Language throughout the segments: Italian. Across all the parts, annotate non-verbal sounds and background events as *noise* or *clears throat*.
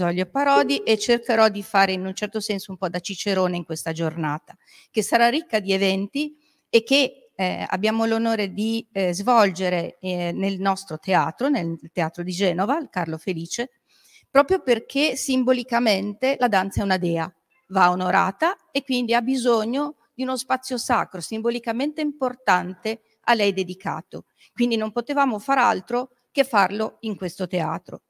Esolio Parodi e cercherò di fare in un certo senso un po' da cicerone in questa giornata, che sarà ricca di eventi e che eh, abbiamo l'onore di eh, svolgere eh, nel nostro teatro, nel teatro di Genova, il Carlo Felice, proprio perché simbolicamente la danza è una dea, va onorata e quindi ha bisogno di uno spazio sacro, simbolicamente importante, a lei dedicato. Quindi non potevamo far altro che farlo in questo teatro.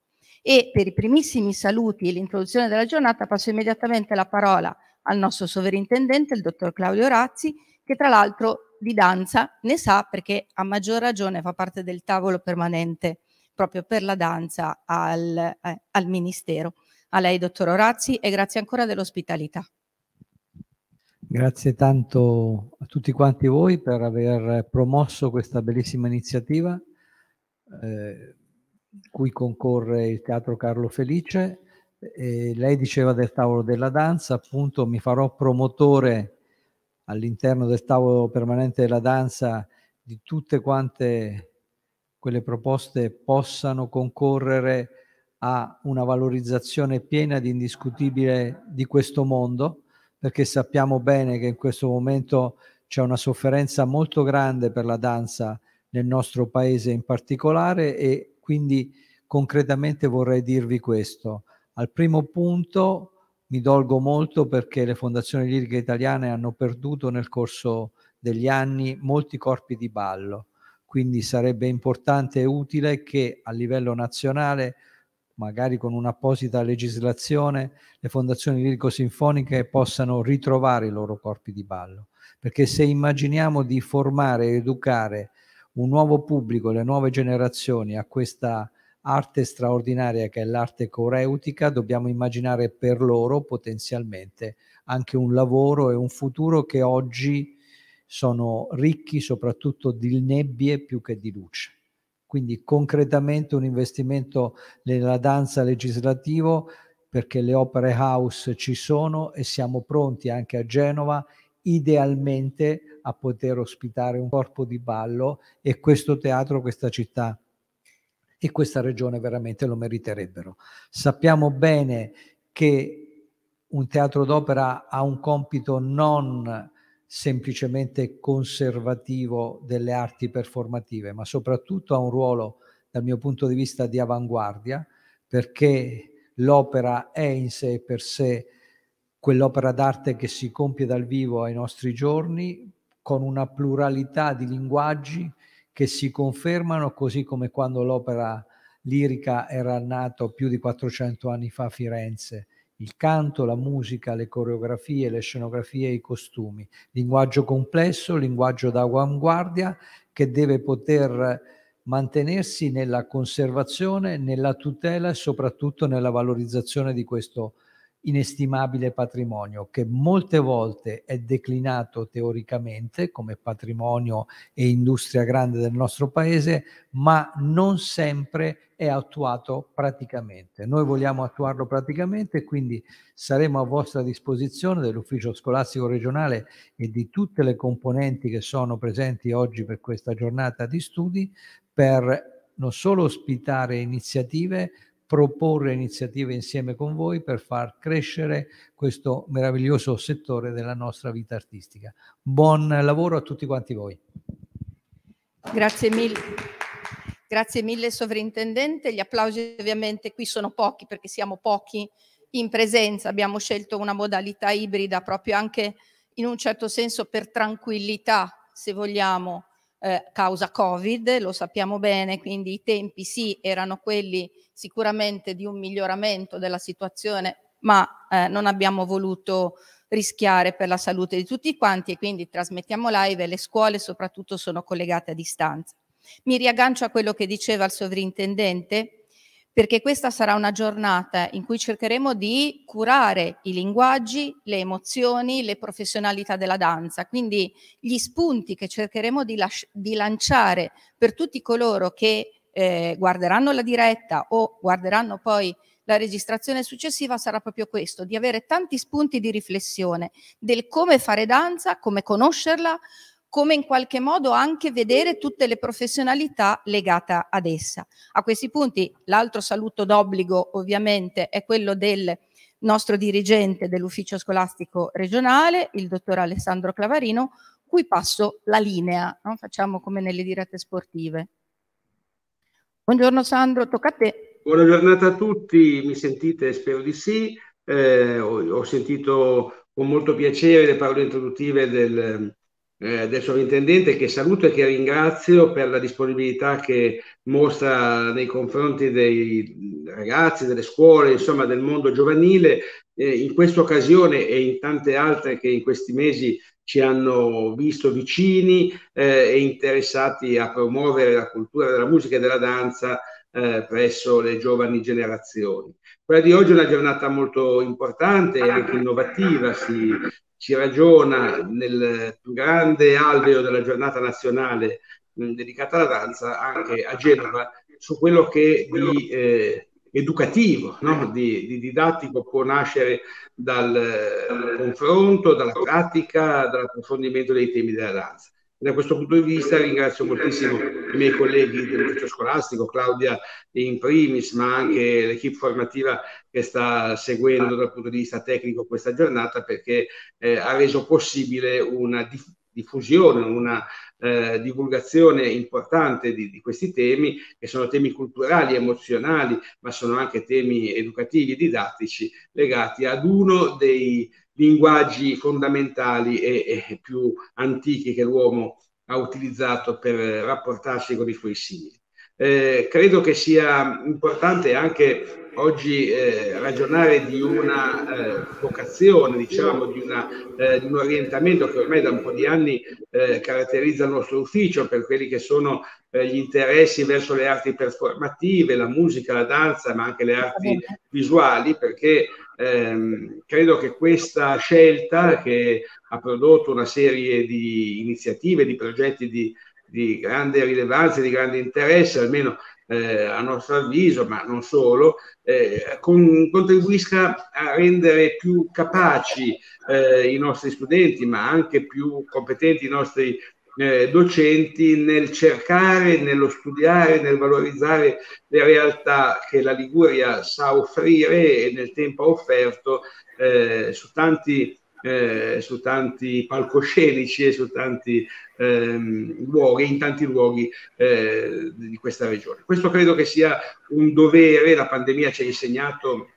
E per i primissimi saluti e l'introduzione della giornata passo immediatamente la parola al nostro sovrintendente, il dottor Claudio Razzi, che tra l'altro di danza ne sa perché a maggior ragione fa parte del tavolo permanente proprio per la danza al, eh, al Ministero. A lei, dottor Orazzi, e grazie ancora dell'ospitalità. Grazie tanto a tutti quanti voi per aver promosso questa bellissima iniziativa. Eh, cui concorre il Teatro Carlo Felice. E lei diceva del tavolo della danza, appunto mi farò promotore all'interno del tavolo permanente della danza di tutte quante quelle proposte possano concorrere a una valorizzazione piena ed indiscutibile di questo mondo, perché sappiamo bene che in questo momento c'è una sofferenza molto grande per la danza nel nostro paese in particolare e quindi concretamente vorrei dirvi questo. Al primo punto mi dolgo molto perché le fondazioni liriche italiane hanno perduto nel corso degli anni molti corpi di ballo, quindi sarebbe importante e utile che a livello nazionale magari con un'apposita legislazione, le fondazioni lirico-sinfoniche possano ritrovare i loro corpi di ballo. Perché se immaginiamo di formare e educare un nuovo pubblico, le nuove generazioni a questa arte straordinaria che è l'arte coreutica, dobbiamo immaginare per loro potenzialmente anche un lavoro e un futuro che oggi sono ricchi soprattutto di nebbie più che di luce. Quindi concretamente un investimento nella danza legislativo perché le opere house ci sono e siamo pronti anche a Genova idealmente a poter ospitare un corpo di ballo e questo teatro, questa città e questa regione veramente lo meriterebbero. Sappiamo bene che un teatro d'opera ha un compito non semplicemente conservativo delle arti performative, ma soprattutto ha un ruolo, dal mio punto di vista, di avanguardia, perché l'opera è in sé per sé quell'opera d'arte che si compie dal vivo ai nostri giorni con una pluralità di linguaggi che si confermano così come quando l'opera lirica era nato più di 400 anni fa a Firenze. Il canto, la musica, le coreografie, le scenografie, i costumi. Linguaggio complesso, linguaggio d'avanguardia che deve poter mantenersi nella conservazione, nella tutela e soprattutto nella valorizzazione di questo inestimabile patrimonio che molte volte è declinato teoricamente come patrimonio e industria grande del nostro paese, ma non sempre è attuato praticamente. Noi vogliamo attuarlo praticamente e quindi saremo a vostra disposizione dell'ufficio scolastico regionale e di tutte le componenti che sono presenti oggi per questa giornata di studi per non solo ospitare iniziative, proporre iniziative insieme con voi per far crescere questo meraviglioso settore della nostra vita artistica. Buon lavoro a tutti quanti voi. Grazie mille. Grazie mille sovrintendente, gli applausi ovviamente qui sono pochi perché siamo pochi in presenza, abbiamo scelto una modalità ibrida proprio anche in un certo senso per tranquillità, se vogliamo, eh, causa Covid, lo sappiamo bene, quindi i tempi sì erano quelli sicuramente di un miglioramento della situazione, ma eh, non abbiamo voluto rischiare per la salute di tutti quanti e quindi trasmettiamo live e le scuole soprattutto sono collegate a distanza. Mi riaggancio a quello che diceva il sovrintendente perché questa sarà una giornata in cui cercheremo di curare i linguaggi, le emozioni, le professionalità della danza, quindi gli spunti che cercheremo di, di lanciare per tutti coloro che eh, guarderanno la diretta o guarderanno poi la registrazione successiva sarà proprio questo, di avere tanti spunti di riflessione del come fare danza, come conoscerla, come in qualche modo anche vedere tutte le professionalità legate ad essa. A questi punti l'altro saluto d'obbligo ovviamente è quello del nostro dirigente dell'ufficio scolastico regionale, il dottor Alessandro Clavarino, cui passo la linea, no? facciamo come nelle dirette sportive. Buongiorno Sandro, tocca a te. Buona giornata a tutti, mi sentite? Spero di sì. Eh, ho, ho, sentito con molto piacere le parole introduttive del, eh, del sovrintendente che saluto e che ringrazio per la disponibilità che mostra nei confronti dei ragazzi, delle scuole, insomma del mondo giovanile. Eh, in questa occasione e in tante altre che in questi mesi ci hanno visto vicini eh, e interessati a promuovere la cultura della musica e della danza eh, presso le giovani generazioni. Quella di oggi è una giornata molto importante e anche innovativa, si, si ragiona nel più grande alveo della giornata nazionale mh, dedicata alla danza anche a Genova su quello che di eh, educativo, no? di, di, didattico può nascere dal, dal confronto, dalla pratica, dall'approfondimento dei temi della danza. Da questo punto di vista ringrazio moltissimo i miei colleghi dell'ufficio scolastico, Claudia in primis, ma anche l'equipe formativa che sta seguendo dal punto di vista tecnico questa giornata perché eh, ha reso possibile una diff- diffusione, una eh, divulgazione importante di, di, questi temi, che sono temi culturali, emozionali, ma sono anche temi educativi, didattici, legati ad uno dei linguaggi fondamentali e, e più antichi che l'uomo ha utilizzato per rapportarsi con i suoi simili. Eh, credo che sia importante anche oggi eh, ragionare di una eh, vocazione, diciamo, di, una, eh, di, un orientamento che ormai da un po' di anni eh, caratterizza il nostro ufficio per quelli che sono eh, gli interessi verso le arti performative, la musica, la danza, ma anche le arti visuali, perché ehm, credo che questa scelta che ha prodotto una serie di iniziative, di progetti di, di grande rilevanza, di grande interesse, almeno eh, a nostro avviso, ma non solo, eh, con, contribuisca a rendere più capaci eh, i nostri studenti, ma anche più competenti i nostri eh, docenti nel cercare, nello studiare, nel valorizzare le realtà che la Liguria sa offrire e nel tempo ha offerto eh, su tanti eh, su tanti palcoscenici e su tanti ehm, luoghi, in tanti luoghi eh, di questa regione. Questo credo che sia un dovere, la pandemia ci ha insegnato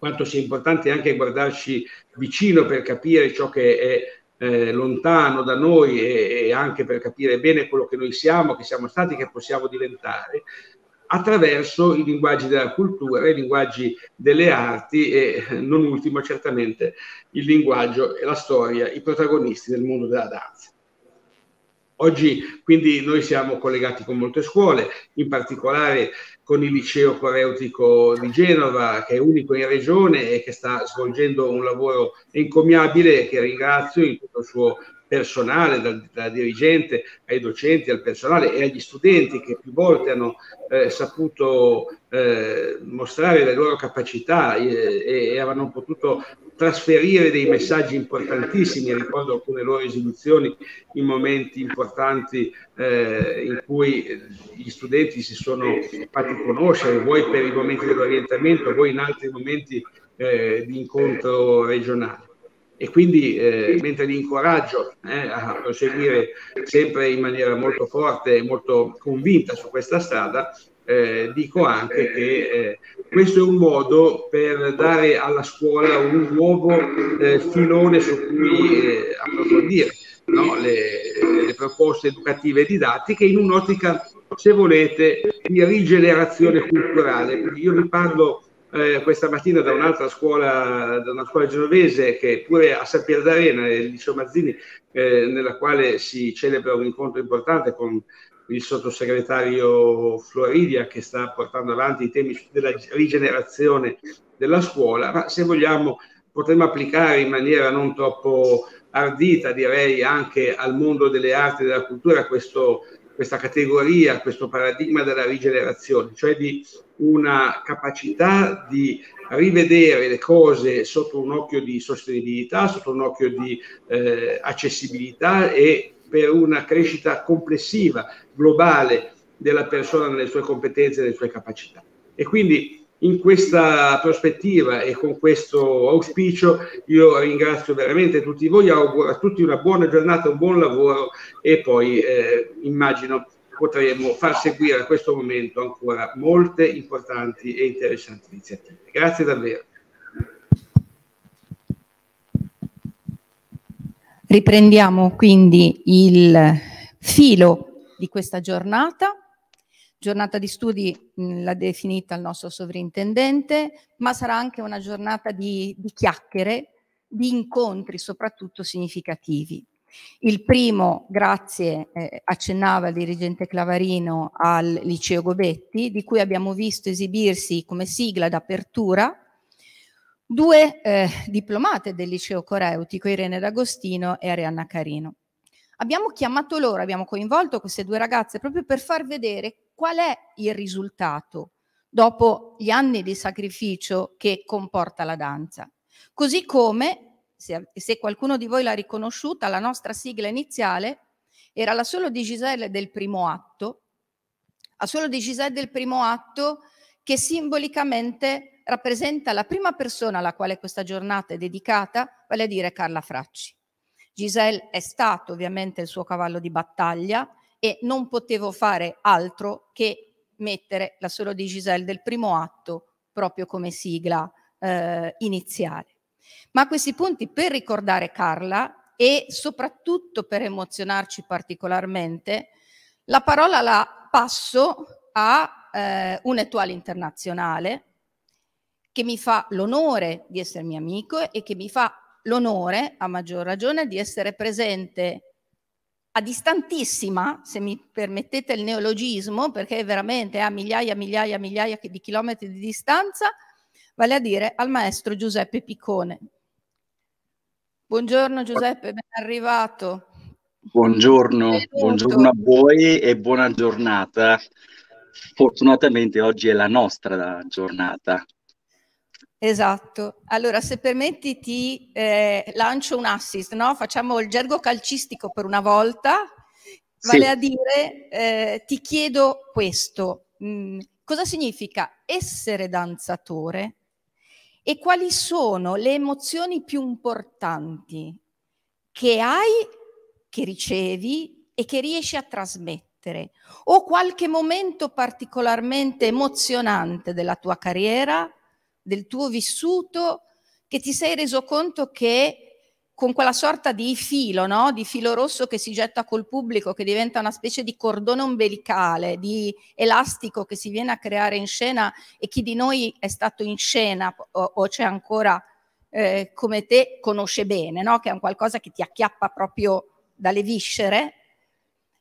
quanto sia importante anche guardarci vicino per capire ciò che è eh, lontano da noi e, e, anche per capire bene quello che noi siamo, che siamo stati, che possiamo diventare, attraverso i linguaggi della cultura, i linguaggi delle arti e non ultimo certamente il linguaggio e la storia, i protagonisti del mondo della danza. Oggi quindi noi siamo collegati con molte scuole, in particolare con il liceo coreutico di Genova, che è unico in regione e che sta svolgendo un lavoro encomiabile che ringrazio in tutto il suo personale, dal, dal, dirigente ai docenti, al personale e agli studenti che più volte hanno eh, saputo eh, mostrare le loro capacità e, e, e avevano potuto trasferire dei messaggi importantissimi. Ricordo alcune loro esibizioni in momenti importanti eh, in cui gli studenti si sono fatti conoscere, voi per i momenti dell'orientamento, voi in altri momenti eh, di incontro regionale e quindi eh, mentre li incoraggio eh, a proseguire sempre in maniera molto forte e molto convinta su questa strada, eh, dico anche che eh, questo è un modo per dare alla scuola un nuovo eh, filone su cui eh, approfondire no? le, le proposte educative e didattiche in un'ottica, se volete, di rigenerazione culturale. Io vi parlo eh, questa mattina da un'altra scuola, da una scuola genovese che pure a San Pier d'Arena, il liceo Mazzini, eh, nella quale si celebra un incontro importante con il sottosegretario Floridia che sta portando avanti i temi della rigenerazione della scuola, ma se vogliamo potremmo applicare in maniera non troppo ardita, direi, anche al mondo delle arti e della cultura questo, questa categoria, questo paradigma della rigenerazione, cioè di una capacità di rivedere le cose sotto un occhio di sostenibilità, sotto un occhio di eh, accessibilità e per una crescita complessiva, globale della persona nelle sue competenze e nelle sue capacità. E quindi in questa prospettiva e con questo auspicio io ringrazio veramente tutti voi, auguro a tutti una buona giornata, un buon lavoro e poi eh, immagino potremo far seguire a questo momento ancora molte importanti e interessanti iniziative. Grazie davvero. Riprendiamo quindi il filo di questa giornata. Giornata di studi mh, l'ha definita il nostro sovrintendente, ma sarà anche una giornata di, di chiacchiere, di incontri soprattutto significativi. Il primo, grazie, eh, accennava il dirigente Clavarino al liceo Gobetti, di cui abbiamo visto esibirsi come sigla d'apertura due eh, diplomate del liceo coreutico, Irene D'Agostino e Arianna Carino. Abbiamo chiamato loro, abbiamo coinvolto queste due ragazze proprio per far vedere qual è il risultato dopo gli anni di sacrificio che comporta la danza. Così come, se, se qualcuno di voi l'ha riconosciuta, la nostra sigla iniziale era la solo di Giselle del primo atto, la solo di Giselle del primo atto che simbolicamente rappresenta la prima persona alla quale questa giornata è dedicata, vale a dire Carla Fracci. Giselle è stato ovviamente il suo cavallo di battaglia e non potevo fare altro che mettere la solo di Giselle del primo atto proprio come sigla eh, iniziale. Ma a questi punti per ricordare Carla e soprattutto per emozionarci particolarmente, la parola la passo a eh, un internazionale che mi fa l'onore di essere mio amico e che mi fa l'onore, a maggior ragione, di essere presente a distantissima, se mi permettete il neologismo, perché veramente a migliaia, migliaia, migliaia di chilometri di distanza, vale a dire al maestro Giuseppe Piccone. Buongiorno Giuseppe, ben arrivato. Buongiorno, buongiorno a voi e buona giornata. Fortunatamente oggi è la nostra giornata. Esatto. Allora, se permetti, ti eh, lancio un assist, no? Facciamo il gergo calcistico per una volta. Vale sì. a dire, eh, ti chiedo questo. Mm, cosa significa essere danzatore e quali sono le emozioni più importanti che hai, che ricevi e che riesci a trasmettere? O qualche momento particolarmente emozionante della tua carriera del tuo vissuto che ti sei reso conto che con quella sorta di filo, no? di filo rosso che si getta col pubblico, che diventa una specie di cordone ombelicale, di elastico che si viene a creare in scena e chi di noi è stato in scena o, o c'è ancora eh, come te conosce bene, no? che è un qualcosa che ti acchiappa proprio dalle viscere.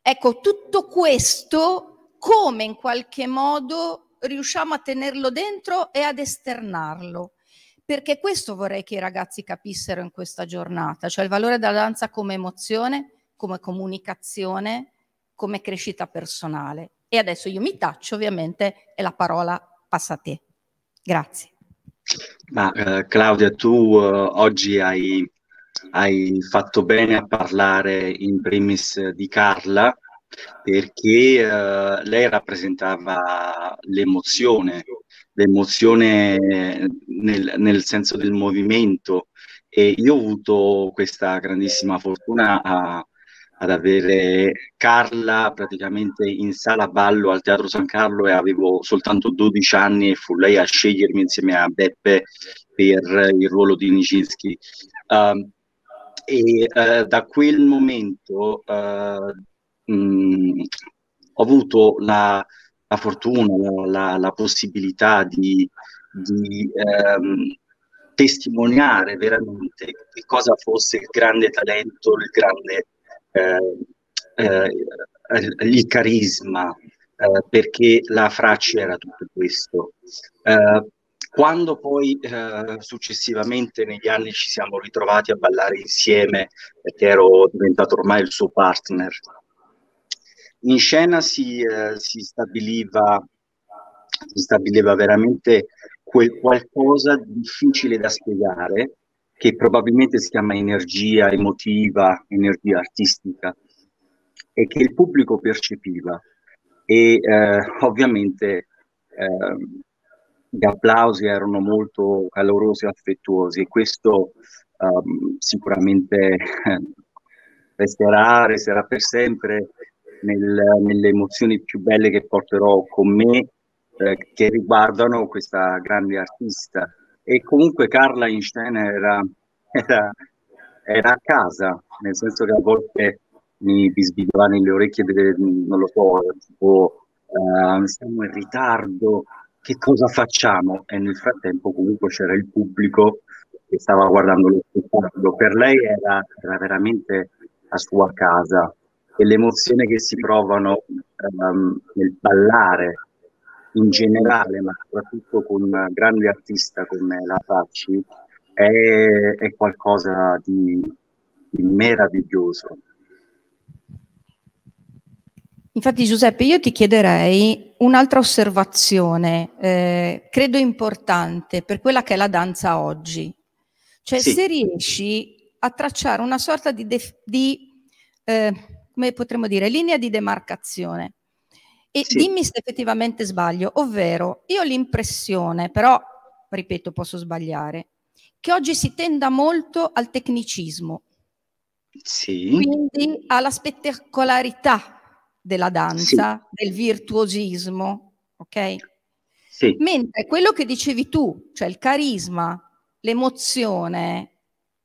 Ecco, tutto questo come in qualche modo riusciamo a tenerlo dentro e ad esternarlo. Perché questo vorrei che i ragazzi capissero in questa giornata, cioè il valore della danza come emozione, come comunicazione, come crescita personale. E adesso io mi taccio ovviamente e la parola passa a te. Grazie. Ma eh, Claudia, tu uh, oggi hai, hai, fatto bene a parlare in primis di Carla, perché eh, lei rappresentava l'emozione, l'emozione nel, nel, senso del movimento e io ho avuto questa grandissima fortuna a, ad avere Carla praticamente in sala ballo al Teatro San Carlo e avevo soltanto 12 anni e fu lei a scegliermi insieme a Beppe per il ruolo di Nicinski. Uh, e uh, da quel momento uh, mh, mm, ho avuto la, la fortuna, la, la, possibilità di, di ehm, testimoniare veramente che cosa fosse il grande talento, il grande eh, eh, il carisma, eh, perché la Fracci era tutto questo. Eh, quando poi eh, successivamente negli anni ci siamo ritrovati a ballare insieme, perché ero diventato ormai il suo partner, in scena si, eh, si, stabiliva, si stabiliva veramente quel qualcosa di difficile da spiegare, che probabilmente si chiama energia emotiva, energia artistica, e che il pubblico percepiva. E eh, ovviamente eh, gli applausi erano molto calorosi e affettuosi e questo um, sicuramente resterà, resterà per sempre nel, nelle emozioni più belle che porterò con me eh, che riguardano questa grande artista. E comunque Carla Einstein era, era, era a casa, nel senso che a volte mi bisbigliava nelle orecchie, delle, non lo so, tipo uh, siamo in ritardo, che cosa facciamo? E nel frattempo comunque c'era il pubblico che stava guardando lo spettacolo. Per lei era, era veramente la sua casa e l'emozione che si provano um, nel ballare in generale, ma soprattutto con un grande artista come la Facci, è, è qualcosa di, di meraviglioso. Infatti Giuseppe, io ti chiederei un'altra osservazione, eh, credo importante per quella che è la danza oggi. Cioè sì. se riesci a tracciare una sorta di, def- di eh, come potremmo dire, linea di demarcazione. E sì. dimmi se effettivamente sbaglio, ovvero io ho l'impressione, però, ripeto, posso sbagliare, che oggi si tenda molto al tecnicismo. Sì. Quindi alla spettacolarità della danza, sì. del virtuosismo, ok? Sì. Mentre quello che dicevi tu, cioè il carisma, l'emozione,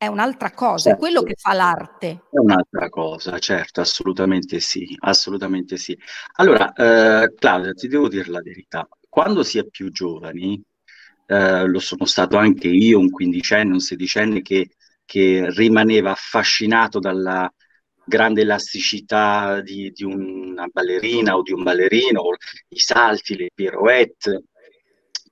è un'altra cosa, certo. è quello che fa l'arte. È un'altra cosa, certo, assolutamente sì, assolutamente sì. Allora, eh, Claudia, ti devo dire la verità, quando si è più giovani, eh, lo sono stato anche io, un quindicenne, un sedicenne, che, che rimaneva affascinato dalla grande elasticità di, di, una ballerina o di un ballerino, i salti, le pirouette.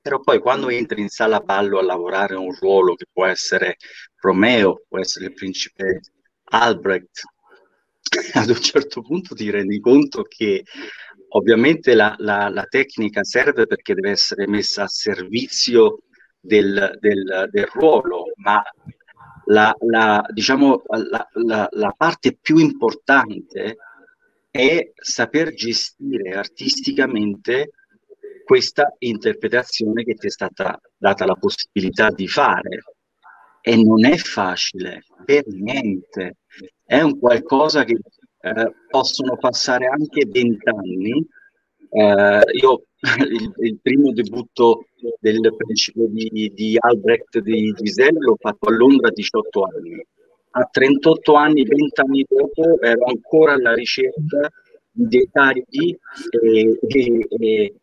Però poi quando entri in sala ballo a lavorare un ruolo che può essere Romeo, può essere il principe Albrecht, *laughs* ad un certo punto ti rendi conto che ovviamente la, la, la tecnica serve perché deve essere messa a servizio del, del, del ruolo, ma la, la, diciamo, la, la parte più importante è saper gestire artisticamente questa interpretazione che ti è stata data la possibilità di fare. E non è facile, per niente. È un qualcosa che eh, possono passare anche vent'anni. Eh, io *laughs* il, il, primo debutto del principe di, di Albrecht di Giselle l'ho fatto a Londra a 18 anni. A 38 anni, 20 anni dopo, ero ancora alla ricerca di dettagli e, e, e,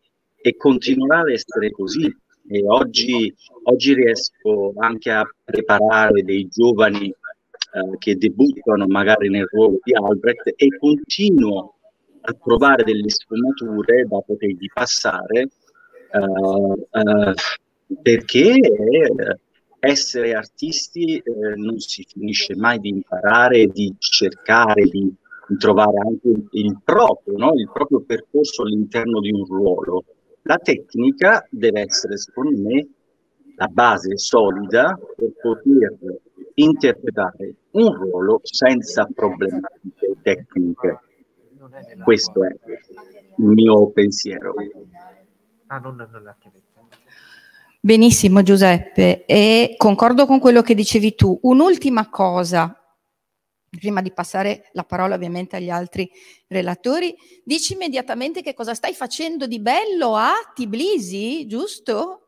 e continuerà ad essere così. E oggi, oggi riesco anche a preparare dei giovani eh, che debuttano magari nel ruolo di Albrecht e continuo a trovare delle sfumature da potergli passare uh, uh, perché essere artisti eh, non si finisce mai di imparare, di cercare di, trovare anche il proprio, no? il proprio percorso all'interno di un ruolo. La tecnica deve essere, secondo me, la base solida per poter interpretare un ruolo senza problematiche tecniche. Questo è il mio pensiero. Ah, non, non Benissimo Giuseppe, e concordo con quello che dicevi tu. Un'ultima cosa, prima di passare la parola ovviamente agli altri relatori, dici immediatamente che cosa stai facendo di bello a Tbilisi, giusto?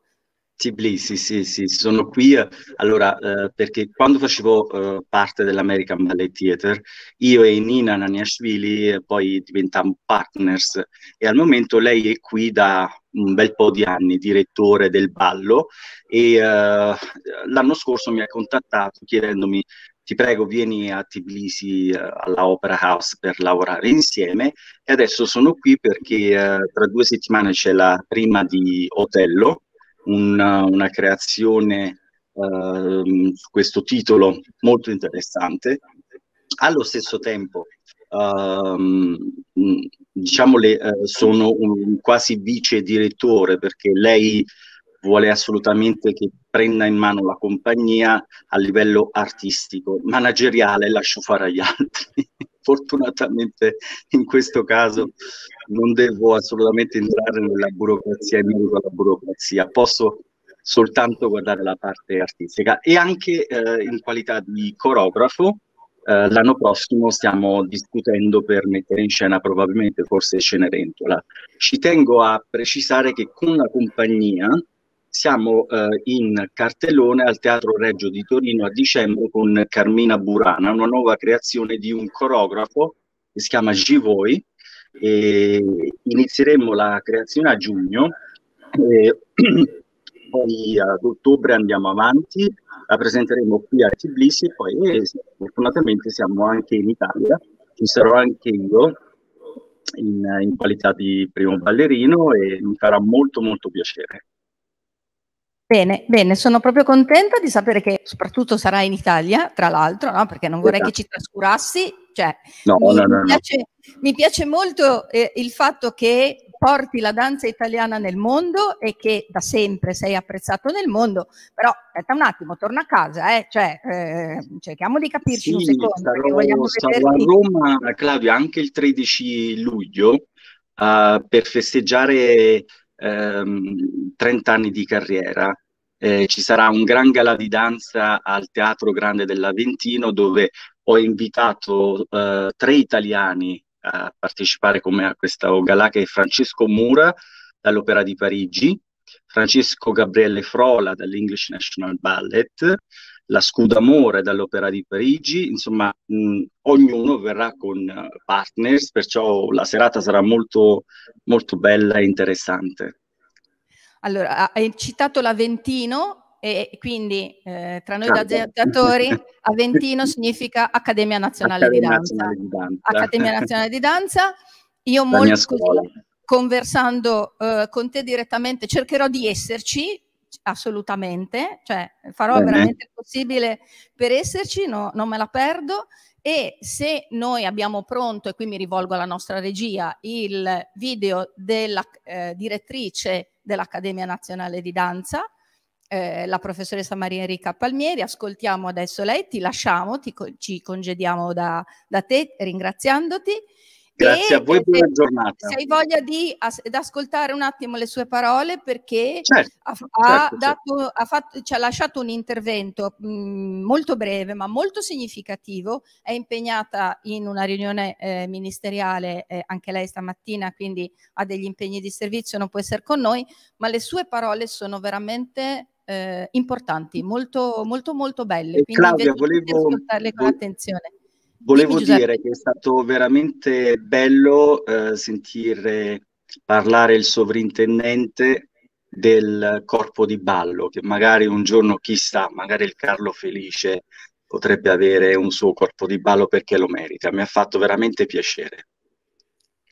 Tbilisi, sì, sì, sono qui allora eh, perché quando facevo eh, parte dell'American Ballet Theatre, io e Nina Naniashvili eh, poi diventammo partners e al momento lei è qui da un bel po' di anni, direttore del ballo e eh, l'anno scorso mi ha contattato chiedendomi ti prego vieni a Tbilisi uh, alla Opera House per lavorare insieme e adesso sono qui perché uh, tra due settimane c'è la prima di Otello una, una creazione uh, su questo titolo molto interessante. Allo stesso tempo, uh, diciamo, le, uh, sono un quasi vice direttore perché lei vuole assolutamente che prenda in mano la compagnia a livello artistico, manageriale lascio fare agli altri. *laughs* fortunatamente in questo caso non devo assolutamente entrare nella burocrazia e merito alla burocrazia, posso soltanto guardare la parte artistica e anche eh, in qualità di coreografo eh, l'anno prossimo stiamo discutendo per mettere in scena probabilmente forse Cenerentola. Ci tengo a precisare che con la compagnia siamo eh, in cartellone al Teatro Reggio di Torino a dicembre con Carmina Burana, una nuova creazione di un coreografo che si chiama Givoi inizieremo la creazione a giugno e *clears throat* poi ad ottobre andiamo avanti, la presenteremo qui a Tbilisi e poi eh, fortunatamente siamo anche in Italia, ci sarò anche io in, in qualità di primo ballerino e mi farà molto molto piacere. Bene, bene, sono proprio contenta di sapere che soprattutto sarà in Italia, tra l'altro, no? perché non vorrei esatto. che ci trascurassi. Cioè, no, mi, no, mi, piace, mi, piace, molto eh, il fatto che porti la danza italiana nel mondo e che da sempre sei apprezzato nel mondo, però aspetta un attimo, torna a casa, eh? cioè, eh, cerchiamo di capirci sì, un secondo. Sarò, sarò a Roma, Claudia, anche il 13 luglio uh, per festeggiare ehm, 30 anni di carriera. Eh, ci sarà un gran gala di danza al Teatro Grande dell'Aventino dove ho invitato eh, tre italiani a partecipare come a questa gala che è Francesco Mura dall'Opera di Parigi, Francesco Gabriele Frola dall'English National Ballet, la Scudamore dall'Opera di Parigi, insomma mh, ognuno verrà con uh, partners, perciò la serata sarà molto, molto bella e interessante. Allora, hai citato l'Aventino e quindi eh, tra noi dazzatori *laughs* Aventino significa Accademia Nazionale, Accademia, di, Danza. Nazionale di Danza. Accademia Nazionale di Danza. Io la molto conversando eh, con te direttamente cercherò di esserci assolutamente, cioè farò Bene. veramente il possibile per esserci, no, non me la perdo e se noi abbiamo pronto, e qui mi rivolgo alla nostra regia, il video della eh, direttrice dell'Accademia Nazionale di Danza, eh, la professoressa Maria Enrica Palmieri, ascoltiamo adesso lei, ti lasciamo, ti, ci congediamo da, da te ringraziandoti Grazie e, a voi, buona giornata. Se hai voglia di as- ascoltare un attimo le sue parole perché certo, ha, ha, certo, dato, certo. ha fatto, ci ha lasciato un intervento mh, mm, molto breve ma molto significativo, è impegnata in una riunione eh, ministeriale eh, anche lei stamattina, quindi ha degli impegni di servizio, non può essere con noi, ma le sue parole sono veramente eh, importanti, molto molto molto belle. quindi Claudia, volevo, ascoltarle con attenzione. Volevo dire che è stato veramente bello eh, sentire parlare il sovrintendente del corpo di ballo, che magari un giorno, chissà, magari il Carlo Felice potrebbe avere un suo corpo di ballo perché lo merita. Mi ha fatto veramente piacere.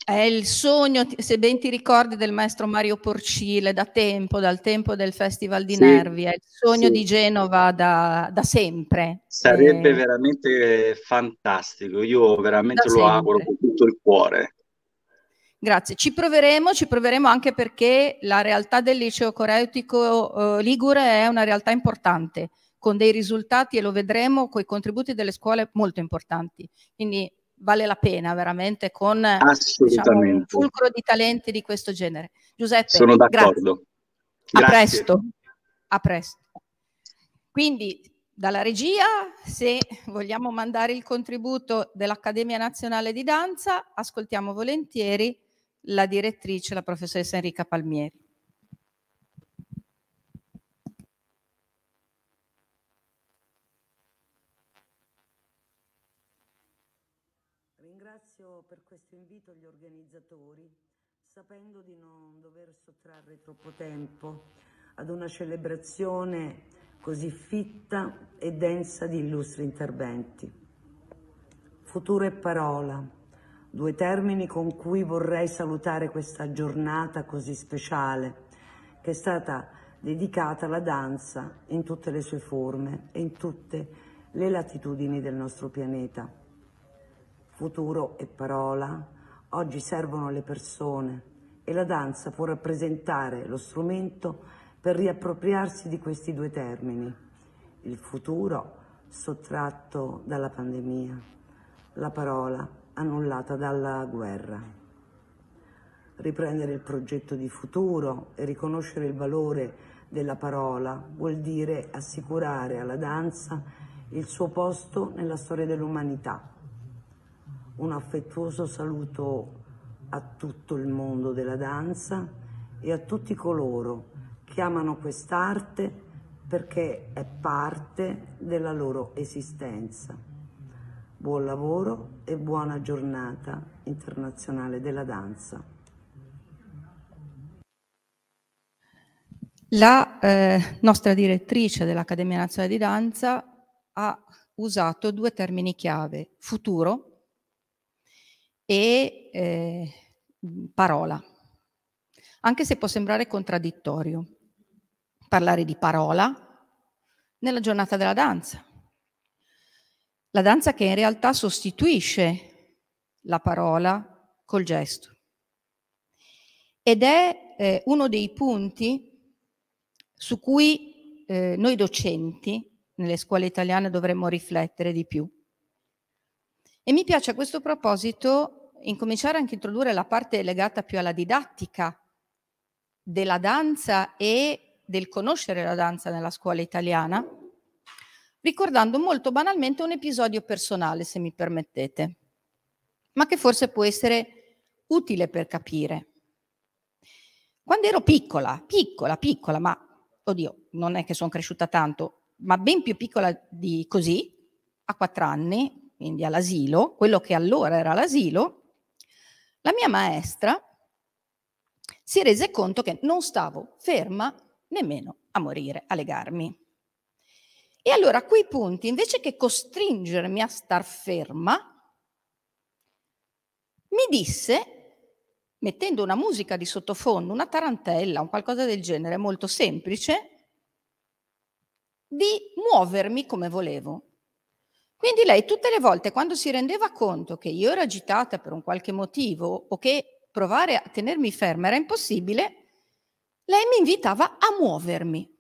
È il sogno, se ben ti ricordi, del maestro Mario Porcile da tempo, dal tempo del Festival di sì, Nervi, è il sogno sì. di Genova da, da sempre. Sarebbe eh, veramente fantastico, io veramente lo sempre. auguro con tutto il cuore. Grazie, ci proveremo, ci proveremo anche perché la realtà del liceo coreutico eh, Ligure è una realtà importante, con dei risultati, e lo vedremo, con i contributi delle scuole molto importanti. Quindi vale la pena veramente con diciamo, un fulcro di talenti di questo genere. Giuseppe, sono d'accordo. Grazie. A presto. A presto. Quindi dalla regia, se vogliamo mandare il contributo dell'Accademia Nazionale di Danza, ascoltiamo volentieri la direttrice, la professoressa Enrica Palmieri. Ringrazio per questo invito gli organizzatori, sapendo di non dover sottrarre troppo tempo ad una celebrazione così fitta e densa di illustri interventi. Futuro e parola, due termini con cui vorrei salutare questa giornata così speciale, che è stata dedicata alla danza in tutte le sue forme e in tutte le latitudini del nostro pianeta futuro e parola, oggi servono le persone e la danza può rappresentare lo strumento per riappropriarsi di questi due termini, il futuro sottratto dalla pandemia, la parola annullata dalla guerra. Riprendere il progetto di futuro e riconoscere il valore della parola vuol dire assicurare alla danza il suo posto nella storia dell'umanità. Un affettuoso saluto a tutto il mondo della danza e a tutti coloro che amano quest'arte perché è parte della loro esistenza. Buon lavoro e buona giornata internazionale della danza. La eh, nostra direttrice dell'Accademia Nazionale di Danza ha usato due termini chiave, futuro e eh, parola, anche se può sembrare contraddittorio parlare di parola nella giornata della danza. La danza che in realtà sostituisce la parola col gesto. Ed è eh, uno dei punti su cui eh, noi docenti nelle scuole italiane dovremmo riflettere di più. E mi piace a questo proposito incominciare anche a introdurre la parte legata più alla didattica della danza e del conoscere la danza nella scuola italiana, ricordando molto banalmente un episodio personale, se mi permettete, ma che forse può essere utile per capire. Quando ero piccola, piccola, piccola, ma oddio, non è che sono cresciuta tanto, ma ben più piccola di così, a quattro anni, quindi all'asilo, quello che allora era l'asilo, la mia maestra si rese conto che non stavo ferma nemmeno a morire, a legarmi. E allora a quei punti, invece che costringermi a star ferma, mi disse mettendo una musica di sottofondo, una tarantella, un qualcosa del genere molto semplice, di muovermi come volevo. Quindi lei tutte le volte quando si rendeva conto che io ero agitata per un qualche motivo o che provare a tenermi ferma era impossibile, lei mi invitava a muovermi.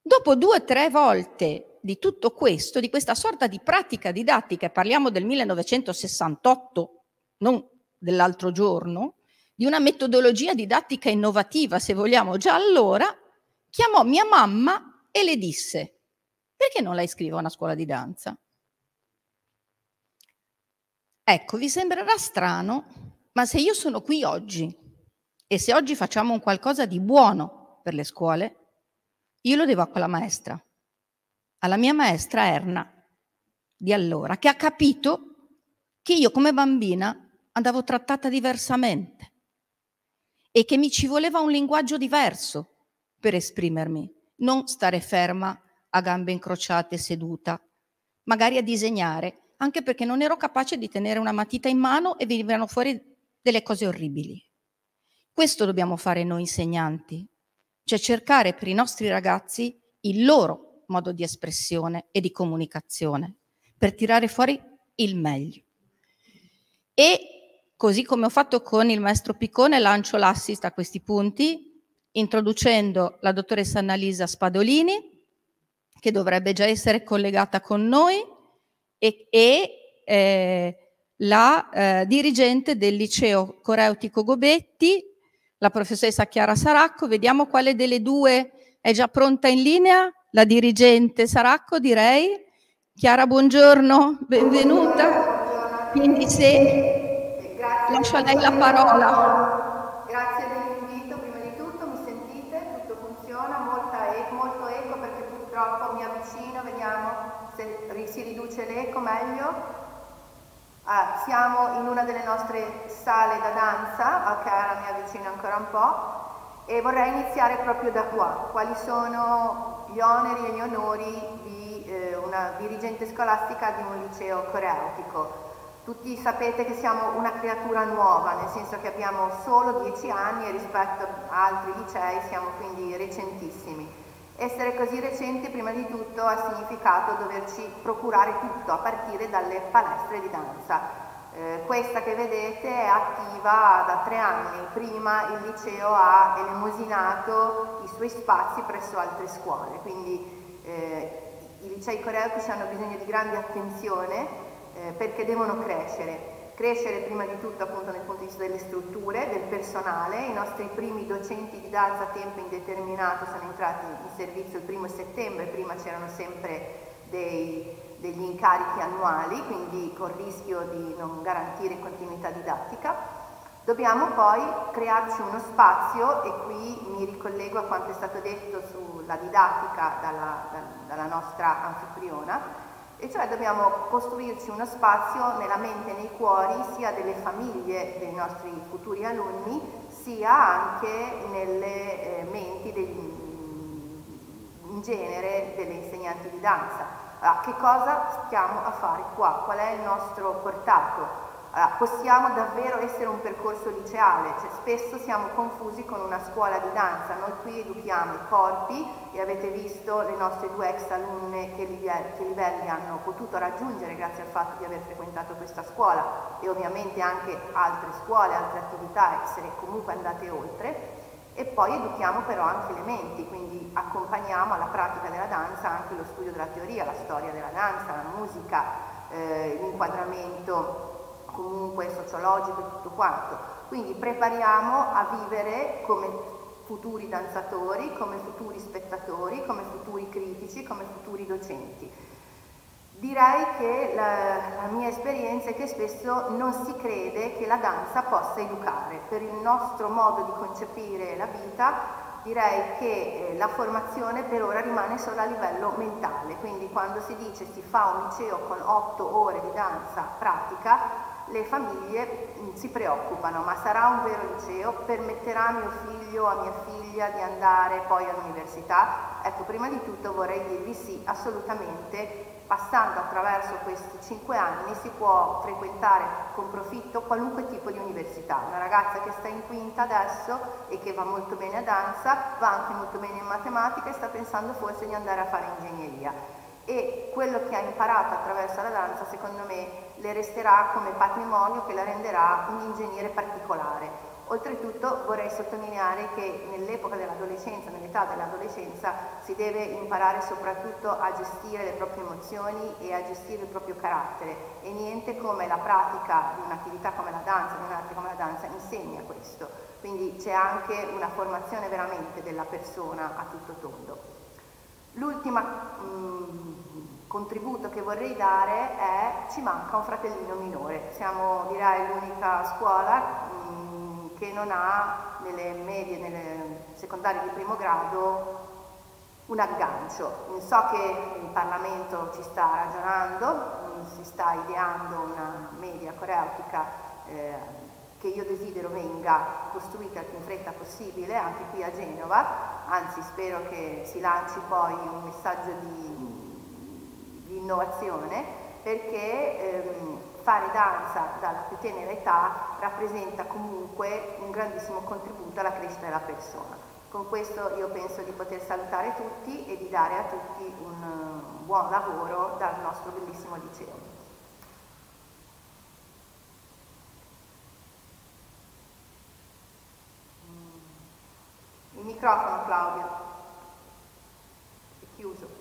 Dopo due o tre volte di tutto questo, di questa sorta di pratica didattica, parliamo del 1968, non dell'altro giorno, di una metodologia didattica innovativa, se vogliamo, già allora, chiamò mia mamma e le disse, perché non la iscrivo a una scuola di danza? Ecco, vi sembrerà strano, ma se io sono qui oggi e se oggi facciamo un qualcosa di buono per le scuole, io lo devo a quella maestra, alla mia maestra Erna di allora, che ha capito che io come bambina andavo trattata diversamente e che mi ci voleva un linguaggio diverso per esprimermi, non stare ferma a gambe incrociate seduta, magari a disegnare, anche perché non ero capace di tenere una matita in mano e venivano fuori delle cose orribili. Questo dobbiamo fare noi insegnanti, cioè cercare per i nostri ragazzi il loro modo di espressione e di comunicazione, per tirare fuori il meglio. E Così come ho fatto con il maestro Piccone, lancio l'assist a questi punti, introducendo la dottoressa Annalisa Spadolini, che dovrebbe già essere collegata con noi, e, e eh, la eh, dirigente del liceo coreutico Gobetti, la professoressa Chiara Saracco. Vediamo quale delle due è già pronta in linea. La dirigente Saracco, direi. Chiara, buongiorno, benvenuta. Quindi se Lascio a lei la parola. Grazie dell'invito, prima di tutto mi sentite? Tutto funziona? Molta e- molto eco perché purtroppo mi avvicino, vediamo se si riduce l'eco meglio. Ah, siamo in una delle nostre sale da danza, ok, ora mi avvicino ancora un po', e vorrei iniziare proprio da qua. Quali sono gli oneri e gli onori di eh, una dirigente scolastica di un liceo coreutico? Tutti sapete che siamo una creatura nuova, nel senso che abbiamo solo dieci anni e rispetto a altri licei siamo quindi recentissimi. Essere così recenti prima di tutto ha significato doverci procurare tutto, a partire dalle palestre di danza. Eh, questa che vedete è attiva da tre anni, prima il liceo ha elemosinato i suoi spazi presso altre scuole, quindi eh, i licei coreutici hanno bisogno di grande attenzione eh, perché devono crescere. Crescere prima di tutto appunto dal punto di vista delle strutture, del personale, i nostri primi docenti di danza a tempo indeterminato sono entrati in servizio il primo settembre, prima c'erano sempre dei, degli incarichi annuali, quindi con rischio di non garantire continuità didattica. Dobbiamo poi crearci uno spazio e qui mi ricollego a quanto è stato detto sulla didattica dalla, dalla nostra anfitriona, e cioè dobbiamo costruirci uno spazio nella mente e nei cuori sia delle famiglie dei nostri futuri alunni sia anche nelle eh, menti degli, in genere delle insegnanti di danza. Allora, che cosa stiamo a fare qua? Qual è il nostro portato? Allora, possiamo davvero essere un percorso liceale, cioè, spesso siamo confusi con una scuola di danza, noi qui educhiamo i corpi e avete visto le nostre due ex alunne che livelli, che livelli hanno potuto raggiungere grazie al fatto di aver frequentato questa scuola e ovviamente anche altre scuole, altre attività, essere comunque andate oltre. E poi educhiamo però anche le menti, quindi accompagniamo alla pratica della danza anche lo studio della teoria, la storia della danza, la musica, eh, l'inquadramento comunque sociologico e tutto quanto. Quindi prepariamo a vivere come futuri danzatori, come futuri spettatori, come futuri critici, come futuri docenti. Direi che la, la, mia esperienza è che spesso non si crede che la danza possa educare. Per il nostro modo di concepire la vita direi che eh, la formazione per ora rimane solo a livello mentale, quindi quando si dice si fa un liceo con otto ore di danza pratica, le famiglie mm, si preoccupano, ma sarà un vero liceo? Permetterà a mio figlio o a mia figlia di andare poi all'università? Ecco, prima di tutto vorrei dirvi sì, assolutamente, passando attraverso questi cinque anni si può frequentare con profitto qualunque tipo di università. Una ragazza che sta in quinta adesso e che va molto bene a danza, va anche molto bene in matematica e sta pensando forse di andare a fare ingegneria e quello che ha imparato attraverso la danza secondo me le resterà come patrimonio che la renderà un ingegnere particolare. Oltretutto vorrei sottolineare che nell'epoca dell'adolescenza, nell'età dell'adolescenza, si deve imparare soprattutto a gestire le proprie emozioni e a gestire il proprio carattere e niente come la pratica di un'attività come la danza, di un'arte come la danza, insegna questo. Quindi c'è anche una formazione veramente della persona a tutto tondo. L'ultimo mm, contributo che vorrei dare è ci manca un fratellino minore. Siamo direi l'unica scuola mh, mm, che non ha nelle medie, nelle secondarie di primo grado un aggancio. So che il Parlamento ci sta ragionando, mh, mm, si sta ideando una media coreutica eh, che io desidero venga costruita il più in fretta possibile anche qui a Genova, anzi spero che si lanci poi un messaggio di, di innovazione perché ehm, fare danza dalla più tenera età rappresenta comunque un grandissimo contributo alla crescita della persona. Con questo io penso di poter salutare tutti e di dare a tutti un buon lavoro dal nostro bellissimo liceo. Il microfono Claudia. È chiuso.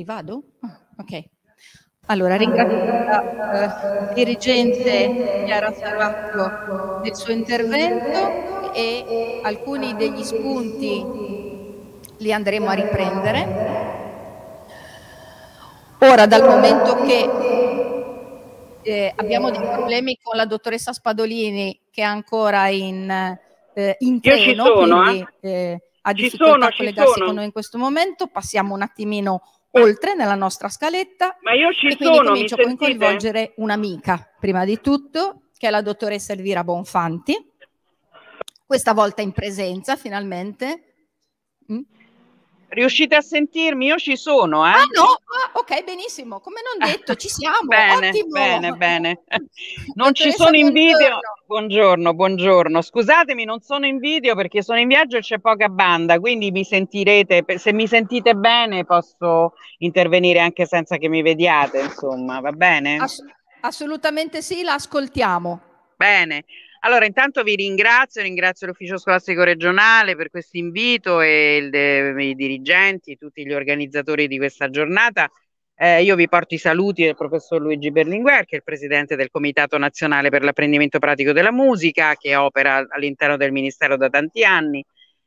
Mi vado? Ah, ok. Allora, ringrazio la eh, dirigente Chiara Saracco del suo intervento e alcuni degli spunti li andremo a riprendere. Ora, dal momento che eh, abbiamo dei problemi con la dottoressa Spadolini che è ancora in, eh, in treno, sono, quindi eh, ha difficoltà a collegarsi con noi in questo momento, passiamo un attimino oltre nella nostra scaletta. Ma io ci e sono, comincio con coinvolgere un'amica, prima di tutto, che è la dottoressa Elvira Bonfanti, questa volta in presenza finalmente. Mm? Riuscite a sentirmi? Io ci sono, eh? Ah no, ah, ok, benissimo, come non detto, ci siamo, *laughs* bene, ottimo. Bene, bene. *laughs* Non ci sono in video. Buongiorno, buongiorno. Scusatemi, non sono in video perché sono in viaggio e c'è poca banda, quindi mi sentirete, se mi sentite bene posso intervenire anche senza che mi vediate, insomma, va bene? Ass- assolutamente sì, la ascoltiamo. Bene. Allora, intanto vi ringrazio, ringrazio l'Ufficio Scolastico Regionale per questo invito e il, i dirigenti, tutti gli organizzatori di questa giornata. Eh, io vi porto i saluti del professor Luigi Berlinguer, che è il presidente del Comitato Nazionale per l'Apprendimento Pratico della Musica, che opera all'interno del Ministero da tanti anni.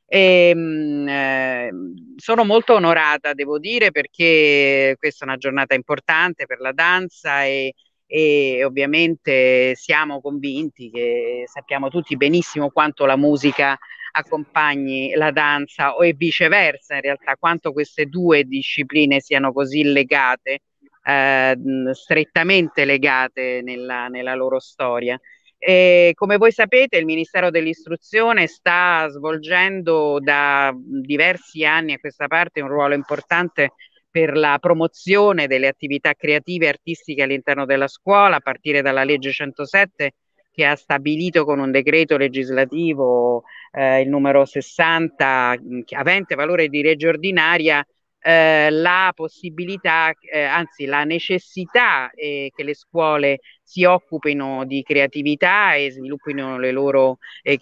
E, mh, eh, sono molto onorata, devo dire, perché questa è una giornata importante per la danza e, e ovviamente siamo convinti che sappiamo tutti benissimo quanto la musica accompagni la danza o e viceversa in realtà quanto queste due discipline siano così legate eh, strettamente legate nella, nella loro storia. E come voi sapete, il Ministero dell'Istruzione sta svolgendo da diversi anni a questa parte un ruolo importante per la promozione delle attività creative e artistiche all'interno della scuola, a partire dalla legge 107 che ha stabilito con un decreto legislativo eh, il numero 60, avente valore di legge ordinaria, eh, la possibilità, eh, anzi la necessità eh, che le scuole si occupino di creatività e sviluppino le loro e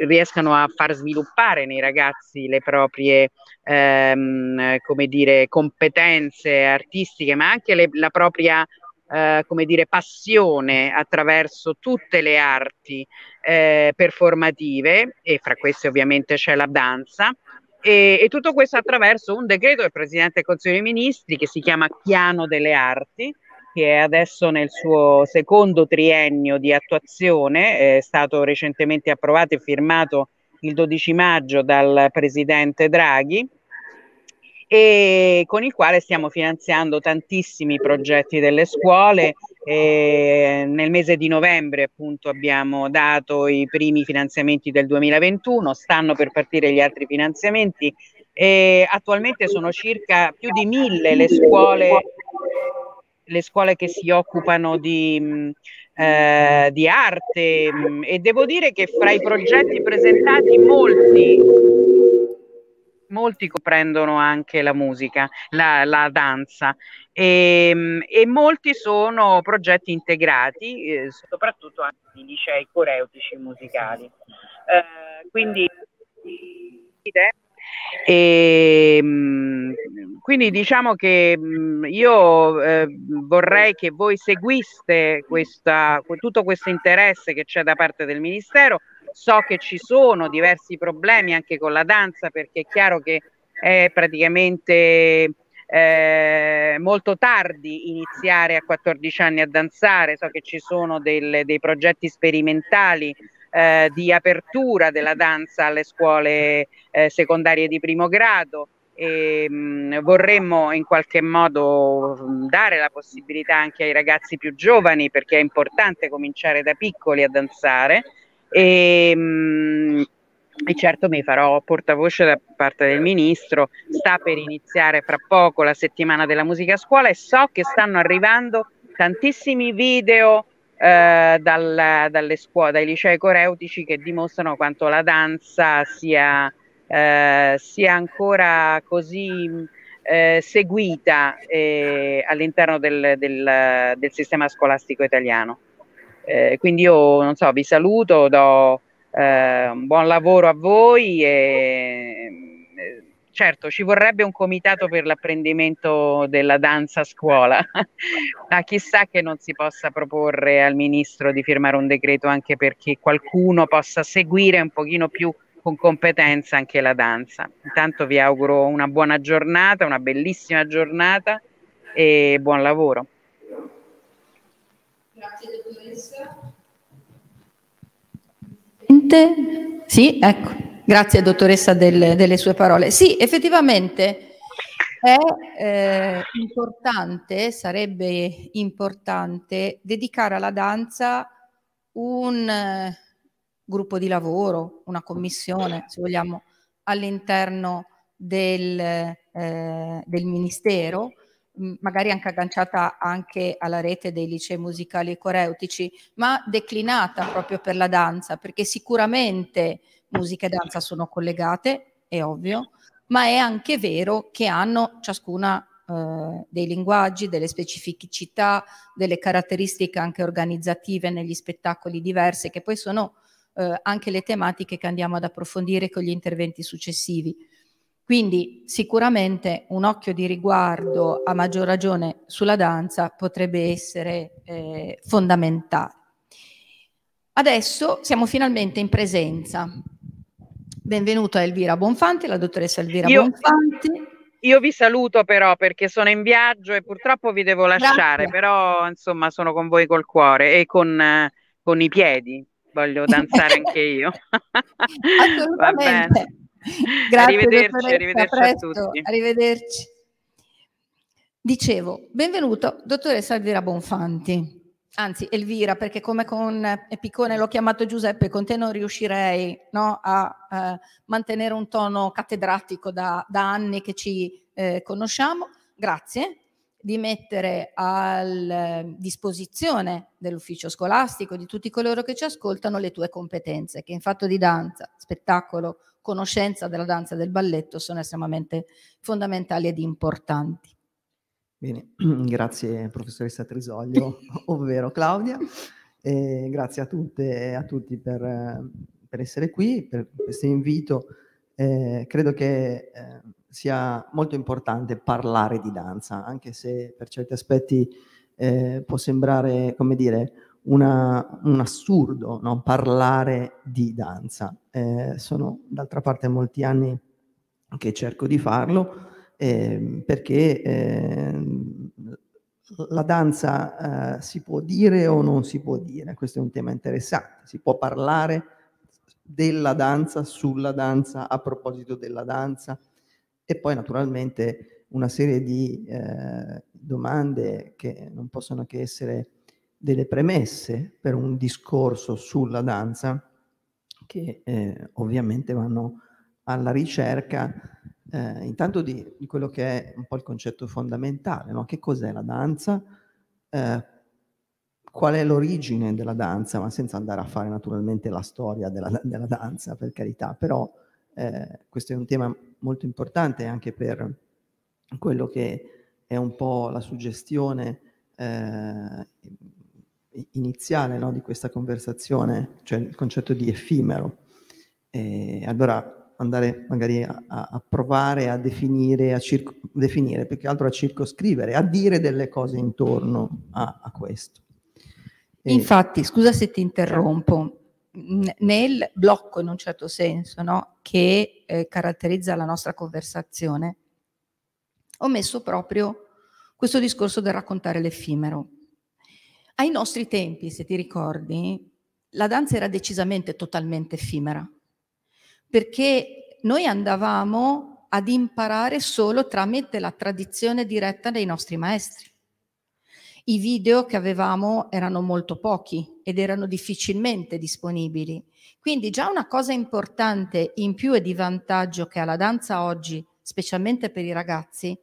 riescano a far sviluppare nei ragazzi le proprie ehm, come dire, competenze artistiche, ma anche le, la propria eh, come dire, passione attraverso tutte le arti eh, performative. E fra queste ovviamente c'è la danza e, e, tutto questo attraverso un decreto del Presidente del Consiglio dei Ministri che si chiama Piano delle Arti, che è adesso nel suo secondo triennio di attuazione, è stato recentemente approvato e firmato il 12 maggio dal Presidente Draghi e con il quale stiamo finanziando tantissimi progetti delle scuole. E nel mese di novembre appunto abbiamo dato i primi finanziamenti del 2021, stanno per partire gli altri finanziamenti e attualmente sono circa più di mille le scuole, le scuole che si occupano di, eh, di arte e devo dire che fra i progetti presentati molti molti comprendono anche la musica, la, la danza e, ehm, e, molti sono progetti integrati, eh, soprattutto anche di licei coreutici musicali. Eh, quindi, e, ehm, quindi diciamo che mm, io eh, vorrei che voi seguiste questa, tutto questo interesse che c'è da parte del Ministero So che ci sono diversi problemi anche con la danza perché è chiaro che è praticamente eh, molto tardi iniziare a 14 anni a danzare, so che ci sono del, dei progetti sperimentali eh, di apertura della danza alle scuole eh, secondarie di primo grado. E mh, mm, vorremmo in qualche modo mm, dare la possibilità anche ai ragazzi più giovani perché è importante cominciare da piccoli a danzare e, mh, e certo mi farò portavoce da parte del ministro, sta per iniziare fra poco la settimana della musica a scuola e so che stanno arrivando tantissimi video eh, dal, dalle scuole, dai licei coreutici che dimostrano quanto la danza sia, eh, sia ancora così eh, seguita eh, all'interno del, del, del sistema scolastico italiano. Eh, quindi io non so, vi saluto, do eh, un buon lavoro a voi e, certo, ci vorrebbe un comitato per l'apprendimento della danza a scuola, *laughs* ma chissà che non si possa proporre al ministro di firmare un decreto anche perché qualcuno possa seguire un pochino più con competenza anche la danza. Intanto vi auguro una buona giornata, una bellissima giornata e buon lavoro. Grazie. Sì, ecco. Grazie dottoressa del, delle sue parole. Sì, effettivamente è eh, importante, sarebbe importante dedicare alla danza un eh, gruppo di lavoro, una commissione, se vogliamo, all'interno del, eh, del Ministero, magari anche agganciata anche alla rete dei licei musicali e coreutici, ma declinata proprio per la danza, perché sicuramente musica e danza sono collegate, è ovvio, ma è anche vero che hanno ciascuna eh, dei linguaggi, delle specificità, delle caratteristiche anche organizzative negli spettacoli diversi, che poi sono eh, anche le tematiche che andiamo ad approfondire con gli interventi successivi. Quindi sicuramente un occhio di riguardo a maggior ragione sulla danza potrebbe essere eh, fondamentale. Adesso siamo finalmente in presenza Benvenuta Elvira Bonfanti, la dottoressa Elvira io, Bonfanti. Io vi saluto però perché sono in viaggio e purtroppo vi devo lasciare, Grazie. però insomma sono con voi col cuore e con, con i piedi, voglio *laughs* danzare anche io. Assolutamente. *laughs* *laughs* Grazie, arrivederci, arrivederci a, a tutti. Arrivederci. Dicevo, benvenuto dottoressa Elvira Bonfanti anzi Elvira, perché come con Piccone l'ho chiamato Giuseppe, con te non riuscirei no, a eh, mantenere un tono cattedratico da, da anni che ci eh, conosciamo. Grazie di mettere a disposizione dell'ufficio scolastico, di tutti coloro che ci ascoltano, le tue competenze, che in fatto di danza, spettacolo, conoscenza della danza e del balletto sono estremamente fondamentali ed importanti. Bene, *clears throat* grazie professoressa Trisoglio, *laughs* ovvero Claudia. E grazie a tutte e a tutti per, per essere qui, per questo invito. Eh, credo che eh, sia molto importante parlare di danza, anche se per certi aspetti eh, può sembrare, come dire, una, un assurdo no? parlare di danza. Eh, sono d'altra parte molti anni che cerco di farlo eh, perché eh, la danza eh, si può dire o non si può dire, questo è un tema interessante, si può parlare della danza, sulla danza, a proposito della danza e poi naturalmente una serie di eh, domande che non possono che essere delle premesse per un discorso sulla danza che eh, ovviamente vanno alla ricerca eh, intanto di, di, quello che è un po' il concetto fondamentale, no? che cos'è la danza, eh, qual è l'origine della danza, ma senza andare a fare naturalmente la storia della, della danza, per carità, però eh, questo è un tema molto importante anche per quello che è un po' la suggestione eh, iniziale no, di questa conversazione, cioè il concetto di effimero. E allora andare magari a, a provare a definire, a circo, definire, più che altro a circoscrivere, a dire delle cose intorno a, a questo. E... Infatti, scusa se ti interrompo, nel blocco in un certo senso no, che eh, caratterizza la nostra conversazione, ho messo proprio questo discorso del raccontare l'effimero. Ai nostri tempi, se ti ricordi, la danza era decisamente totalmente effimera perché noi andavamo ad imparare solo tramite la tradizione diretta dei nostri maestri. I video che avevamo erano molto pochi ed erano difficilmente disponibili. Quindi già una cosa importante in più e di vantaggio che ha la danza oggi, specialmente per i ragazzi,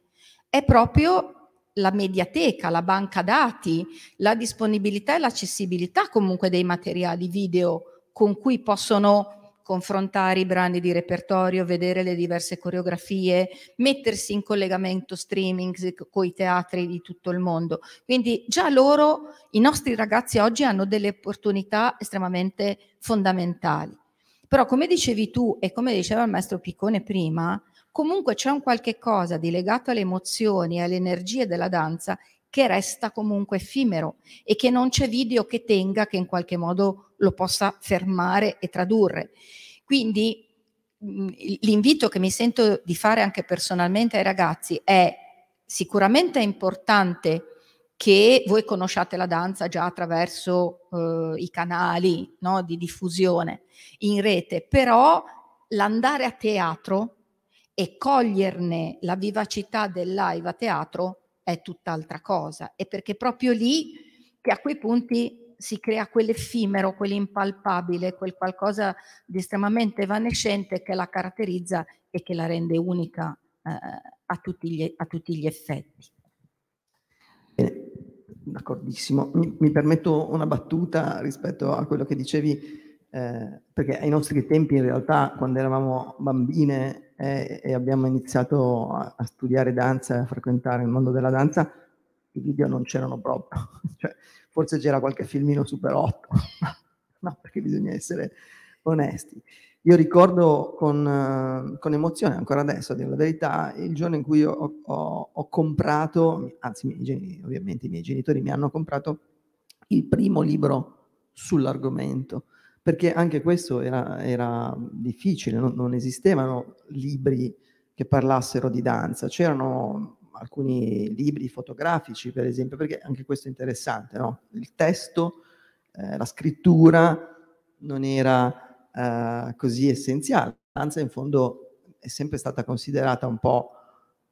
è proprio la mediateca, la banca dati, la disponibilità e l'accessibilità comunque dei materiali video con cui possono confrontare i brani di repertorio, vedere le diverse coreografie, mettersi in collegamento streaming con i teatri di tutto il mondo. Quindi già loro, i nostri ragazzi oggi hanno delle opportunità estremamente fondamentali. Però come dicevi tu e come diceva il maestro Piccone prima, comunque c'è un qualche cosa di legato alle emozioni e alle energie della danza che resta comunque effimero e che non c'è video che tenga che in qualche modo lo possa fermare e tradurre. Quindi mh, l'invito che mi sento di fare anche personalmente ai ragazzi è sicuramente è importante che voi conosciate la danza già attraverso eh, i canali no, di diffusione in rete, però l'andare a teatro e coglierne la vivacità del live a teatro è tutt'altra cosa. E perché proprio lì che a quei punti si crea quell'effimero, quell'impalpabile, quel qualcosa di estremamente evanescente che la caratterizza e che la rende unica eh, a, tutti gli, a, tutti gli, effetti. Bene, d'accordissimo. Mi, mi, permetto una battuta rispetto a quello che dicevi, eh, perché ai nostri tempi in realtà, quando eravamo bambine eh, e abbiamo iniziato a, a, studiare danza e a frequentare il mondo della danza, i video non c'erano proprio. *laughs* cioè, forse c'era qualche filmino Super 8, *laughs* no, perché bisogna essere onesti. Io ricordo con, con, emozione, ancora adesso a dire la verità, il giorno in cui ho, ho, ho comprato, anzi i ovviamente i miei genitori mi hanno comprato il primo libro sull'argomento perché anche questo era, era difficile, non, non, esistevano libri che parlassero di danza, c'erano alcuni libri fotografici, per esempio, perché anche questo è interessante, no? Il testo, eh, la scrittura non era eh, così essenziale, la danza in fondo è sempre stata considerata un po',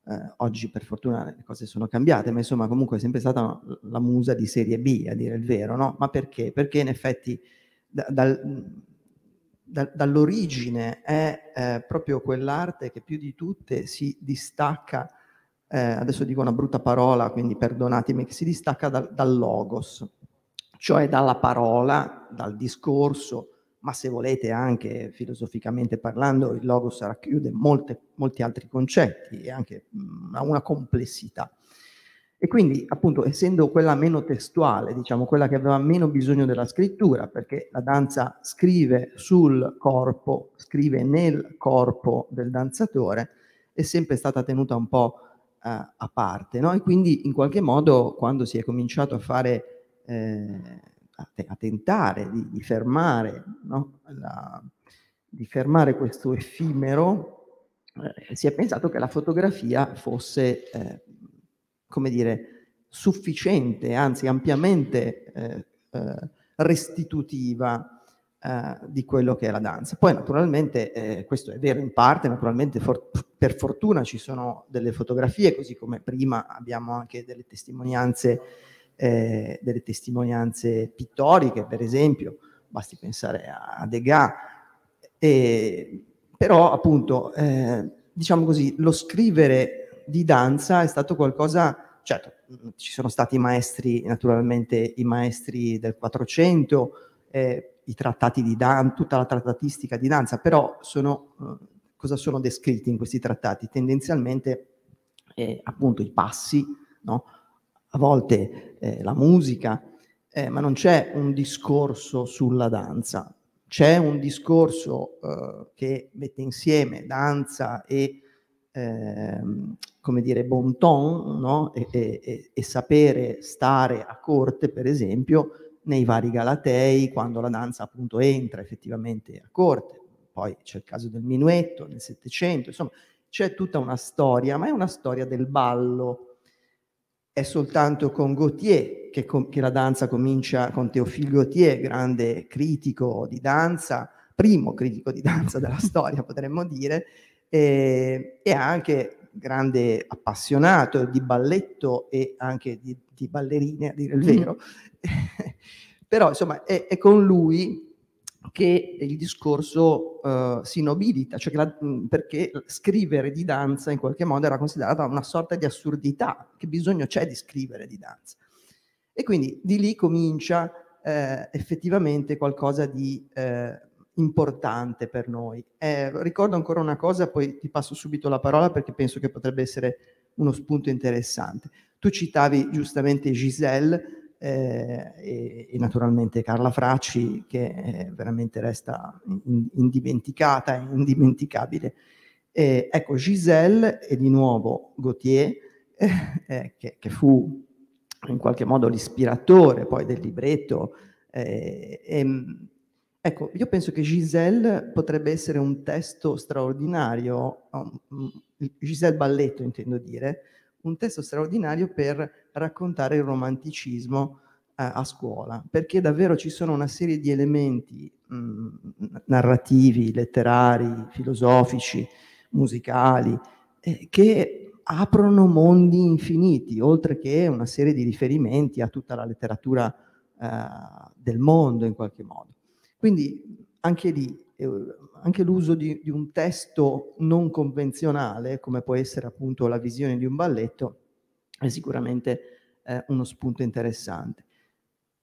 eh, oggi per fortuna le cose sono cambiate, ma insomma comunque è sempre stata la musa di serie B, a dire il vero, no? Ma perché? Perché in effetti da, dal, da, dall'origine è eh, proprio quell'arte che più di tutte si distacca, eh, adesso dico una brutta parola, quindi perdonatemi, che si distacca dal, dal logos, cioè dalla parola, dal discorso, ma se volete anche filosoficamente parlando, il logos racchiude molte, molti altri concetti e anche mh, una complessità. E quindi, appunto, essendo quella meno testuale, diciamo quella che aveva meno bisogno della scrittura, perché la danza scrive sul corpo, scrive nel corpo del danzatore, è sempre stata tenuta un po' eh, a parte, no? E quindi, in qualche modo, quando si è cominciato a fare, eh, a, a, tentare di, di fermare, no? la, di fermare questo effimero, eh, si è pensato che la fotografia fosse eh, come dire, sufficiente, anzi ampiamente eh, eh, restitutiva eh, di quello che è la danza. Poi naturalmente, eh, questo è vero in parte, naturalmente for- per fortuna ci sono delle fotografie, così come prima abbiamo anche delle testimonianze, eh, delle testimonianze pittoriche, per esempio, basti pensare a Degas, e, però appunto, eh, diciamo così, lo scrivere di danza è stato qualcosa, certo, ci sono stati i maestri, naturalmente i maestri del 400, eh, i trattati di danza, tutta la trattatistica di danza, però sono, eh, cosa sono descritti in questi trattati? Tendenzialmente eh, appunto i passi, no? a volte eh, la musica, eh, ma non c'è un discorso sulla danza, c'è un discorso eh, che mette insieme danza e ehm, come dire, bon ton no? e, e, e, sapere stare a corte, per esempio, nei vari Galatei, quando la danza appunto entra effettivamente a corte. Poi c'è il caso del minuetto nel Settecento, insomma, c'è tutta una storia, ma è una storia del ballo. È soltanto con Gautier che, che la danza comincia, con Théophile Gautier, grande critico di danza, primo critico di danza della storia, potremmo dire, e, e anche grande appassionato di balletto e anche di, di ballerine, a dire il vero. *laughs* Però insomma è, è, con lui che il discorso uh, si nobilita, cioè la, perché scrivere di danza in qualche modo era considerata una sorta di assurdità, che bisogno c'è di scrivere di danza. E quindi di lì comincia eh, effettivamente qualcosa di eh, importante per noi. Eh, ricordo ancora una cosa, poi ti passo subito la parola perché penso che potrebbe essere uno spunto interessante. Tu citavi giustamente Giselle eh, e, e, naturalmente Carla Fracci, che veramente resta in, indimenticata indimenticabile E, ecco, Giselle e di nuovo Gautier, eh, che, che, fu in qualche modo l'ispiratore poi del libretto. Eh, ecco, io penso che Giselle potrebbe essere un testo straordinario, um, Giselle Balletto intendo dire, un testo straordinario per raccontare il romanticismo eh, a scuola, perché davvero ci sono una serie di elementi mh, narrativi, letterari, filosofici, musicali, eh, che aprono mondi infiniti, oltre che una serie di riferimenti a tutta la letteratura eh, del mondo in qualche modo. Quindi anche lì, eh, anche l'uso di, di, un testo non convenzionale, come può essere appunto la visione di un balletto, è sicuramente eh, uno spunto interessante.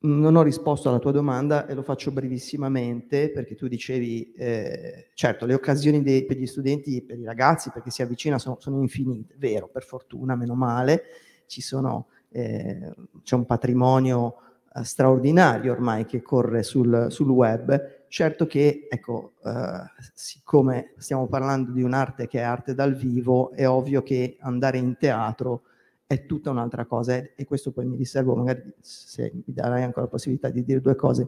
Non ho risposto alla tua domanda e lo faccio brevissimamente perché tu dicevi, eh, certo, le occasioni dei, per gli studenti, per i ragazzi, perché si avvicina, sono, sono infinite, vero, per fortuna, meno male, sono, eh, c'è un patrimonio straordinario ormai che corre sul, sul web. Certo che, ecco, eh, siccome stiamo parlando di un'arte che è arte dal vivo, è ovvio che andare in teatro è tutta un'altra cosa e questo poi mi riservo magari se mi darai ancora la possibilità di dire due cose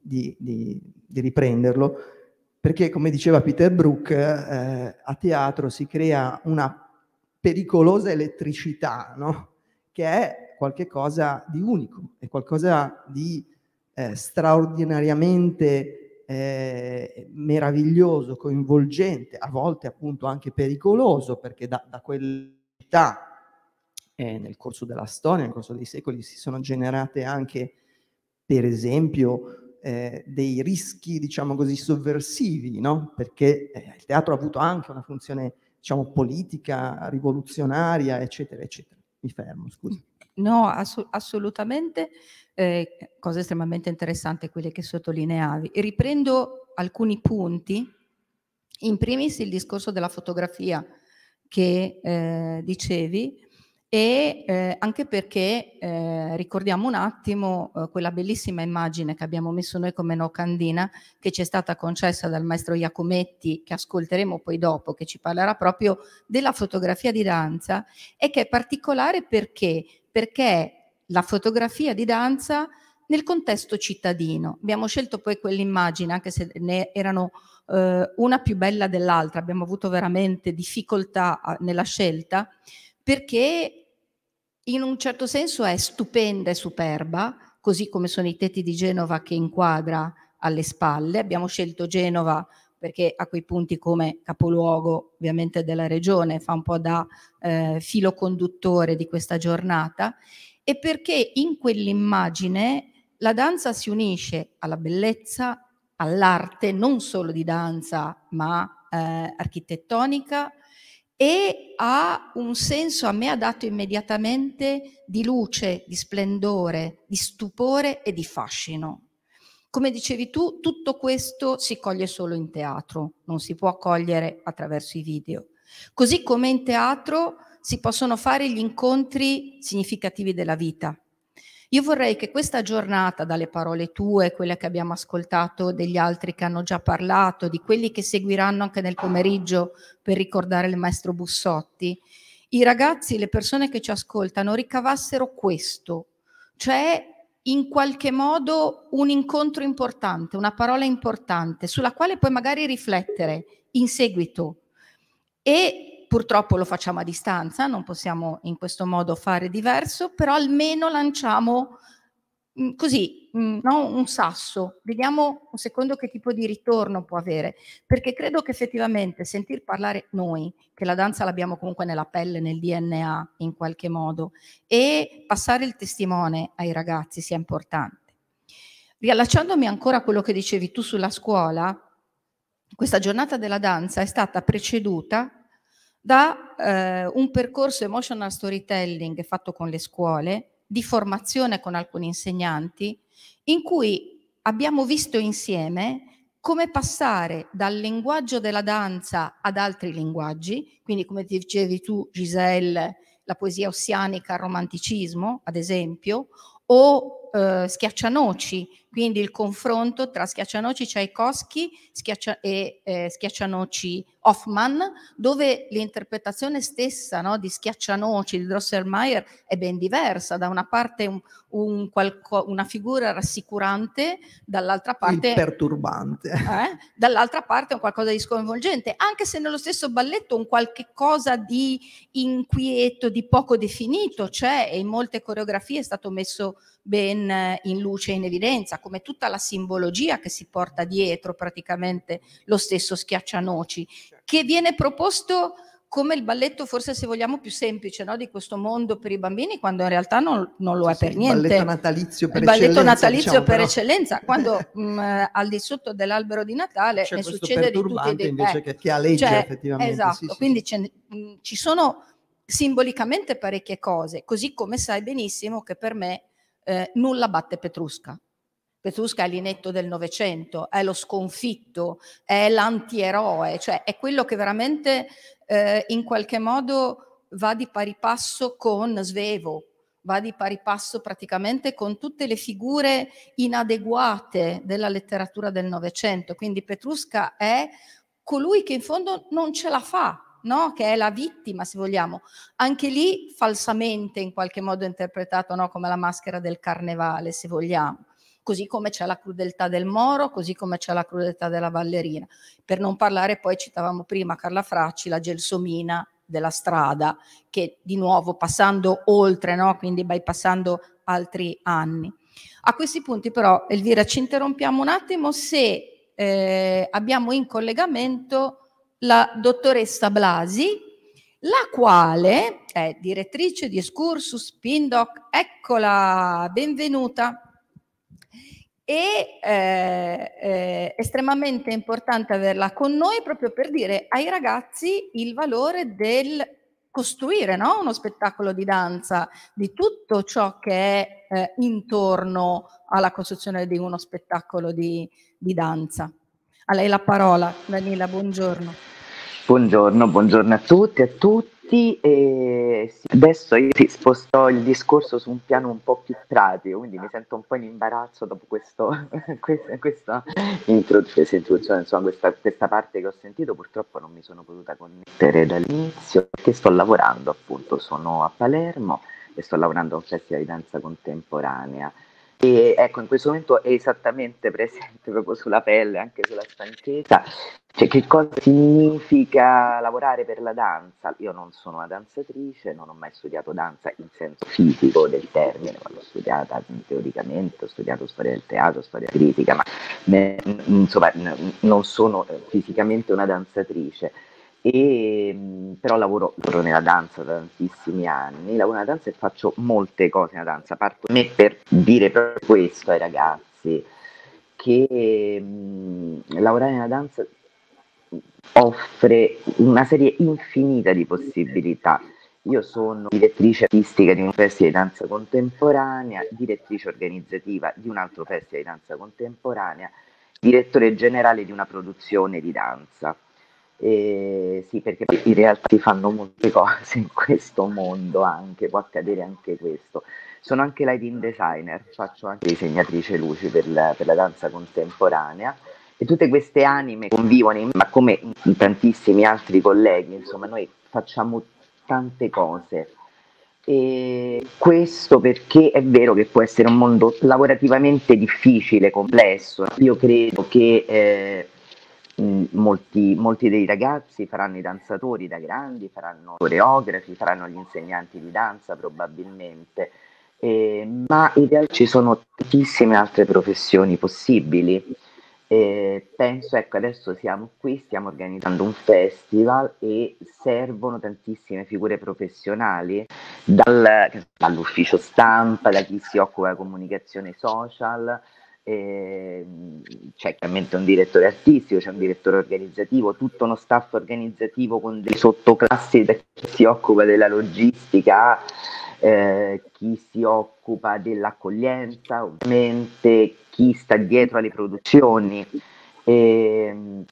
di, di, di riprenderlo perché come diceva Peter Brook eh, a teatro si crea una pericolosa elettricità no? che è qualcosa di unico è qualcosa di eh, straordinariamente eh, meraviglioso, coinvolgente, a volte appunto anche pericoloso perché da, da quell'età eh, nel corso della storia, nel corso dei secoli, si sono generate anche, per esempio, eh, dei rischi, diciamo così, sovversivi, no? Perché eh, il teatro ha avuto anche una funzione, diciamo, politica, rivoluzionaria, eccetera, eccetera. Mi fermo, scusi. No, ass- assolutamente, eh, cose estremamente interessanti quelle che sottolineavi. riprendo alcuni punti, in primis il discorso della fotografia che eh, dicevi, e eh, anche perché eh, ricordiamo un attimo eh, quella bellissima immagine che abbiamo messo noi come Nocandina che ci è stata concessa dal maestro Iacometti che ascolteremo poi dopo che ci parlerà proprio della fotografia di danza e che è particolare perché perché la fotografia di danza nel contesto cittadino abbiamo scelto poi quell'immagine anche se ne erano eh, una più bella dell'altra abbiamo avuto veramente difficoltà a, nella scelta perché in un certo senso è stupenda e superba, così come sono i tetti di Genova che inquadra alle spalle. Abbiamo scelto Genova perché a quei punti come capoluogo ovviamente della regione fa un po' da eh, filo conduttore di questa giornata e perché in quell'immagine la danza si unisce alla bellezza, all'arte non solo di danza ma eh, architettonica, e ha un senso, a me ha dato immediatamente di luce, di splendore, di stupore e di fascino. Come dicevi tu, tutto questo si coglie solo in teatro, non si può cogliere attraverso i video. Così come in teatro si possono fare gli incontri significativi della vita, io vorrei che questa giornata, dalle parole tue, quelle che abbiamo ascoltato degli altri che hanno già parlato, di quelli che seguiranno anche nel pomeriggio per ricordare il maestro Bussotti, i ragazzi, le persone che ci ascoltano ricavassero questo, cioè in qualche modo un incontro importante, una parola importante, sulla quale poi magari riflettere in seguito. E purtroppo lo facciamo a distanza, non possiamo in questo modo fare diverso, però almeno lanciamo mm, così mm, no? un sasso, vediamo un secondo che tipo di ritorno può avere, perché credo che effettivamente sentir parlare noi, che la danza l'abbiamo comunque nella pelle, nel DNA in qualche modo, e passare il testimone ai ragazzi sia importante. Riallacciandomi ancora a quello che dicevi tu sulla scuola, questa giornata della danza è stata preceduta da eh, un percorso emotional storytelling fatto con le scuole, di formazione con alcuni insegnanti, in cui abbiamo visto insieme come passare dal linguaggio della danza ad altri linguaggi, quindi come dicevi tu Giselle, la poesia ossianica al romanticismo, ad esempio, o eh, Schiaccianoci, quindi il confronto tra Schiaccianoci Tchaikovsky schiaccia- e eh, Schiaccianoci Hoffman, dove l'interpretazione stessa no, di Schiaccianoci, di Drosselmeyer, è ben diversa. Da una parte un, un qualco, una figura rassicurante, dall'altra parte... Il perturbante. Eh, dall'altra parte un qualcosa di sconvolgente, anche se nello stesso balletto un qualche cosa di inquieto, di poco definito c'è e in molte coreografie è stato messo ben in luce e in evidenza, come tutta la simbologia che si porta dietro praticamente lo stesso schiaccianoci, che viene proposto come il balletto forse se vogliamo più semplice no? di questo mondo per i bambini quando in realtà non, non lo è per niente. Il balletto natalizio per il balletto natalizio diciamo, per eccellenza, quando *laughs* mh, al di sotto dell'albero di Natale C'è ne succede di tutti dei- invece eh, che, che aleggia cioè, effettivamente. Esatto, sì, quindi sì. mh, ci sono simbolicamente parecchie cose, così come sai benissimo che per me eh, nulla batte Petrusca. Petrusca è l'inetto del Novecento, è lo sconfitto, è l'antieroe, cioè è quello che veramente eh, in qualche modo va di pari passo con Svevo, va di pari passo praticamente con tutte le figure inadeguate della letteratura del Novecento. Quindi Petrusca è colui che in fondo non ce la fa, no? che è la vittima, se vogliamo. Anche lì falsamente in qualche modo interpretato no? come la maschera del carnevale, se vogliamo. Così come c'è la crudeltà del Moro, così come c'è la crudeltà della ballerina. Per non parlare, poi citavamo prima Carla Fracci, la gelsomina della strada, che di nuovo passando oltre, no? quindi bypassando altri anni. A questi punti però, Elvira, ci interrompiamo un attimo se eh, abbiamo in collegamento la dottoressa Blasi, la quale è direttrice di Excursus Pindoc. Eccola, benvenuta. E eh, è estremamente importante averla con noi proprio per dire ai ragazzi il valore del costruire no? uno spettacolo di danza, di tutto ciò che è eh, intorno alla costruzione di uno spettacolo di, di danza. A lei la parola, Danila, buongiorno. Buongiorno, buongiorno a tutti e a tutti. E adesso io ti sposto il discorso su un piano un po' più pratico, quindi mi sento un po' in imbarazzo dopo questo, *laughs* questa, questa introduzione, insomma, questa, questa parte che ho sentito. Purtroppo non mi sono potuta connettere dall'inizio perché sto lavorando, appunto, sono a Palermo e sto lavorando a un festival di danza contemporanea. E ecco, in questo momento è esattamente presente proprio sulla pelle, anche sulla stanchezza, cioè che cosa significa lavorare per la danza. Io non sono una danzatrice, non ho mai studiato danza in senso fisico del termine, ma l'ho studiata teoricamente, ho studiato storia del teatro, storia critica, ma insomma non sono eh, fisicamente una danzatrice. E, però lavoro, lavoro nella danza da tantissimi anni, lavoro nella danza e faccio molte cose nella danza. Parto me per dire proprio questo ai ragazzi, che mh, lavorare nella danza offre una serie infinita di possibilità. Io sono direttrice artistica di un festival di danza contemporanea, direttrice organizzativa di un altro festival di danza contemporanea, direttore generale di una produzione di danza. Eh, sì, perché in realtà si fanno molte *laughs* cose in questo mondo anche, può accadere anche questo. Sono anche lighting designer, faccio anche disegnatrice luci per la, per la danza contemporanea e tutte queste anime convivono, in- ma come tantissimi altri colleghi, insomma, noi facciamo tante cose. E questo perché è vero che può essere un mondo lavorativamente difficile, complesso. Io credo che eh, molti, molti dei ragazzi faranno i danzatori da grandi, faranno coreografi, faranno gli insegnanti di danza probabilmente, eh, ma in realtà ci sono tantissime altre professioni possibili. E penso, ecco, adesso siamo qui, stiamo organizzando un festival e servono tantissime figure professionali, dal- dall'ufficio stampa, da chi si occupa di comunicazione social, ehm, c'è chiaramente un direttore artistico, c'è un direttore organizzativo, tutto uno staff organizzativo con delle sottoclassi da chi si occupa della logistica, eh, chi si occupa dell'accoglienza, ovviamente chi sta dietro alle produzioni. Ehm,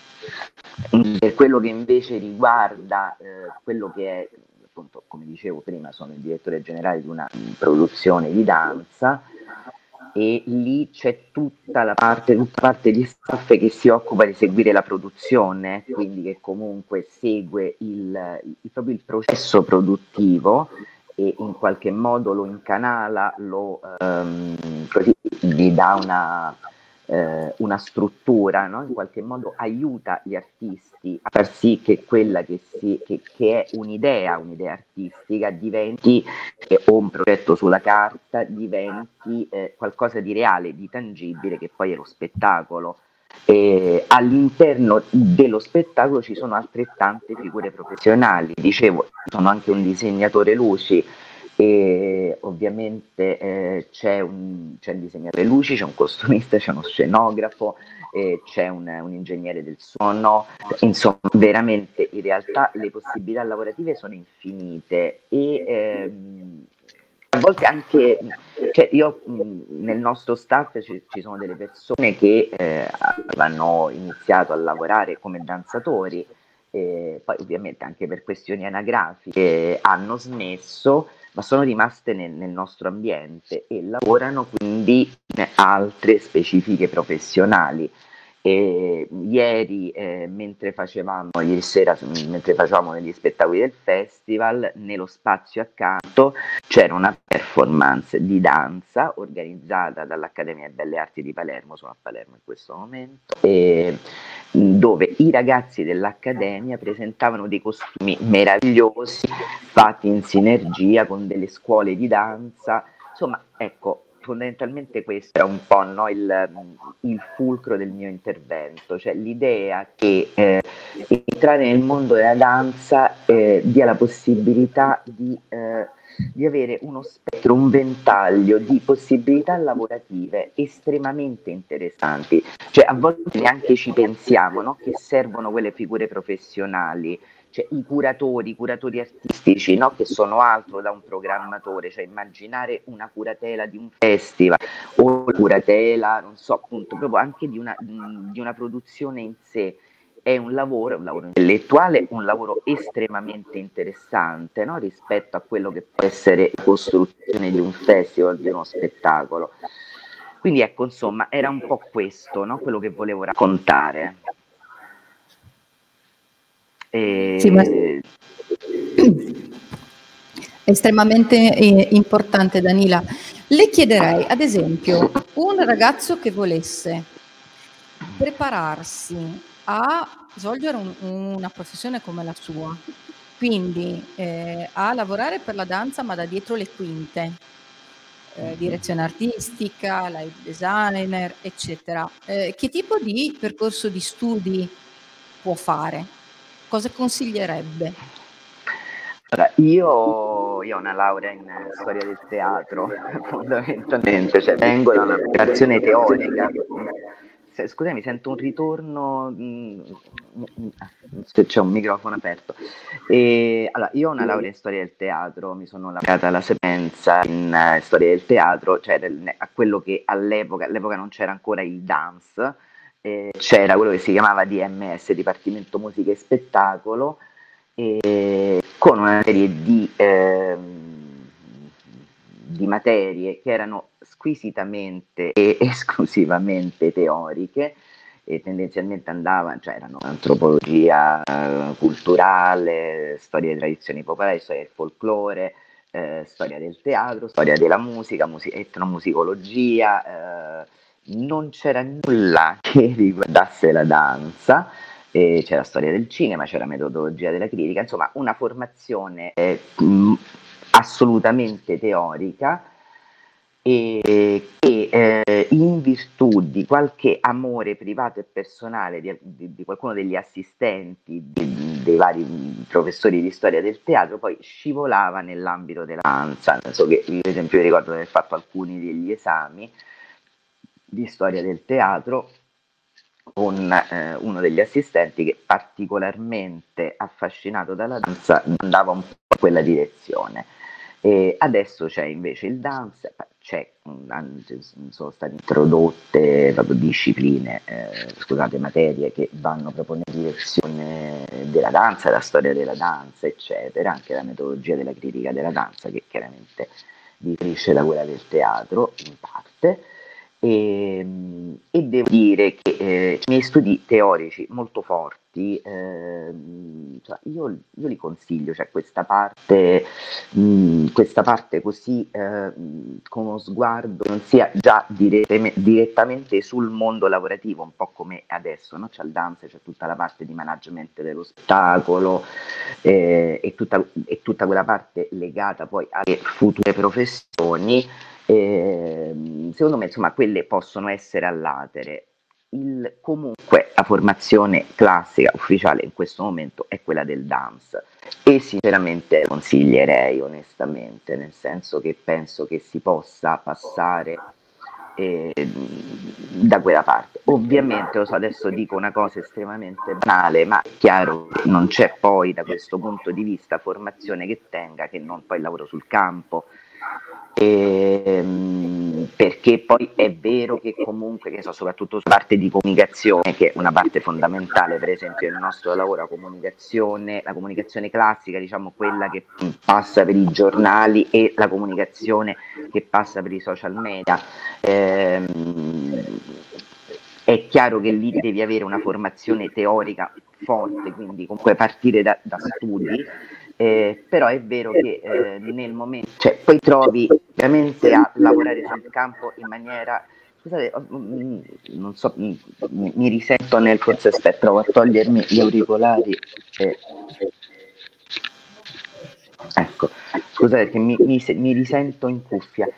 per quello che invece riguarda eh, quello che è, appunto, come dicevo prima, sono il direttore generale di una produzione di danza. E lì c'è tutta la parte, tutta parte di staff che si occupa di seguire la produzione, quindi che comunque segue il, il, proprio il processo produttivo e in qualche modo lo incanala, lo, um, così gli dà una, eh, una struttura, no? in qualche modo aiuta gli artisti a far sì che quella che, si, che, che è un'idea, un'idea artistica, diventi eh, o un progetto sulla carta, diventi eh, qualcosa di reale, di tangibile, che poi è lo spettacolo. E all'interno dello spettacolo ci sono altrettante figure professionali. Dicevo, sono anche un disegnatore luci, e ovviamente eh, c'è, un, c'è il disegnatore luci, c'è un costumista, c'è uno scenografo, eh, c'è un, un, ingegnere del suono, insomma veramente in realtà le possibilità lavorative sono infinite e ehm, a volte anche, cioè io nel nostro staff ci, ci sono delle persone che eh, hanno iniziato a lavorare come danzatori, poi ovviamente anche per questioni anagrafiche hanno smesso ma sono rimaste nel, nel nostro ambiente e lavorano quindi in altre specifiche professionali. E ieri, eh, mentre facevamo, ieri sera, mentre facevamo degli spettacoli del festival, nello spazio accanto c'era una performance di danza organizzata dall'Accademia Belle Arti di Palermo, sono a Palermo in questo momento, e, dove i ragazzi dell'Accademia presentavano dei costumi meravigliosi fatti in sinergia con delle scuole di danza. Insomma, ecco, fondamentalmente questo è un po' no, il, il, fulcro del mio intervento, cioè l'idea che eh, entrare nel mondo della danza eh, dia la possibilità di, eh, di, avere uno spettro, un ventaglio di possibilità lavorative estremamente interessanti, cioè a volte neanche ci pensiamo no, che servono quelle figure professionali cioè, i curatori, i curatori artistici, no? che sono altro da un programmatore, cioè immaginare una curatela di un festival o curatela, non so, appunto, proprio anche di una, di una produzione in sé è un lavoro, un lavoro intellettuale, un lavoro estremamente interessante no? rispetto a quello che può essere la costruzione di un festival, di uno spettacolo. Quindi ecco, insomma, era un po' questo no? quello che volevo raccontare. E... Sì, ma... Estremamente eh, importante Danila. Le chiederei, ad esempio, un ragazzo che volesse prepararsi a svolgere un, una professione come la sua, quindi eh, a lavorare per la danza ma da dietro le quinte, eh, direzione artistica, live designer, eccetera. Eh, che tipo di percorso di studi può fare? Cosa consiglierebbe? Allora, io, io, ho una laurea in storia del teatro, *laughs* fondamentalmente, cioè vengo da una preparazione teorica. Scusami, sento un ritorno, mm, se c'è un microfono aperto. E, allora, io ho una laurea in storia del teatro, mi sono laureata alla Sepenza in uh, storia del teatro, cioè del, a quello che all'epoca, all'epoca non c'era ancora il dance, eh, c'era quello che si chiamava DMS, Dipartimento Musica e Spettacolo, eh, con una serie di, eh, di, materie che erano squisitamente e *laughs* esclusivamente teoriche e tendenzialmente andavano, cioè erano antropologia eh, culturale, storia delle tradizioni popolari, storia del folklore, eh, storia del teatro, storia della musica, musica etnomusicologia, eh, non c'era nulla che *laughs* riguardasse la danza, eh, c'era storia del cinema, c'era metodologia della critica, insomma una formazione eh, mh, assolutamente teorica e che eh, in virtù di qualche amore privato e personale di, di, di qualcuno degli assistenti di, dei vari professori di storia del teatro poi scivolava nell'ambito della danza, senso che per esempio io ricordo di aver fatto alcuni degli esami di storia del teatro con eh, uno degli assistenti che particolarmente affascinato dalla danza andava un po' in quella direzione. E adesso c'è invece il dance, c'è, sono state introdotte proprio discipline, eh, scusate, materie che vanno proprio nella direzione della danza, la storia della danza, eccetera, anche la metodologia della critica della danza che chiaramente differisce da quella del teatro in parte E, ehm, e devo dire che eh, i miei studi teorici molto forti, eh, cioè io, io, li consiglio, cioè questa parte, mh, questa parte così eh, con uno sguardo non sia già dirette, direttamente sul mondo lavorativo, un po' come adesso, no? c'è il dance, c'è tutta la parte di management dello spettacolo eh, e tutta, e tutta quella parte legata poi alle future professioni eh, secondo me, insomma, quelle possono essere all'atere. Il, comunque la formazione classica ufficiale in questo momento è quella del dance e sinceramente consiglierei onestamente nel senso che penso che si possa passare eh, da quella parte ovviamente lo so adesso dico una cosa estremamente banale ma è chiaro che non c'è poi da questo punto di vista formazione che tenga che non poi lavoro sul campo Ehm, perché poi è vero che comunque, che so, soprattutto sulla parte di comunicazione, che è una parte fondamentale, per esempio nel nostro lavoro, la comunicazione, la comunicazione classica, diciamo quella che passa per i giornali e la comunicazione che passa per i social media. Ehm, è chiaro che lì devi avere una formazione teorica forte, quindi comunque partire da, da studi eh, però è vero che eh, nel momento, cioè poi trovi veramente a lavorare sul campo in maniera, scusate, mm, mm, non so, mi, mm, mi risento nel forse aspetta, provo a togliermi gli auricolari. E... Ecco, scusate che mi, mi, mi risento in cuffia.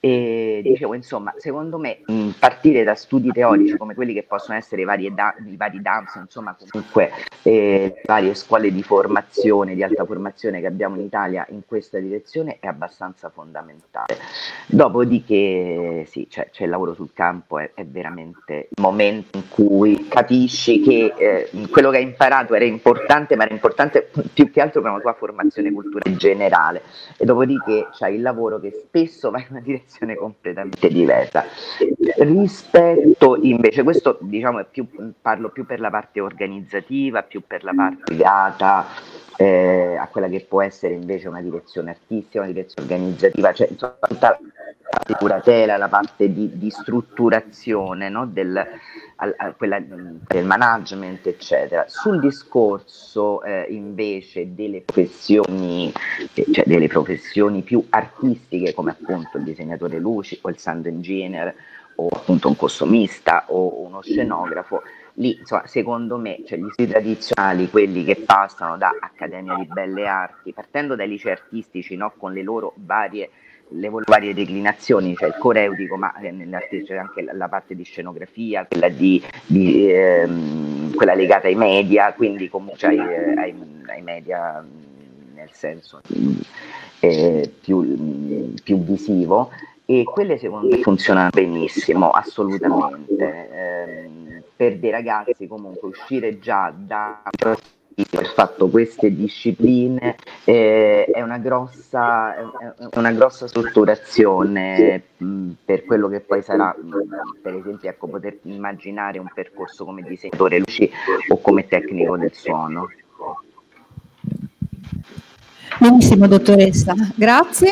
E dicevo, insomma, secondo me mh, partire da studi teorici come quelli che possono essere i vari, da- i vari DAMS, insomma, comunque eh, varie scuole di formazione, di alta formazione che abbiamo in Italia in questa direzione è abbastanza fondamentale. Dopodiché, sì, cioè, c'è il lavoro sul campo, è, è, veramente il momento in cui capisci che eh, quello che hai imparato era importante, ma era importante più che altro per una tua formazione culturale generale. E dopodiché c'è il lavoro che spesso va in una direzione completamente diversa. Rispetto invece, questo diciamo è più, parlo più per la parte organizzativa, più per la parte legata eh, a quella che può essere invece una direzione artistica, una direzione organizzativa, cioè tutta parte curatela, la parte di, di strutturazione no? del, a, a quella, del management, eccetera. Sul discorso eh, invece delle professioni, eh, cioè delle professioni più artistiche, come appunto il disegnatore luci o il sound engineer o appunto un costumista o uno scenografo, lì insomma, secondo me cioè, gli stili tradizionali, quelli che passano da Accademia di Belle Arti, partendo dai licei artistici no, con le loro varie, le varie declinazioni, cioè il coreutico, ma eh, c'è anche la, la, parte di scenografia, quella, di, di, ehm, quella legata ai media, quindi comunque ai, ai, ai, media nel senso eh, più, più visivo e quelle secondo me funzionano benissimo, assolutamente. Eh, per dei ragazzi comunque uscire già da aver fatto queste discipline eh, è, una grossa, è una grossa strutturazione mh, per quello che poi sarà, mh, per esempio, ecco, poter immaginare un percorso come disegnatore luci o come tecnico del suono. Benissimo, dottoressa, grazie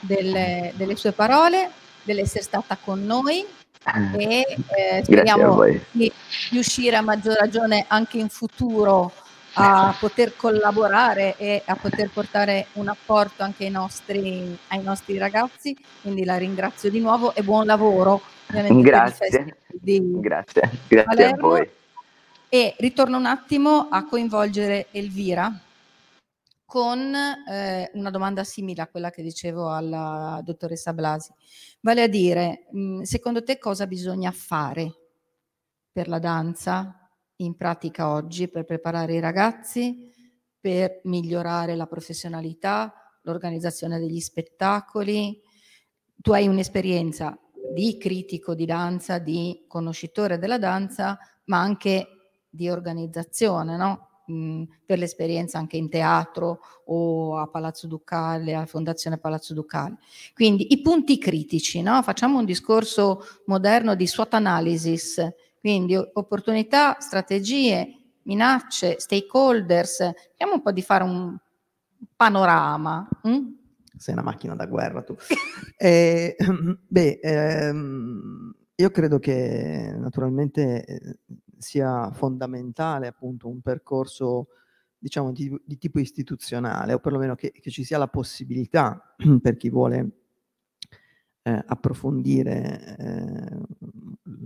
delle, delle sue parole, dell'essere stata con noi e eh, speriamo di riuscire a maggior ragione anche in futuro a poter collaborare e a poter portare un apporto anche ai nostri, ai nostri ragazzi. Quindi la ringrazio di nuovo e buon lavoro. Grazie. Grazie, grazie a voi. E ritorno un attimo a coinvolgere Elvira con eh, una domanda simile a quella che dicevo alla dottoressa Blasi. Vale a dire, mh, secondo te cosa bisogna fare per la danza in pratica oggi per preparare i ragazzi, per migliorare la professionalità, l'organizzazione degli spettacoli? Tu hai un'esperienza di critico di danza, di conoscitore della danza, ma anche di organizzazione, no? mh, per l'esperienza anche in teatro o a Palazzo Ducale, a Fondazione Palazzo Ducale. Quindi i punti critici, no? facciamo un discorso moderno di SWOT analysis, quindi opportunità, strategie, minacce, stakeholders, vediamo un po' di fare un panorama. Hm? Sei una macchina da guerra tu. *laughs* eh, *clears throat* beh, ehm, io credo che naturalmente eh, sia fondamentale appunto un percorso diciamo di, di tipo istituzionale o perlomeno che, che, ci sia la possibilità *clears throat* per chi vuole eh, approfondire eh,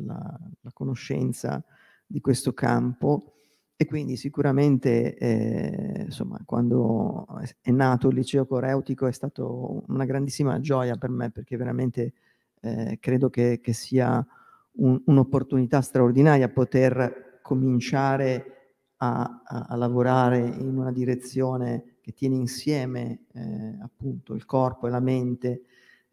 la, la, conoscenza di questo campo. E quindi sicuramente eh, insomma quando è nato il liceo coreutico è stato una grandissima gioia per me perché veramente eh, credo che, che sia un, un'opportunità straordinaria poter cominciare a, a, a, lavorare in una direzione che tiene insieme eh, appunto il corpo e la mente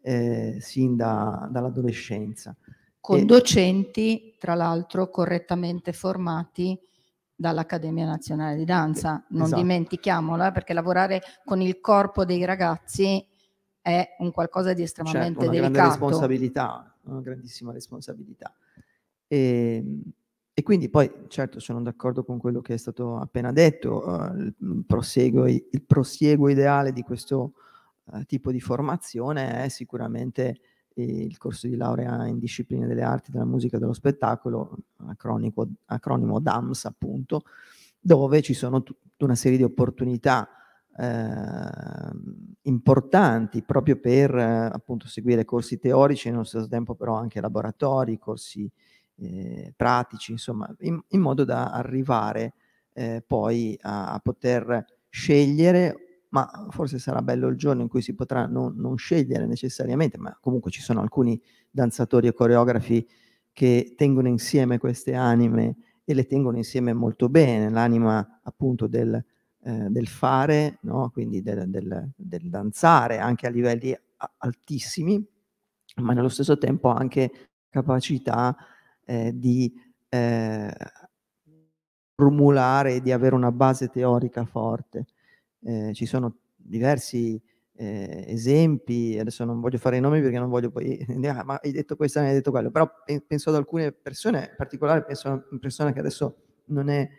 eh, sin da, dall'adolescenza. Con e, docenti, tra l'altro, correttamente formati dall'Accademia Nazionale di Danza, non esatto. dimentichiamola, perché lavorare con il corpo dei ragazzi è un qualcosa di estremamente certo, una delicato. Grande responsabilità, una grandissima responsabilità. E, ehm, e, quindi poi, certo, sono d'accordo con quello che è stato appena detto, uh, il, prosieguo, il, prosieguo, ideale di questo uh, tipo di formazione è sicuramente il corso di laurea in discipline delle arti, della musica e dello spettacolo, acronimo DAMS appunto, dove ci sono tutta una serie di opportunità eh, importanti proprio per eh, appunto seguire corsi teorici e nello stesso tempo però anche laboratori, corsi eh, pratici, insomma, in, in, modo da arrivare eh, poi a, a, poter scegliere, ma forse sarà bello il giorno in cui si potrà non, non scegliere necessariamente, ma comunque ci sono alcuni danzatori e coreografi che tengono insieme queste anime e le tengono insieme molto bene, l'anima appunto del, eh, del fare, no? quindi del, del, del, danzare anche a livelli altissimi, ma nello stesso tempo anche capacità eh, di eh, formulare, di avere una base teorica forte. Eh, ci sono diversi eh, esempi, adesso non voglio fare i nomi perché non voglio poi, *laughs* ah, ma hai detto questo, hai detto quello, però penso ad alcune persone, in particolare penso a una persona che adesso non è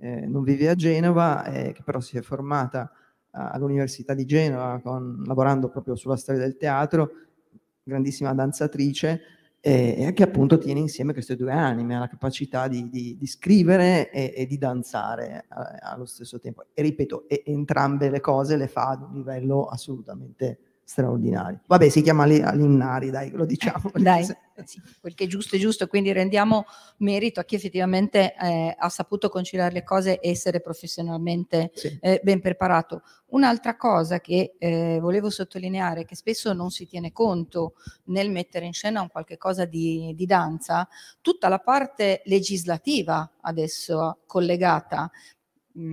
eh, non vive a Genova, eh, che però si è formata all'Università di Genova con, lavorando proprio sulla storia del teatro, grandissima danzatrice, e che appunto tiene insieme queste due anime, la capacità di, di, di scrivere e, e, di danzare a, allo stesso tempo. E ripeto, e, entrambe le cose le fa ad un livello assolutamente straordinari. Vabbè, si chiama Linnari, dai, lo diciamo. Eh, dai, *laughs* sì, quel che è giusto è giusto, quindi rendiamo merito a chi effettivamente eh, ha saputo conciliare le cose e essere professionalmente sì. eh, ben preparato. Un'altra cosa che eh, volevo sottolineare, che spesso non si tiene conto nel mettere in scena un qualche cosa di, di danza, tutta la parte legislativa adesso collegata,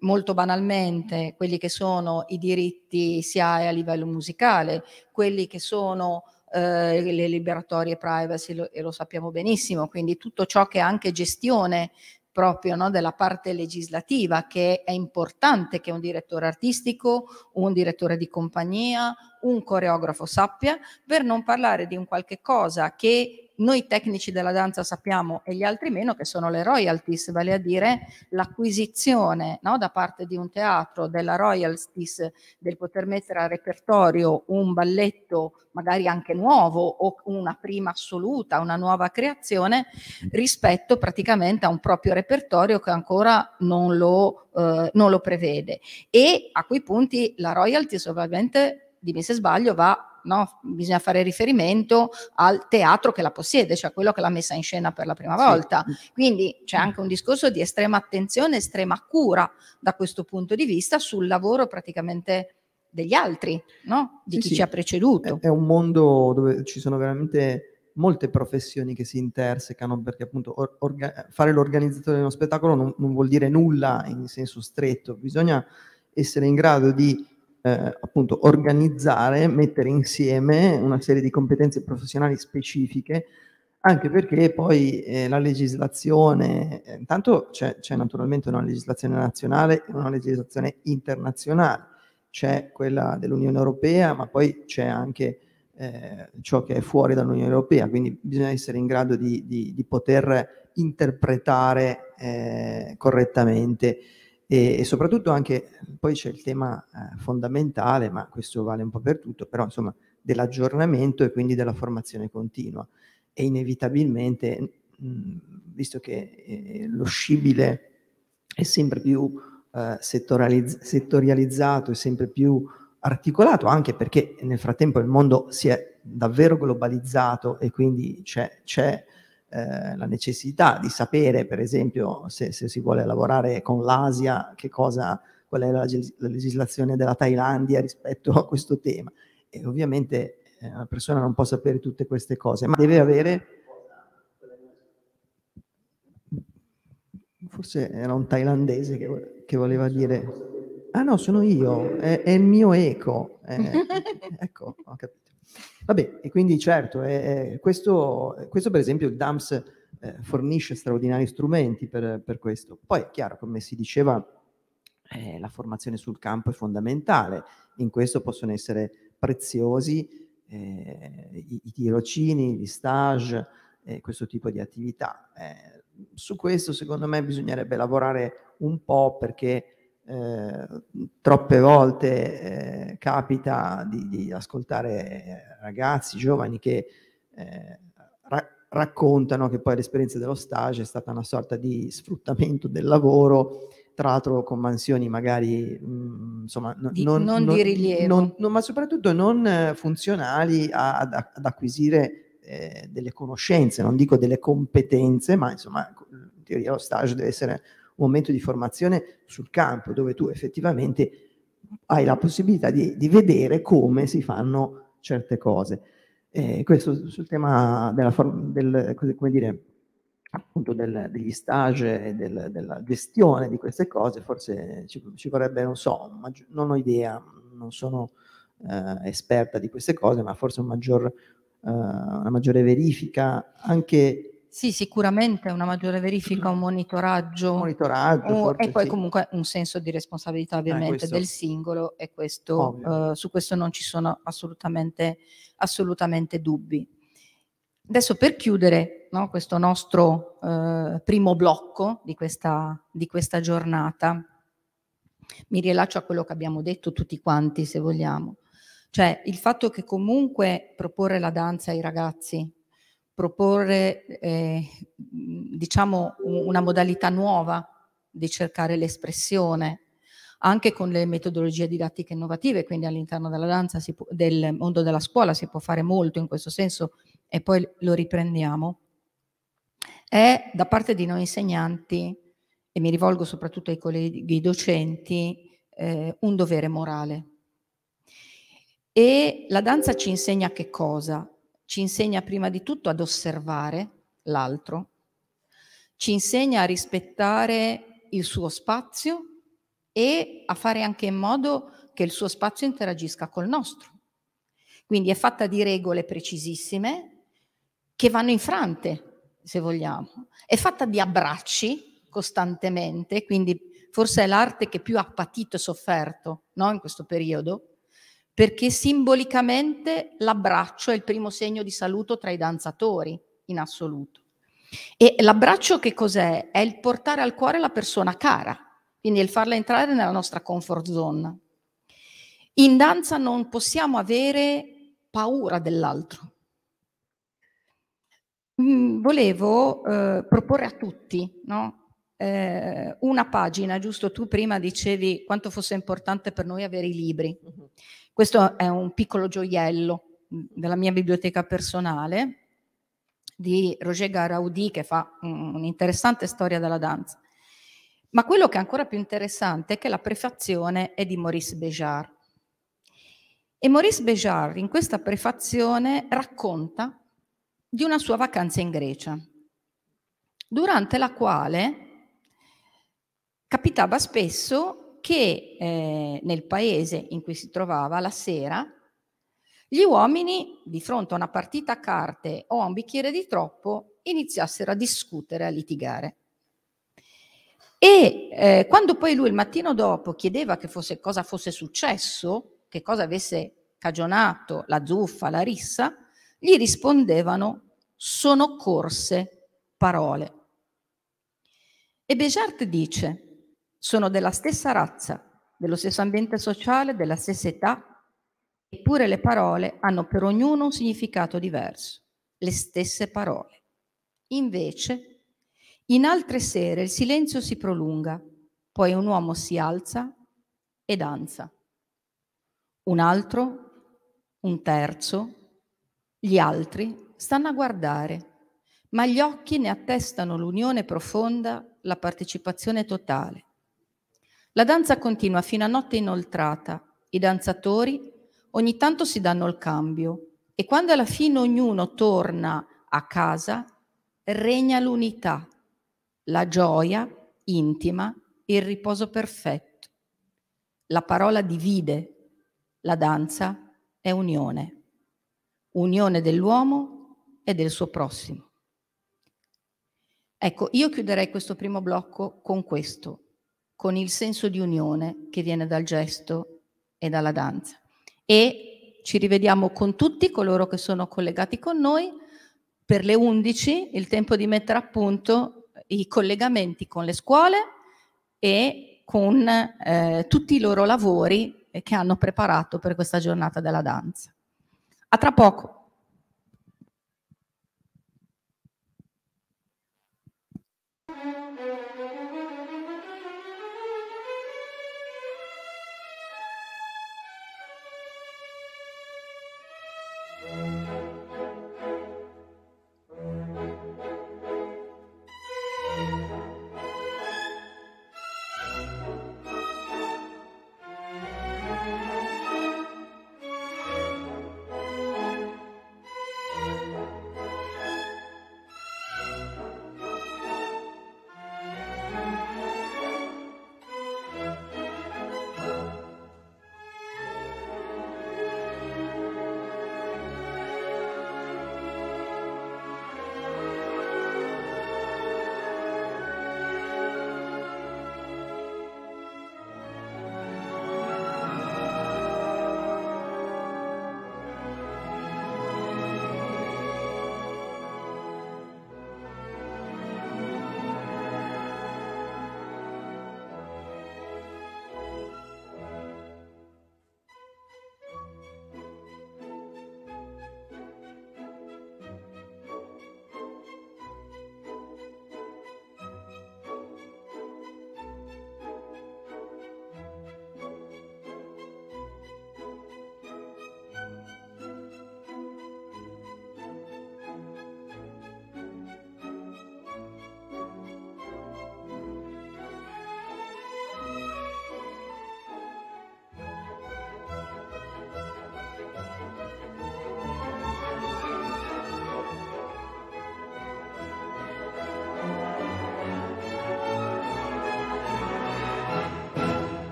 molto banalmente quelli che sono i diritti SIAE a livello musicale, quelli che sono eh, le liberatorie privacy, lo, e lo sappiamo benissimo, quindi tutto ciò che è anche gestione proprio no, della parte legislativa che è importante che un direttore artistico, un direttore di compagnia, un coreografo sappia, per non parlare di un qualche cosa che noi tecnici della danza sappiamo e gli altri meno che sono le royalties, vale a dire l'acquisizione no, da parte di un teatro della royalties del poter mettere a repertorio un balletto magari anche nuovo o una prima assoluta, una nuova creazione rispetto praticamente a un proprio repertorio che ancora non lo, eh, non lo prevede. E a quei punti la royalties ovviamente dimmi se sbaglio va no? bisogna fare riferimento al teatro che la possiede, cioè quello che l'ha messa in scena per la prima volta. Sì. Quindi c'è anche un discorso di estrema attenzione, estrema cura da questo punto di vista sul lavoro praticamente degli altri, no? di sì, chi sì. ci ha preceduto. È, è un mondo dove ci sono veramente molte professioni che si intersecano perché appunto or- orga- fare l'organizzatore di uno spettacolo non, non, vuol dire nulla in senso stretto, bisogna essere in grado di eh, appunto organizzare, mettere insieme una serie di competenze professionali specifiche, anche perché poi eh, la legislazione, eh, intanto c'è, c'è naturalmente una legislazione nazionale e una legislazione internazionale, c'è quella dell'Unione Europea, ma poi c'è anche eh, ciò che è fuori dall'Unione Europea, quindi bisogna essere in grado di, di, di poter interpretare eh, correttamente e, e, soprattutto anche, poi c'è il tema eh, fondamentale, ma questo vale un po' per tutto, però insomma dell'aggiornamento e quindi della formazione continua. e inevitabilmente, mh, visto che eh, lo scibile è sempre più eh, settorializz- settorializzato e sempre più articolato, anche perché nel frattempo il mondo si è davvero globalizzato e quindi c'è, c'è eh, la necessità di sapere, per esempio, se, se, si vuole lavorare con l'Asia, che cosa, qual è la, la legislazione della Thailandia rispetto a questo tema. E ovviamente eh, una persona non può sapere tutte queste cose, ma deve avere forse era un thailandese che, che, voleva dire, ah no, sono io, è, è il mio eco. Eh, *laughs* ecco, ho capito. Vabbè, e quindi certo, eh, questo, questo, per esempio il DAMS eh, fornisce straordinari strumenti per, per, questo. Poi è chiaro, come si diceva, eh, la formazione sul campo è fondamentale, in questo possono essere preziosi eh, i, i, tirocini, gli stage, eh, questo tipo di attività. Eh, su questo secondo me bisognerebbe lavorare un po' perché eh, troppe volte eh, capita di, di, ascoltare ragazzi giovani che eh, ra- raccontano che poi l'esperienza dello stage è stata una sorta di sfruttamento del lavoro, tra l'altro con mansioni magari mh, mm, insomma no, di, non, non, non, di rilievo, non, ma soprattutto non funzionali a, ad, ad acquisire eh, delle conoscenze, non dico delle competenze, ma insomma, in teoria lo stage deve essere momento di formazione sul campo, dove tu effettivamente hai la possibilità di, di vedere come si fanno certe cose. Eh, questo sul tema della, del, come dire, appunto del, degli stage e del, della gestione di queste cose, forse ci, ci vorrebbe, non so, maggior, non ho idea, non sono eh, esperta di queste cose, ma forse un maggior, uh, una maggiore verifica anche sì, sicuramente una maggiore verifica, un monitoraggio, monitoraggio un, e poi sì. comunque un senso di responsabilità eh, ovviamente eh, del singolo e questo, uh, su questo non ci sono assolutamente, assolutamente dubbi. Adesso per chiudere no, questo nostro uh, primo blocco di questa, di questa giornata, mi rilascio a quello che abbiamo detto tutti quanti se vogliamo. Cioè il fatto che comunque proporre la danza ai ragazzi, proporre eh, diciamo una modalità nuova di cercare l'espressione, anche con le metodologie didattiche innovative, quindi all'interno della danza, può, del mondo della scuola si può fare molto in questo senso e poi lo riprendiamo, è da parte di noi insegnanti, e mi rivolgo soprattutto ai colleghi docenti, eh, un dovere morale. E la danza ci insegna che cosa? Ci insegna prima di tutto ad osservare l'altro, ci insegna a rispettare il suo spazio e a fare anche in modo che il suo spazio interagisca col nostro. Quindi è fatta di regole precisissime che vanno infrante, se vogliamo. È fatta di abbracci costantemente, quindi forse è l'arte che più ha patito e sofferto no, in questo periodo, perché simbolicamente l'abbraccio è il primo segno di saluto tra i danzatori in assoluto. E l'abbraccio che cos'è? È il portare al cuore la persona cara, quindi il farla entrare nella nostra comfort zone. In danza non possiamo avere paura dell'altro. Mm, volevo eh, proporre a tutti no? eh, una pagina, giusto tu prima dicevi quanto fosse importante per noi avere i libri. Questo è un piccolo gioiello della mia biblioteca personale di Roger Garaudi che fa un'interessante storia della danza. Ma quello che è ancora più interessante è che la prefazione è di Maurice Béjart. E Maurice Béjart in questa prefazione racconta di una sua vacanza in Grecia, durante la quale capitava spesso che eh, nel paese in cui si trovava la sera gli uomini, di fronte a una partita a carte o a un bicchiere di troppo, iniziassero a discutere, a litigare. E eh, quando poi lui il mattino dopo chiedeva che fosse, cosa fosse successo, che cosa avesse cagionato la zuffa, la rissa, gli rispondevano sono corse parole. E Béjart dice, sono della stessa razza, dello stesso ambiente sociale, della stessa età, eppure le parole hanno per ognuno un significato diverso. le stesse parole. Invece, in altre sere il silenzio si prolunga, poi un uomo si alza e danza. Un altro, un terzo, gli altri stanno a guardare, ma gli occhi ne attestano l'unione profonda, la partecipazione totale. La danza continua fino a notte inoltrata. I danzatori ogni tanto si danno il cambio e quando alla fine ognuno torna a casa, regna l'unità, la gioia intima, il riposo perfetto. La parola divide, la danza è unione unione dell'uomo e del suo prossimo. Ecco, io chiuderei questo primo blocco con questo, con il senso di unione che viene dal gesto e dalla danza. E ci rivediamo con tutti coloro che sono collegati con noi per le 11, il tempo di mettere a punto i collegamenti con le scuole e con eh, tutti i loro lavori che hanno preparato per questa giornata della danza. A tra poco.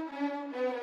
Thank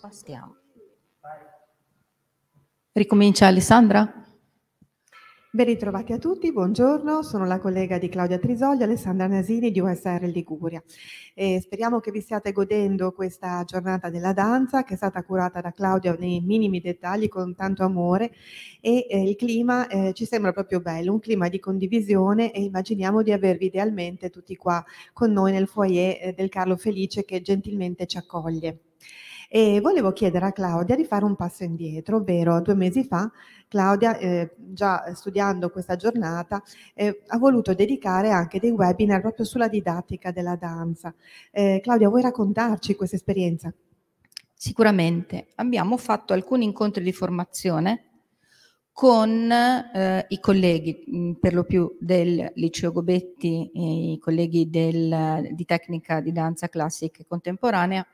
Pastiamo. Ricomincia Alessandra? Ben ritrovati a tutti, buongiorno, sono la collega di Claudia Trisoglio, Alessandra Nasini di USR Liguria. E speriamo che vi stiate godendo questa giornata della danza che è stata curata da Claudia nei minimi dettagli con tanto amore e eh, il clima eh, ci sembra proprio bello, un clima di condivisione e immaginiamo di avervi idealmente tutti qua con noi nel foyer eh, del Carlo Felice che gentilmente ci accoglie. E volevo chiedere a Claudia di fare un passo indietro, ovvero due mesi fa Claudia, eh, già studiando questa giornata, eh, ha voluto dedicare anche dei webinar proprio sulla didattica della danza. Eh, Claudia, vuoi raccontarci questa esperienza? Sicuramente. Abbiamo fatto alcuni incontri di formazione con eh, i colleghi, mh, per lo più del Liceo Gobetti, i colleghi del, di tecnica di danza classica e contemporanea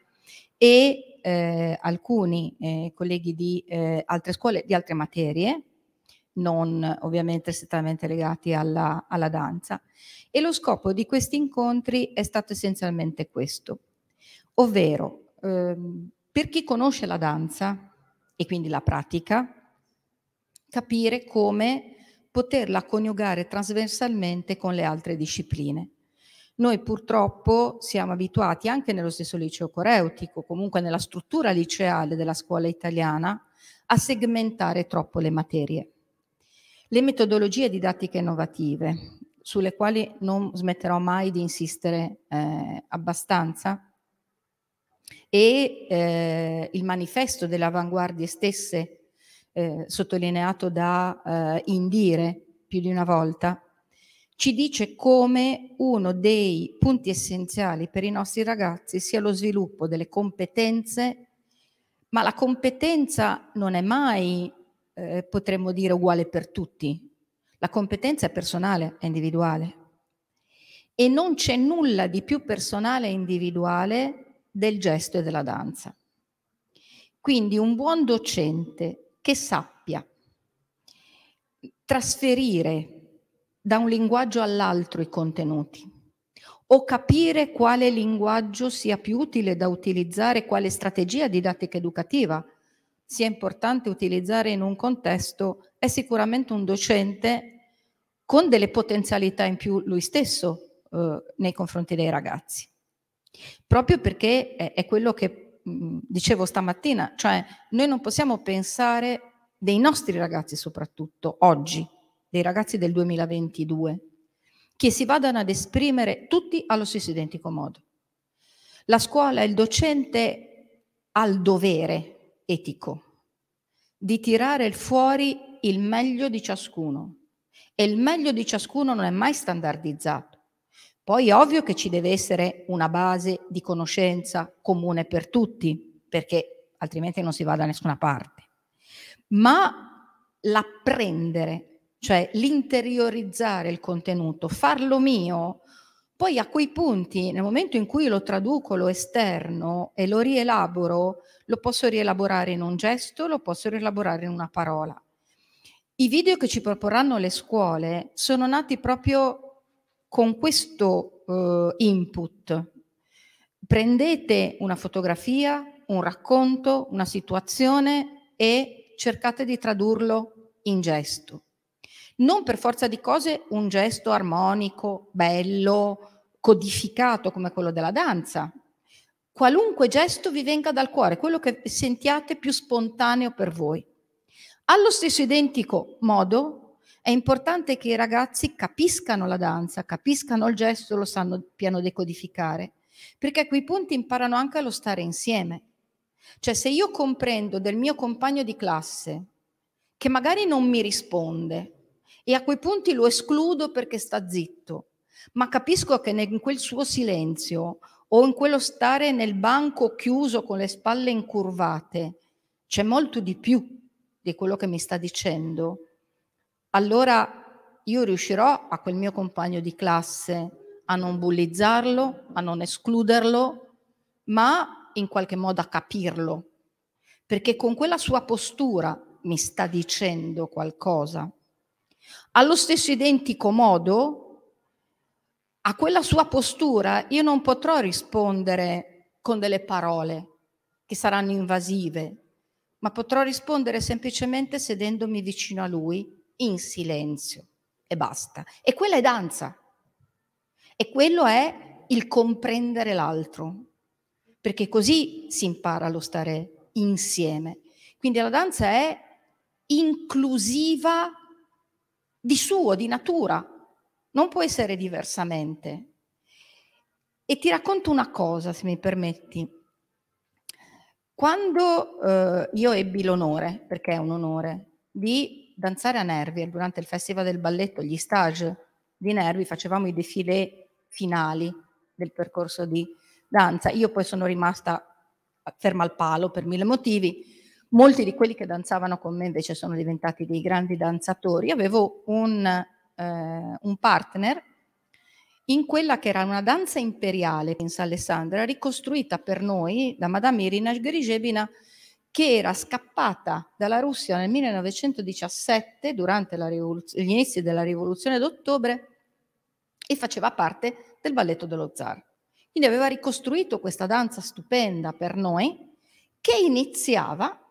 e eh, alcuni eh, colleghi di eh, altre scuole, di altre materie, non ovviamente strettamente legati alla, alla danza. E lo scopo di questi incontri è stato essenzialmente questo, ovvero ehm, per chi conosce la danza e quindi la pratica, capire come poterla coniugare trasversalmente con le altre discipline. Noi purtroppo siamo abituati anche nello stesso liceo coreutico, comunque nella struttura liceale della scuola italiana, a segmentare troppo le materie. Le metodologie didattiche innovative, sulle quali non smetterò mai di insistere eh, abbastanza, e eh, il manifesto delle avanguardie stesse, eh, sottolineato da eh, Indire più di una volta, ci dice come uno dei punti essenziali per i nostri ragazzi sia lo sviluppo delle competenze, ma la competenza non è mai, eh, potremmo dire, uguale per tutti. La competenza è personale, è individuale. E non c'è nulla di più personale e individuale del gesto e della danza. Quindi un buon docente che sappia trasferire da un linguaggio all'altro i contenuti o capire quale linguaggio sia più utile da utilizzare, quale strategia didattica educativa sia importante utilizzare in un contesto, è sicuramente un docente con delle potenzialità in più lui stesso eh, nei confronti dei ragazzi. Proprio perché è, è quello che mh, dicevo stamattina, cioè noi non possiamo pensare dei nostri ragazzi soprattutto oggi dei ragazzi del 2022, che si vadano ad esprimere tutti allo stesso identico modo. La scuola e il docente ha il dovere etico di tirare fuori il meglio di ciascuno e il meglio di ciascuno non è mai standardizzato. Poi è ovvio che ci deve essere una base di conoscenza comune per tutti, perché altrimenti non si va da nessuna parte. Ma l'apprendere cioè l'interiorizzare il contenuto, farlo mio, poi a quei punti, nel momento in cui lo traduco, lo esterno e lo rielaboro, lo posso rielaborare in un gesto, lo posso rielaborare in una parola. I video che ci proporranno le scuole sono nati proprio con questo uh, input. Prendete una fotografia, un racconto, una situazione e cercate di tradurlo in gesto non per forza di cose un gesto armonico, bello, codificato come quello della danza. Qualunque gesto vi venga dal cuore, quello che sentiate più spontaneo per voi. Allo stesso identico modo è importante che i ragazzi capiscano la danza, capiscano il gesto, lo sanno piano decodificare, perché a quei punti imparano anche a lo stare insieme. Cioè se io comprendo del mio compagno di classe che magari non mi risponde, e a quei punti lo escludo perché sta zitto, ma capisco che in quel suo silenzio o in quello stare nel banco chiuso con le spalle incurvate c'è molto di più di quello che mi sta dicendo, allora io riuscirò a quel mio compagno di classe a non bullizzarlo, a non escluderlo, ma in qualche modo a capirlo, perché con quella sua postura mi sta dicendo qualcosa. Allo stesso identico modo, a quella sua postura io non potrò rispondere con delle parole, che saranno invasive, ma potrò rispondere semplicemente sedendomi vicino a lui in silenzio e basta. E quella è danza. E quello è il comprendere l'altro, perché così si impara lo stare insieme. Quindi la danza è inclusiva di suo, di natura, non può essere diversamente. E ti racconto una cosa, se mi permetti. Quando eh, io ebbi l'onore, perché è un onore, di danzare a Nervi durante il Festival del Balletto, gli stage di Nervi, facevamo i defilé finali del percorso di danza. Io poi sono rimasta ferma al palo per mille motivi. Molti di quelli che danzavano con me invece sono diventati dei grandi danzatori. Avevo un, eh, un partner in quella che era una danza imperiale in San Alessandra, ricostruita per noi da Madame Irina Grigevina, che era scappata dalla Russia nel 1917 durante gli inizi della rivoluzione d'ottobre e faceva parte del balletto dello zar. Quindi aveva ricostruito questa danza stupenda per noi che iniziava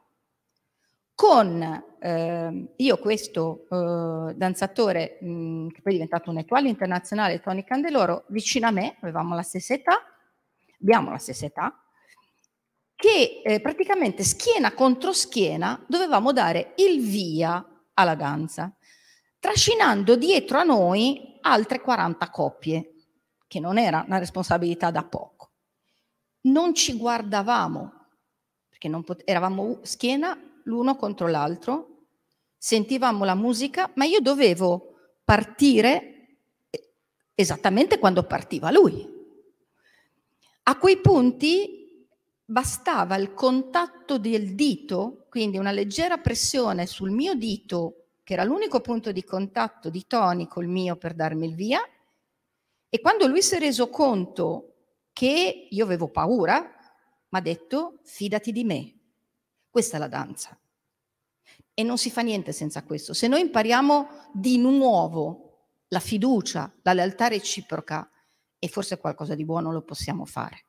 con eh, io questo eh, danzatore mh, che poi è diventato un equale internazionale, Tony Candeloro, vicino a me, avevamo la stessa età, abbiamo la stessa età, che eh, praticamente schiena contro schiena dovevamo dare il via alla danza, trascinando dietro a noi altre 40 coppie, che non era una responsabilità da poco. Non ci guardavamo, perché eravamo schiena l'uno contro l'altro, sentivamo la musica, ma io dovevo partire esattamente quando partiva lui. A quei punti bastava il contatto del dito, quindi una leggera pressione sul mio dito, che era l'unico punto di contatto di Tony col mio per darmi il via, e quando lui si è reso conto che io avevo paura, mi ha detto fidati di me. Questa è la danza. E non si fa niente senza questo. Se noi impariamo di nuovo la fiducia, la lealtà reciproca, e forse qualcosa di buono lo possiamo fare.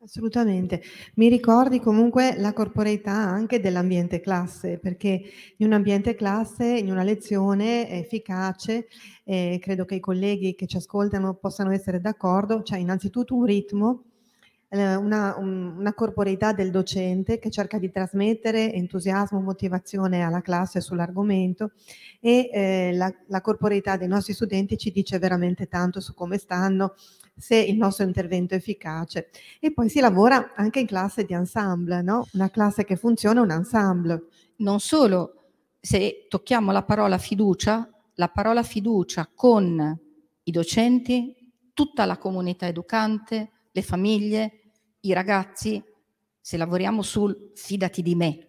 Assolutamente. Mi ricordi comunque la corporeità anche dell'ambiente classe, perché in un ambiente classe, in una lezione efficace, eh, credo che i colleghi che ci ascoltano possano essere d'accordo, c'è innanzitutto un ritmo, una, un, una corporeità del docente che cerca di trasmettere entusiasmo, motivazione alla classe sull'argomento e eh, la, la corporeità dei nostri studenti ci dice veramente tanto su come stanno, se il nostro intervento è efficace. E poi si lavora anche in classe di ensemble, no? Una classe che funziona un ensemble. Non solo, se tocchiamo la parola fiducia, la parola fiducia con i docenti, tutta la comunità educante, le famiglie, i ragazzi, se lavoriamo sul fidati di me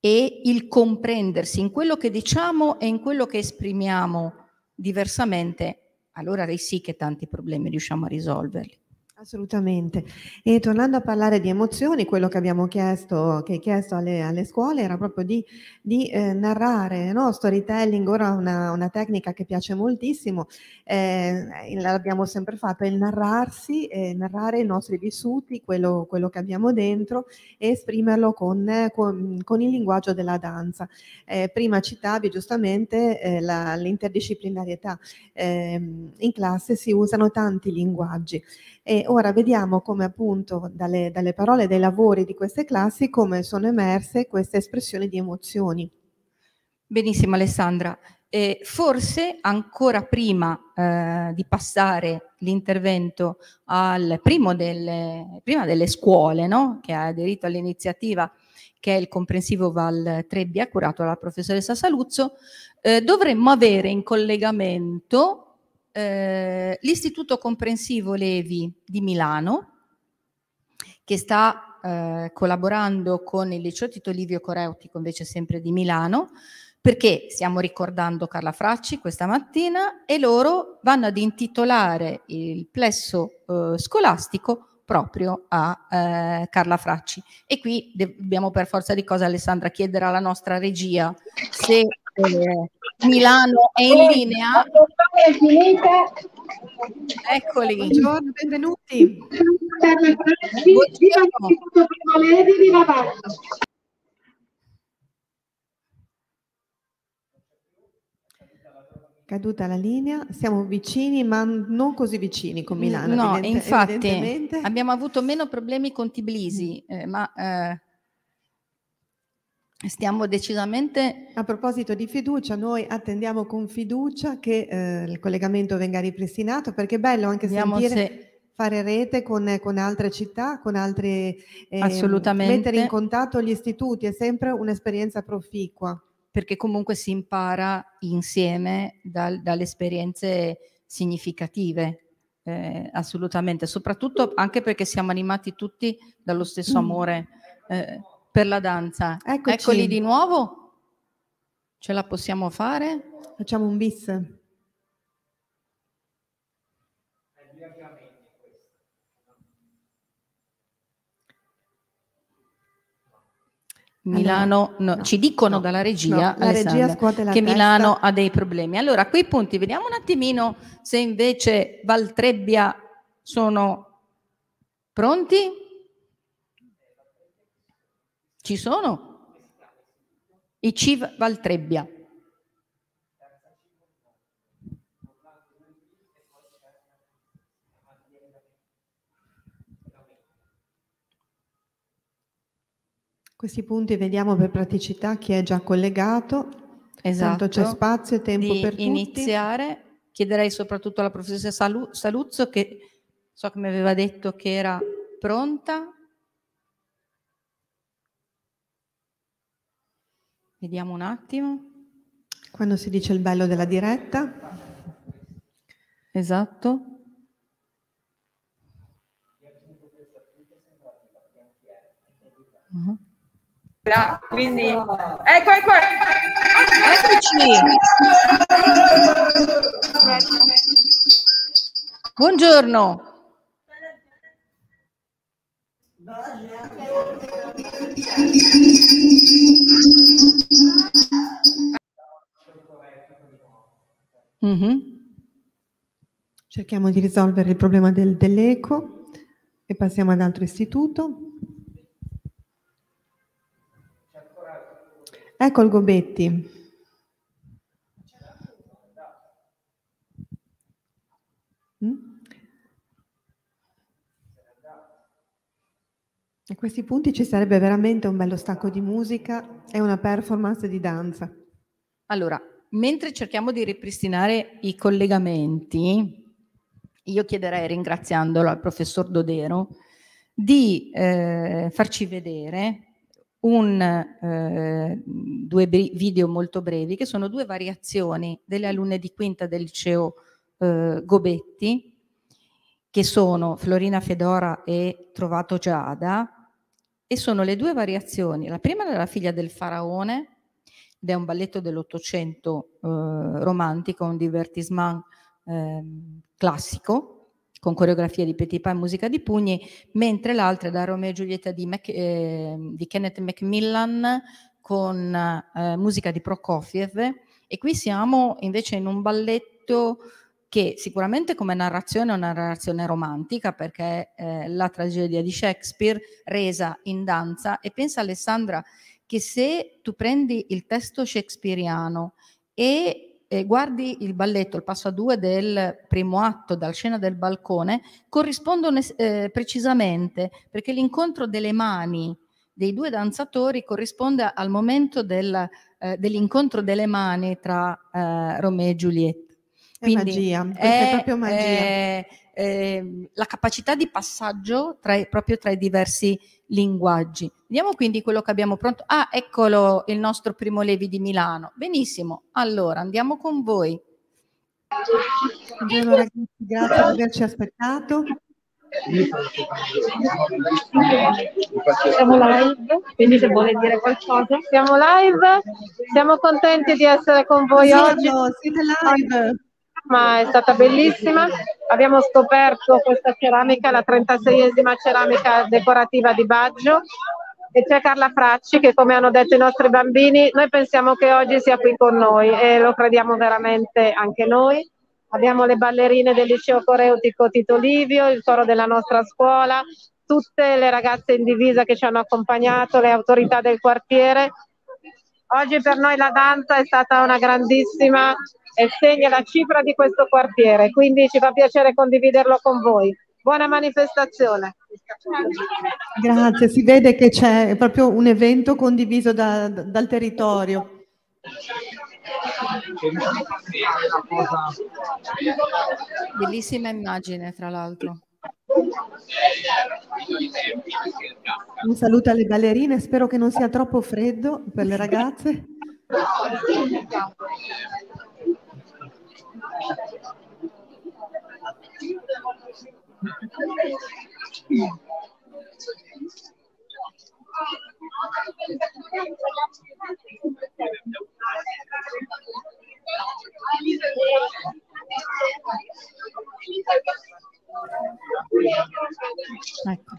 e il comprendersi in quello che diciamo e in quello che esprimiamo diversamente allora sì che tanti problemi riusciamo a risolverli. Assolutamente. E tornando a parlare di emozioni, quello che abbiamo chiesto, che chiesto alle, alle scuole era proprio di, di eh, narrare, no? storytelling, ora una, una, tecnica che piace moltissimo, eh, l'abbiamo sempre fatto, è il narrarsi, eh, narrare i nostri vissuti, quello, quello, che abbiamo dentro e esprimerlo con, con, con il linguaggio della danza. Eh, prima citavi giustamente eh, la, l'interdisciplinarietà, ehm, in classe si usano tanti linguaggi. E ora vediamo come appunto dalle, dalle parole dei lavori di queste classi come sono emerse queste espressioni di emozioni. Benissimo Alessandra. E forse ancora prima eh, di passare l'intervento al primo delle, prima delle scuole no? che ha aderito all'iniziativa che è il comprensivo Val Trebbia curato dalla professoressa Saluzzo, eh, dovremmo avere in collegamento eh, l'Istituto Comprensivo Levi di Milano, che sta eh, collaborando con il liceo Tito Livio Coreutico, invece sempre di Milano, perché stiamo ricordando Carla Fracci questa mattina e loro vanno ad intitolare il plesso eh, scolastico proprio a eh, Carla Fracci. E qui dobbiamo per forza di cosa, Alessandra, chiedere alla nostra regia se eh, Milano è in linea. È finita Eccoli. Buongiorno, benvenuti. Caduta la linea, siamo vicini ma non così vicini con Milano. No, evidente- infatti abbiamo avuto meno problemi con Tbilisi, eh, ma eh, stiamo decisamente... A proposito di fiducia, noi attendiamo con fiducia che eh, il collegamento venga ripristinato perché è bello anche sentire se- fare rete con, con altre città, con altre... ehm, Assolutamente. Mettere in contatto gli istituti è sempre un'esperienza proficua. perché comunque si impara insieme dal- dalle esperienze significative, eh, assolutamente, soprattutto anche perché siamo animati tutti dallo stesso Mm. amore eh, per la danza. Eccoci. Eccoli di nuovo, ce la possiamo fare? Facciamo un bis. Milano, no, no, ci dicono no, dalla regia, regia che testa. Milano ha dei problemi. Allora, a quei punti vediamo un attimino se invece Valtrebbia sono pronti. Ci sono? I CIV Valtrebbia. Questi punti vediamo per praticità chi è già collegato. Esatto. Tanto c'è spazio e tempo di per tutti. iniziare. Chiederei soprattutto alla professoressa Salu- Saluzzo che so che mi aveva detto che era pronta. Vediamo un attimo. Quando si dice il bello della diretta. Esatto. Mhm. Quindi, ecco, ecco, Eccoci. Buongiorno. Mhm. Cerchiamo di risolvere il problema del- dell'eco e passiamo ad altro istituto. Ecco il Gobetti. Mm? A questi punti ci sarebbe veramente un bello stacco di musica e una performance di danza. Allora, mentre cerchiamo di ripristinare i collegamenti, io chiederei, ringraziandolo al professor Dodero, di eh, farci vedere un, eh, due video molto brevi, che sono due variazioni delle alunne di quinta del liceo eh, Gobetti, che sono Florina Fedora e Trovato Giada, e sono le due variazioni. La prima è della figlia del faraone, ed è un balletto dell'Ottocento eh, romantico, un divertissement ehm, classico, con coreografia di Petit Pas e musica di pugni, mentre l'altra è da Romeo e Giulietta di, Mac- eh, di Kenneth Macmillan con eh, musica di Prokofiev. E qui siamo invece in un balletto che sicuramente come narrazione è una narrazione romantica perché è la tragedia di Shakespeare resa in danza e pensa Alessandra che se tu prendi il testo shakespeariano e eh, guardi il balletto, il passo a due del primo atto, dal scena del balcone, corrispondono eh, precisamente perché l'incontro delle mani dei due danzatori corrisponde al momento del, eh, dell'incontro delle mani tra eh, Romeo e Giulietta. È magia, questa è proprio magia. è, eh, la capacità di passaggio tra proprio tra i diversi linguaggi. Vediamo quindi quello che abbiamo pronto. Ah, eccolo il nostro primo Levi di Milano. Benissimo, allora andiamo con voi. Buongiorno ragazzi, grazie per averci aspettato. Siamo live, quindi se vuole dire qualcosa. Siamo live, siamo contenti di essere con voi oggi. Buongiorno, siete live. Ma è stata bellissima. Abbiamo scoperto questa ceramica, la 36esima ceramica decorativa di Baggio. E c'è Carla Fracci che, come hanno detto i nostri bambini, noi pensiamo che oggi sia qui con noi e lo crediamo veramente anche noi. abbiamo le ballerine del liceo coreutico Tito Livio, il coro della nostra scuola, tutte le ragazze in divisa che ci hanno accompagnato, le autorità del quartiere. Oggi per noi la danza è stata una grandissima e segna la cifra di questo quartiere, quindi ci fa piacere condividerlo con voi. Buona manifestazione. Grazie, si vede che c'è proprio un evento condiviso da, dal territorio. Bellissima immagine, tra l'altro. Un saluto alle ballerine, spero che non sia troppo freddo per le ragazze. Ecco.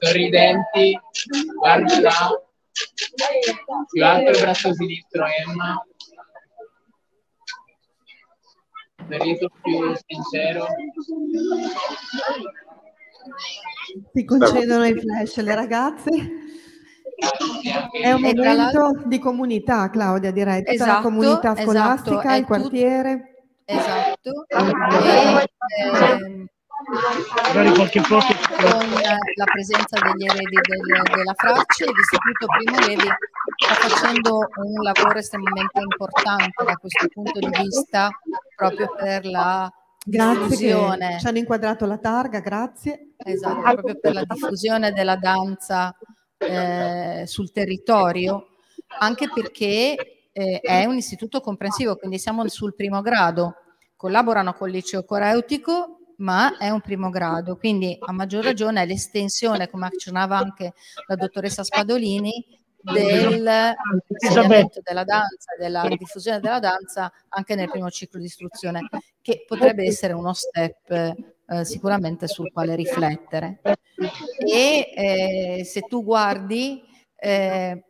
Sorridenti, guarda là, più alto il braccio sinistro Emma, sorriso più sincero. Si concedono i flash le ragazze. È un momento di comunità, Claudia, direi. Tutta la Esatto, comunità esatto, scolastica, è il quartiere. Esatto. E, ehm, Magari qualche foto. con la presenza degli eredi del- della Fracci, l'Istituto Primo Levi sta facendo un lavoro estremamente importante da questo punto di vista proprio per la Grazie diffusione. che ci hanno inquadrato la targa, grazie. Esatto, proprio per la diffusione della danza eh, sul territorio, anche perché eh, è un istituto comprensivo, quindi siamo sul primo grado, collaborano col liceo coreutico, ma è un primo grado, quindi a maggior ragione è l'estensione, come accennava anche la dottoressa Spadolini, del della danza, della diffusione della danza anche nel primo ciclo di istruzione, che potrebbe essere uno step eh, sicuramente sul quale riflettere. E eh, se tu guardi eh,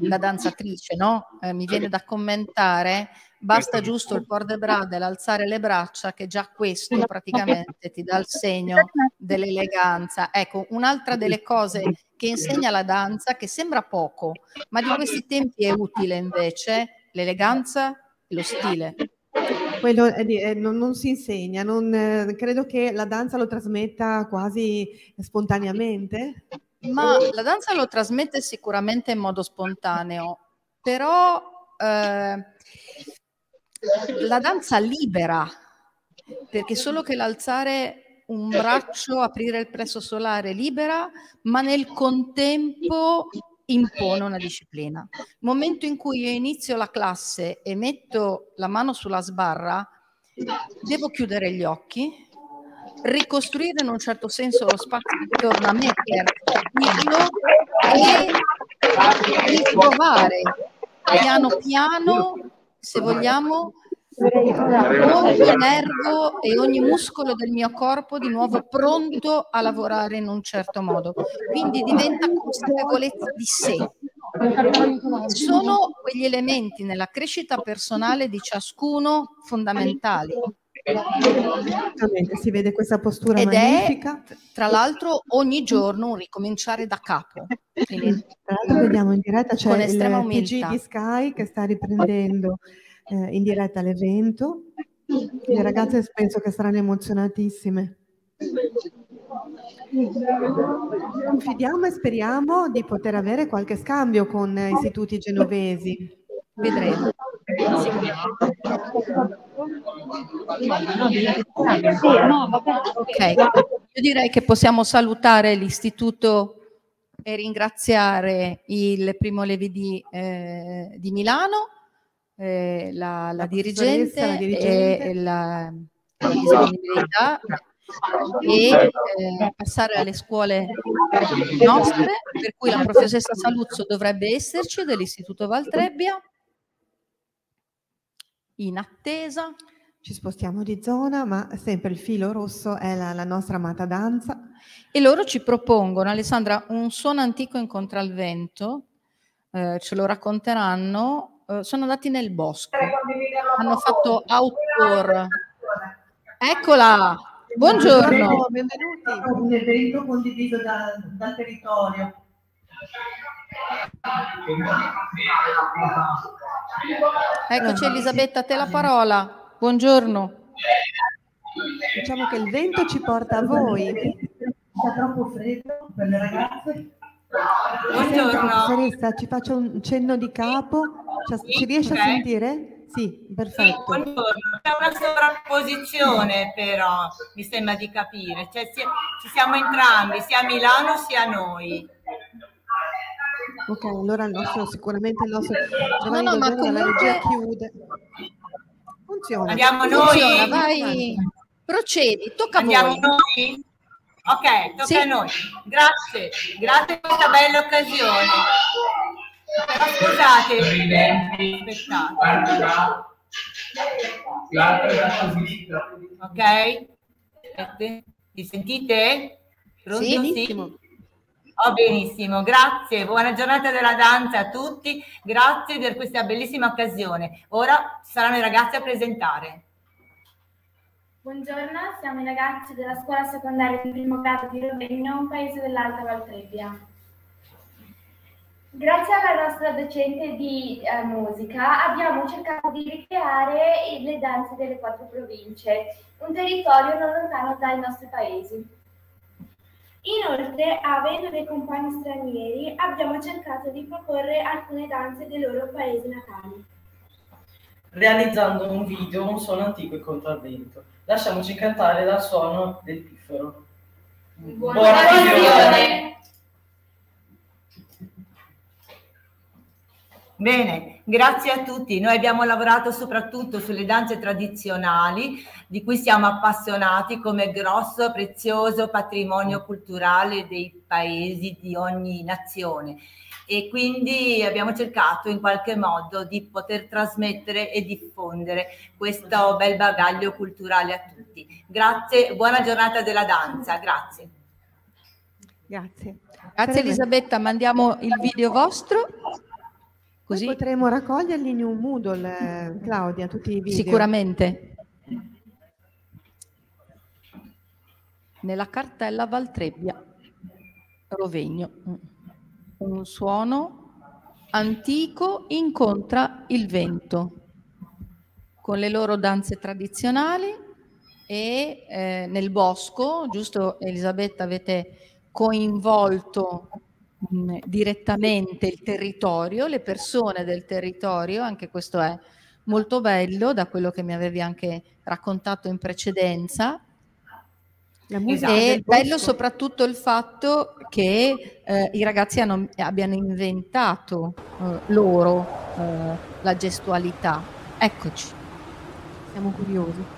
la danzatrice, no? Eh, mi viene da commentare, basta giusto il port de bras dell'alzare le braccia, che già questo praticamente ti dà il segno dell'eleganza. Ecco, un'altra delle cose che insegna la danza, che sembra poco, ma di questi tempi è utile invece, l'eleganza e lo stile. Quello è di- eh, non, non si insegna, non, eh, credo che la danza lo trasmetta quasi spontaneamente. Ma la danza lo trasmette sicuramente in modo spontaneo, però eh, la danza libera, perché solo che l'alzare un braccio, aprire il plesso solare libera, ma nel contempo impone una disciplina. Il momento in cui io inizio la classe e metto la mano sulla sbarra, devo chiudere gli occhi, ricostruire in un certo senso lo spazio intorno a me per capirlo e ritrovare piano piano, se vogliamo, ogni nervo e ogni muscolo del mio corpo di nuovo pronto a lavorare in un certo modo. Quindi diventa consapevolezza di sé. Sono quegli elementi nella crescita personale di ciascuno fondamentali. Esattamente, si vede questa postura Ed è, magnifica. tra l'altro, ogni giorno un ricominciare da capo. Quindi, Tra l'altro vediamo in diretta c'è con il umiltà. di Sky che sta riprendendo eh, in diretta l'evento. Le ragazze penso che saranno emozionatissime. Confidiamo e speriamo di poter avere qualche scambio con eh, istituti genovesi. Vedremo. Ok, io direi che possiamo salutare l'istituto e ringraziare il primo Levi di, eh, di Milano, eh, la, la dirigente, la dirigente. e la, la disponibilità e eh, passare alle scuole nostre, per cui la professoressa Saluzzo dovrebbe esserci dell'Istituto Valtrebbia, in attesa. Ci spostiamo di zona, ma sempre il filo rosso è la, la nostra amata danza. E loro ci propongono, Alessandra, un suono antico in contralvento, eh, ce lo racconteranno, eh, sono andati nel bosco, hanno fatto outdoor. Eccola, buongiorno. Benvenuti. Un evento condiviso da- dal territorio. Eccoci Elisabetta, a te la parola. Buongiorno. Diciamo che il vento ci porta a voi. Fa troppo freddo per le ragazze? Senta, professoressa, ci faccia un cenno di capo. Ci, ci riesce ok. a sentire? Sì, perfetto. Buongiorno, c'è una sovrapposizione però, mi sembra di capire, cioè ci siamo entrambi, sia Milano sia noi. Ok, allora il nostro, sicuramente il nostro No, Giovanni no, ma Dogano, la regia comunque chiude. Funziona. Andiamo noi? Funziona, vai, procedi, tocca a Andiamo voi. noi? Ok, tocca Sì. a noi. Grazie, grazie per questa bella occasione. Però scusate, aspettate. Ok? Mi sentite? Pronto? Sì, benissimo. Oh, benissimo, grazie. Buona giornata della danza a tutti. Grazie per questa bellissima occasione. Ora saranno i ragazzi a presentare. Buongiorno, siamo i ragazzi della scuola secondaria di primo grado di Rovegno, un paese dell'Alta Valtrebbia. Grazie alla nostra docente di eh, musica abbiamo cercato di ricreare le danze delle quattro province, un territorio non lontano dai nostri paesi. Inoltre, avendo dei compagni stranieri, abbiamo cercato di proporre alcune danze dei loro paesi natali. realizzando un video, un suono antico e contravvento. Lasciamoci cantare dal suono del piffero. Buona visione! Bene, grazie a tutti. Noi abbiamo lavorato soprattutto sulle danze tradizionali di cui siamo appassionati come grosso, prezioso patrimonio culturale dei paesi di ogni nazione e quindi abbiamo cercato in qualche modo di poter trasmettere e diffondere questo bel bagaglio culturale a tutti. Grazie, buona giornata della danza, grazie. Grazie. Grazie Elisabetta, mandiamo il video vostro. Così potremo raccoglierli in un Moodle, eh, Claudia, tutti i video. Sicuramente. Nella cartella Valtrebbia, Rovegno. Un suono antico incontra il vento con le loro danze tradizionali e eh, nel bosco, giusto Elisabetta, avete coinvolto mh, direttamente il territorio, le persone del territorio, anche questo è molto bello da quello che mi avevi anche raccontato in precedenza. E bello soprattutto il fatto che eh, i ragazzi hanno- abbiano inventato eh, loro eh, la gestualità. Eccoci. Siamo curiosi.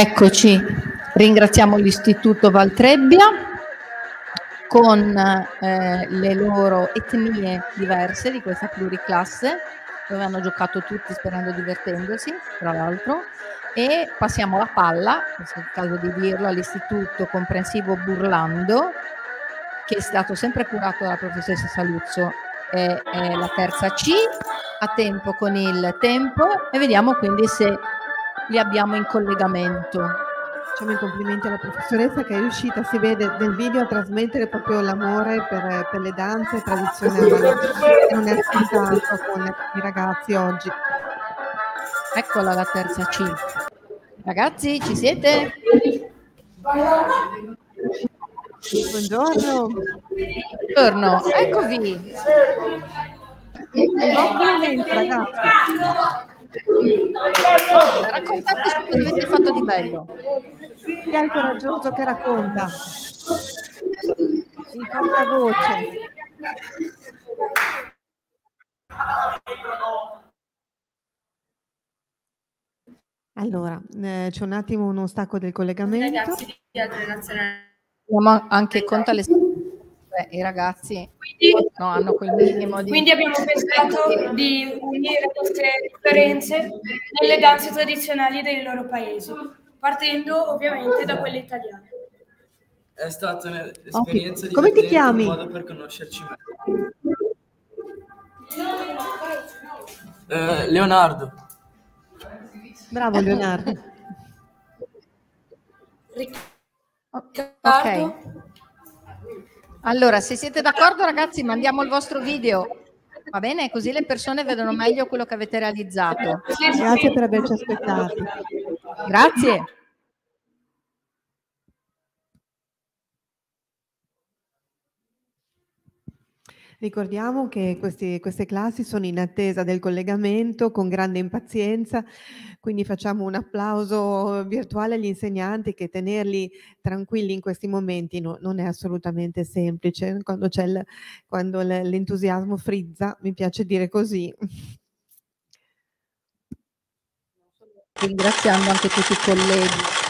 Eccoci, ringraziamo l'Istituto Valtrebbia con eh, le loro etnie diverse di questa pluriclasse, dove hanno giocato tutti sperando divertendosi, tra l'altro, e passiamo la palla, questo è il caso di dirlo, all'Istituto Comprensivo Burlando, che è stato sempre curato dalla professoressa Saluzzo, è, è la terza C, a tempo con il tempo, e vediamo quindi se li abbiamo in collegamento. Facciamo i complimenti alla professoressa che è riuscita, si vede nel video, a trasmettere proprio l'amore per, per le danze tradizionali che non è scontato con i ragazzi oggi. Eccola la terza C. Ragazzi, ci siete? Buongiorno. Buongiorno, eccovi. Complimenti ragazzi. Raccontateci cosa avete fatto di bello. Chi è il coraggioso che racconta? In portavoce. Allora, eh, c'è un attimo uno stacco del collegamento. Ragazzi di altre nazionali. Abbiamo anche conto alle Beh, i ragazzi Quindi, no, hanno quel minimo di... quindi abbiamo pensato di unire le nostre differenze nelle danze tradizionali dei loro paesi, partendo ovviamente da quelle italiane. È stata un'esperienza Ok. Come ti chiami? un modo per conoscerci meglio. Eh, Leonardo. Bravo Leonardo. Ok. Allora, se siete d'accordo ragazzi, mandiamo il vostro video. Va bene? Così le persone vedono meglio quello che avete realizzato. Grazie per averci aspettati. Grazie. Ricordiamo che questi, queste classi sono in attesa del collegamento con grande impazienza, quindi facciamo un applauso virtuale agli insegnanti che tenerli tranquilli in questi momenti no, non è assolutamente semplice. Quando, il, quando l'entusiasmo frizza, mi piace dire così. Ringraziando anche tutti i colleghi.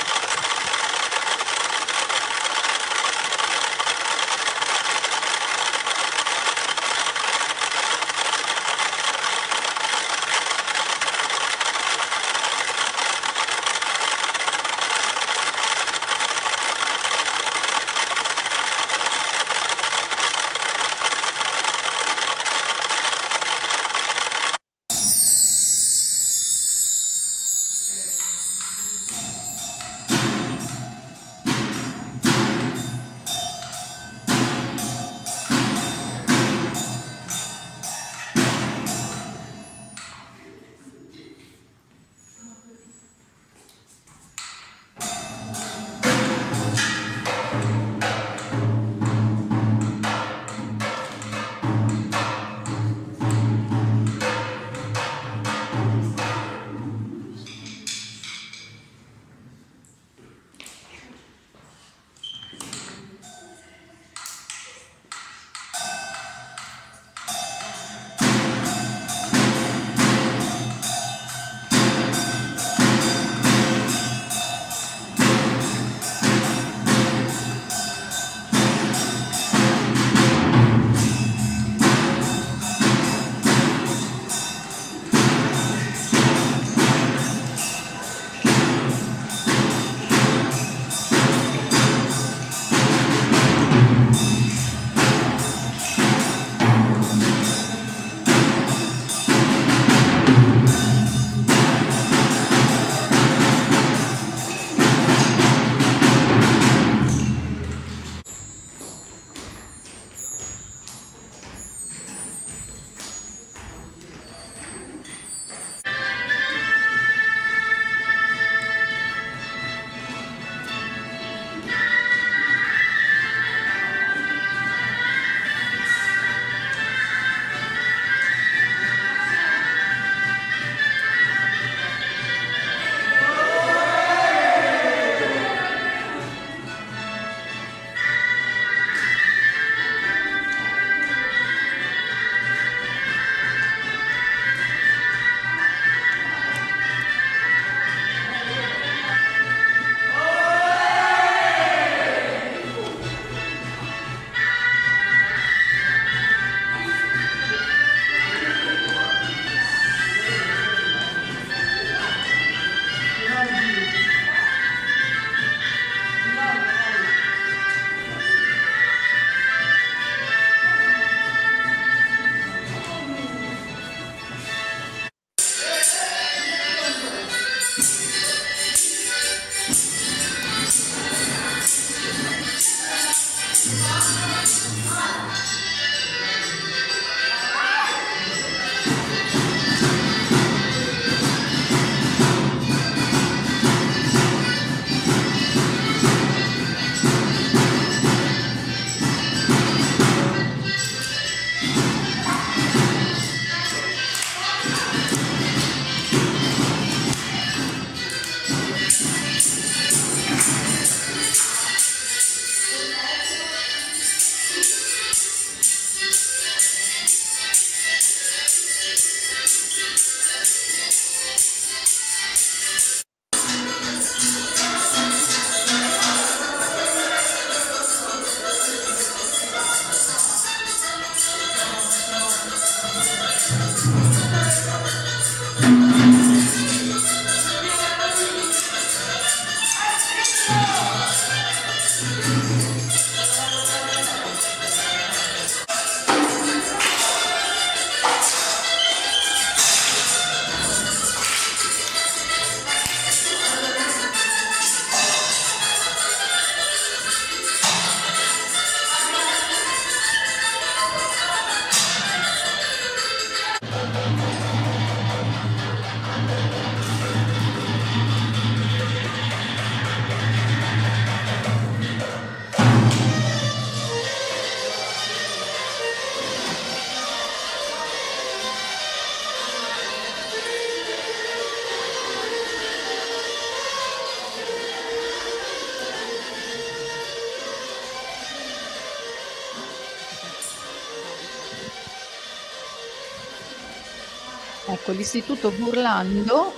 l'Istituto Burlando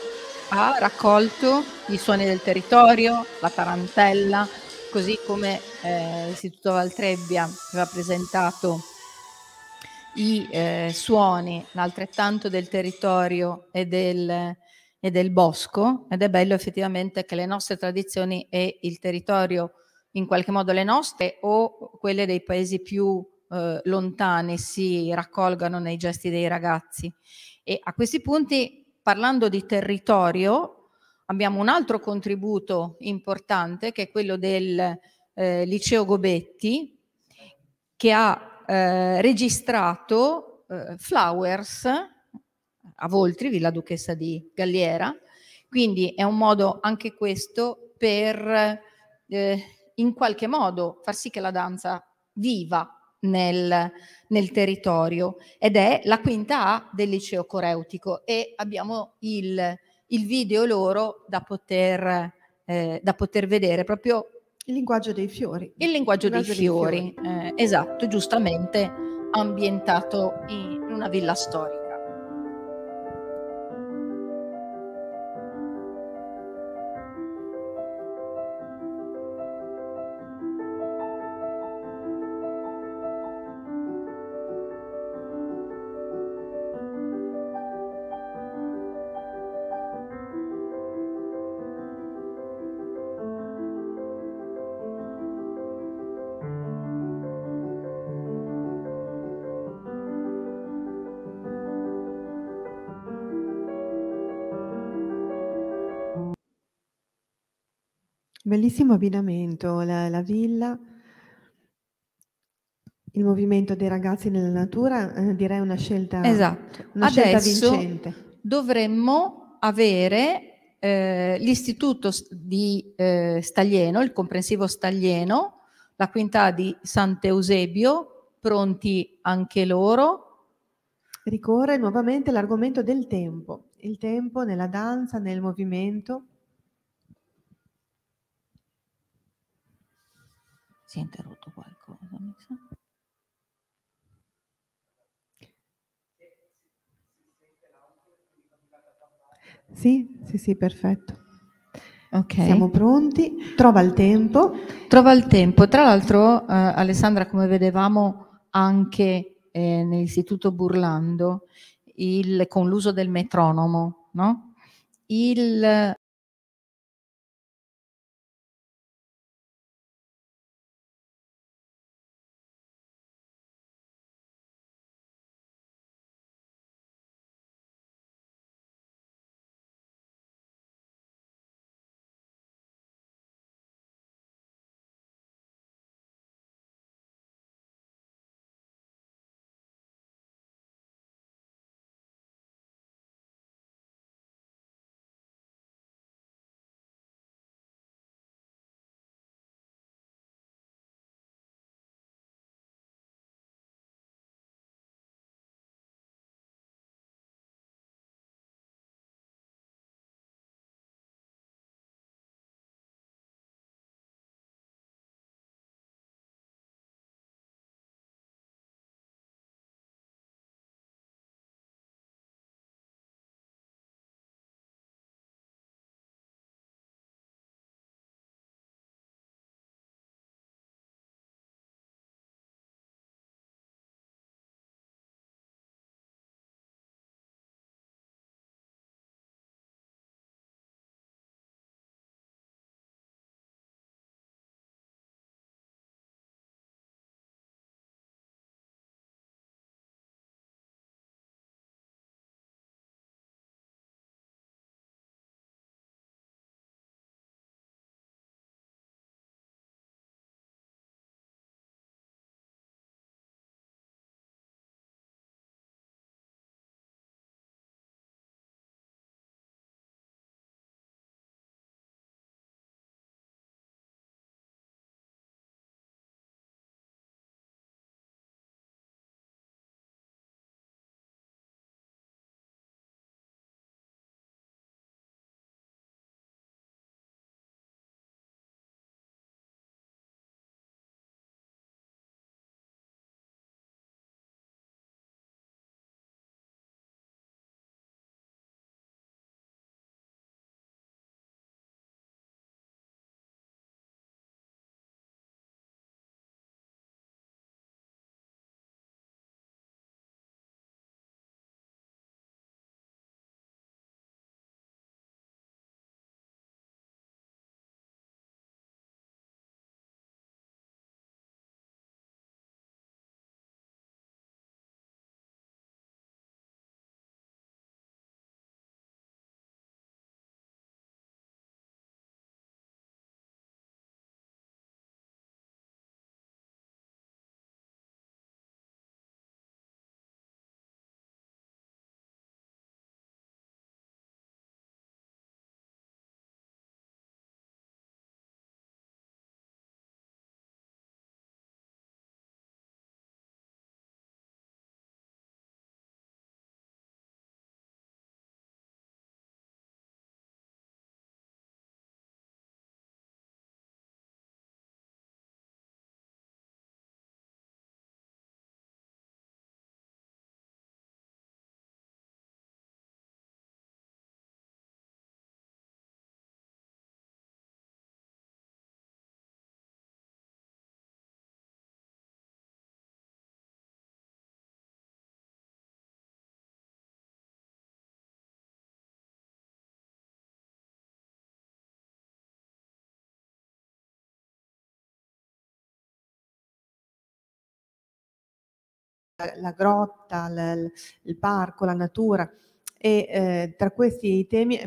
ha raccolto i suoni del territorio, la tarantella, così come eh, l'Istituto Valtrebbia aveva presentato i eh, suoni altrettanto del territorio e del, e del bosco ed è bello effettivamente che le nostre tradizioni e il territorio in qualche modo le nostre o quelle dei paesi più eh, lontani si raccolgano nei gesti dei ragazzi. E a questi punti, parlando di territorio, abbiamo un altro contributo importante che è quello del eh, Liceo Gobetti, che ha eh, registrato eh, Flowers a Voltri, Villa Duchessa di Galliera, quindi è un modo anche questo per eh, in qualche modo far sì che la danza viva nel, nel, territorio ed è la quinta A del liceo coreutico e abbiamo il, il video loro da poter, eh, da poter vedere proprio il linguaggio dei fiori. Il linguaggio, il linguaggio dei fiori, dei fiori. Eh, esatto, giustamente ambientato in una villa storica. Bellissimo abbinamento, la, la villa, il movimento dei ragazzi nella natura, eh, direi una scelta, esatto. una scelta Adesso vincente. dovremmo avere eh, l'istituto di eh, Staglieno, il comprensivo Staglieno, la quinta di Sant'Eusebio, pronti anche loro. Ricorre nuovamente l'argomento del tempo, il tempo nella danza, nel movimento. Si è interrotto qualcosa, mi sa. Sì, sì, sì, perfetto. Ok. Siamo pronti. Trova il tempo. Trova il tempo. Tra l'altro, eh, Alessandra, come vedevamo anche eh, nell'istituto Burlando, il, con l'uso del metronomo, no? il la grotta, l- il parco, la natura e eh, tra questi temi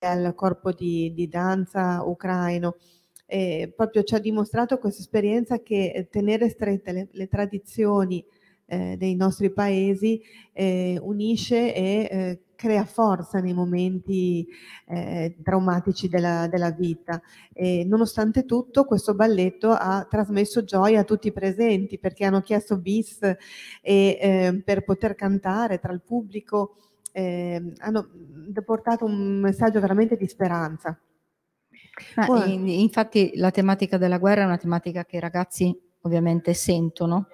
al corpo di, di danza ucraino. E proprio ci ha dimostrato questa esperienza che eh, tenere strette le, le tradizioni eh, dei nostri paesi eh, unisce e eh, crea forza nei momenti eh, traumatici della, della vita. E nonostante tutto, questo balletto ha trasmesso gioia a tutti i presenti perché hanno chiesto bis e, eh, per poter cantare tra il pubblico eh, hanno portato un messaggio veramente di speranza. Ma in- infatti la tematica della guerra è una tematica che i ragazzi ovviamente sentono.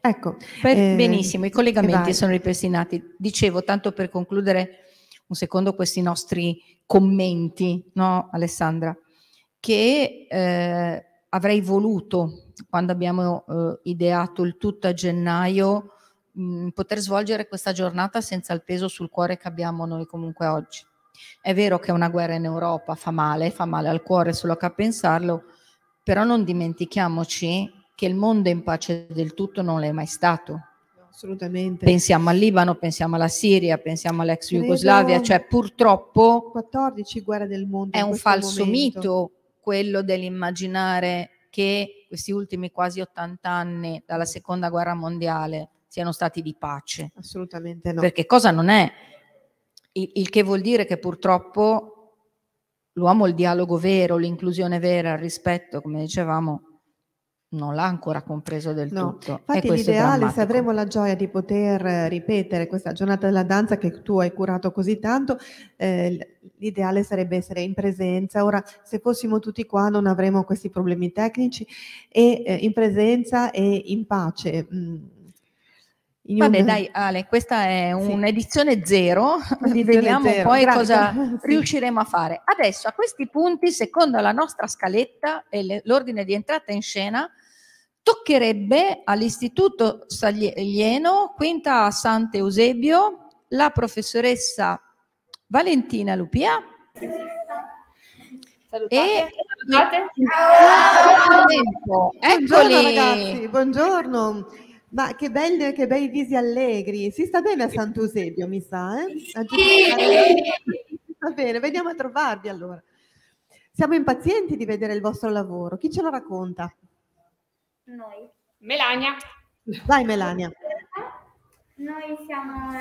Ecco, Per- eh, benissimo, i collegamenti sono ripristinati. Dicevo, tanto per concludere un secondo questi nostri commenti, no, Alessandra, che eh, avrei voluto, quando abbiamo eh, ideato il tutto a gennaio, mh, poter svolgere questa giornata senza il peso sul cuore che abbiamo noi comunque oggi. È vero che una guerra in Europa fa male, fa male al cuore solo a pensarlo, però non dimentichiamoci che il mondo in pace del tutto non l'è mai stato. Assolutamente. Pensiamo al Libano, pensiamo alla Siria, pensiamo all'ex Credo- Jugoslavia, cioè purtroppo 14 guerre del mondo. è un falso momento. mito quello dell'immaginare che questi ultimi quasi 80 anni dalla seconda guerra mondiale siano stati di pace. Assolutamente no. Perché cosa non è? Il, il che vuol dire che purtroppo l'uomo il dialogo vero, l'inclusione vera, il rispetto, come dicevamo, non l'ha ancora compreso del No, tutto. Infatti l'ideale, se avremo la gioia di poter eh, ripetere questa giornata della danza che tu hai curato così tanto, eh, l'ideale sarebbe essere in presenza. Ora, se fossimo tutti qua non avremo questi problemi tecnici e eh, in presenza e in pace. mm, in Vabbè, un- dai, Ale, questa è Sì. un'edizione zero. *laughs* Edizione Vediamo zero, poi grazie. cosa *laughs* Sì. riusciremo a fare. Adesso, a questi punti, secondo la nostra scaletta e le- l'ordine di entrata in scena, toccherebbe all'Istituto Saglieno, quinta a Sant'Eusebio, la professoressa Valentina Lupia e Tempo. Buongiorno Eccoli. ragazzi, buongiorno. Ma che belli, che bei visi allegri. Si sta bene a Sant'Eusebio, mi sa, eh? Va bene, veniamo a trovarvi allora. Siamo impazienti di vedere il vostro lavoro. Chi ce lo racconta? Noi. Melania. Vai Melania. Noi siamo,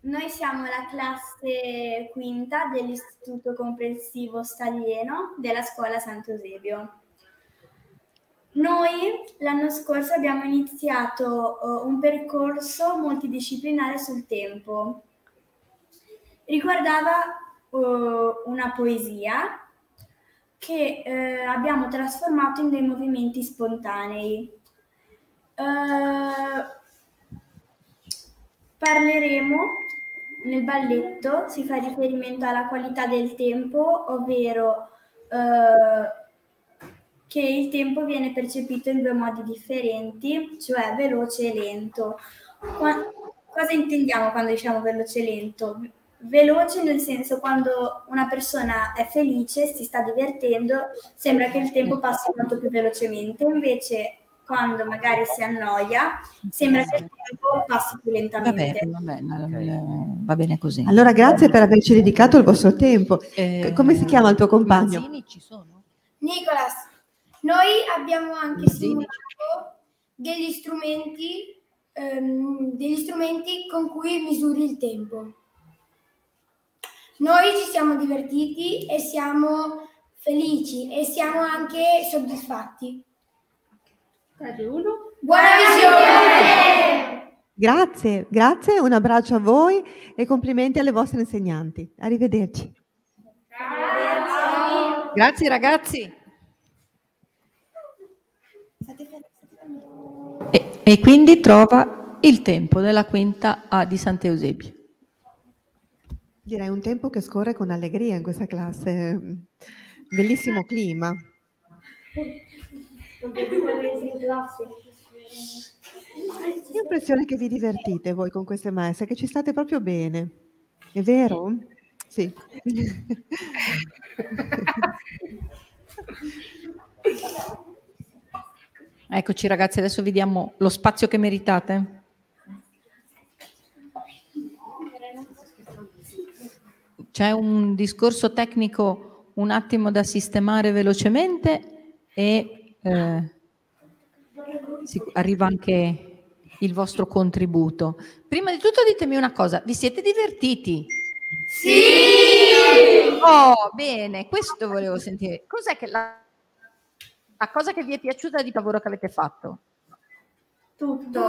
noi siamo la classe quinta dell'Istituto Comprensivo Staglieno della Scuola Sant'Eusebio. Noi l'anno scorso abbiamo iniziato eh, un percorso multidisciplinare sul tempo. Riguardava eh, una poesia che eh, abbiamo trasformato in dei movimenti spontanei. Parleremo nel balletto, si fa riferimento alla qualità del tempo, ovvero che il tempo viene percepito in due modi differenti, cioè veloce e lento. Qua- cosa intendiamo quando diciamo veloce e lento? Veloce nel senso quando una persona è felice, si sta divertendo, sembra che il tempo passi molto più velocemente, invece quando magari si annoia, sembra che il tempo passi più lentamente. Vabbè, vabbè, va bene così. Allora, grazie per averci dedicato il vostro tempo. Eh, Come si chiama il tuo compagno? Mazzini ci sono? Nicolas, noi abbiamo anche simulato degli strumenti, ehm, degli strumenti con cui misuri il tempo. Noi ci siamo divertiti e siamo felici e siamo anche soddisfatti. Buona visione! Grazie, grazie, un abbraccio a voi e complimenti alle vostre insegnanti. Arrivederci. Grazie ragazzi. E, quindi trova il tempo della quinta A di Sant'Eusebio. Direi un tempo che scorre con allegria in questa classe. bellissimo clima. Ho l'impressione che vi divertite voi con queste maestre, che ci state proprio bene. È vero? Sì. *laughs* Eccoci ragazzi, adesso vi diamo lo spazio che meritate. C'è un discorso tecnico un attimo da sistemare velocemente e eh, arriva anche il vostro contributo. Prima di tutto ditemi una cosa, vi siete divertiti? Sì! Oh, bene, questo volevo sentire. Cos'è che la, la cosa che vi è piaciuta di lavoro che avete fatto? Tutto.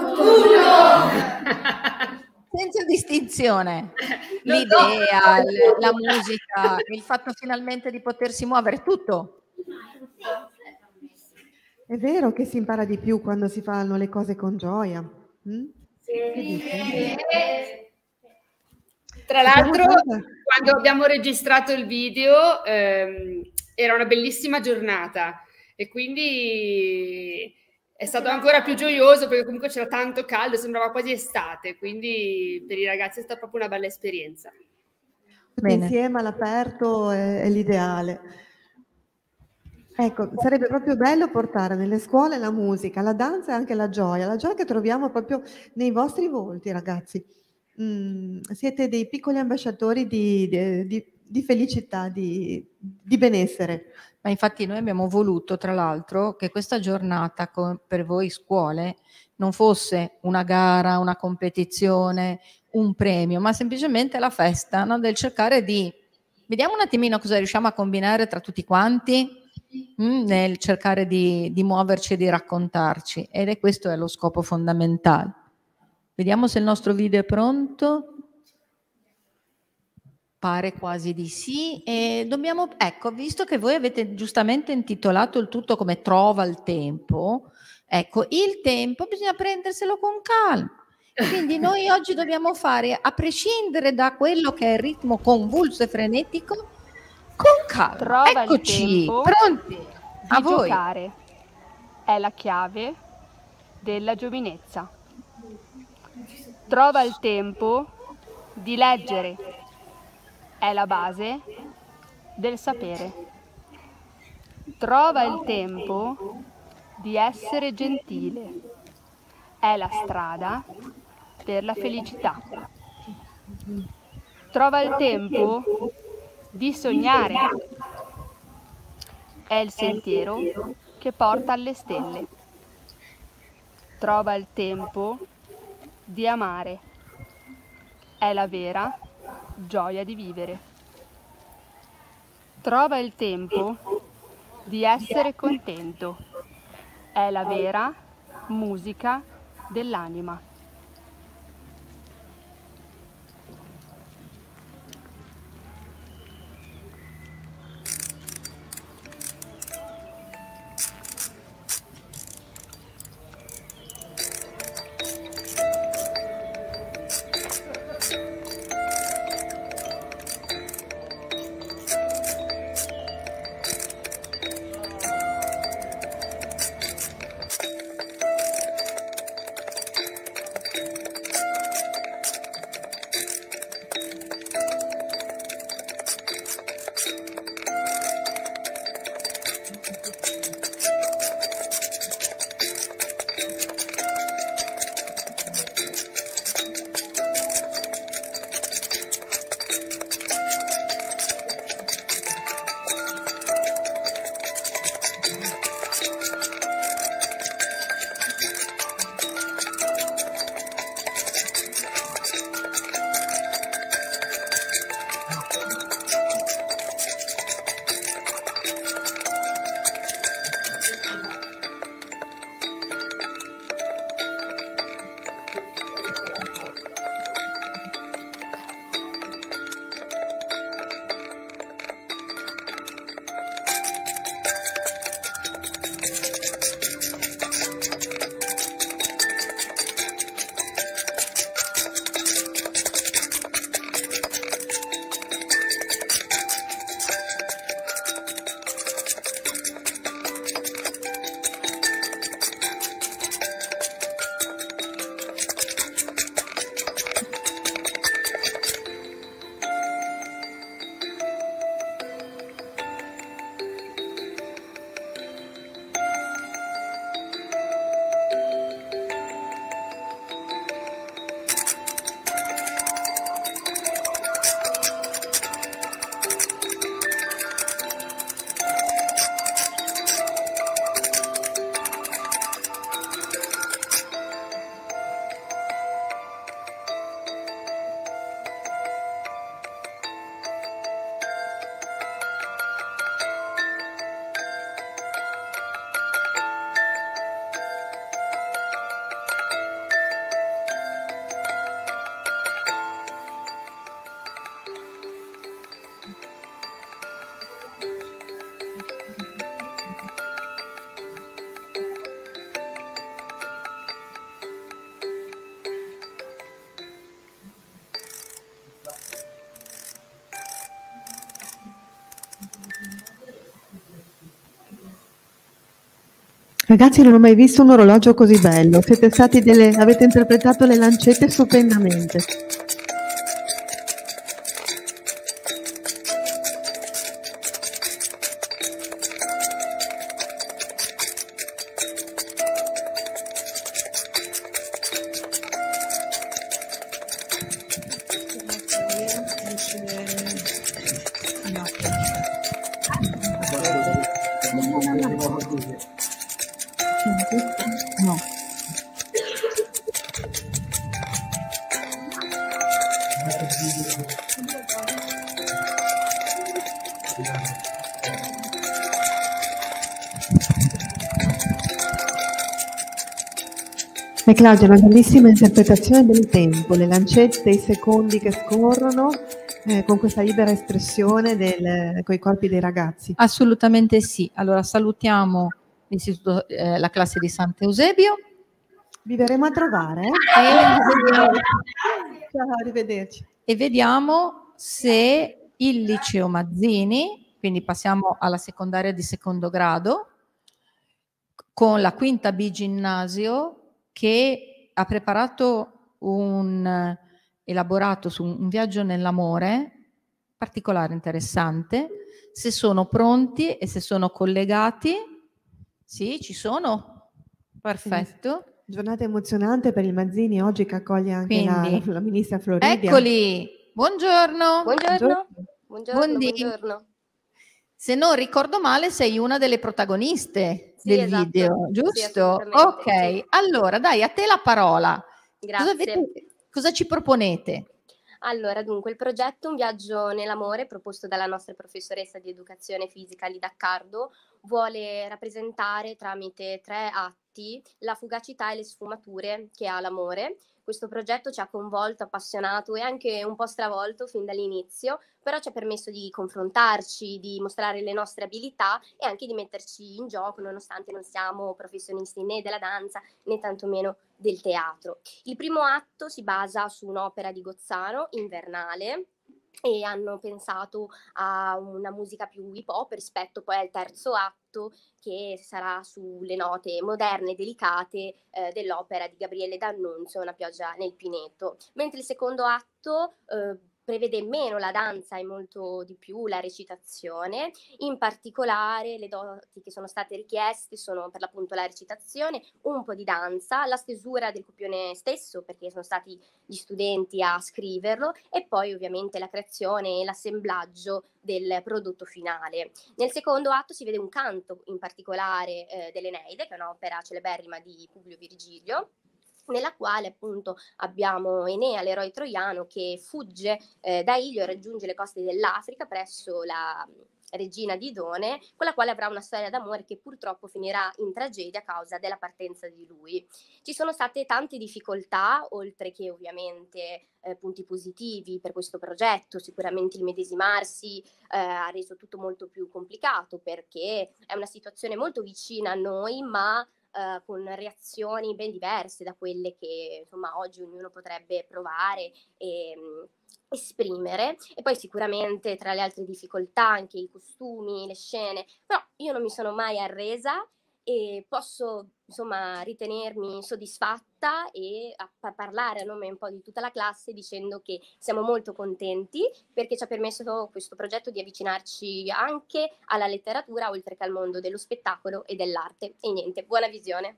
Senza distinzione. *laughs* L'idea, la musica, il fatto finalmente di potersi muovere, tutto. È vero che si impara di più quando si fanno le cose con gioia. mm? Dite? Tra l'altro, quando abbiamo registrato il video, ehm, era una bellissima giornata e quindi è stato ancora più gioioso perché comunque c'era tanto caldo, sembrava quasi estate, quindi per i ragazzi è stata proprio una bella esperienza. Tutti Bene. insieme all'aperto è, è l'ideale. Ecco, sarebbe proprio bello portare nelle scuole la musica, la danza e anche la gioia, la gioia che troviamo proprio nei vostri volti, ragazzi. Mm, siete dei piccoli ambasciatori di, di- di- di felicità, di, di benessere. Ma infatti noi abbiamo voluto, tra l'altro, che questa giornata per voi scuole non fosse una gara, una competizione, un premio, ma semplicemente la festa no? del cercare di... Vediamo un attimino cosa riusciamo a combinare tra tutti quanti mm, nel cercare di, di muoverci e di raccontarci. Ed è questo è lo scopo fondamentale. Vediamo se il nostro video è pronto. Pare quasi di sì. E dobbiamo, ecco, visto che voi avete giustamente intitolato il tutto come trova il tempo, ecco, il tempo bisogna prenderselo con calma. Quindi *laughs* noi oggi dobbiamo fare, a prescindere da quello che è il ritmo convulso e frenetico, con calma. Trova il Eccoci, tempo pronti? A voi. giocare. È la chiave della giovinezza. Trova il tempo di leggere. È la base del sapere. Trova il tempo di essere gentile. È la strada per la felicità. Trova il tempo di sognare. È il sentiero che porta alle stelle. Trova il tempo di amare. È la vera gioia di vivere. Trova il tempo di essere contento. È la vera musica dell'anima. Ragazzi, non ho mai visto un orologio così bello. Siete stati Delle, avete interpretato le lancette stupendamente. E Claudia, una bellissima interpretazione del tempo, le lancette, i secondi che scorrono, eh, con questa libera espressione del, con i corpi dei ragazzi. Assolutamente sì. Allora salutiamo l'istituto, eh, la classe di Sant'Eusebio. Vi verremo a trovare. eh? E Ciao, arrivederci. e vediamo se il liceo Mazzini, quindi passiamo alla secondaria di secondo grado, con la quinta B ginnasio che ha preparato un eh, elaborato su un viaggio nell'amore particolare interessante. Se sono pronti e se sono collegati, sì, ci sono. Perfetto. Giornata emozionante per il Mazzini oggi che accoglie anche la, Quindi, la ministra Floridia. Eccoli, buongiorno. Buongiorno. Buongiorno, Buondì. buongiorno. Se non ricordo male, sei una delle protagoniste Sì, del esatto. video, Sì, giusto? assolutamente, ok, sì. allora dai, a te la parola. Cosa, Grazie. avete- cosa ci proponete? Allora, dunque, il progetto Un viaggio nell'amore, proposto dalla nostra professoressa di educazione fisica Lida Accardo, vuole rappresentare tramite tre atti la fugacità e le sfumature che ha l'amore. Questo progetto ci ha coinvolto, appassionato e anche un po' stravolto fin dall'inizio, però ci ha permesso di confrontarci, di mostrare le nostre abilità e anche di metterci in gioco, nonostante non siamo professionisti né della danza né tantomeno del teatro. Il primo atto si basa su un'opera di Gozzano, Invernale, e hanno pensato a una musica più hip hop rispetto poi al terzo atto che sarà sulle note moderne e delicate eh, dell'opera di Gabriele D'Annunzio, Una pioggia nel Pineto. Mentre il secondo atto eh, prevede meno la danza e molto di più la recitazione, in particolare le doti che sono state richieste sono per l'appunto la recitazione, un po' di danza, la stesura del copione stesso perché sono stati gli studenti a scriverlo e poi ovviamente la creazione e l'assemblaggio del prodotto finale. Nel secondo atto si vede un canto in particolare eh, dell'Eneide, che è un'opera celeberrima di Publio Virgilio, nella quale appunto abbiamo Enea, l'eroe troiano, che fugge eh, da Ilio e raggiunge le coste dell'Africa presso la regina di Idone, con la quale avrà una storia d'amore che purtroppo finirà in tragedia a causa della partenza di lui. Ci sono state tante difficoltà, oltre che ovviamente eh, punti positivi per questo progetto, sicuramente il medesimarsi eh, ha reso tutto molto più complicato perché è una situazione molto vicina a noi, ma eh, con reazioni ben diverse da quelle che insomma oggi ognuno potrebbe provare e mh, esprimere. E poi sicuramente tra le altre difficoltà anche i costumi, le scene, però io non mi sono mai arresa e posso insomma ritenermi soddisfatta e a pa- parlare a nome un po' di tutta la classe dicendo che siamo molto contenti perché ci ha permesso questo progetto di avvicinarci anche alla letteratura oltre che al mondo dello spettacolo e dell'arte. E niente, buona visione.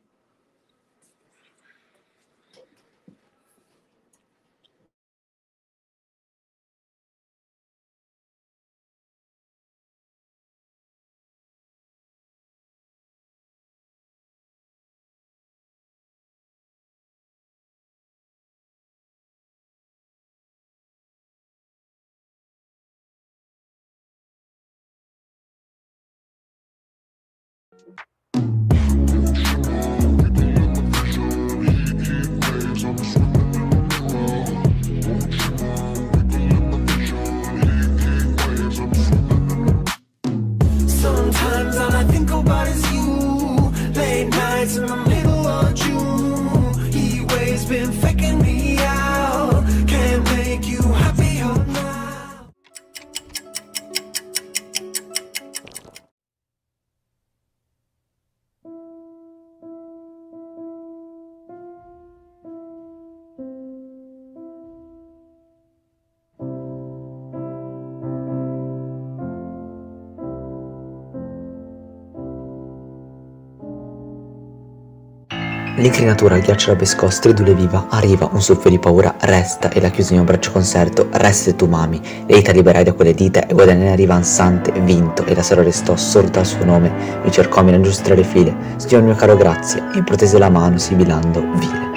L'inclinatura al ghiaccio arabesco stridule viva, arriva un soffio di paura, resta e la chiuso in un braccio conserto, resta tu mami, lei ti liberai da quelle dita e guadagnai arriva ansante, vinto, e la sera restò sorda al suo nome, mi cercò mi tra le file, Signor mio caro grazie, e protese la mano sibilando vile.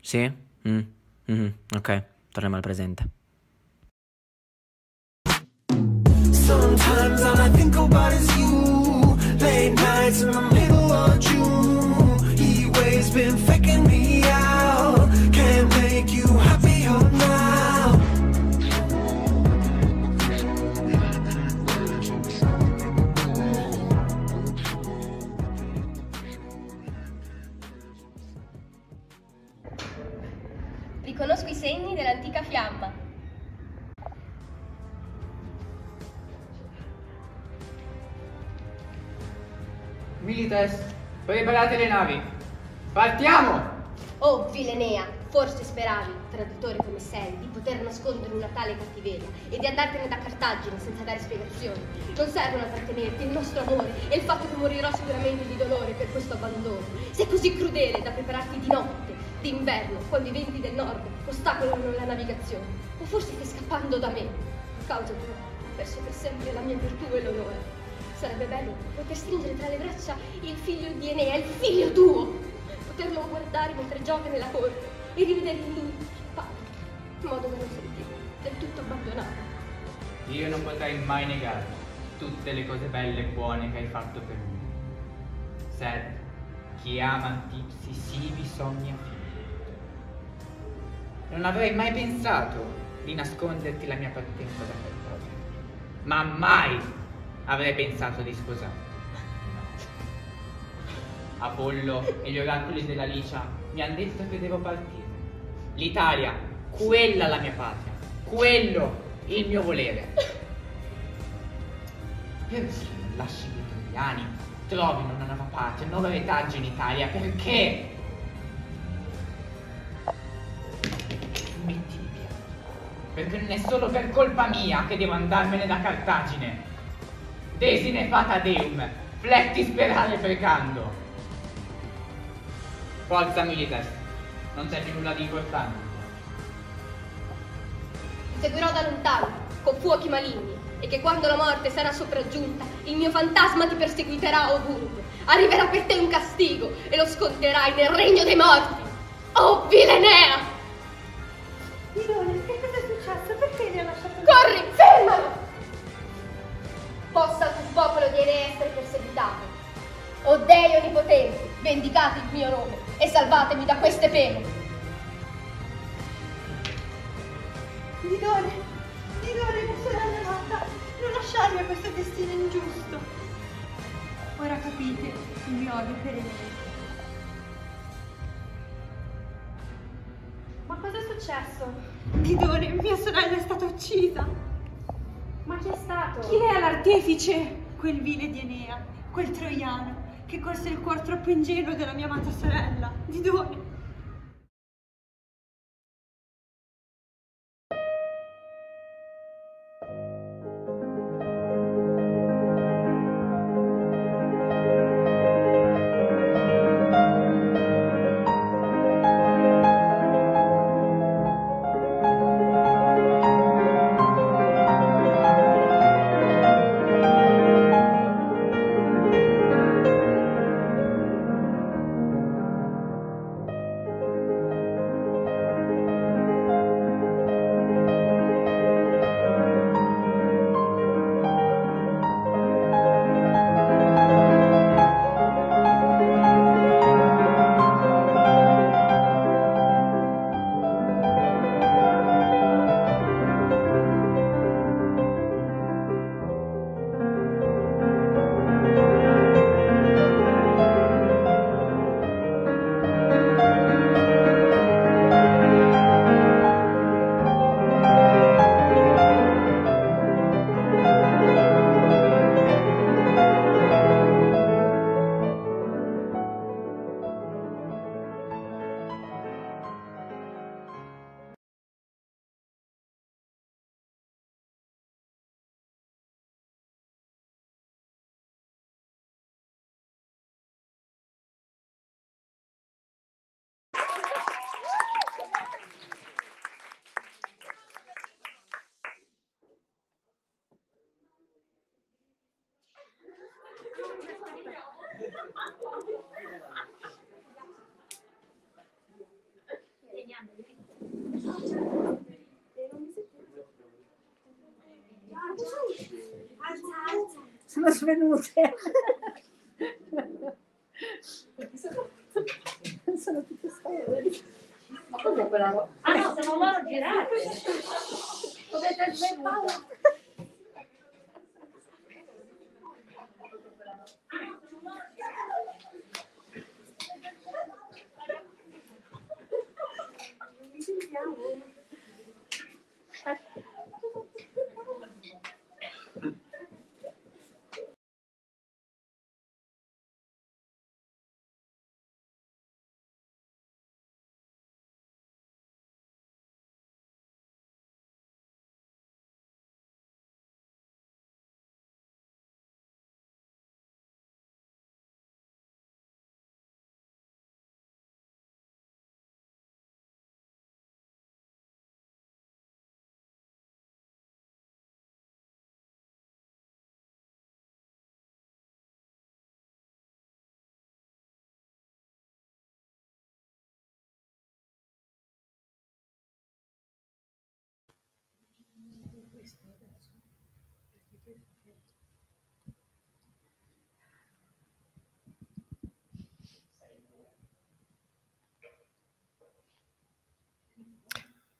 Sì? Mm. Mhm, Ok, torniamo al presente. Sometimes all I think about is you. Late nights in the middle of June. He waves been faking me out. Can't make you happier now. Riconosco i segni dell'antica fiamma. Milites, preparate le navi. Partiamo! Oh, Vilenea, forse speravi, traditore come sei, di poter nascondere una tale cattiveria e di andartene da Cartagine senza dare spiegazioni. Non servono a trattenerti il nostro amore e il fatto che morirò sicuramente di dolore per questo abbandono. Sei così crudele da prepararti di notte, d'inverno, quando i venti del nord ostacolano la navigazione. O forse che scappando da me, a causa tua, ho perso per sempre la mia virtù e l'onore. Sarebbe bello poter stringere tra le braccia il figlio di Enea, il figlio tuo, poterlo guardare mentre gioca nella corte e rivedere in lui padre, in modo da non sentirmi del tutto abbandonato. Io non potrei mai negare tutte le cose belle e buone che hai fatto per me. Sed, chi ama Antipsi sivi sogna finito. Non avrei mai pensato di nasconderti la mia partenza da Cartagine, ma mai avrei pensato di sposarti. Apollo e gli oracoli della Licia mi hanno detto che devo partire. L'Italia, quella la mia patria, quello il mio volere. Perché non lasci gli italiani trovino una nuova patria, un nuovo retaggio in Italia? Perché? Smetti di piangere. Perché non è solo per colpa mia che devo andarmene da Cartagine. Desine fata deum, fletti sperare precando. Forza Milites, non c'è più nulla di importante. Ti seguirò da lontano, con fuochi maligni, e che quando la morte sarà sopraggiunta, il mio fantasma ti perseguiterà ovunque. Arriverà per te un castigo e lo sconterai nel regno dei morti. Oh, Vilenea! Mirone, che cosa è successo? Perché li ha lasciato? Corri, fermalo! Possa il popolo di Enea essere perseguitato. O Dei onnipotenti, vendicate il mio nome e salvatemi da queste pene. Mirone, Mirone, mia sorella amata, non lasciarmi a questo destino ingiusto. Ora capite il mio odio per Enea. Ma cosa è successo? Midone, mia sorella è stata uccisa. Ma chi è stato? Chi era l'artefice? Quel vile di Enea, quel troiano, che colse il cuore troppo ingenuo della mia amata sorella, Didone. Sono svenute. sono tutte svenute. Ma cos'è quella roba? Ah no, sono loro girati. Dovete aspettare.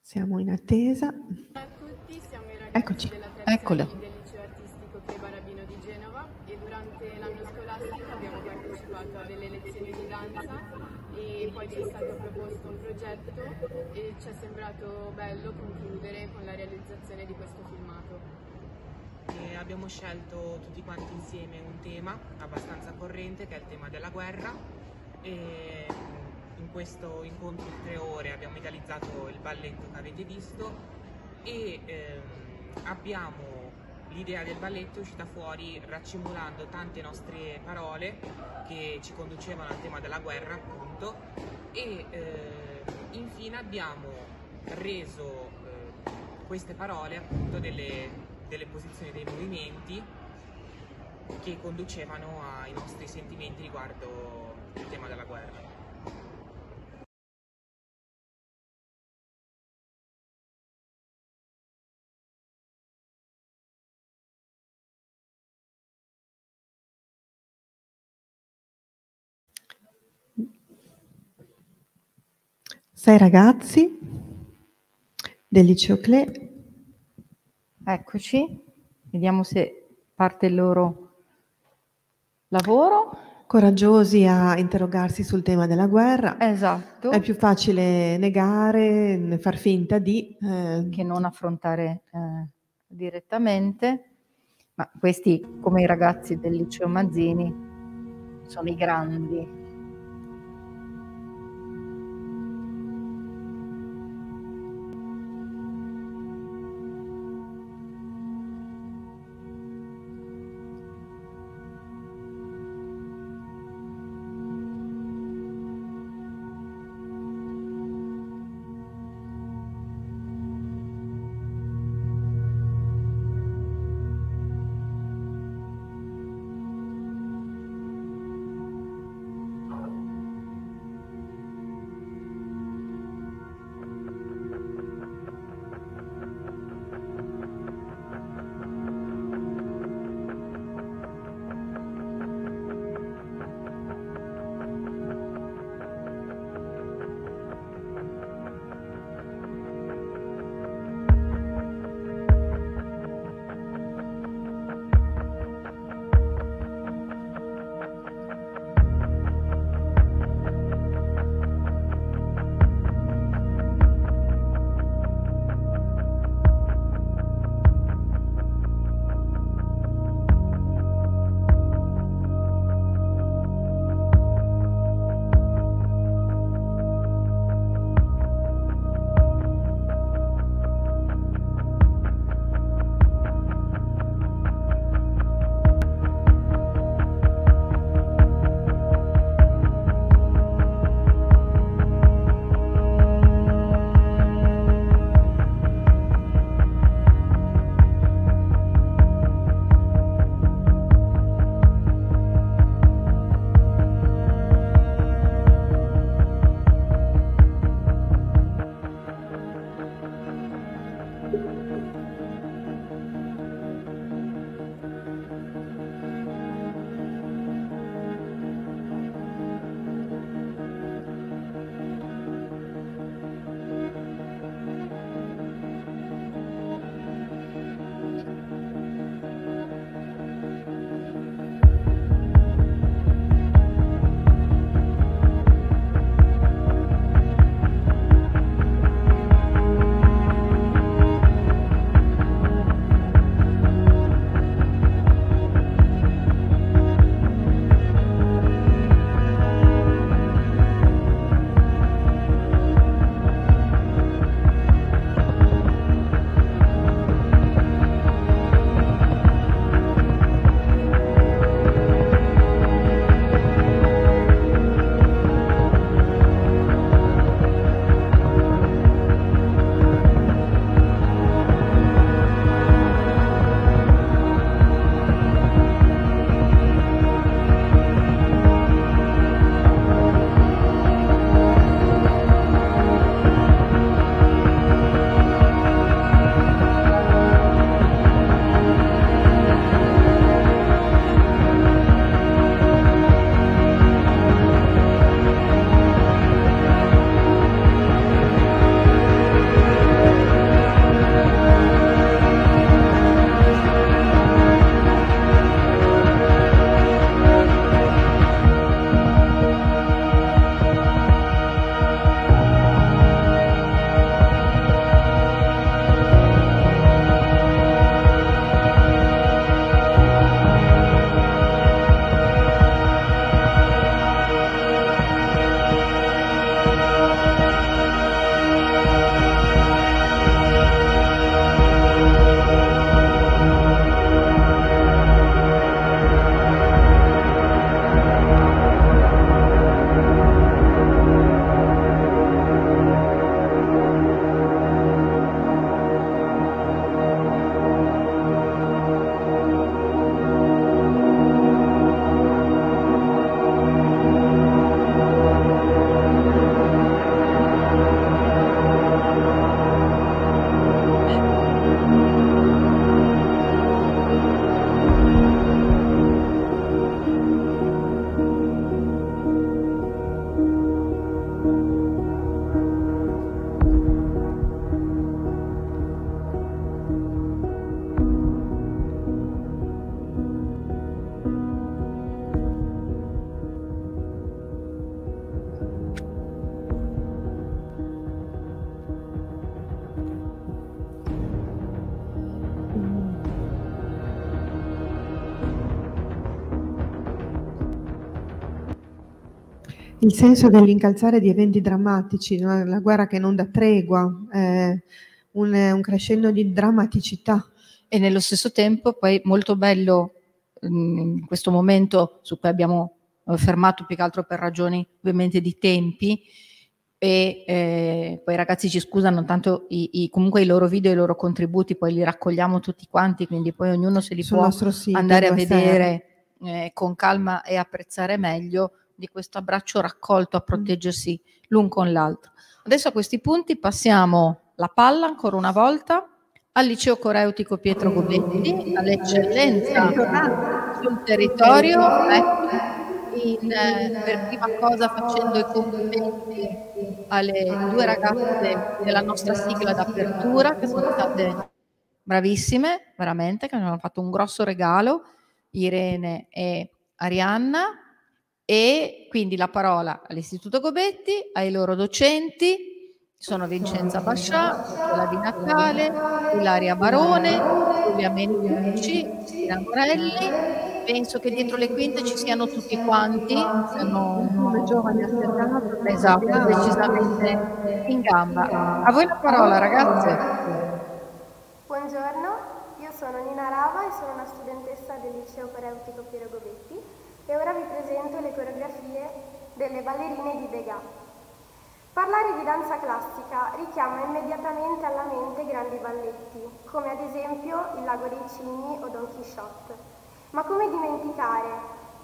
Siamo in attesa. Eccoci, eccolo. del liceo artistico Che Barabino di Genova e durante l'anno scolastico abbiamo partecipato a delle lezioni di danza e poi ci è stato proposto un progetto e ci è sembrato bello concludere con la realizzazione di questo filmato. E abbiamo scelto tutti quanti insieme un tema abbastanza corrente che è il tema della guerra e in questo incontro di tre ore abbiamo idealizzato il balletto che avete visto e ehm, abbiamo l'idea del balletto è uscita fuori raccimolando tante nostre parole che ci conducevano al tema della guerra appunto e eh, infine abbiamo reso eh, queste parole appunto delle, delle posizioni dei movimenti che conducevano ai nostri sentimenti riguardo il tema della guerra. Sei ragazzi del liceo CLE. Eccoci, vediamo se parte il loro lavoro. Coraggiosi a interrogarsi sul tema della guerra. Esatto. È più facile negare, far finta di... eh, che non affrontare eh, direttamente, ma questi, come i ragazzi del liceo Mazzini, sono i grandi. Il senso dell'incalzare di eventi drammatici, no? la guerra che non dà tregua, eh, un, un crescendo di drammaticità. E nello stesso tempo poi molto bello in questo momento su cui abbiamo eh, fermato più che altro per ragioni ovviamente di tempi e eh, poi i ragazzi ci scusano tanto i, i- comunque i loro video e i loro contributi poi li raccogliamo tutti quanti quindi poi ognuno se li Sul può sito, andare a vedere eh, con calma e apprezzare meglio di questo abbraccio raccolto a Mm. proteggersi l'un con l'altro. Adesso a questi punti passiamo la palla ancora una volta al liceo coreutico Pietro Gobetti, all'eccellenza sul territorio, in, eh, per prima cosa facendo i complimenti alle due ragazze della nostra sigla d'apertura che sono state bravissime, veramente, che mi hanno fatto un grosso regalo, Irene e Arianna. E quindi la parola all'Istituto Gobetti, ai loro docenti, sono Vincenza Bascià, Nicola Di Natale, Ilaria Barone, Giulia Menucci, Cristina. Penso che dietro le quinte ci siano tutti quanti, siano Come giovani affermato. esatto, decisamente in gamba. A voi la parola, ragazze. Buongiorno, io sono Nina Rava e sono una studentessa del liceo coreutico Piero Gobetti e ora vi presento le coreografie delle ballerine di Degas. Parlare di danza classica richiama immediatamente alla mente grandi balletti, come ad esempio Il lago dei cigni o Don Quixote. Ma come dimenticare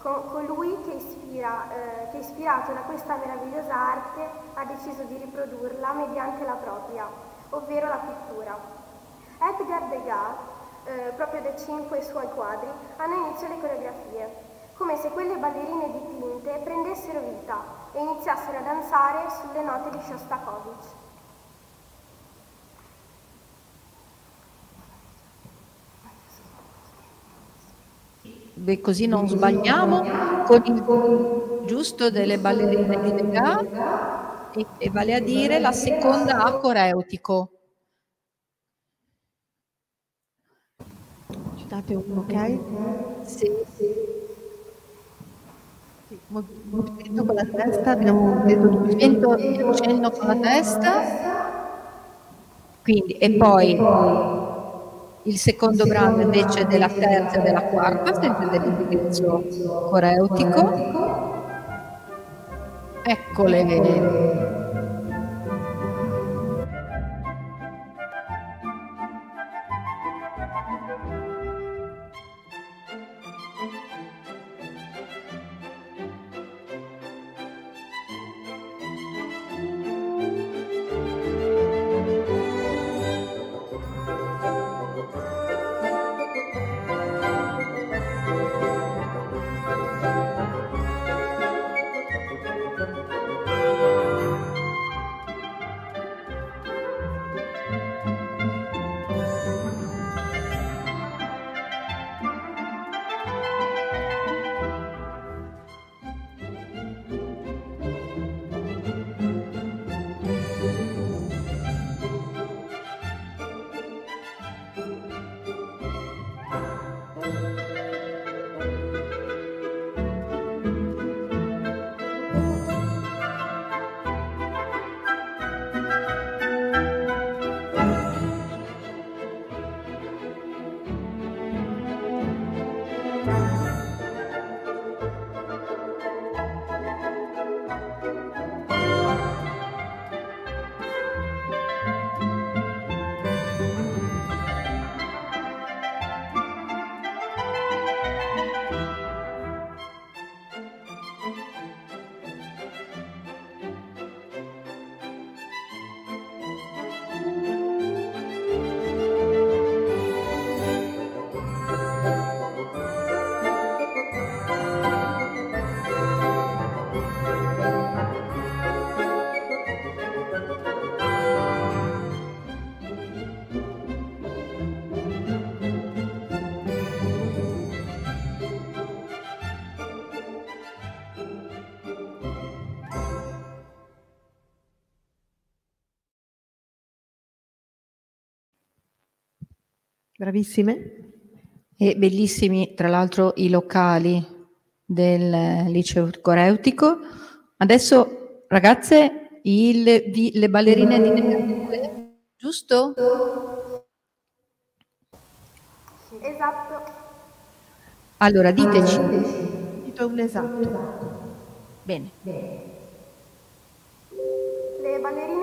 co- colui che, ispira, eh, che ispirato da questa meravigliosa arte ha deciso di riprodurla mediante la propria, ovvero la pittura. Edgar Degas, eh, proprio da cinque suoi quadri, hanno inizio le coreografie, come se quelle ballerine dipinte prendessero vita e iniziassero a danzare sulle note di Shostakovich. Beh, così non sbagliamo, con il giusto delle ballerine di Degas, e, e vale a dire la seconda a coreutico. Date un ok? Sì, Mo- Movimento con la testa, abbiamo detto movimento accenno con la testa, quindi, e poi il secondo brano invece della terza e della quarta, sempre dell'indirizzo coreutico. Eccole. Bravissime. E bellissimi, tra l'altro, i locali del liceo coreutico, Adesso, ragazze, il- vi- le ballerine di Decathlon, giusto? Esatto. Allora, diteci. Dito un esatto. Bene. Le ballerine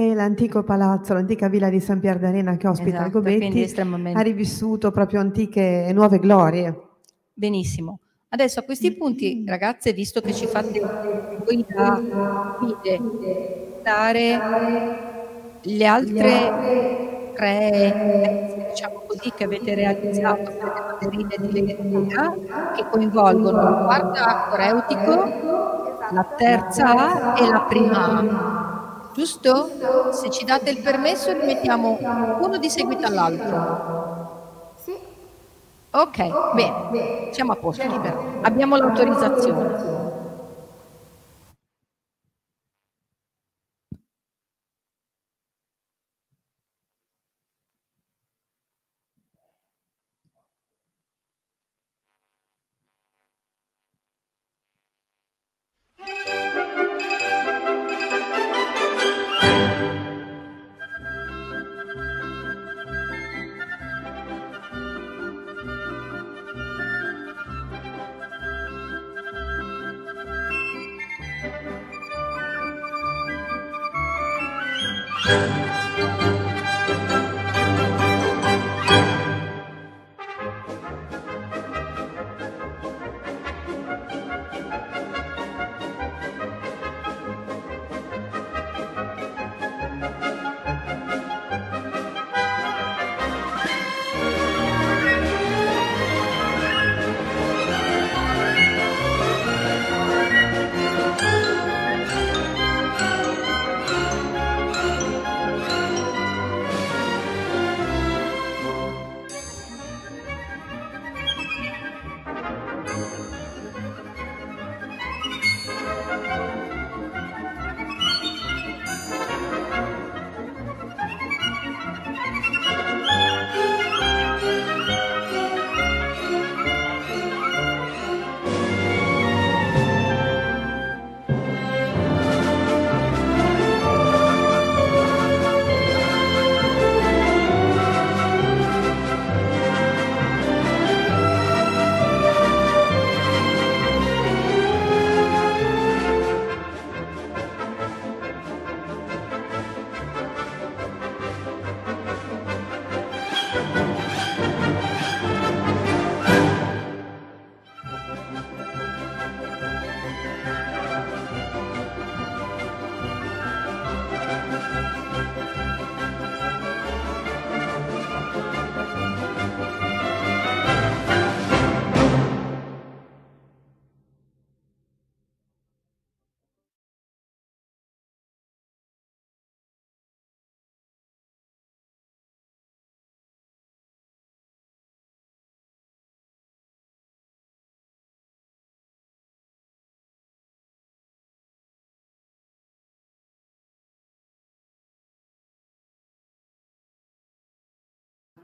E l'antico palazzo, l'antica villa di San Pier d'Arena che ospita il Esatto, Gobetti estremamente- ha rivissuto proprio antiche e nuove glorie. Benissimo. Adesso a questi punti, ragazze, visto che ci fate voi dare le altre tre diciamo così, che avete realizzato per le ballerine di Venezia, che coinvolgono la quarta coreutico, la terza A e la prima A. Giusto? Se ci date il permesso, li mettiamo uno di seguito all'altro. Sì. Ok, bene, siamo a posto, libero. Abbiamo l'autorizzazione.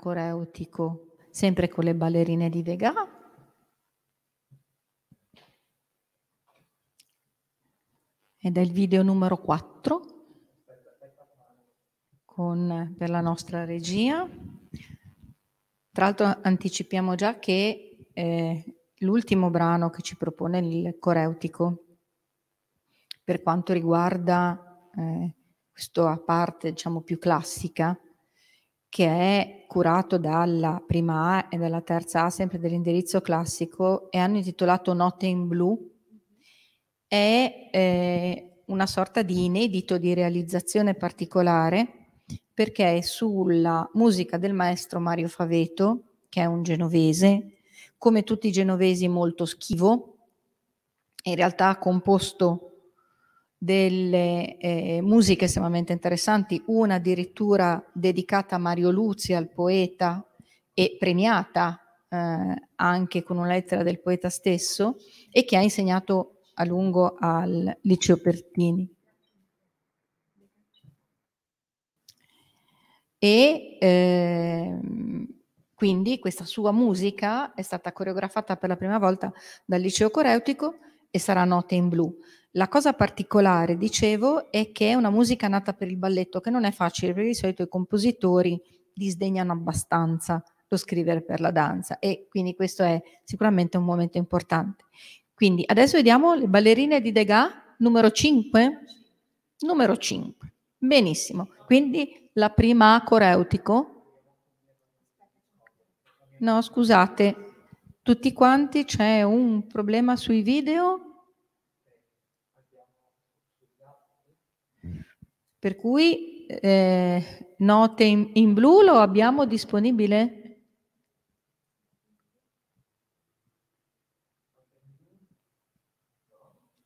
Coreutico, sempre con le ballerine di Vega. Ed è il video numero 4 con, per la nostra regia. Tra l'altro anticipiamo già che eh, l'ultimo brano che ci propone il coreutico per quanto riguarda eh, questa parte diciamo più classica che è curato dalla prima A e dalla terza A, sempre dell'indirizzo classico, e hanno intitolato Note in blu. È eh, una sorta di inedito di realizzazione particolare perché è sulla musica del maestro Mario Faveto, che è un genovese, come tutti i genovesi molto schivo, in realtà ha composto delle eh, musiche estremamente interessanti, una addirittura dedicata a Mario Luzzi, al poeta, e premiata eh, anche con una lettera del poeta stesso, e che ha insegnato a lungo al Liceo Pertini. E eh, quindi questa sua musica è stata coreografata per la prima volta dal Liceo Coreutico e sarà Note in blu. La cosa particolare, dicevo, è che è una musica nata per il balletto, che non è facile, perché di solito i compositori disdegnano abbastanza lo scrivere per la danza e quindi questo è sicuramente un momento importante. Quindi adesso vediamo le ballerine di Degas, numero 5. Numero 5. Benissimo. Quindi la prima A coreutico. No, scusate, tutti quanti c'è un problema sui video. Per cui eh, note in, in blu lo abbiamo disponibile?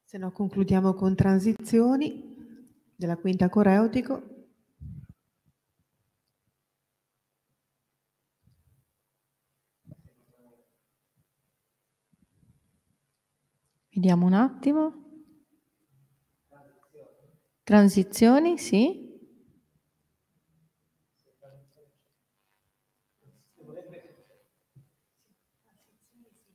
Se no concludiamo con transizioni della quinta coreutico. Vediamo un attimo. Transizioni, sì.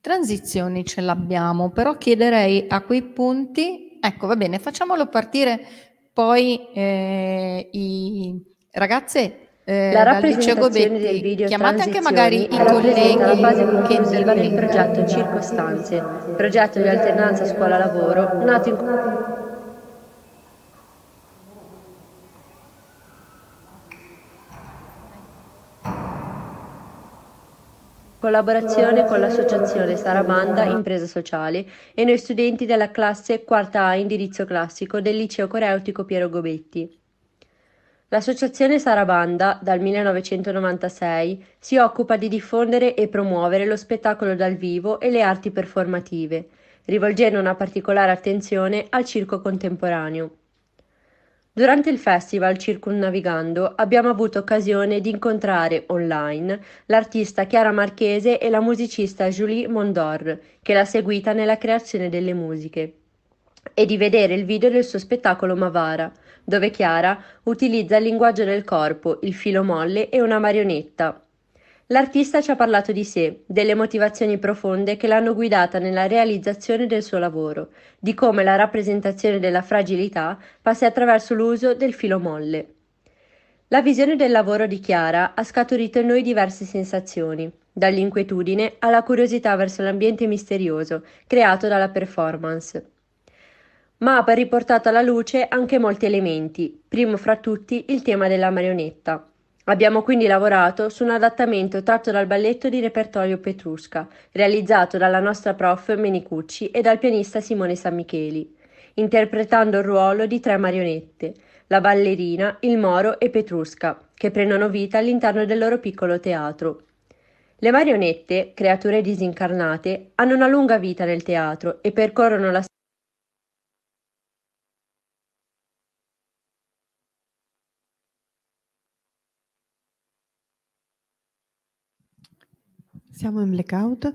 Transizioni ce l'abbiamo, però chiederei a quei punti, ecco va bene, facciamolo partire poi eh, i ragazze eh, La rappresentazione del video chiamate anche magari i la fase colleghi che conclusiva del progetto Circostanze, progetto di alternanza scuola-lavoro nato in collaborazione con l'associazione Sarabanda Impresa Sociale e noi studenti della classe quarta A indirizzo classico del liceo coreutico Piero Gobetti. L'associazione Sarabanda, dal 1996, si occupa di diffondere e promuovere lo spettacolo dal vivo e le arti performative, rivolgendo una particolare attenzione al circo contemporaneo. Durante il festival Circumnavigando abbiamo avuto occasione di incontrare online l'artista Chiara Marchese e la musicista Julie Mondor, che l'ha seguita nella creazione delle musiche, e di vedere il video del suo spettacolo Mavara, dove Chiara utilizza il linguaggio del corpo, il filo molle e una marionetta, L'artista ci ha parlato di sé, delle motivazioni profonde che l'hanno guidata nella realizzazione del suo lavoro, di come la rappresentazione della fragilità passi attraverso l'uso del filo molle. La visione del lavoro di Chiara ha scaturito in noi diverse sensazioni, dall'inquietudine alla curiosità verso l'ambiente misterioso creato dalla performance. Ma ha riportato alla luce anche molti elementi, primo fra tutti il tema della marionetta. Abbiamo quindi lavorato su un adattamento tratto dal balletto di repertorio Petrusca, realizzato dalla nostra prof Menicucci e dal pianista Simone Sammicheli, interpretando il ruolo di tre marionette, la ballerina, il moro e Petrusca, che prendono vita all'interno del loro piccolo teatro. Le marionette, creature disincarnate, hanno una lunga vita nel teatro e percorrono la Siamo in blackout.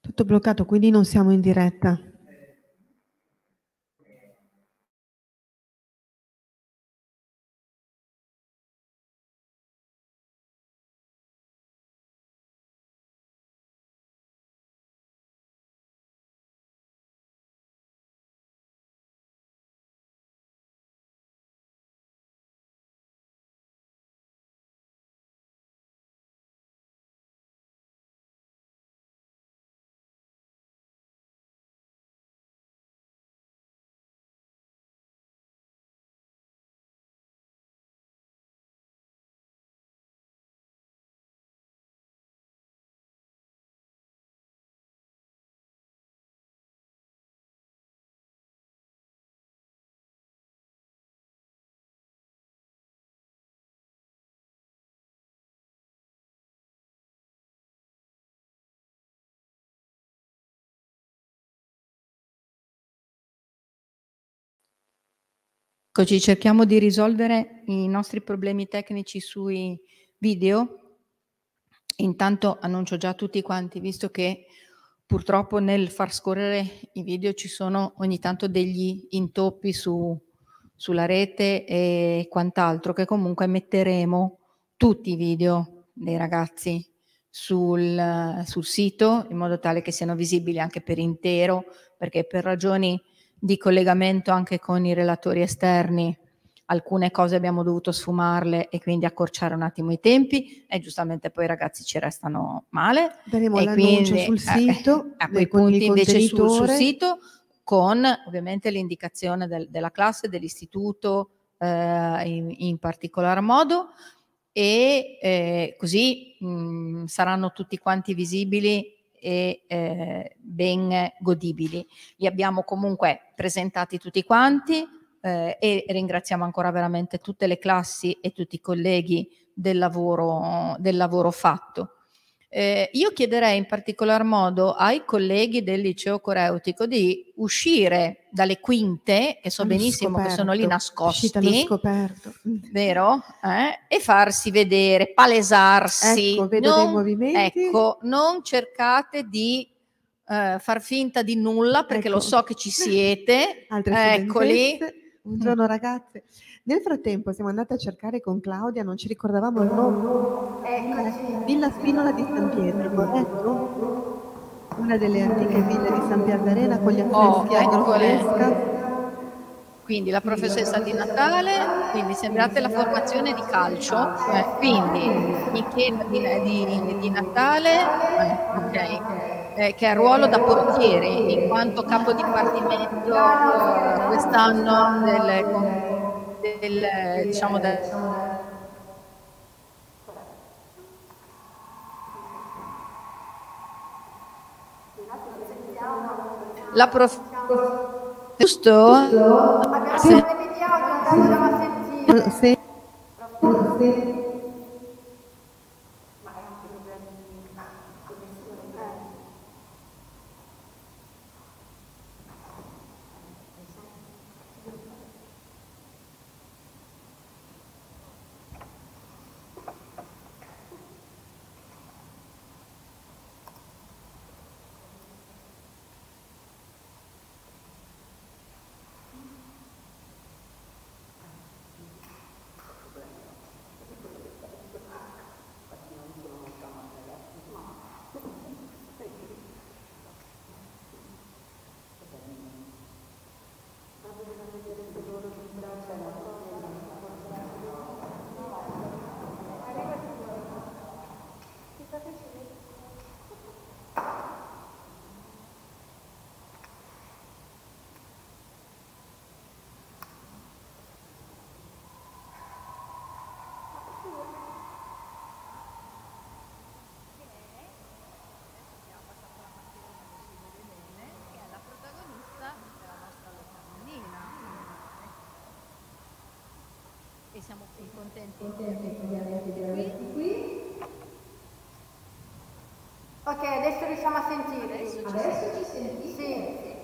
Tutto bloccato, quindi non siamo in diretta. Così cerchiamo di risolvere i nostri problemi tecnici sui video. Intanto annuncio già a tutti quanti, visto che purtroppo nel far scorrere i video ci sono ogni tanto degli intoppi su, sulla rete e quant'altro, che comunque metteremo tutti i video dei ragazzi sul, sul sito in modo tale che siano visibili anche per intero, perché per ragioni di collegamento anche con i relatori esterni. Alcune cose abbiamo dovuto sfumarle e quindi accorciare un attimo i tempi e giustamente poi i ragazzi ci restano male. Daremo e l'annuncio quindi, sul sito, eh, a quei punti invece sul, sul sito con ovviamente l'indicazione del- della classe, dell'istituto eh, in, in particolar modo e eh, così mh, saranno tutti quanti visibili e eh, ben godibili. Li abbiamo comunque presentati tutti quanti eh, e ringraziamo ancora veramente tutte le classi e tutti i colleghi del lavoro, del lavoro fatto. Eh, io chiederei in particolar modo ai colleghi del liceo coreutico di uscire dalle quinte, che so Hanno benissimo che sono lì scoperto, nascosti, scoperto. vero? Eh? E farsi vedere, palesarsi. Ecco, vedo dei Non- movimenti. Ecco, non cercate di eh, far finta di nulla perché lo Ecco. so che ci siete. *laughs* Altre Eccoli. studentesse. Buongiorno ragazze. Nel frattempo siamo andate a cercare con Claudia, non ci ricordavamo il nome. Villa Spinola di San Pietro, corretto? Una delle antiche ville di San Pier d'Arena con gli Oh, affreschi agrofresca. Quindi la professoressa di Natale, quindi sembrate la formazione di calcio, eh, quindi Michela di, di- di Natale, eh, ok. eh, che ha ruolo da portiere, in quanto capo dipartimento eh, quest'anno del, del, diciamo, del la prof... giusto? Abbiamo dei video audio, andiamo a sentire. Se- e qui. Ok, adesso riusciamo a sentire. Adesso ci sentite? Sì.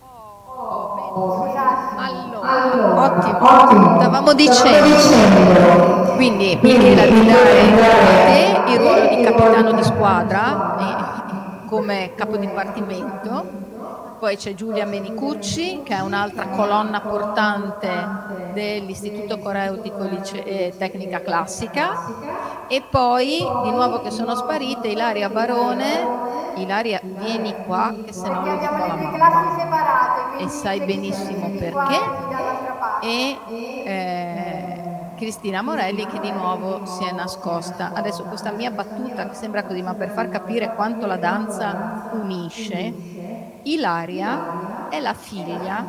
Oh, Scusate. Allora, ottimo. Stavamo dicendo, quindi Michela dai a te il ruolo di capitano di squadra come capo dipartimento. Poi c'è Giulia Menicucci, che è un'altra colonna portante dell'Istituto Coreutico Lice- eh, Tecnica Classica. E poi, di nuovo che sono sparite, Ilaria Barone. Ilaria, vieni qua, che se no lo dico alla mamma e sai benissimo perché. E eh, Cristina Morelli che di nuovo si è nascosta. Adesso questa mia battuta che sembra così, ma per far capire quanto la danza unisce, Ilaria è la figlia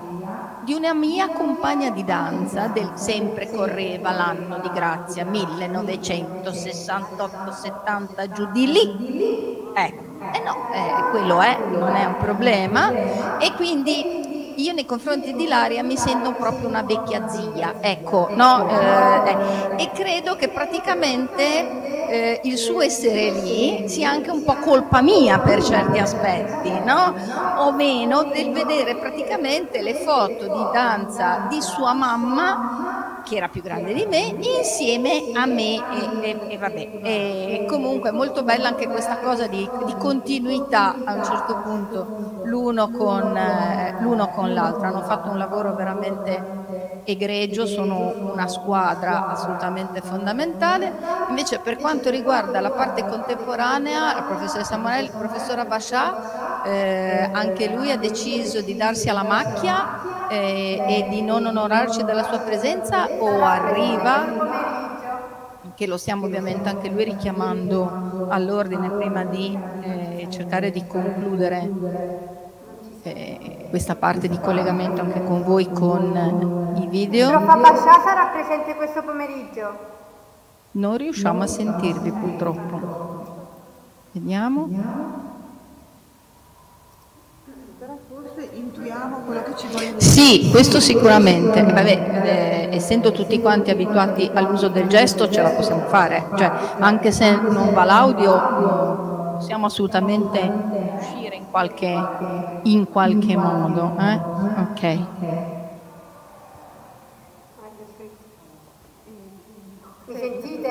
di una mia compagna di danza del sempre correva l'anno di grazia 1968-70 giù di lì. Ecco, eh no, eh, quello è, non è un problema. E quindi io nei confronti di Ilaria mi sento proprio una vecchia zia, ecco, no? Eh, eh, e credo che praticamente eh, il suo essere lì sia anche un po' colpa mia per certi aspetti, no? O meno del vedere praticamente le foto di danza di sua mamma che era più grande di me, insieme a me e, e- e vabbè. E comunque è molto bella anche questa cosa di, di continuità a un certo punto l'uno con, eh, l'uno con l'altro. Hanno fatto un lavoro veramente egregio, sono una squadra assolutamente fondamentale. Invece per quanto riguarda la parte contemporanea, la professoressa Morelli, il professor Abascià, eh, anche lui ha deciso di darsi alla macchia eh, e di non onorarci della sua presenza o arriva, che lo stiamo ovviamente anche lui richiamando all'ordine prima di eh, cercare di concludere eh, questa parte di collegamento anche con voi con i video. Prof. Bascià sarà presente questo pomeriggio. Non riusciamo a sentirvi purtroppo. Vediamo. Però forse intuiamo quello che ci vogliono dire. Sì, questo sicuramente. Vabbè, eh, essendo tutti quanti abituati all'uso del gesto ce la possiamo fare, cioè anche se non va l'audio possiamo assolutamente qualche, in qualche modo. eh? Ok. Mi sentite?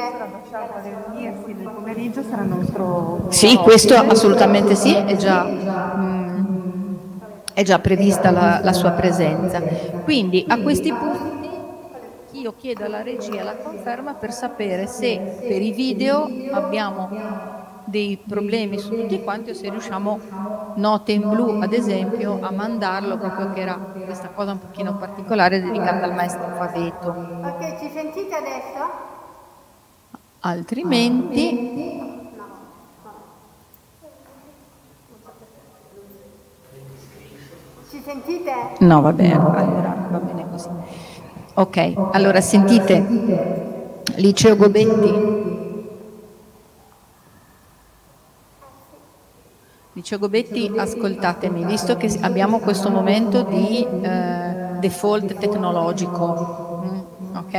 Riunirsi nel pomeriggio sarà nostro... Sì, questo assolutamente sì, è già, mm, è già prevista la, la sua presenza. Quindi a questi punti io chiedo alla regia la conferma per sapere se per i video abbiamo dei problemi su tutti quanti o se riusciamo note in blu ad esempio a mandarlo proprio che era questa cosa un pochino particolare dedicata al maestro Faveto Ok, ci sentite adesso? altrimenti Ci sentite? No, vabbè, allora va bene così. Ok, allora sentite, Liceo Gobetti. Liceo Gobetti, ascoltatemi, visto che abbiamo questo momento di eh, default tecnologico, mm, ok?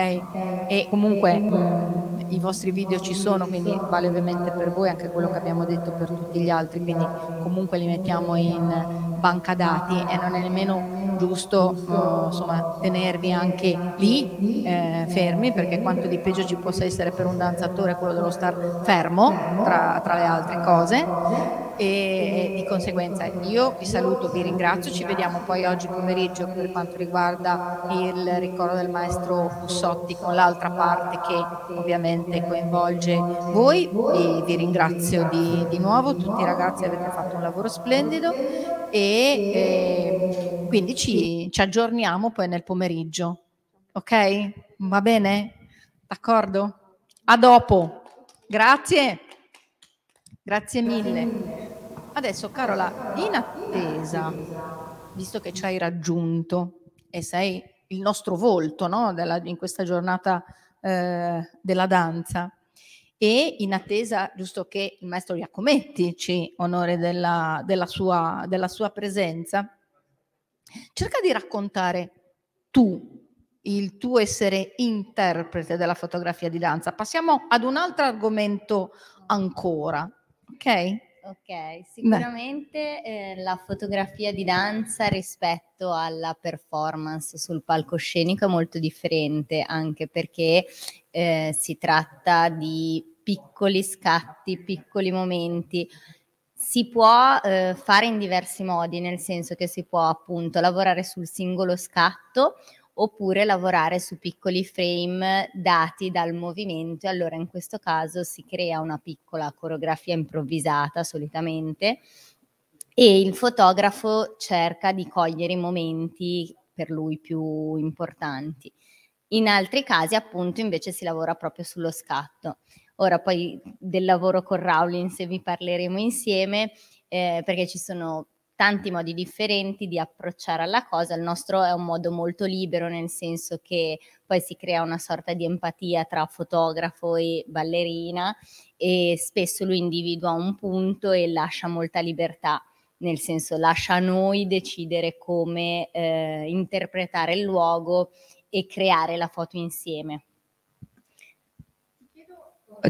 E comunque mm, i vostri video ci sono, quindi vale ovviamente per voi anche quello che abbiamo detto per tutti gli altri, quindi comunque li mettiamo in banca dati e non è nemmeno giusto eh, insomma, tenervi anche lì eh, fermi perché quanto di peggio ci possa essere per un danzatore quello dello star fermo tra, tra le altre cose e di conseguenza io vi saluto, vi ringrazio, ci vediamo poi oggi pomeriggio per quanto riguarda il ricordo del maestro Bussotti con l'altra parte che ovviamente coinvolge voi e vi ringrazio di, di nuovo, tutti i ragazzi avete fatto un lavoro splendido e eh, quindi ci, ci aggiorniamo poi nel pomeriggio, ok? Va bene? D'accordo? A dopo, grazie. Grazie mille. Adesso Carola, in attesa, visto che ci hai raggiunto e sei il nostro volto no? Della, in questa giornata eh, della danza, e in attesa, giusto che il maestro Iacometti ci onore della, della, sua, della sua presenza, cerca di raccontare tu il tuo essere interprete della fotografia di danza. Passiamo ad un altro argomento ancora, ok? Ok, sicuramente eh, la fotografia di danza rispetto alla performance sul palcoscenico è molto differente, anche perché eh, si tratta di piccoli scatti, piccoli momenti. Si può eh, fare in diversi modi, nel senso che si può appunto lavorare sul singolo scatto oppure lavorare su piccoli frame dati dal movimento e allora in questo caso si crea una piccola coreografia improvvisata solitamente e il fotografo cerca di cogliere i momenti per lui più importanti. In altri casi appunto invece si lavora proprio sullo scatto. Ora poi del lavoro con Rawlins vi parleremo insieme eh, perché ci sono tanti modi differenti di approcciare alla cosa, il nostro è un modo molto libero nel senso che poi si crea una sorta di empatia tra fotografo e ballerina e spesso lui individua un punto e lascia molta libertà nel senso lascia a noi decidere come eh, interpretare il luogo e creare la foto insieme.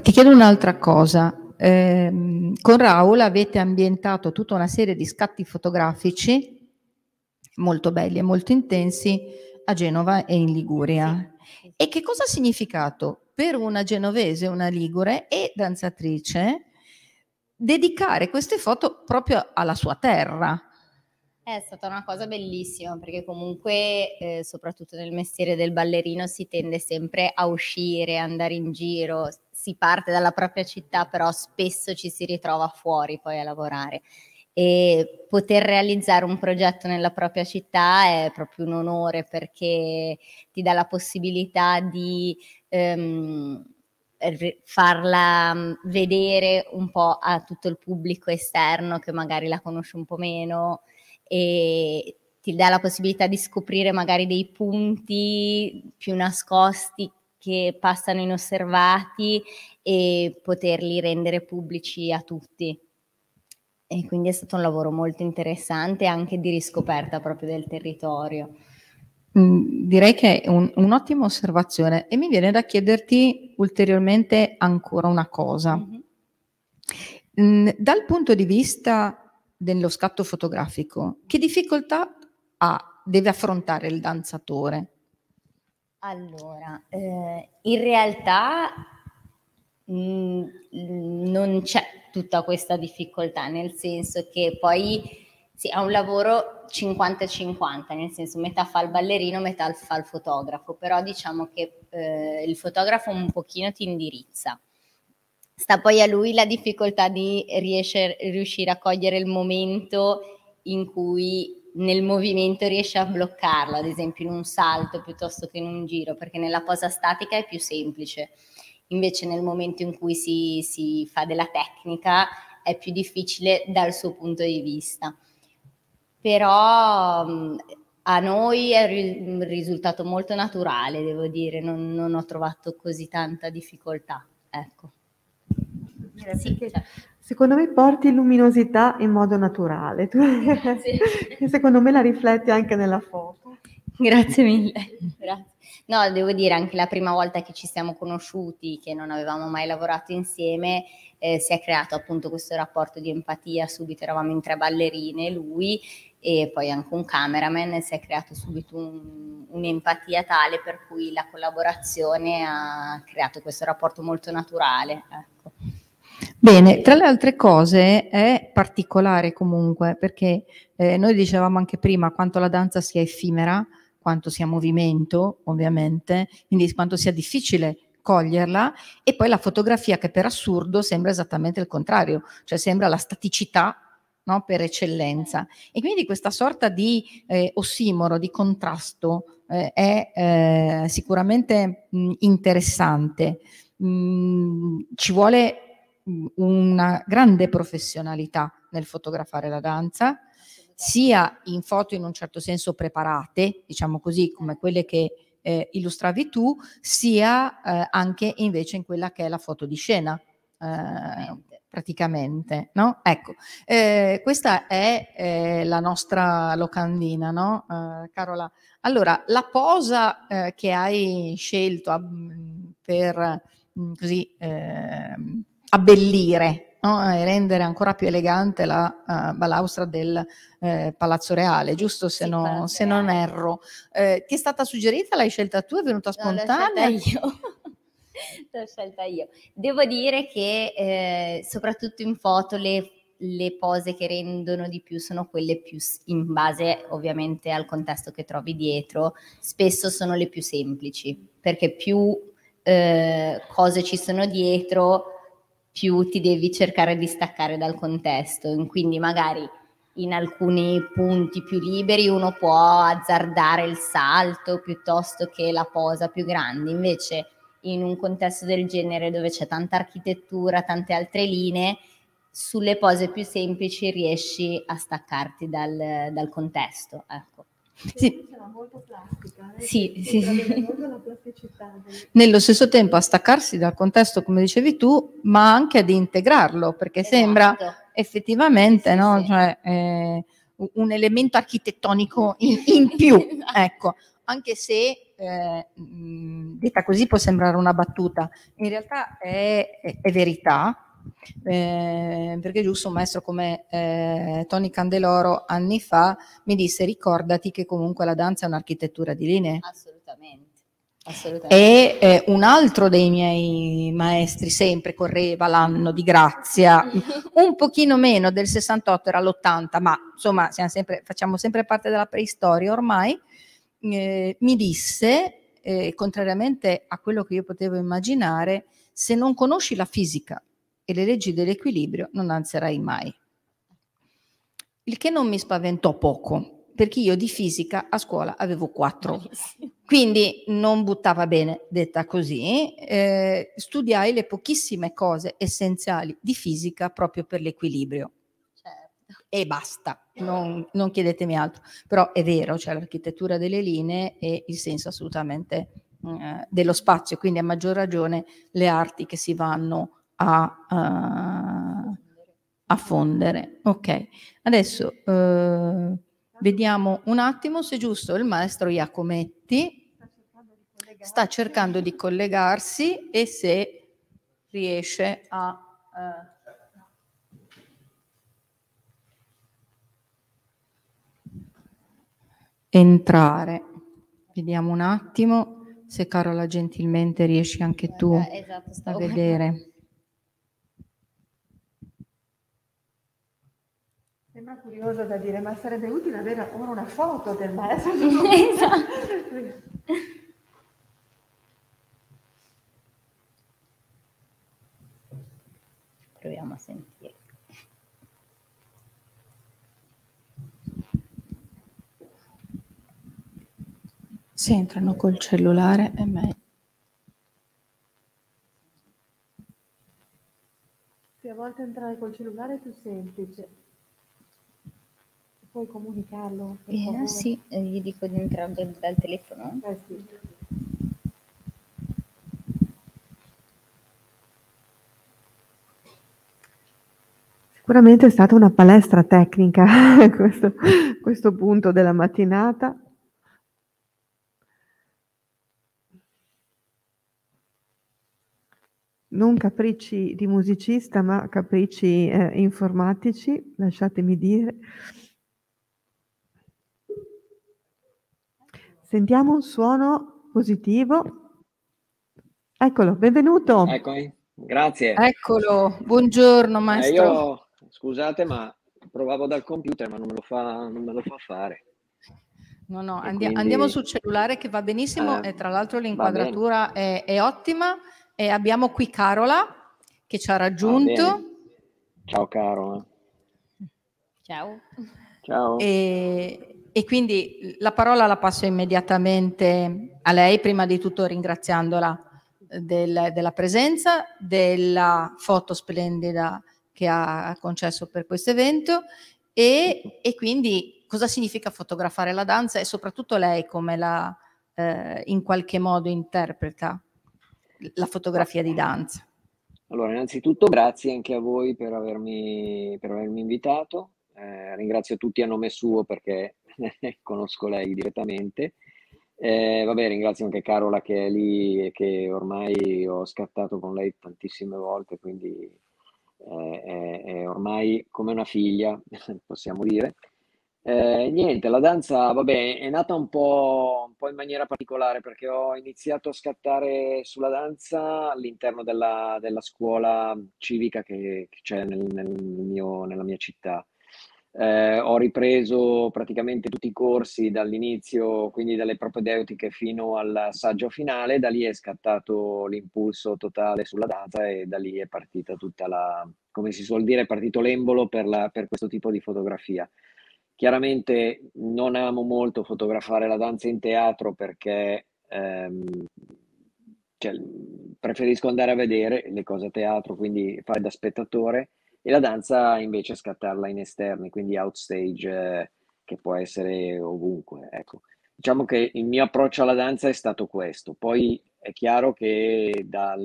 Ti chiedo un'altra cosa, eh, con Raul avete ambientato tutta una serie di scatti fotografici molto belli e molto intensi a Genova e in Liguria. E che cosa ha significato per una genovese, una ligure e danzatrice dedicare queste foto proprio alla sua terra? È stata una cosa bellissima perché comunque, eh, soprattutto nel mestiere del ballerino, si tende sempre a uscire, andare in giro, si parte dalla propria città, però spesso ci si ritrova fuori poi a lavorare. E poter realizzare un progetto nella propria città è proprio un onore perché ti dà la possibilità di ehm, farla mm, vedere un po' a tutto il pubblico esterno che magari la conosce un po' meno e ti dà la possibilità di scoprire magari dei punti più nascosti che passano inosservati e poterli rendere pubblici a tutti. E quindi è stato un lavoro molto interessante anche di riscoperta proprio del territorio. Mm, direi che è un, un'ottima osservazione e mi viene da chiederti ulteriormente ancora una cosa. Mm-hmm. Mm, dal punto di vista dello scatto fotografico, che difficoltà ha, deve affrontare il danzatore? Allora, eh, in realtà mh, mm, non c'è tutta questa difficoltà, nel senso che poi sì, è un lavoro 50-50, nel senso metà fa il ballerino, metà fa il fotografo, però diciamo che eh, il fotografo un pochino ti indirizza. Sta poi a lui la difficoltà di riesce, riuscire a cogliere il momento in cui nel movimento riesce a bloccarlo, ad esempio in un salto piuttosto che in un giro, perché nella posa statica è più semplice. Invece nel momento in cui si, si fa della tecnica è più difficile dal suo punto di vista. però mh, a noi è risultato molto naturale, devo dire, non, non ho trovato così tanta difficoltà. Ecco. Sì. Secondo me porti luminosità in modo naturale, tu- *laughs* e *laughs* secondo me la rifletti anche nella foto. Grazie mille. Grazie. No, devo dire anche la prima volta che ci siamo conosciuti, che non avevamo mai lavorato insieme, eh, si è creato appunto questo rapporto di empatia, subito eravamo in tre ballerine, lui e poi anche un cameraman, si è creato subito un- un'empatia tale per cui la collaborazione ha creato questo rapporto molto naturale. Ecco. Bene, tra le altre cose è particolare comunque perché eh, noi dicevamo anche prima quanto la danza sia effimera, quanto sia movimento ovviamente, quindi quanto sia difficile coglierla e poi la fotografia che per assurdo sembra esattamente il contrario, cioè sembra la staticità no, per eccellenza. E quindi questa sorta di eh, ossimoro, di contrasto eh, è eh, sicuramente mh, interessante. Mm, ci vuole mh, una grande professionalità nel fotografare la danza, sia in foto in un certo senso preparate, diciamo così, come quelle che eh, illustravi tu, sia eh, anche invece in quella che è la foto di scena. eh, praticamente, no? Ecco, eh, questa è eh, la nostra locandina, no? Eh, Carola, allora, la posa che hai scelto ab- per mh, così ehm, abbellire no? e rendere ancora più elegante la eh, balaustra del eh, Palazzo Reale, giusto se, no- se non erro. Eh, ti è stata suggerita, l'hai scelta tu, è venuta No, l'ho spontanea? scelta io. *laughs* L'ho scelta io. Devo dire che eh, soprattutto in foto le, le pose che rendono di più sono quelle più in base ovviamente al contesto che trovi dietro, spesso sono le più semplici, perché più eh, cose ci sono dietro, più ti devi cercare di staccare dal contesto. Quindi magari in alcuni punti più liberi uno può azzardare il salto piuttosto che la posa più grande, invece in un contesto del genere dove c'è tanta architettura, tante altre linee, sulle pose più semplici riesci a staccarti dal, dal contesto. Ecco. Sì. molto plastica. eh, Sì, sì, sì. Nello stesso tempo a staccarsi dal contesto, come dicevi tu, ma anche ad integrarlo, perché sembra effettivamente no? Cioè, eh, un elemento architettonico in, in più, *laughs* ecco, anche se eh, detta così può sembrare una battuta, in realtà è, è- è verità, eh, perché giusto un maestro come eh, Tony Candeloro anni fa mi disse ricordati che comunque la danza è un'architettura di linee. Assolutamente. Assolutamente. E eh, un altro dei miei maestri sempre correva l'anno di grazia, *laughs* un pochino meno del 68 era l'80, ma insomma siamo sempre, facciamo sempre parte della preistoria ormai, eh, mi disse, eh, contrariamente a quello che io potevo immaginare, se non conosci la fisica e le leggi dell'equilibrio non danzerai mai. Il che non mi spaventò poco, perché io di fisica a scuola avevo 4. Quindi non buttava bene, detta così. eh, studiai le pochissime cose essenziali di fisica proprio per l'equilibrio. E basta, non, non chiedetemi altro. Però è vero, c'è l'architettura delle linee e il senso assolutamente eh, dello spazio, quindi a maggior ragione le arti che si vanno a, a- a fondere. Ok, adesso eh, vediamo un attimo se è giusto il maestro Iacometti sta cercando di collegarsi e se riesce a... eh, entrare. Vediamo un attimo se Carola gentilmente riesci anche tu esatto, a vedere. Sembra curioso da dire, ma sarebbe utile avere ora una foto del maestro. *laughs* Esatto. Proviamo a sentire. Se entrano col cellulare è meglio. Sì, a volte entrare col cellulare è più semplice. Puoi comunicarlo? per Eh, sì, eh, gli dico di entrare dal, dal telefono. Eh sì. Sicuramente è stata una palestra tecnica *laughs* questo, questo punto della mattinata. Non capricci di musicista, ma capricci eh, informatici, lasciatemi dire. Sentiamo un suono positivo. Eccolo, benvenuto. Eccomi, grazie. Eccolo, buongiorno Eh, maestro. io, scusate, ma provavo dal computer, ma non me lo fa, non me lo fa fare. No, no, andi- quindi- andiamo sul cellulare che va benissimo Eh, e tra l'altro l'inquadratura è, è ottima e abbiamo qui Carola che ci ha Ah, raggiunto. Ciao caro. Ciao. Ciao. e, e quindi la parola la passo immediatamente a lei, prima di tutto ringraziandola del- della presenza, della foto splendida che ha concesso per questo evento e, e quindi cosa significa fotografare la danza e soprattutto lei come la eh, in qualche modo interpreta la fotografia di danza. Allora, innanzitutto grazie anche a voi per avermi, per avermi invitato. Eh, ringrazio tutti a nome suo perché *laughs* conosco lei direttamente. Eh, vabbè, ringrazio anche Carola che è lì e che ormai ho scattato con lei tantissime volte, quindi eh, è, è ormai come una figlia, *laughs* possiamo dire. Eh, niente, la danza, vabbè, è nata un po', un po' in maniera particolare perché ho iniziato a scattare sulla danza all'interno della, della scuola civica che, che c'è nel, nel mio- nella mia città. Eh, ho ripreso praticamente tutti i corsi dall'inizio, quindi dalle propedeutiche fino al saggio finale, da lì è scattato l'impulso totale sulla danza e da lì è partita tutta la, come si suol dire, è partito l'embolo per, la- per questo tipo di fotografia. Chiaramente non amo molto fotografare la danza in teatro perché ehm, cioè, preferisco andare a vedere le cose a teatro, quindi fare da spettatore, e la danza invece scattarla in esterni, quindi outstage, eh, che può essere ovunque. Ecco. Diciamo che il mio approccio alla danza è stato questo. Poi è chiaro che da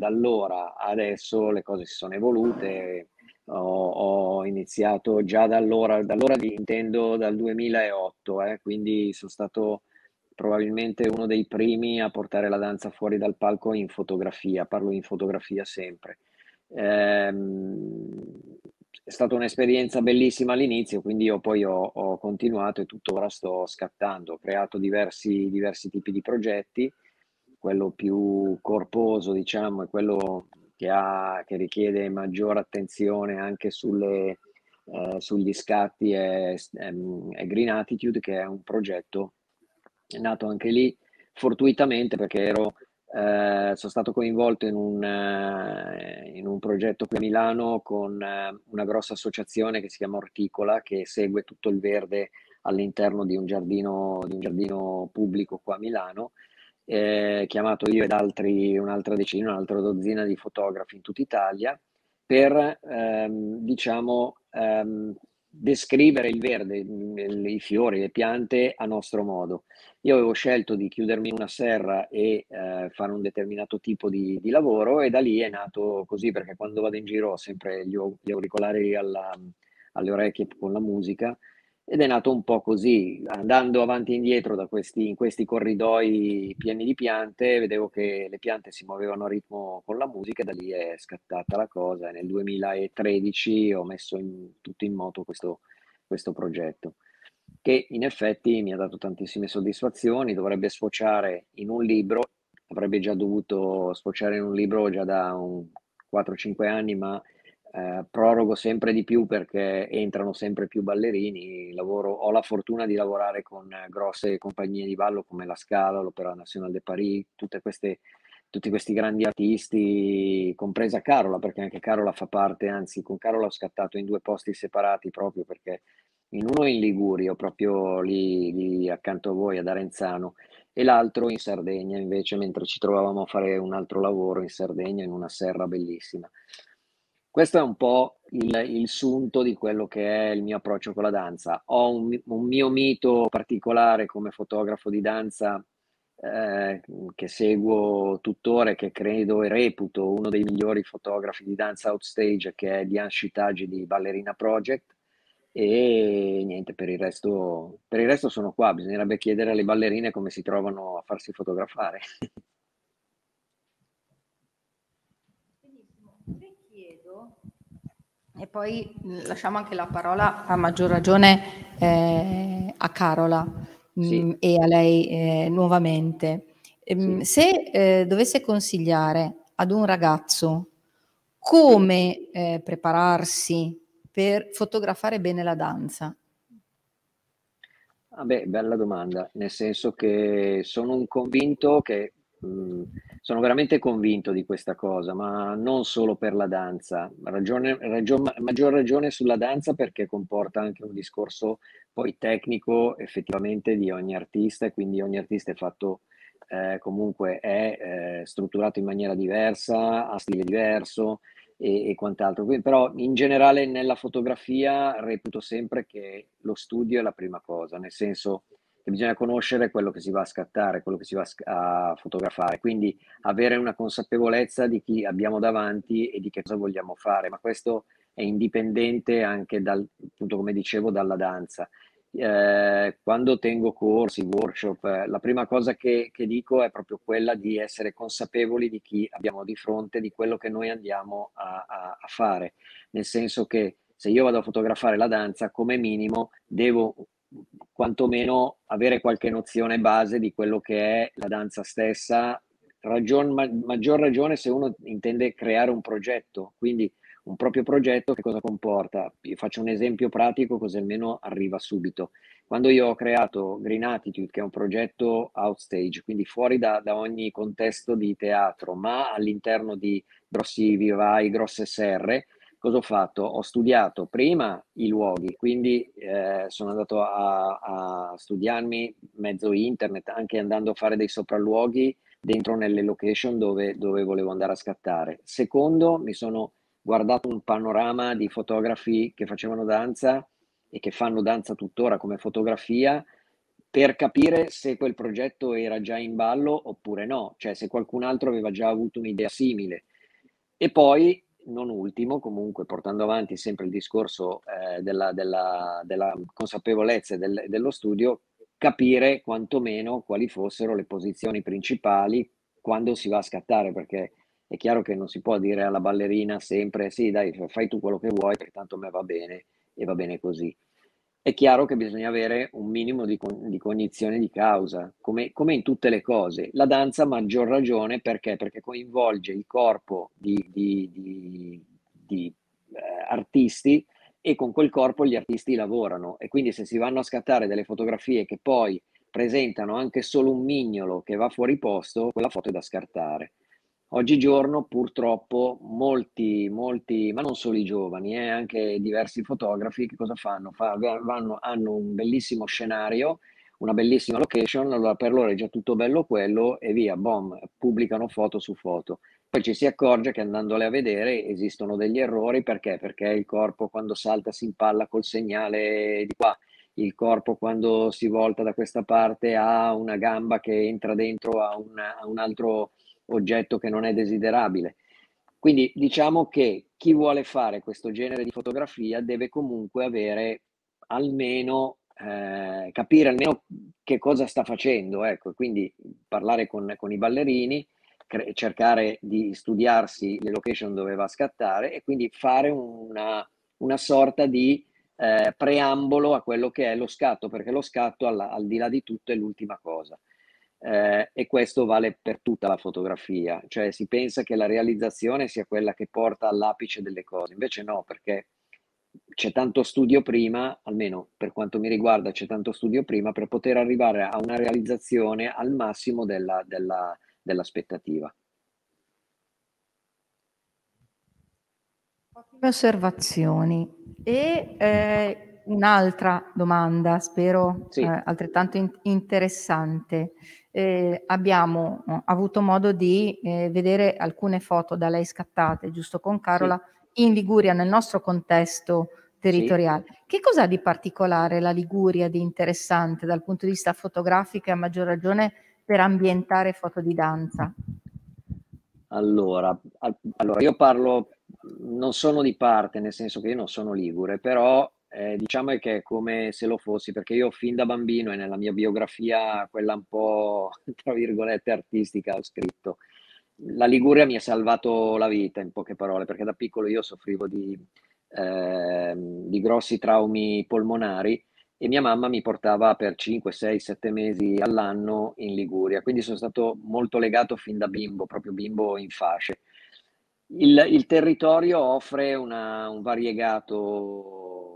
allora adesso le cose si sono evolute. Ho, ho iniziato già da allora, da allora intendo dal 2008, eh, quindi sono stato probabilmente uno dei primi a portare la danza fuori dal palco in fotografia, parlo in fotografia sempre. Ehm, è stata un'esperienza bellissima all'inizio, quindi io poi ho, ho continuato e tuttora sto scattando. Ho creato diversi, diversi tipi di progetti, quello più corposo, diciamo, è quello che, ha, che richiede maggiore attenzione anche sulle, eh, sugli scatti, è, è Green Attitude, che è un progetto nato anche lì fortuitamente perché ero, eh, sono stato coinvolto in un, eh, in un progetto qui a Milano con eh, una grossa associazione che si chiama Orticola che segue tutto il verde all'interno di un giardino, di un giardino pubblico qua a Milano, eh, chiamato io ed altri, un'altra decina, un'altra dozzina di fotografi in tutta Italia per ehm, diciamo ehm, descrivere il verde, il- i fiori, le piante a nostro modo. Io avevo scelto di chiudermi in una serra e eh, fare un determinato tipo di, di lavoro e da lì è nato così perché quando vado in giro ho sempre gli auricolari alla- alle orecchie con la musica ed è nato un po' così, andando avanti e indietro questi, in questi corridoi pieni di piante, vedevo che le piante si muovevano a ritmo con la musica e da lì è scattata la cosa. E nel 2013 ho messo in- tutto in moto questo, questo progetto che in effetti mi ha dato tantissime soddisfazioni, dovrebbe sfociare in un libro, avrebbe già dovuto sfociare in un libro già da un 4-5 anni, ma eh, prorogo sempre di più perché entrano sempre più ballerini. Lavoro, ho la fortuna di lavorare con eh, grosse compagnie di ballo come la Scala, l'Opéra National de Paris, queste, tutti questi grandi artisti, compresa Carola, perché anche Carola fa parte, anzi con Carola ho scattato in due posti separati proprio perché in uno in Liguria, proprio lì, lì accanto a voi, ad Arenzano, e l'altro in Sardegna, invece, mentre ci trovavamo a fare un altro lavoro in Sardegna, in una serra bellissima. Questo è un po' il, il sunto di quello che è il mio approccio con la danza. Ho un, un mio mito particolare come fotografo di danza eh, che seguo tuttora che credo e reputo uno dei migliori fotografi di danza outstage, che è Diane Shitagi di Ballerina Project. E niente, per il, resto, per il resto sono qua. Bisognerebbe chiedere alle ballerine come si trovano a farsi fotografare. *laughs* E poi lasciamo anche la parola a maggior ragione eh, a Carola sì. mh, e a lei eh, nuovamente. Ehm, sì. Se eh, dovesse consigliare ad un ragazzo come eh, prepararsi per fotografare bene la danza? Ah beh, bella domanda, nel senso che sono un convinto che mh, sono veramente convinto di questa cosa, ma non solo per la danza, ragione, ragion, maggior ragione sulla danza perché comporta anche un discorso poi tecnico effettivamente di ogni artista e quindi ogni artista è fatto eh, comunque è eh, strutturato in maniera diversa, ha stile diverso e, e quant'altro. Quindi, però in generale nella fotografia reputo sempre che lo studio è la prima cosa, nel senso che bisogna conoscere quello che si va a scattare, quello che si va a fotografare, quindi avere una consapevolezza di chi abbiamo davanti e di che cosa vogliamo fare, ma questo è indipendente anche dal, appunto come dicevo, dalla danza. Eh, quando tengo corsi, workshop, eh, la prima cosa che, che, dico è proprio quella di essere consapevoli di chi abbiamo di fronte, di quello che noi andiamo a, a, a fare, nel senso che se io vado a fotografare la danza, come minimo devo quantomeno avere qualche nozione base di quello che è la danza stessa, ragion, ma, maggior ragione se uno intende creare un progetto, quindi un proprio progetto che cosa comporta? Io faccio un esempio pratico così almeno arriva subito. Quando io ho creato Green Attitude, che è un progetto outstage, quindi fuori da, da ogni contesto di teatro, ma all'interno di grossi vivai, grosse serre, cosa ho fatto? Ho studiato prima i luoghi, quindi eh, sono andato a, a, studiarmi mezzo internet, anche andando a fare dei sopralluoghi dentro nelle location dove, dove volevo andare a scattare. Secondo, mi sono guardato un panorama di fotografi che facevano danza e che fanno danza tuttora come fotografia per capire se quel progetto era già in ballo oppure no, cioè se qualcun altro aveva già avuto un'idea simile. E poi non ultimo, comunque portando avanti sempre il discorso eh, della, della, della, consapevolezza del, dello studio, capire quantomeno quali fossero le posizioni principali quando si va a scattare, perché è chiaro che non si può dire alla ballerina sempre sì, dai, fai tu quello che vuoi, perché tanto a me va bene e va bene così è chiaro che bisogna avere un minimo di, di cognizione di causa, come, come, in tutte le cose. La danza, maggior ragione, perché? Perché coinvolge il corpo di, di, di, di eh, artisti e con quel corpo gli artisti lavorano. E quindi se si vanno a scattare delle fotografie che poi presentano anche solo un mignolo che va fuori posto, quella foto è da scartare. Oggigiorno purtroppo molti, molti, ma non solo i giovani, eh, anche diversi fotografi, che cosa fanno? Fa, vanno, hanno un bellissimo scenario, una bellissima location, allora per loro è già tutto bello quello e via, boom, pubblicano foto su foto. Poi ci si accorge che andandole a vedere esistono degli errori, perché? Perché il corpo quando salta si impalla col segnale di qua, il corpo quando si volta da questa parte ha una gamba che entra dentro a, una, a un altro oggetto che non è desiderabile. Quindi diciamo che chi vuole fare questo genere di fotografia deve comunque avere almeno eh, capire almeno che cosa sta facendo, ecco, quindi parlare con, con i ballerini, cre- cercare di studiarsi le location dove va a scattare e quindi fare una, una sorta di eh, preambolo a quello che è lo scatto, perché lo scatto al, al di là di tutto è l'ultima cosa eh, e questo vale per tutta la fotografia, cioè si pensa che la realizzazione sia quella che porta all'apice delle cose, invece no, perché c'è tanto studio prima, almeno per quanto mi riguarda c'è tanto studio prima per poter arrivare a una realizzazione al massimo della, della, dell'aspettativa. Ottime osservazioni. E eh, un'altra domanda, spero sì. eh, altrettanto in- interessante eh, abbiamo eh, avuto modo di eh, vedere alcune foto da lei scattate, giusto con Carola, sì. in Liguria, nel nostro contesto territoriale. Sì. Che cosa ha di particolare la Liguria di interessante dal punto di vista fotografico e a maggior ragione per ambientare foto di danza? Allora, allora, io parlo, non sono di parte, nel senso che io non sono ligure, però eh, diciamo che è come se lo fossi, perché io fin da bambino e nella mia biografia, quella un po', *laughs* tra virgolette, artistica, ho scritto, la Liguria mi ha salvato la vita, in poche parole, perché da piccolo io soffrivo di, eh, di grossi traumi polmonari e mia mamma mi portava per 5, 6, 7 mesi all'anno in Liguria, quindi sono stato molto legato fin da bimbo, proprio bimbo in fasce. Il, il territorio offre una, un variegato,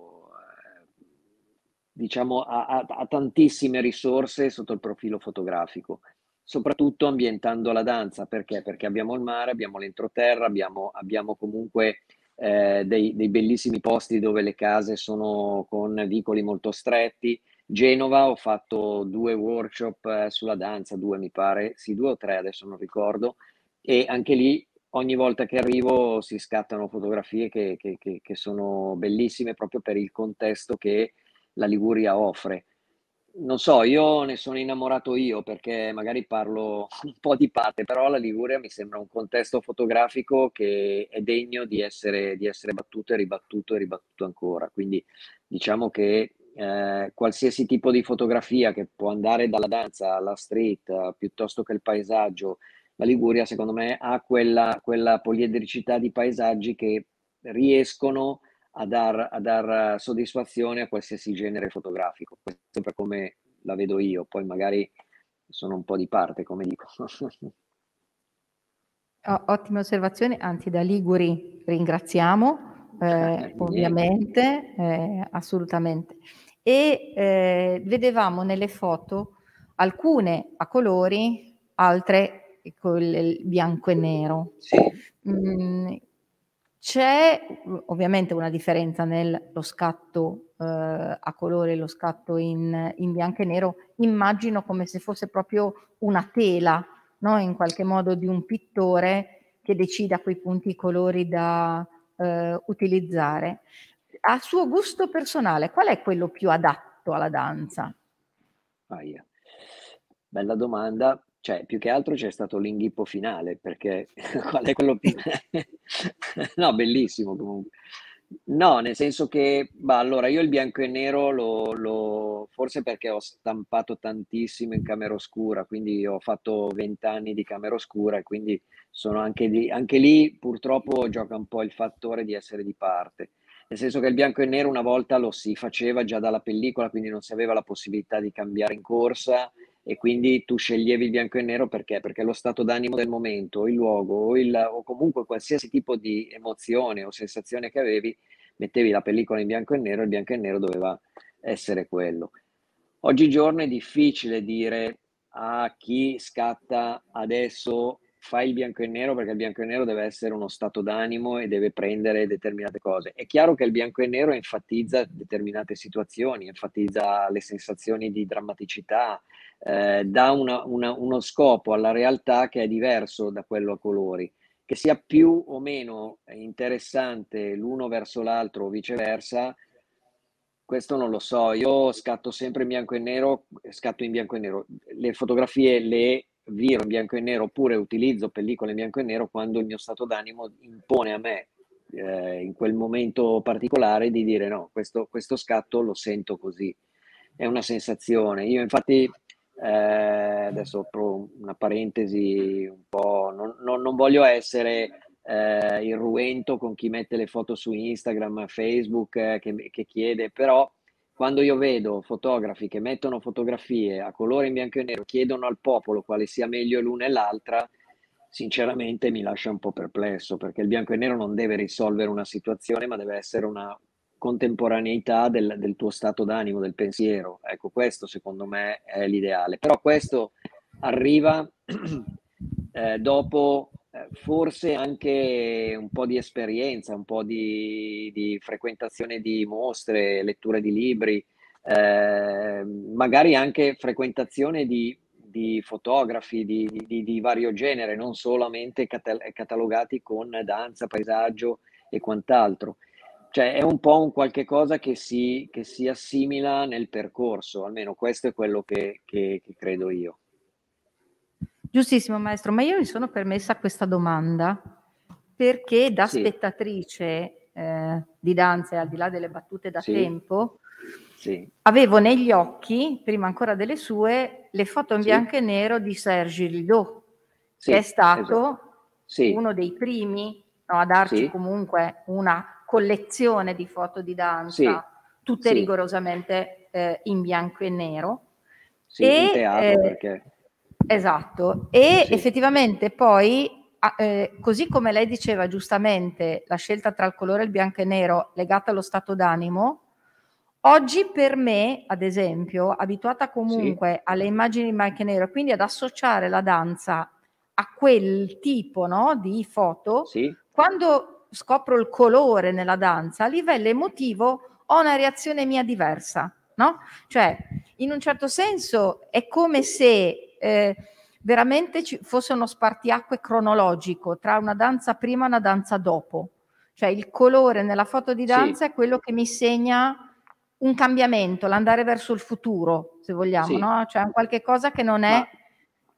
diciamo, ha, ha, ha tantissime risorse sotto il profilo fotografico soprattutto ambientando la danza. Perché? Perché abbiamo il mare, abbiamo l'entroterra, abbiamo, abbiamo comunque eh, dei, dei, bellissimi posti dove le case sono con vicoli molto stretti. Genova ho fatto due workshop eh, sulla danza, due mi pare, sì, due o tre adesso non ricordo, e anche lì ogni volta che arrivo si scattano fotografie che, che, che, che sono bellissime proprio per il contesto che la Liguria offre non so, io ne sono innamorato io perché magari parlo *laughs* un po' di parte, però la Liguria mi sembra un contesto fotografico che è degno di essere, di essere battuto e ribattuto e ribattuto ancora. Quindi diciamo che eh, qualsiasi tipo di fotografia che può andare dalla danza alla street piuttosto che il paesaggio, la Liguria secondo me ha quella, quella poliedricità di paesaggi che riescono a dar, a dar soddisfazione a qualsiasi genere fotografico. Questo per come la vedo io, poi magari sono un po' di parte, come dico. Ottima osservazione, anzi da Liguri ringraziamo, *laughs* eh, ovviamente, eh, assolutamente. E eh, vedevamo nelle foto alcune a colori, altre con il bianco e nero. Sì. Mm, c'è ovviamente una differenza nello scatto eh, a colore e lo scatto in, in, bianco e nero, immagino come se fosse proprio una tela, no? in qualche modo di un pittore che decida a quei punti i colori da eh, utilizzare. A suo gusto personale, qual è quello più adatto alla danza? Ah, yeah. Bella domanda cioè più che altro c'è stato l'inghippo finale perché *laughs* qual è quello più *laughs* no bellissimo comunque. No nel senso che bah, allora io il bianco e nero lo, lo forse perché ho stampato tantissimo in camera oscura quindi ho fatto vent'anni di camera oscura e quindi sono anche lì anche lì purtroppo gioca un po' il fattore di essere di parte. Nel senso che il bianco e nero una volta lo si faceva già dalla pellicola quindi non si aveva la possibilità di cambiare in corsa e quindi tu sceglievi il bianco e nero perché? Perché lo stato d'animo del momento, il luogo il, o comunque qualsiasi tipo di emozione o sensazione che avevi, mettevi la pellicola in bianco e nero e il bianco e nero doveva essere quello. Oggigiorno è difficile dire a chi scatta adesso fai il bianco e nero perché il bianco e nero deve essere uno stato d'animo e deve prendere determinate cose. È chiaro che il bianco e nero enfatizza determinate situazioni, enfatizza le sensazioni di drammaticità, eh, dà una, una, uno scopo alla realtà che è diverso da quello a colori. Che sia più o meno interessante l'uno verso l'altro o viceversa, questo non lo so. Io scatto sempre in bianco e nero, scatto in bianco e nero. Le fotografie le viro in bianco e nero oppure utilizzo pellicole in bianco e nero quando il mio stato d'animo impone a me eh, in quel momento particolare di dire no, questo, questo scatto lo sento così. È una sensazione. Io infatti eh, adesso apro una parentesi un po', non, non, non voglio essere eh, irruento con chi mette le foto su Instagram, Facebook, eh, che, che, chiede, però quando io vedo fotografi che mettono fotografie a colore in bianco e nero, chiedono al popolo quale sia meglio l'una e l'altra, sinceramente mi lascia un po' perplesso, perché il bianco e nero non deve risolvere una situazione, ma deve essere una contemporaneità del, del, tuo stato d'animo, del pensiero. Ecco, questo secondo me è l'ideale. Però questo arriva *clears throat* eh, dopo eh, forse anche un po' di esperienza, un po' di, di frequentazione di mostre, letture di libri, eh, magari anche frequentazione di, di fotografi di, di, vario genere, non solamente catalogati con danza, paesaggio e quant'altro. Cioè è un po' un qualche cosa che si, che si assimila nel percorso, almeno questo è quello che, che, che credo io. Giustissimo maestro, ma io mi sono permessa questa domanda perché da Sì. spettatrice eh, di danza e al di là delle battute da Sì. tempo, Sì, avevo negli occhi, prima ancora delle sue, le foto in bianco e nero di Serge Rideau, che è stato esatto. Uno dei primi no, a darci comunque una collezione di foto di danza, Sì. tutte Sì. rigorosamente eh, in bianco e nero. sì, E, in teatro eh, perché... Esatto, e Sì. effettivamente poi, a- eh, così come lei diceva giustamente, la scelta tra il colore e il bianco e nero legata allo stato d'animo, oggi per me, ad esempio, abituata comunque alle immagini in bianco e nero, quindi ad associare la danza a quel tipo no, di foto, Sì. quando scopro il colore nella danza, a livello emotivo ho una reazione mia diversa, no? Cioè, in un certo senso è come se eh, veramente ci fosse uno spartiacque cronologico tra una danza prima e una danza dopo. Cioè il colore nella foto di Sì. danza è quello che mi segna un cambiamento, l'andare verso il futuro, se vogliamo, Sì. no? Cioè qualche cosa che non è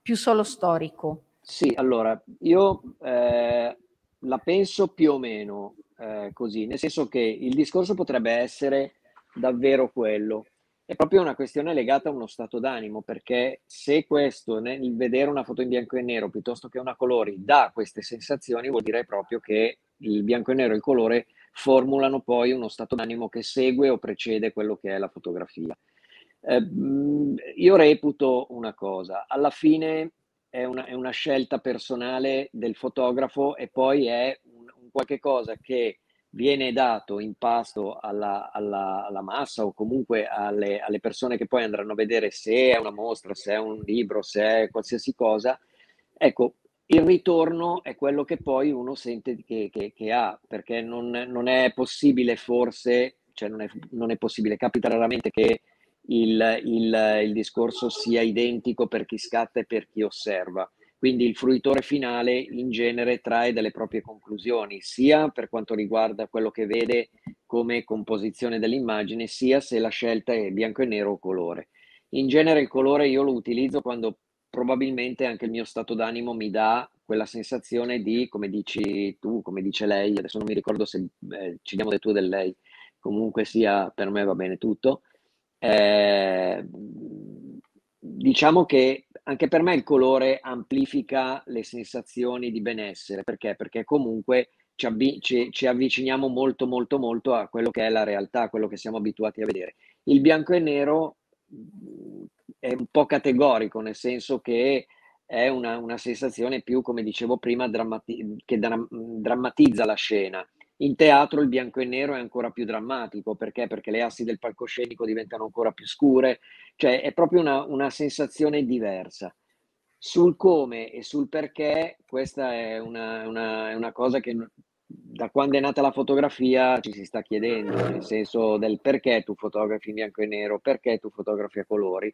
più solo storico. Sì, allora, io eh, la penso più o meno eh, così, nel senso che il discorso potrebbe essere davvero quello. È proprio una questione legata a uno stato d'animo, perché se questo, nel vedere una foto in bianco e nero piuttosto che una colori, dà queste sensazioni, vuol dire proprio che il bianco e nero e il colore formulano poi uno stato d'animo che segue o precede quello che è la fotografia. Eh, io reputo una cosa, alla fine è una, è una scelta personale del fotografo e poi è un, un qualche cosa che viene dato in pasto alla, alla- alla massa o comunque alle, alle persone che poi andranno a vedere se è una mostra, se è un libro, se è qualsiasi cosa. Ecco, il ritorno è quello che poi uno sente che, che- che ha, perché non, non è possibile forse, cioè non è, non è possibile, capita raramente che il, il- il discorso sia identico per chi scatta e per chi osserva. Quindi il fruitore finale in genere trae delle proprie conclusioni, sia per quanto riguarda quello che vede come composizione dell'immagine, sia se la scelta è bianco e nero o colore. In genere il colore io lo utilizzo quando probabilmente anche il mio stato d'animo mi dà quella sensazione di, come dici tu, come dice lei, adesso non mi ricordo se eh, ci diamo del tu o del lei, comunque sia per me va bene tutto. Eh, diciamo che anche per me il colore amplifica le sensazioni di benessere, perché? Perché comunque ci, avvi- ci- ci avviciniamo molto molto molto a quello che è la realtà, a quello che siamo abituati a vedere. Il bianco e nero mh, è un po' categorico, nel senso che è una, una sensazione più, come dicevo prima, drammati- che dra- drammatizza la scena. In teatro il bianco e nero è ancora più drammatico, perché? Perché le assi del palcoscenico diventano ancora più scure, cioè è proprio una, una sensazione diversa. Sul come e sul perché, questa è una, una- una cosa che da quando è nata la fotografia ci si sta chiedendo, nel senso del perché tu fotografi in bianco e nero, perché tu fotografi a colori.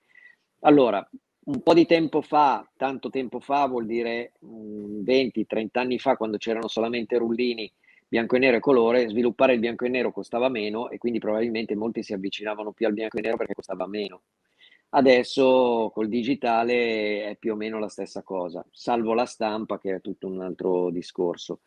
Allora, un po' di tempo fa, tanto tempo fa, vuol dire mm, 20-30 anni fa, quando c'erano solamente rullini bianco e nero e colore, sviluppare il bianco e nero costava meno e quindi probabilmente molti si avvicinavano più al bianco e nero perché costava meno. Adesso col digitale è più o meno la stessa cosa, salvo la stampa che è tutto un altro discorso.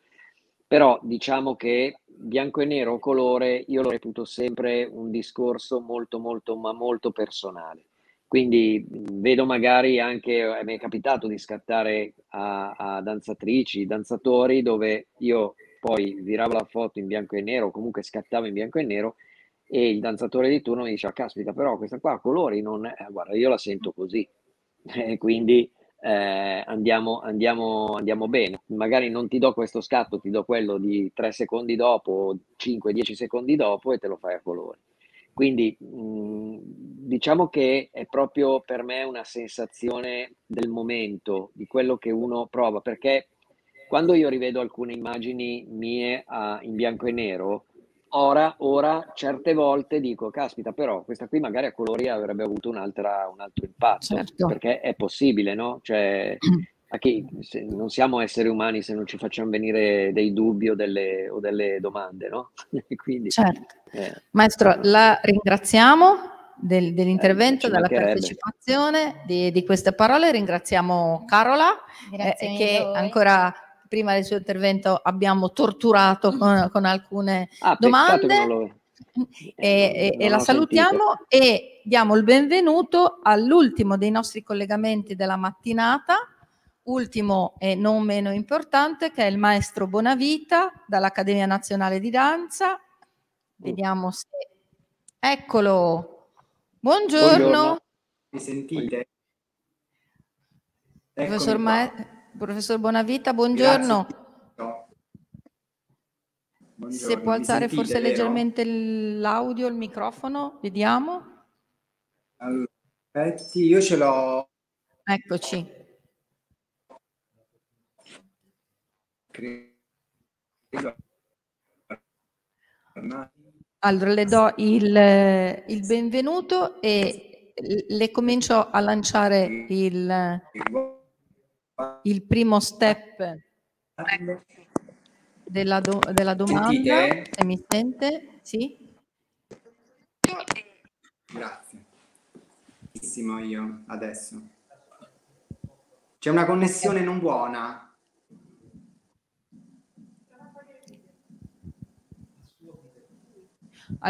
Però diciamo che bianco e nero o colore io lo reputo sempre un discorso molto molto ma molto personale. Quindi vedo magari anche, a me è capitato di scattare a, a danzatrici, danzatori dove io poi viravo la foto in bianco e nero comunque scattavo in bianco e nero e il danzatore di turno mi diceva, caspita, però questa qua a colori non eh, guarda, io la sento così. *laughs* E quindi eh, andiamo, andiamo, andiamo bene. Magari non ti do questo scatto, ti do quello di 3 secondi dopo, 5-10 secondi dopo e te lo fai a colori. Quindi mh, diciamo che è proprio per me una sensazione del momento, di quello che uno prova, perché quando io rivedo alcune immagini mie a- in bianco e nero, ora, ora certe volte dico, caspita, però questa qui magari a colori avrebbe avuto un'altra, un altro impatto, Certo. perché è possibile, no? Cioè, *clears throat* a chi, se- non siamo esseri umani se non ci facciamo venire dei dubbi o delle, o delle domande, no? *laughs* Quindi, Certo. eh, Maestro, la ringraziamo del- dell'intervento, ci della partecipazione di, di queste parole. Ringraziamo Carola, Grazie eh, che ancora prima del suo intervento abbiamo torturato *laughs* con, con alcune ah, domande. lo... e, e- e non la ho salutiamo e diamo il benvenuto all'ultimo dei nostri collegamenti della mattinata, ultimo e non meno importante, che è il maestro Bonavita dall'Accademia Nazionale di Danza. Vediamo se... Eccolo! Buongiorno, Buongiorno. Mi sentite? professor, Eccomi Ma- professor Bonavita, buongiorno. Buongiorno. Se può alzare sentite, forse vero? leggermente l'audio, il microfono, vediamo. Allora, aspetti, io ce l'ho. Eccoci. credo- Allora le do il, il benvenuto e le comincio a lanciare il, il primo step della, do- della domanda. Sentite? Se mi sente, sì? Grazie. Benissimo io adesso. C'è una connessione non buona.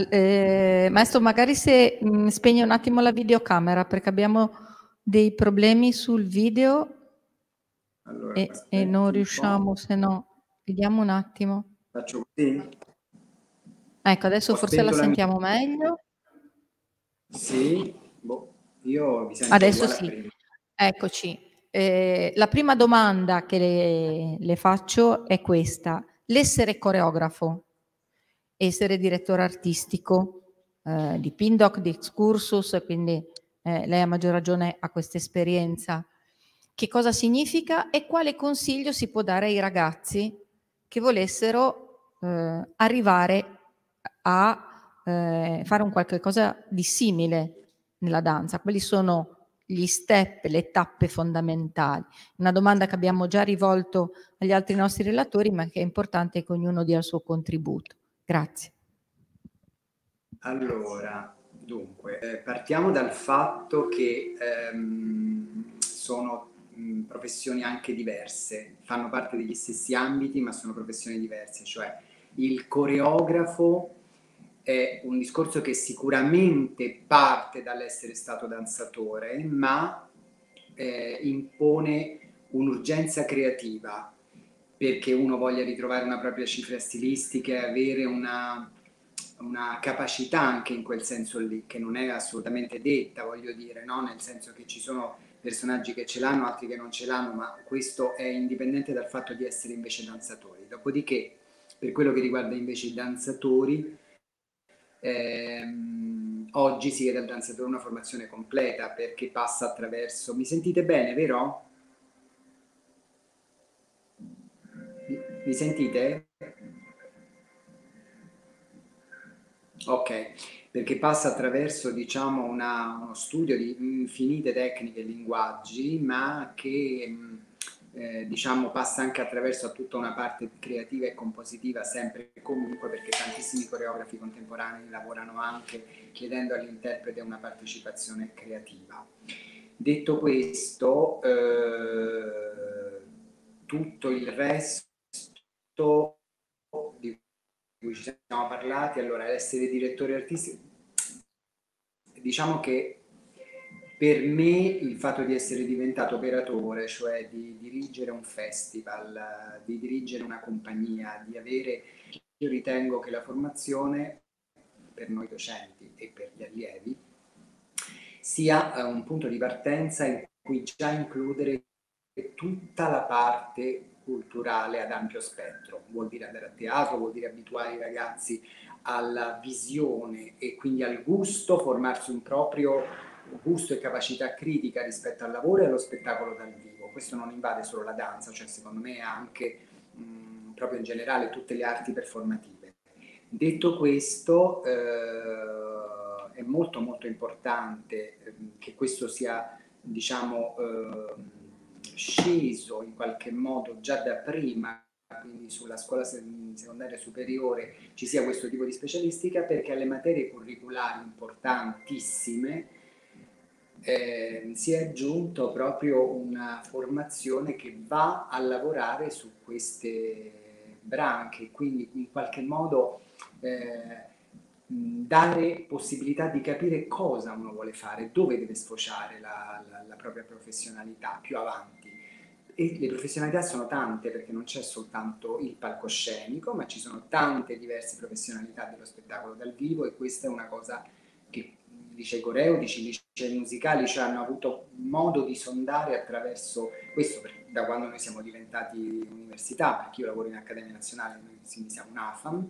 Eh, maestro, magari se mh, spegne un attimo la videocamera perché abbiamo dei problemi sul video Allora, e, e non riusciamo, se no, vediamo un attimo. Faccio così? Ecco, adesso Ho forse la la mia- sentiamo meglio. Sì, boh, io vi sento Adesso sì. prima. Eccoci. Eh, la prima domanda che le, le faccio è questa. L'essere coreografo, essere direttore artistico eh, di Pindoc, di Excursus, quindi eh, lei a maggior ragione ha questa esperienza. Che cosa significa e quale consiglio si può dare ai ragazzi che volessero eh, arrivare a eh, fare un qualche cosa di simile nella danza? Quali sono gli step, le tappe fondamentali? Una domanda che abbiamo già rivolto agli altri nostri relatori, ma che è importante che ognuno dia il suo contributo. Grazie. Allora, dunque, eh, partiamo dal fatto che ehm, sono mh, professioni anche diverse, fanno parte degli stessi ambiti, ma sono professioni diverse, cioè il coreografo è un discorso che sicuramente parte dall'essere stato danzatore, ma eh, impone un'urgenza creativa perché uno voglia ritrovare una propria cifra stilistica e avere una, una capacità anche in quel senso lì, che non è assolutamente detta, voglio dire, no? nel senso che ci sono personaggi che ce l'hanno, altri che non ce l'hanno, ma questo è indipendente dal fatto di essere invece danzatori. Dopodiché, per quello che riguarda invece i danzatori, ehm, oggi si chiede al danzatore una formazione completa perché passa attraverso... Mi sentite bene, vero? Mi, sentite? Ok, perché passa attraverso diciamo una- uno studio di infinite tecniche e linguaggi, ma che mh, eh, diciamo passa anche attraverso tutta una parte creativa e compositiva sempre e comunque perché tantissimi coreografi contemporanei lavorano anche chiedendo all'interprete una partecipazione creativa. Detto questo, eh, tutto il resto cui ci siamo parlati, allora essere direttore artistico, diciamo che per me il fatto di essere diventato operatore, cioè di dirigere un festival, di dirigere una compagnia, di avere, io ritengo che la formazione per noi docenti e per gli allievi sia eh, un punto di partenza in cui già includere tutta la parte culturale ad ampio spettro, vuol dire andare a teatro, vuol dire abituare i ragazzi alla visione e quindi al gusto, formarsi un proprio gusto e capacità critica rispetto al lavoro e allo spettacolo dal vivo. Questo non invade solo la danza, cioè secondo me anche mh, proprio in generale tutte le arti performative. Detto questo, eh, è molto molto importante ehm, che questo sia, diciamo, eh, sceso in qualche modo già da prima, quindi sulla scuola secondaria superiore ci sia questo tipo di specialistica perché alle materie curriculari importantissime eh, si è aggiunto proprio una formazione che va a lavorare su queste branche, quindi in qualche modo eh, dare possibilità di capire cosa uno vuole fare, dove deve sfociare la, la, la propria professionalità più avanti. E le professionalità sono tante perché non c'è soltanto il palcoscenico, ma ci sono tante diverse professionalità dello spettacolo dal vivo e questa è una cosa che i licei coreutici, i licei musicali ci hanno avuto modo di sondare attraverso questo, da quando noi siamo diventati università, perché io lavoro in Accademia Nazionale, noi siamo un AFAM,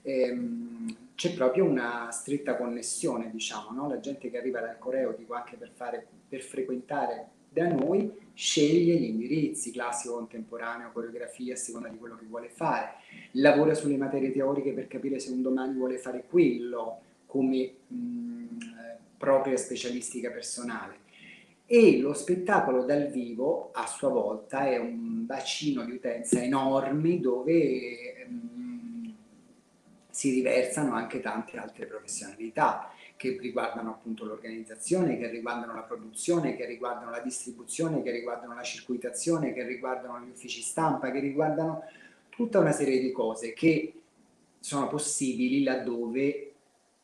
ehm, c'è proprio una stretta connessione, diciamo, no? la gente che arriva dal Coreo, anche per, fare, per frequentare da noi, sceglie gli indirizzi, classico, contemporaneo, coreografia, a seconda di quello che vuole fare, lavora sulle materie teoriche per capire se un domani vuole fare quello come mh, propria specialistica personale. E lo spettacolo dal vivo, a sua volta, è un bacino di utenza enorme dove mh, si riversano anche tante altre professionalità che riguardano appunto l'organizzazione, che riguardano la produzione, che riguardano la distribuzione, che riguardano la circuitazione, che riguardano gli uffici stampa, che riguardano tutta una serie di cose che sono possibili laddove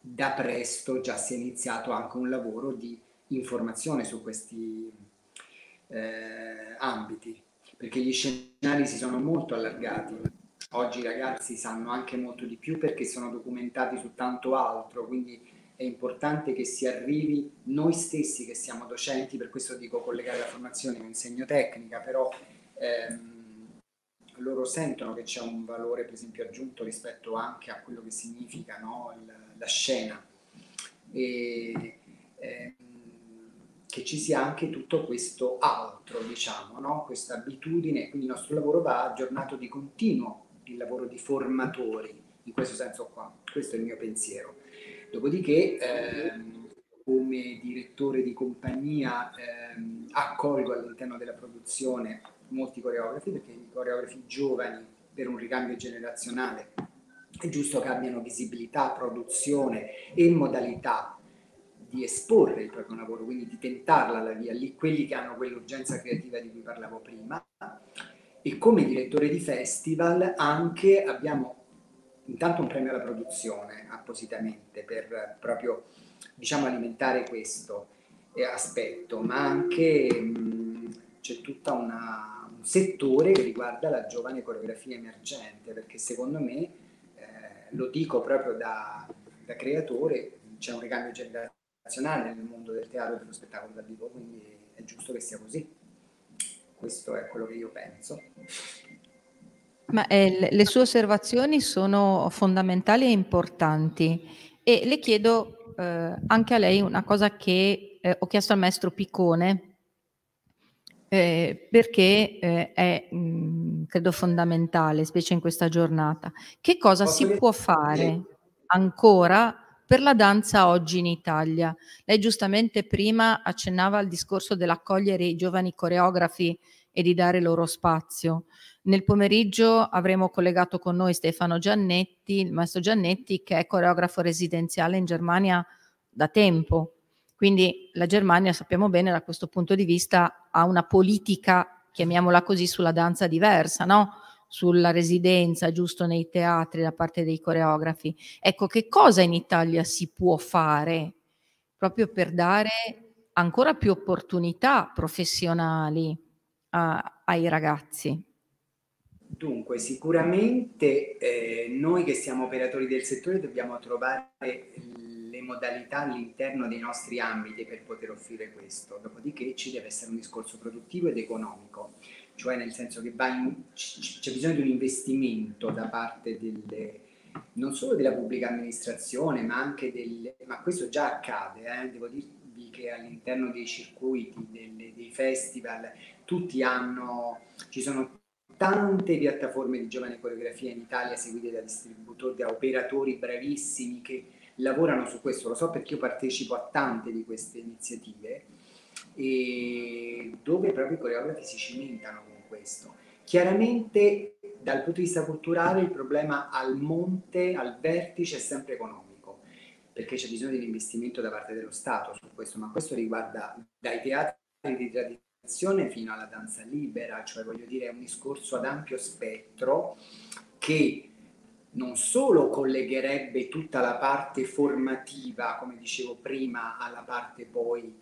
da presto già si è iniziato anche un lavoro di informazione su questi eh, ambiti, perché gli scenari si sono molto allargati. Oggi i ragazzi sanno anche molto di più perché sono documentati su tanto altro, quindi è importante che si arrivi noi stessi che siamo docenti, per questo dico collegare la formazione, io insegno tecnica, però ehm, loro sentono che c'è un valore per esempio aggiunto rispetto anche a quello che significa no, la, la scena e ehm, che ci sia anche tutto questo altro, diciamo, no? questa abitudine, quindi il nostro lavoro va aggiornato di continuo, il lavoro di formatori, in questo senso qua, questo è il mio pensiero. Dopodiché, ehm, come direttore di compagnia, ehm, accolgo all'interno della produzione molti coreografi, perché i coreografi giovani per un ricambio generazionale è giusto che abbiano visibilità, produzione e modalità di esporre il proprio lavoro, quindi di tentarla la via lì, quelli che hanno quell'urgenza creativa di cui parlavo prima. E come direttore di festival anche abbiamo intanto un premio alla produzione appositamente per proprio diciamo alimentare questo eh, aspetto, ma anche c'è tutto un settore che riguarda la giovane coreografia emergente, perché secondo me, eh, lo dico proprio da, da creatore, c'è un ricambio generazionale nel mondo del teatro e dello spettacolo dal vivo, quindi è giusto che sia così. Questo è quello che io penso. Ma eh, le sue osservazioni sono fondamentali e importanti e le chiedo eh, anche a lei una cosa che eh, ho chiesto al maestro Piccone eh, perché eh, è mh, mm, credo fondamentale, specie in questa giornata. Che cosa Posso si dire? può fare ancora per la danza oggi in Italia? Lei giustamente prima accennava al discorso dell'accogliere i giovani coreografi e di dare loro spazio. Nel pomeriggio avremo collegato con noi Stefano Giannetti, il maestro Giannetti, che è coreografo residenziale in Germania da tempo. Quindi la Germania, sappiamo bene, da questo punto di vista ha una politica, chiamiamola così, sulla danza diversa, no? sulla residenza, giusto nei teatri da parte dei coreografi. Ecco, che cosa in Italia si può fare proprio per dare ancora più opportunità professionali a, ai ragazzi? Dunque, sicuramente eh, noi che siamo operatori del settore dobbiamo trovare le modalità all'interno dei nostri ambiti per poter offrire questo, dopodiché ci deve essere un discorso produttivo ed economico, cioè nel senso che c'è bisogno di un investimento da parte delle, non solo della pubblica amministrazione, ma anche del, ma questo già accade, eh, devo dirvi che all'interno dei circuiti, delle, dei festival, tutti hanno, ci sono tante piattaforme di giovane coreografia in Italia seguite da distributori, da operatori bravissimi che lavorano su questo, lo so perché io partecipo a tante di queste iniziative dove proprio i coreografi si cimentano con questo. Chiaramente dal punto di vista culturale il problema al monte, al vertice è sempre economico, perché c'è bisogno di un investimento da parte dello Stato su questo, ma questo riguarda dai teatri di tradizione fino alla danza libera, cioè voglio dire è un discorso ad ampio spettro che non solo collegherebbe tutta la parte formativa, come dicevo prima, alla parte poi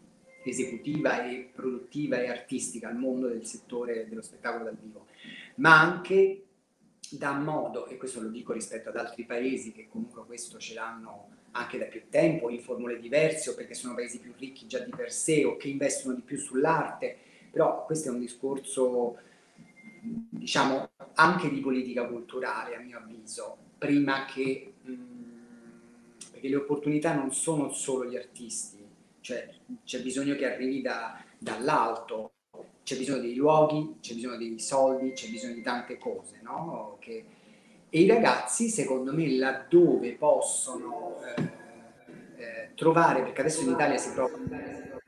esecutiva e produttiva e artistica, al mondo del settore dello spettacolo dal vivo, ma anche dà modo, e questo lo dico rispetto ad altri paesi che comunque questo ce l'hanno anche da più tempo, in formule diverse o perché sono paesi più ricchi già di per sé o che investono di più sull'arte, però questo è un discorso diciamo anche di politica culturale a mio avviso, prima che perché le opportunità non sono solo gli artisti, cioè c'è bisogno che arrivi da, dall'alto, c'è bisogno dei luoghi, c'è bisogno dei soldi, c'è bisogno di tante cose, no? Che, e i ragazzi, secondo me, laddove possono eh, eh, trovare, perché adesso in Italia si trova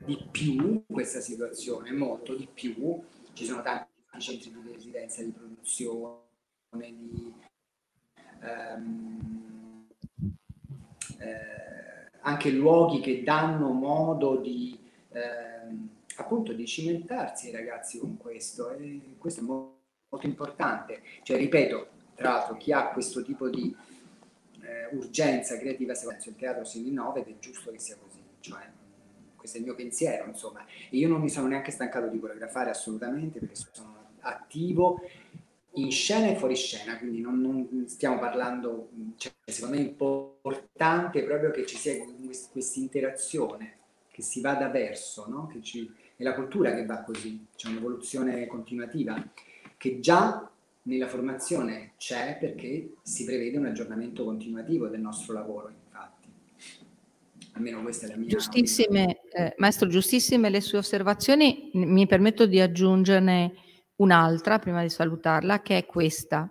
di più questa situazione, molto di più, ci sono tanti centri di residenza, di produzione, di, ehm, eh, anche luoghi che danno modo di ehm, appunto di cimentarsi i ragazzi con questo e questo è molto, molto importante. Cioè, ripeto, tra l'altro, chi ha questo tipo di eh, urgenza creativa, se penso il teatro si rinnova ed è giusto che sia così. Cioè, questo è il mio pensiero, insomma. E io non mi sono neanche stancato di coreografare assolutamente perché sono attivo in scena e fuori scena, quindi non, non stiamo parlando, cioè, secondo me è importante proprio che ci sia questa interazione, che si vada verso, no? ci, è la cultura che va così, c'è un'evoluzione continuativa che già nella formazione c'è perché si prevede un aggiornamento continuativo del nostro lavoro. Almeno questa è la mia. Giustissime, eh, maestro, giustissime le sue osservazioni. Mi permetto di aggiungerne un'altra prima di salutarla, che è questa.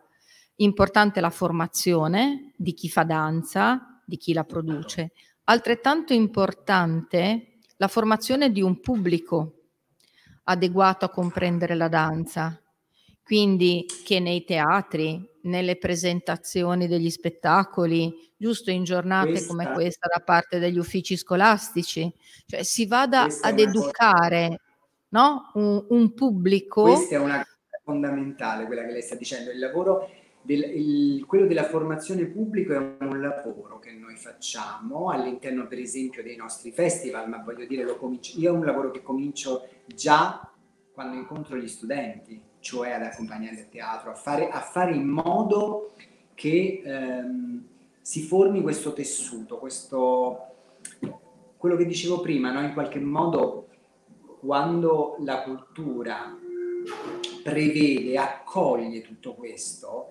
Importante la formazione di chi fa danza, di chi la produce. Altrettanto importante la formazione di un pubblico adeguato a comprendere la danza. Quindi che nei teatri, nelle presentazioni degli spettacoli, giusto in giornate Questa- come questa da parte degli uffici scolastici, cioè si vada ad educare no? un, un pubblico. Questa è una cosa fondamentale, quella che lei sta dicendo. Il lavoro, del, il- quello della formazione pubblico è un lavoro che noi facciamo all'interno, per esempio, dei nostri festival, ma voglio dire, lo comincio, io è un lavoro che comincio già quando incontro gli studenti, cioè ad accompagnare il teatro, a fare, a fare in modo che ehm, si formi questo tessuto, questo, quello che dicevo prima, no? in qualche modo quando la cultura prevede, accoglie tutto questo,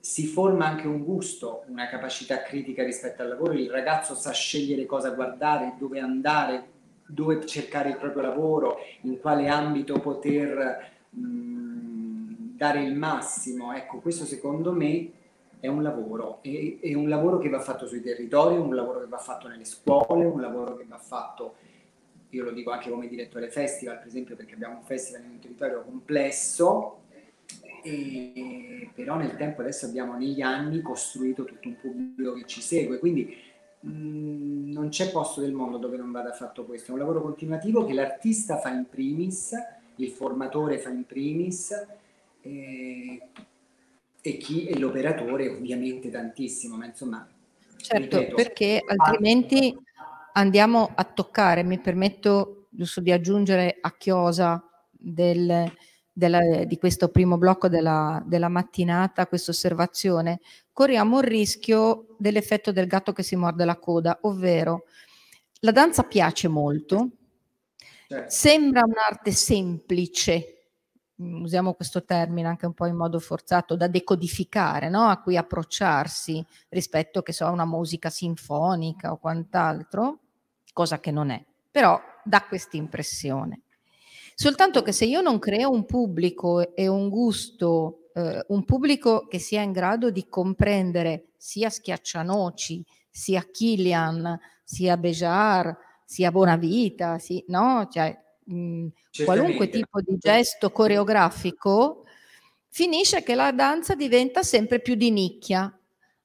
si forma anche un gusto, una capacità critica rispetto al lavoro, il ragazzo sa scegliere cosa guardare, dove andare, dove cercare il proprio lavoro, in quale ambito poter mh, dare il massimo. Ecco, questo secondo me è un lavoro, è, è un lavoro che va fatto sui territori, un lavoro che va fatto nelle scuole, un lavoro che va fatto io lo dico anche come direttore festival, per esempio, perché abbiamo un festival in un territorio complesso, e, però nel tempo adesso abbiamo negli anni costruito tutto un pubblico che ci segue, quindi mh, non c'è posto del mondo dove non vada fatto questo, è un lavoro continuativo che l'artista fa in primis, il formatore fa in primis e, e chi? È l'operatore ovviamente tantissimo, ma insomma... Certo, ripeto, perché altrimenti andiamo a toccare, mi permetto giusto di aggiungere a chiosa del- della- di questo primo blocco della, della mattinata questa osservazione, corriamo il rischio dell'effetto del gatto che si morde la coda, ovvero la danza piace molto, sembra un'arte semplice, usiamo questo termine anche un po' in modo forzato, da decodificare, no? a cui approcciarsi rispetto che so, a una musica sinfonica o quant'altro, cosa che non è, però dà questa impressione. Soltanto che se io non creo un pubblico e un gusto, eh, un pubblico che sia in grado di comprendere sia Schiaccianoci, sia Kilian, sia Bejar, sia Bonavita, sì, no? Cioè, mh, Certamente. qualunque tipo di gesto coreografico, finisce che la danza diventa sempre più di nicchia,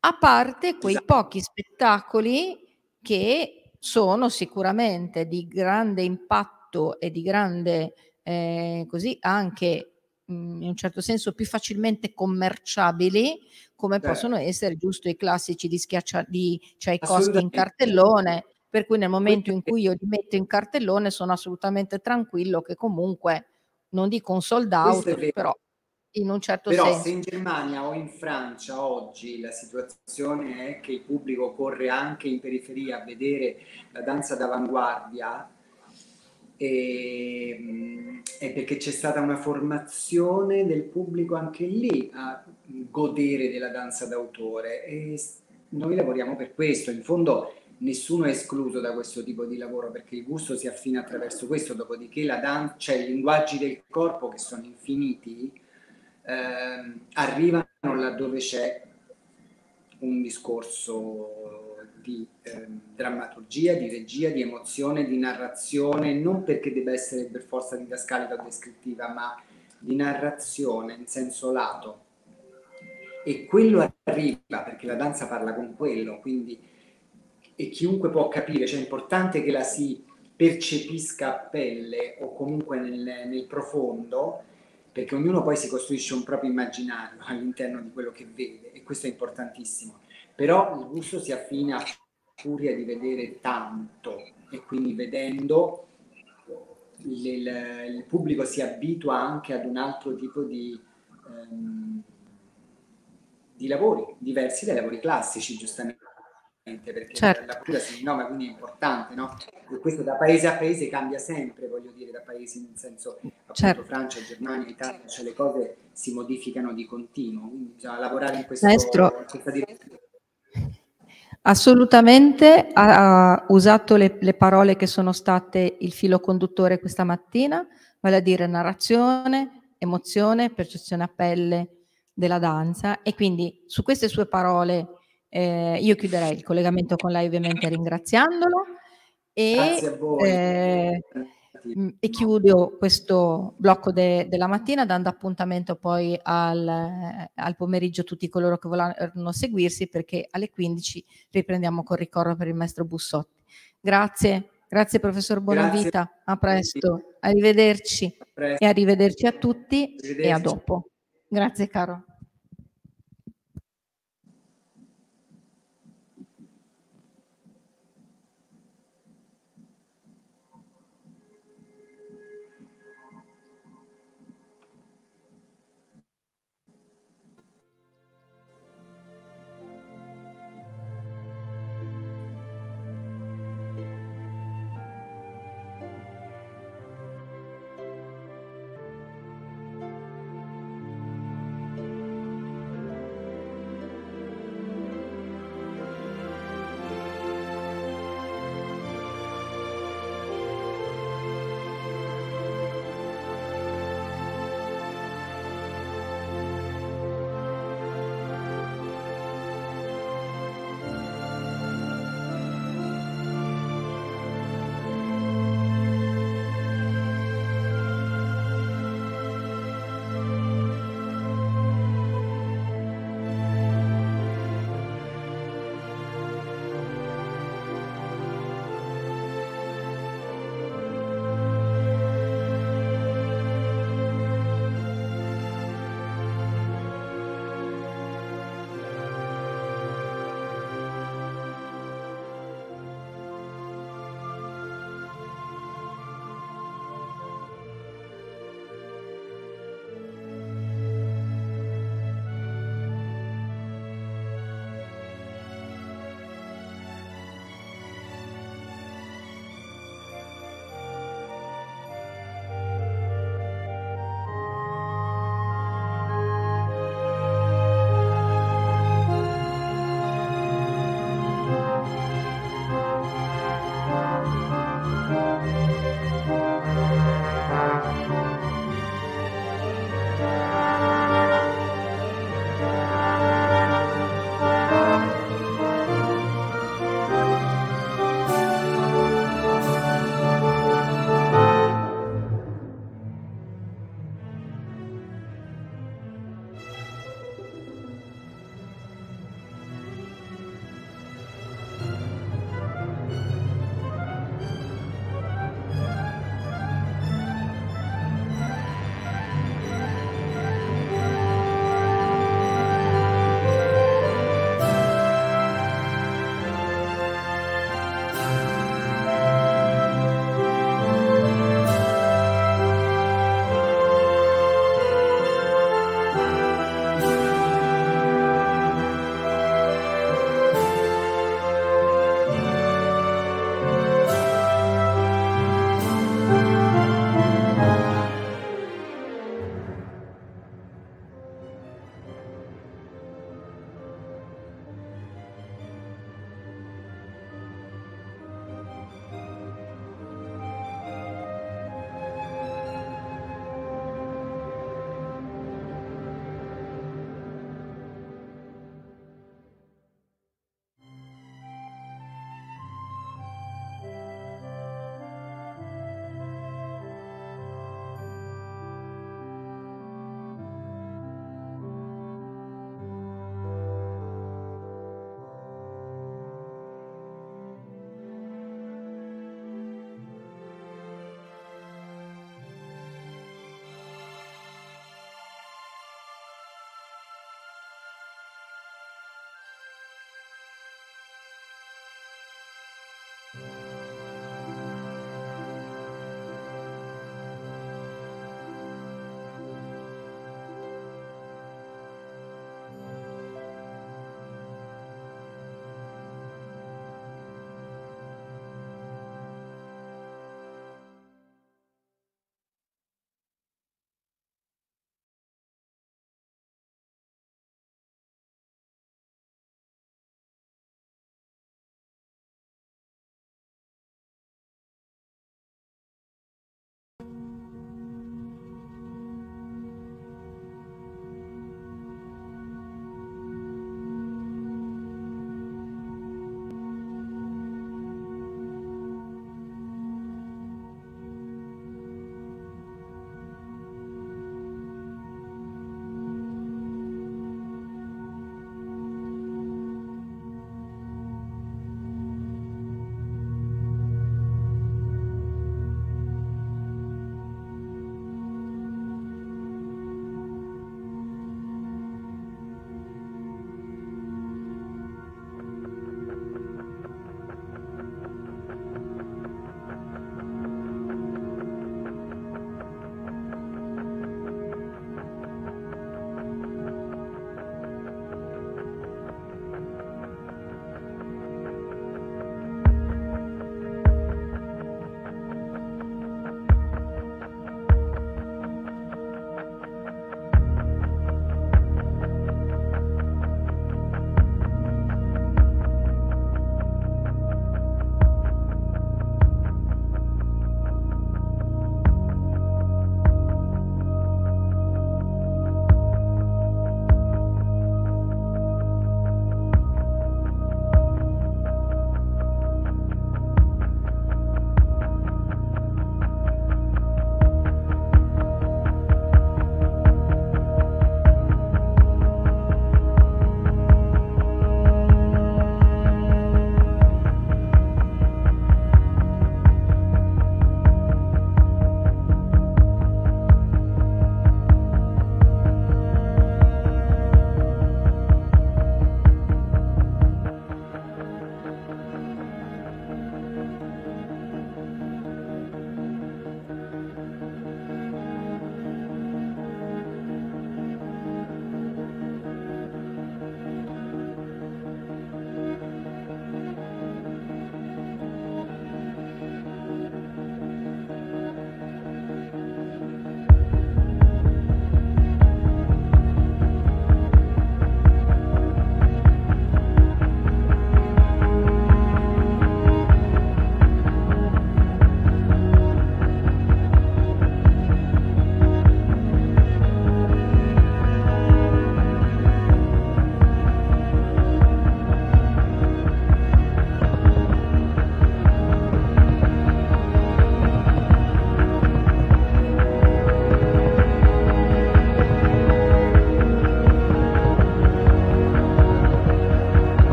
a parte quei Esatto. pochi spettacoli che sono sicuramente di grande impatto e di grande, eh, così anche mh, in un certo senso più facilmente commerciabili, come Certo. possono essere giusto i classici di, schiaccia, di Tchaikovsky in cartellone, per cui nel momento in cui io li metto in cartellone sono assolutamente tranquillo che comunque non dico un sold out, però in un certo Però senso. se in Germania o in Francia oggi la situazione è che il pubblico corre anche in periferia a vedere la danza d'avanguardia, e, è perché c'è stata una formazione del pubblico anche lì a godere della danza d'autore e noi lavoriamo per questo. In fondo nessuno è escluso da questo tipo di lavoro perché il gusto si affina attraverso questo, dopodiché la danza, cioè i linguaggi del corpo che sono infiniti, ehm, arrivano laddove c'è un discorso di ehm, drammaturgia, di regia, di emozione, di narrazione, non perché debba essere per forza didascalica o descrittiva, ma di narrazione in senso lato. E quello arriva perché la danza parla con quello, quindi e chiunque può capire, cioè è importante che la si percepisca a pelle o comunque nel, nel profondo, perché ognuno poi si costruisce un proprio immaginario *laughs* all'interno di quello che vede e questo è importantissimo. Però il gusto si affina a furia di vedere tanto e quindi vedendo il, il- pubblico si abitua anche ad un altro tipo di, ehm, di lavori, diversi dai lavori classici, giustamente, perché Certo. la cultura si innova, quindi è importante, no? E questo da paese a paese cambia sempre, voglio dire, da paesi nel senso, appunto, Certo. Francia, Germania, Italia, cioè le cose si modificano di continuo, quindi bisogna lavorare in, questo, Maestro. in questa direzione. Assolutamente, ha, ha usato le, le parole che sono state il filo conduttore questa mattina, vale a dire narrazione, emozione, percezione a pelle della danza e quindi su queste sue parole eh, io chiuderei il collegamento con lei ovviamente ringraziandolo e, Grazie a voi. eh, mh, e chiudo questo blocco de- della mattina dando appuntamento poi al, al pomeriggio a tutti coloro che vorranno seguirsi perché alle 15 riprendiamo col ricordo per il maestro Bussotti. Grazie, grazie professor Bonavita, a presto, arrivederci presto. e arrivederci a tutti e a Arrivederci. dopo. Grazie caro.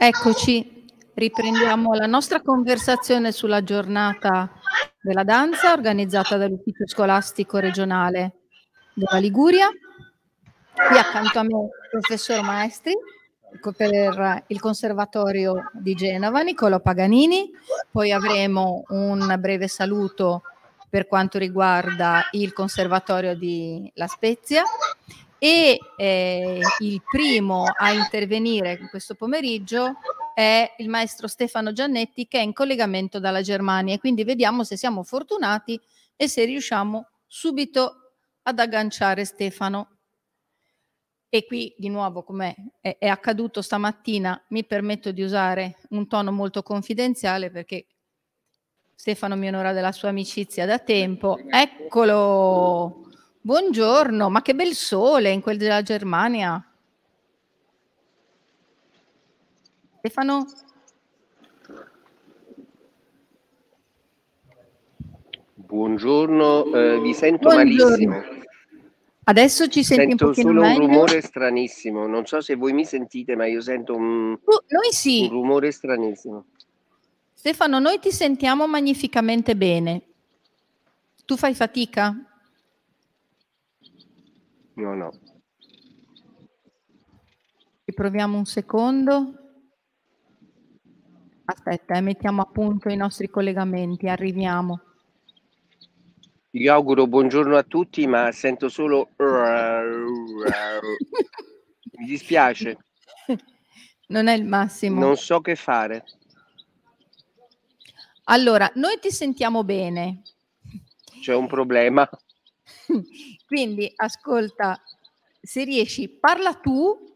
Eccoci, riprendiamo la nostra conversazione sulla giornata della danza organizzata dall'ufficio scolastico regionale della Liguria. Qui accanto a me il professor Maestri ecco, per il Conservatorio di Genova, Niccolo Paganini, poi avremo un breve saluto per quanto riguarda il Conservatorio di La Spezia e eh, il primo a intervenire questo pomeriggio è il maestro Stefano Giannetti che è in collegamento dalla Germania quindi vediamo se siamo fortunati e se riusciamo subito ad agganciare Stefano. E qui di nuovo, come è, è accaduto stamattina, mi permetto di usare un tono molto confidenziale perché Stefano mi onora della sua amicizia da tempo. Eccolo! Buongiorno, ma che bel sole in quel della Germania. Stefano? Buongiorno, eh, vi sento Buongiorno. malissimo. Adesso ci senti Sento un pochino solo un meglio? rumore stranissimo. Non so se voi mi sentite, ma io sento un, noi sì. un rumore stranissimo. Stefano, noi ti sentiamo magnificamente bene. Tu fai fatica? No, no. Riproviamo un secondo. Aspetta, eh, mettiamo a punto i nostri collegamenti, arriviamo. Io auguro buongiorno a tutti, ma sento solo. Mi dispiace, Non è il massimo. non so che fare. Allora, noi ti sentiamo bene, C'è un problema. *laughs* quindi ascolta, se riesci, parla tu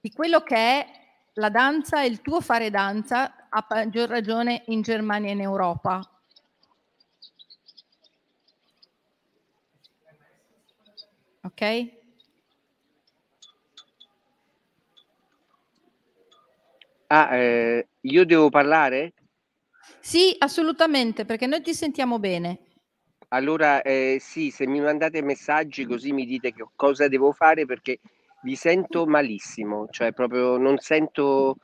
di quello che è la danza e il tuo fare danza, a maggior ragione in Germania e in Europa. Ok? Ah, eh, io devo parlare? Sì, assolutamente, perché noi ti sentiamo bene. Allora, eh, sì, se mi mandate messaggi così mi dite che cosa devo fare perché vi sento malissimo, cioè proprio non sento,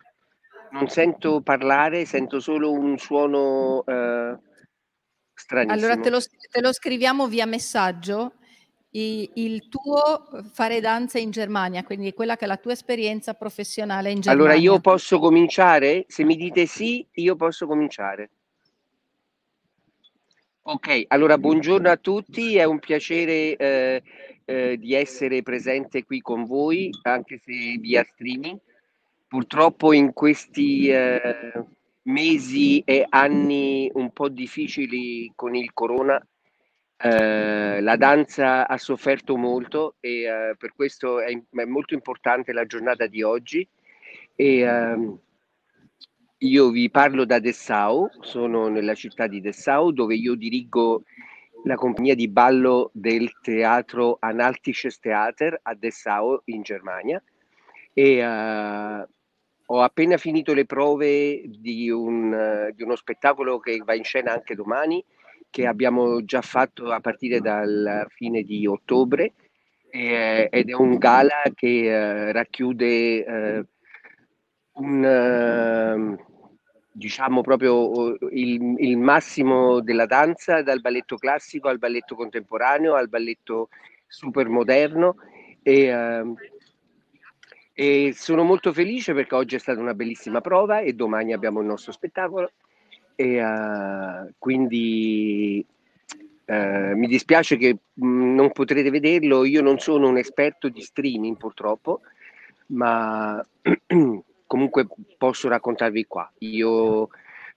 non sento parlare, sento solo un suono eh, stranissimo. Allora te lo, te lo scriviamo via messaggio, i- il tuo fare danza in Germania, quindi quella che è la tua esperienza professionale in Germania. Allora, io posso cominciare? Se mi dite sì, io posso cominciare. Ok, allora buongiorno a tutti, è un piacere eh, eh, di essere presente qui con voi, anche se via streaming. Purtroppo in questi eh, mesi e anni un po' difficili con il corona, eh, la danza ha sofferto molto e eh, per questo è, è molto importante la giornata di oggi. E, ehm, io vi parlo da Dessau, sono nella città di Dessau dove io dirigo la compagnia di ballo del teatro Analtisches Theater a Dessau in Germania. E eh, ho appena finito le prove di, un, eh, di uno spettacolo che va in scena anche domani, che abbiamo già fatto a partire dal fine di ottobre eh, ed è un gala che eh, racchiude un, eh, diciamo proprio il, il massimo della danza, dal balletto classico al balletto contemporaneo, al balletto super moderno e, ehm, e sono molto felice perché oggi è stata una bellissima prova e domani abbiamo il nostro spettacolo. E eh, quindi eh, mi dispiace che mh, non potrete vederlo, io non sono un esperto di streaming purtroppo, ma *clears throat* comunque posso raccontarvi qua. Io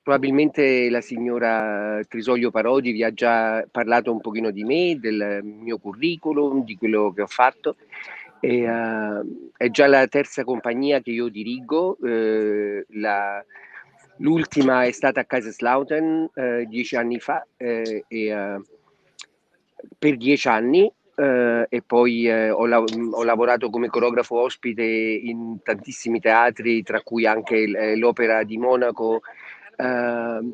probabilmente la signora Trisoglio Parodi vi ha già parlato un pochino di me, del mio curriculum, di quello che ho fatto. E, eh, è già la terza compagnia che io dirigo, eh, la- l'ultima è stata a Kaiserslautern eh, dieci anni fa eh, e, eh, per dieci anni eh, e poi eh, ho, lav- ho lavorato come coreografo ospite in tantissimi teatri, tra cui anche l- eh, l'Opera di Monaco, eh,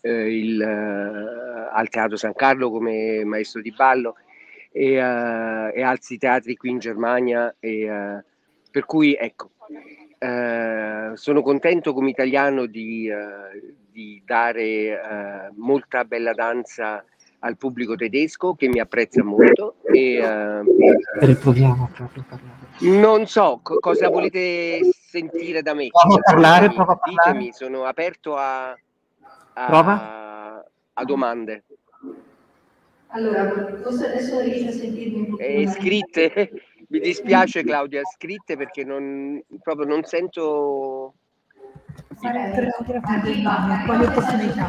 eh, il, eh, al Teatro San Carlo come maestro di ballo e, e altri teatri qui in Germania. E, per cui ecco, eh, sono contento come italiano di, eh, di dare eh, molta bella danza al pubblico tedesco che mi apprezza molto e eh, Riproviamo parlare. non so co- cosa volete sentire da me. Prova a parlare, Ditemi, prova a parlare. ditemi, sono aperto a, a- Prova. a domande. Allora, forse adesso riesci a sentirmi un po' più Eh, scritte, *laughs* mi dispiace Claudia, scritte perché non, proprio non sento... Arriva, quali opportunità?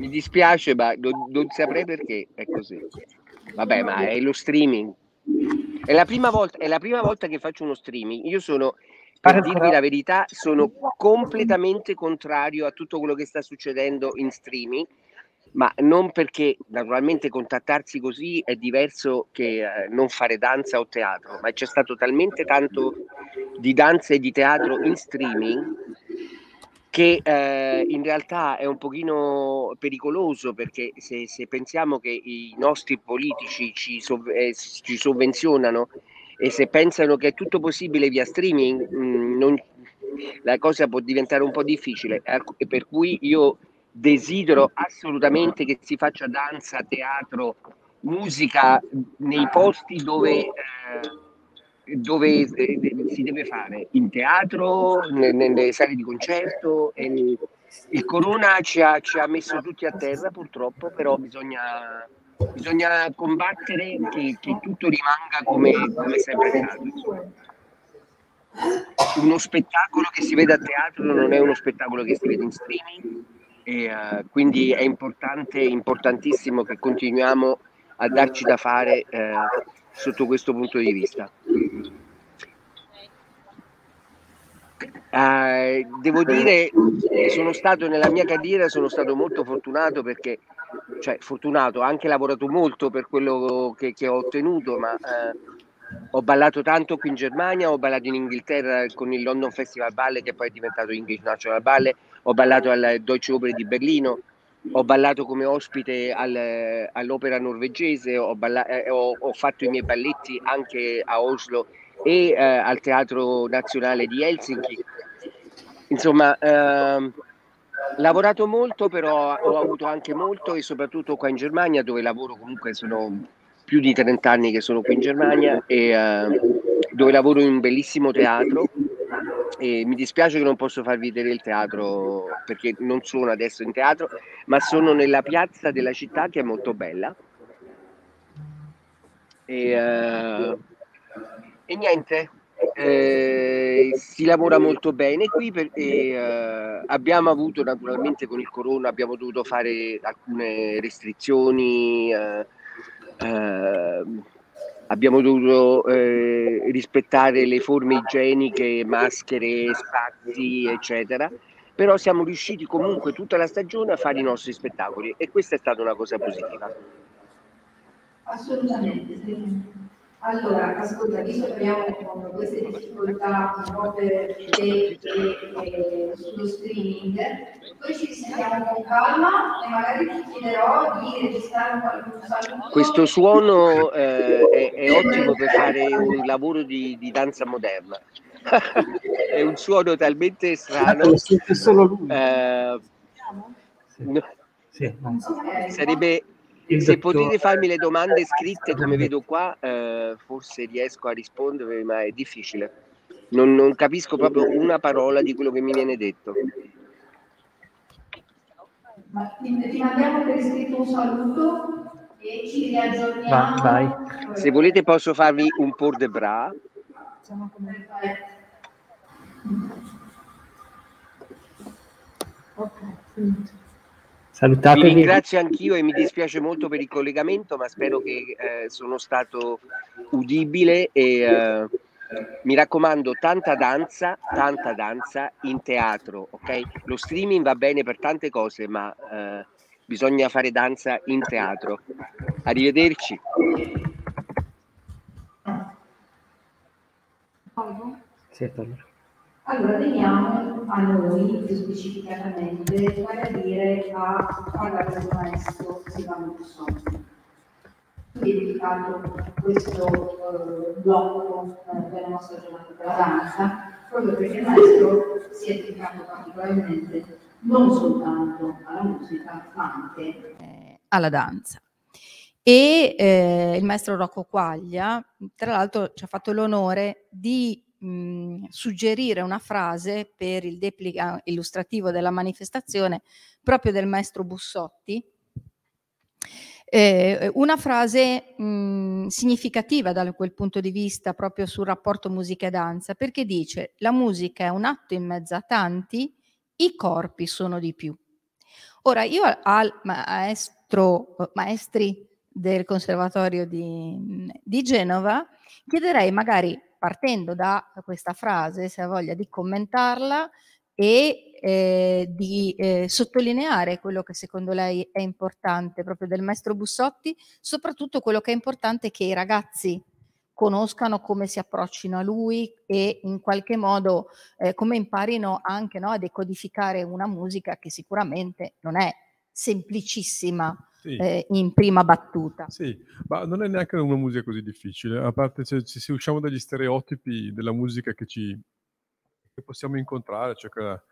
Mi dispiace, ma non, non saprei perché è così. Vabbè, ma è lo streaming. È la prima volta, è la prima volta che faccio uno streaming. Io sono, per dirvi la verità, sono completamente contrario a tutto quello che sta succedendo in streaming, ma non perché naturalmente contattarsi così è diverso che eh, non fare danza o teatro, ma c'è stato talmente tanto di danza e di teatro in streaming che eh, in realtà è un pochino pericoloso perché se, se pensiamo che i nostri politici ci, sov- eh, ci sovvenzionano e se pensano che è tutto possibile via streaming, mh, non- la cosa può diventare un po' difficile. Ecco, E per cui io desidero assolutamente che si faccia danza, teatro, musica nei posti dove... dove si deve fare in teatro, ne- nelle sale di concerto. il corona ci ha, ci ha messo tutti a terra purtroppo, però bisogna, bisogna combattere che, che tutto rimanga come, come sempre stato. Uno spettacolo che si vede a teatro non è uno spettacolo che si vede in streaming e eh, quindi è importante, importantissimo che continuiamo a darci da fare eh, sotto questo punto di vista. Eh, devo dire, sono stato nella mia carriera, sono stato molto fortunato perché, cioè fortunato, ho anche lavorato molto per quello che, che ho ottenuto, ma eh, ho ballato tanto qui in Germania, ho ballato in Inghilterra con il London Festival Ballet che poi è diventato English National Ballet, ho ballato al Deutsche Oper di Berlino, ho ballato come ospite al- all'opera norvegese, ho, balla- eh, ho- ho fatto i miei balletti anche a Oslo e eh, al Teatro Nazionale di Helsinki. Insomma, ehm, lavorato molto, però ho avuto anche molto e soprattutto qua in Germania dove lavoro comunque sono più di 30 anni che sono qui in Germania e eh, dove lavoro in un bellissimo teatro e mi dispiace che non posso farvi vedere il teatro perché non sono adesso in teatro, ma sono nella piazza della città che è molto bella. E, eh, e niente, eh, si lavora molto bene qui per- e eh, abbiamo avuto naturalmente con il corona abbiamo dovuto fare alcune restrizioni, eh, eh, abbiamo dovuto eh, rispettare le forme igieniche, maschere, spazi, eccetera. Però siamo riusciti comunque tutta la stagione a fare i nostri spettacoli e questa è stata una cosa positiva. Assolutamente, sì. Allora, ascolta, visto che abbiamo con queste difficoltà un po' per te e, e sullo streaming, poi ci sentiamo con calma e magari ti chiederò di registrare qualche saluto. Questo suono eh, è, è ottimo per fare un lavoro di, di danza moderna. *laughs* è un suono talmente strano. Solo lui. eh, no, Sì, sarebbe se dottor- potete farmi le domande scritte come vedo qua, eh, forse riesco a rispondere, ma è difficile. Non, non capisco proprio una parola di quello che mi viene detto. Ma ti, ti mandiamo per iscritto un saluto e ci riaggiorniamo. Va- vai. Se volete posso farvi un por de bras. Facciamo come fai. Ok, finito. Vi Salutatevi. ringrazio anch'io e mi dispiace molto per il collegamento, ma spero che eh, sono stato udibile e eh, mi raccomando tanta danza, tanta danza in teatro, ok? Lo streaming va bene per tante cose, ma eh, bisogna fare danza in teatro. Arrivederci. Sì, allora. Veniamo a noi specificatamente, vale a dire a parlare del maestro Silvano Busson. dedicato questo eh, blocco eh, della nostra giornata della danza, proprio perché il maestro si è dedicato particolarmente non soltanto alla musica, ma anche alla danza. E eh, il maestro Rocco Quaglia, tra l'altro, ci ha fatto l'onore di mh, suggerire una frase per il deplica illustrativo della manifestazione proprio del maestro Bussotti, eh, una frase mh, significativa da quel punto di vista proprio sul rapporto musica e danza, perché dice la musica è un atto in mezzo a tanti, i corpi sono di più. Ora io al maestro, maestri del Conservatorio di, di Genova chiederei magari partendo da questa frase, se ha voglia di commentarla e eh, di eh, sottolineare quello che secondo lei è importante proprio del maestro Bussotti, soprattutto quello che è importante è che i ragazzi conoscano come si approccino a lui e in qualche modo eh, come imparino anche no, a decodificare una musica che sicuramente non è semplicissima Sì. eh, in prima battuta. Sì, ma non è neanche una musica così difficile, a parte se, se usciamo dagli stereotipi della musica che, ci, che possiamo incontrare, cioè che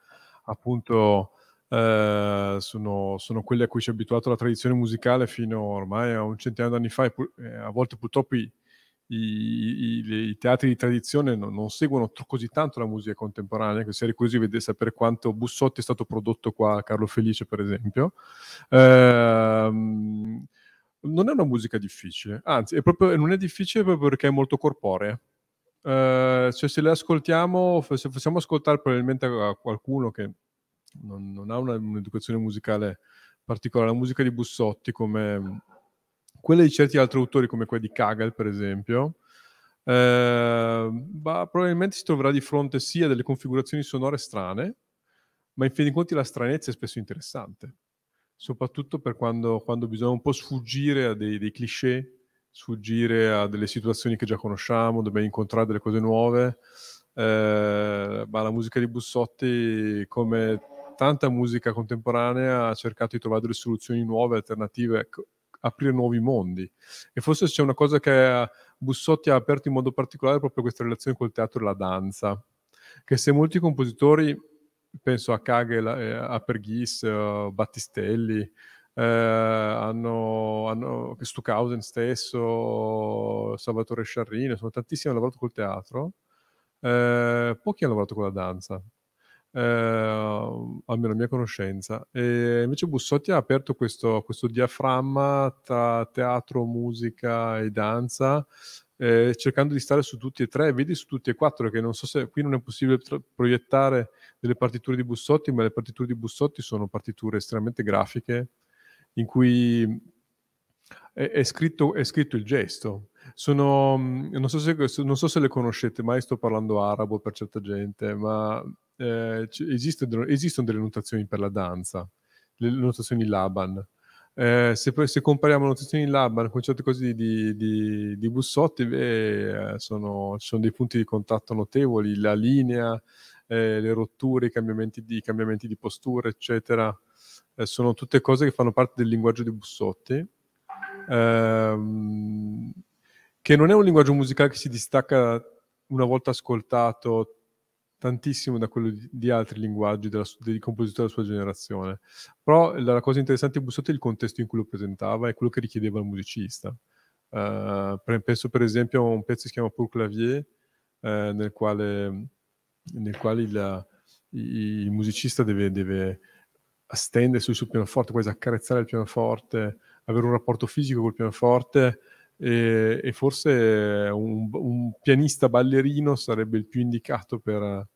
appunto eh, sono, sono quelli a cui ci ha abituato la tradizione musicale fino ormai a un centinaio di anni fa e eh, a volte purtroppo i, i- i- i teatri di tradizione non, non seguono tro- così tanto la musica contemporanea, che sarei curioso di sapere quanto Bussotti è stato prodotto qua a Carlo Felice, per esempio. Ehm, non è una musica difficile, anzi, è proprio, non è difficile proprio perché è molto corporea. Eh, cioè, se le ascoltiamo, se facciamo ascoltare probabilmente a qualcuno che non, non ha una- un'educazione musicale particolare, la musica di Bussotti, come quelle di certi altri autori, come quella di Kagel, per esempio, eh, ma probabilmente si troverà di fronte sia a delle configurazioni sonore strane, ma in fin dei conti la stranezza è spesso interessante, soprattutto per quando, quando bisogna un po' sfuggire a dei, dei cliché, sfuggire a delle situazioni che già conosciamo, dobbiamo incontrare delle cose nuove. Eh, ma la musica di Bussotti, come tanta musica contemporanea, ha cercato di trovare delle soluzioni nuove, alternative, ecco, aprire nuovi mondi. E forse c'è una cosa che Bussotti ha aperto in modo particolare proprio questa relazione col teatro e la danza, che se molti compositori, penso a Kagel, eh, a Perghis, eh, Battistelli, eh, hanno, hanno Stockhausen stesso, Salvatore Sciarrino, sono tantissimi hanno lavorato col teatro, eh, pochi hanno lavorato con la danza, eh, almeno a mia conoscenza. E invece Bussotti ha aperto questo, questo diaframma tra teatro, musica e danza, eh, cercando di stare su tutti e tre, vedi su tutti e quattro, che non so se qui non è possibile tra- proiettare delle partiture di Bussotti, ma le partiture di Bussotti sono partiture estremamente grafiche, in cui è, è scritto, è scritto il gesto. Sono, mh, non, so se, non so se le conoscete, mai sto parlando arabo per certa gente, ma eh, esistono, esistono delle notazioni per la danza, le notazioni Laban. Eh, se, se compariamo le notazioni Laban con certe cose di, di- di Bussotti, beh, eh, sono, ci sono dei punti di contatto notevoli, la linea, eh, le rotture, i cambiamenti di, cambiamenti di postura, eccetera. Eh, sono tutte cose che fanno parte del linguaggio di Bussotti, ehm, che non è un linguaggio musicale che si distacca una volta ascoltato tantissimo da quello di, di altri linguaggi della, dei compositori della sua generazione. Però la, la cosa interessante di Bussotti è il contesto in cui lo presentava e quello che richiedeva il musicista. Per- penso per esempio a un pezzo che si chiama Pour Clavier, eh, nel quale, nel quale il, il- il musicista deve, deve stendersi sul pianoforte, quasi accarezzare il pianoforte, avere un rapporto fisico col pianoforte e, e forse un, un pianista ballerino sarebbe il più indicato per,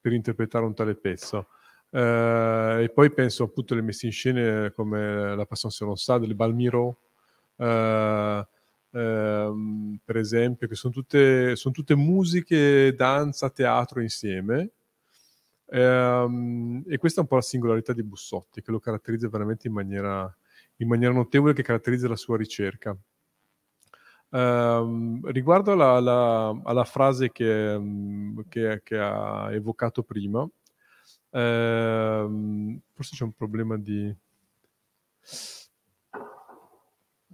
per interpretare un tale pezzo. Eh, e poi penso appunto alle messe in scena come La Passion sur l'Ossade, le Balmiro, eh, ehm, per esempio, che sono tutte, sono tutte musiche, danza, teatro insieme. Ehm, e questa è un po' la singolarità di Bussotti, che lo caratterizza veramente in maniera, in maniera notevole, che caratterizza la sua ricerca. Ehm, riguardo alla, alla- alla frase che, mm, che- che ha evocato prima, ehm, forse c'è un problema di...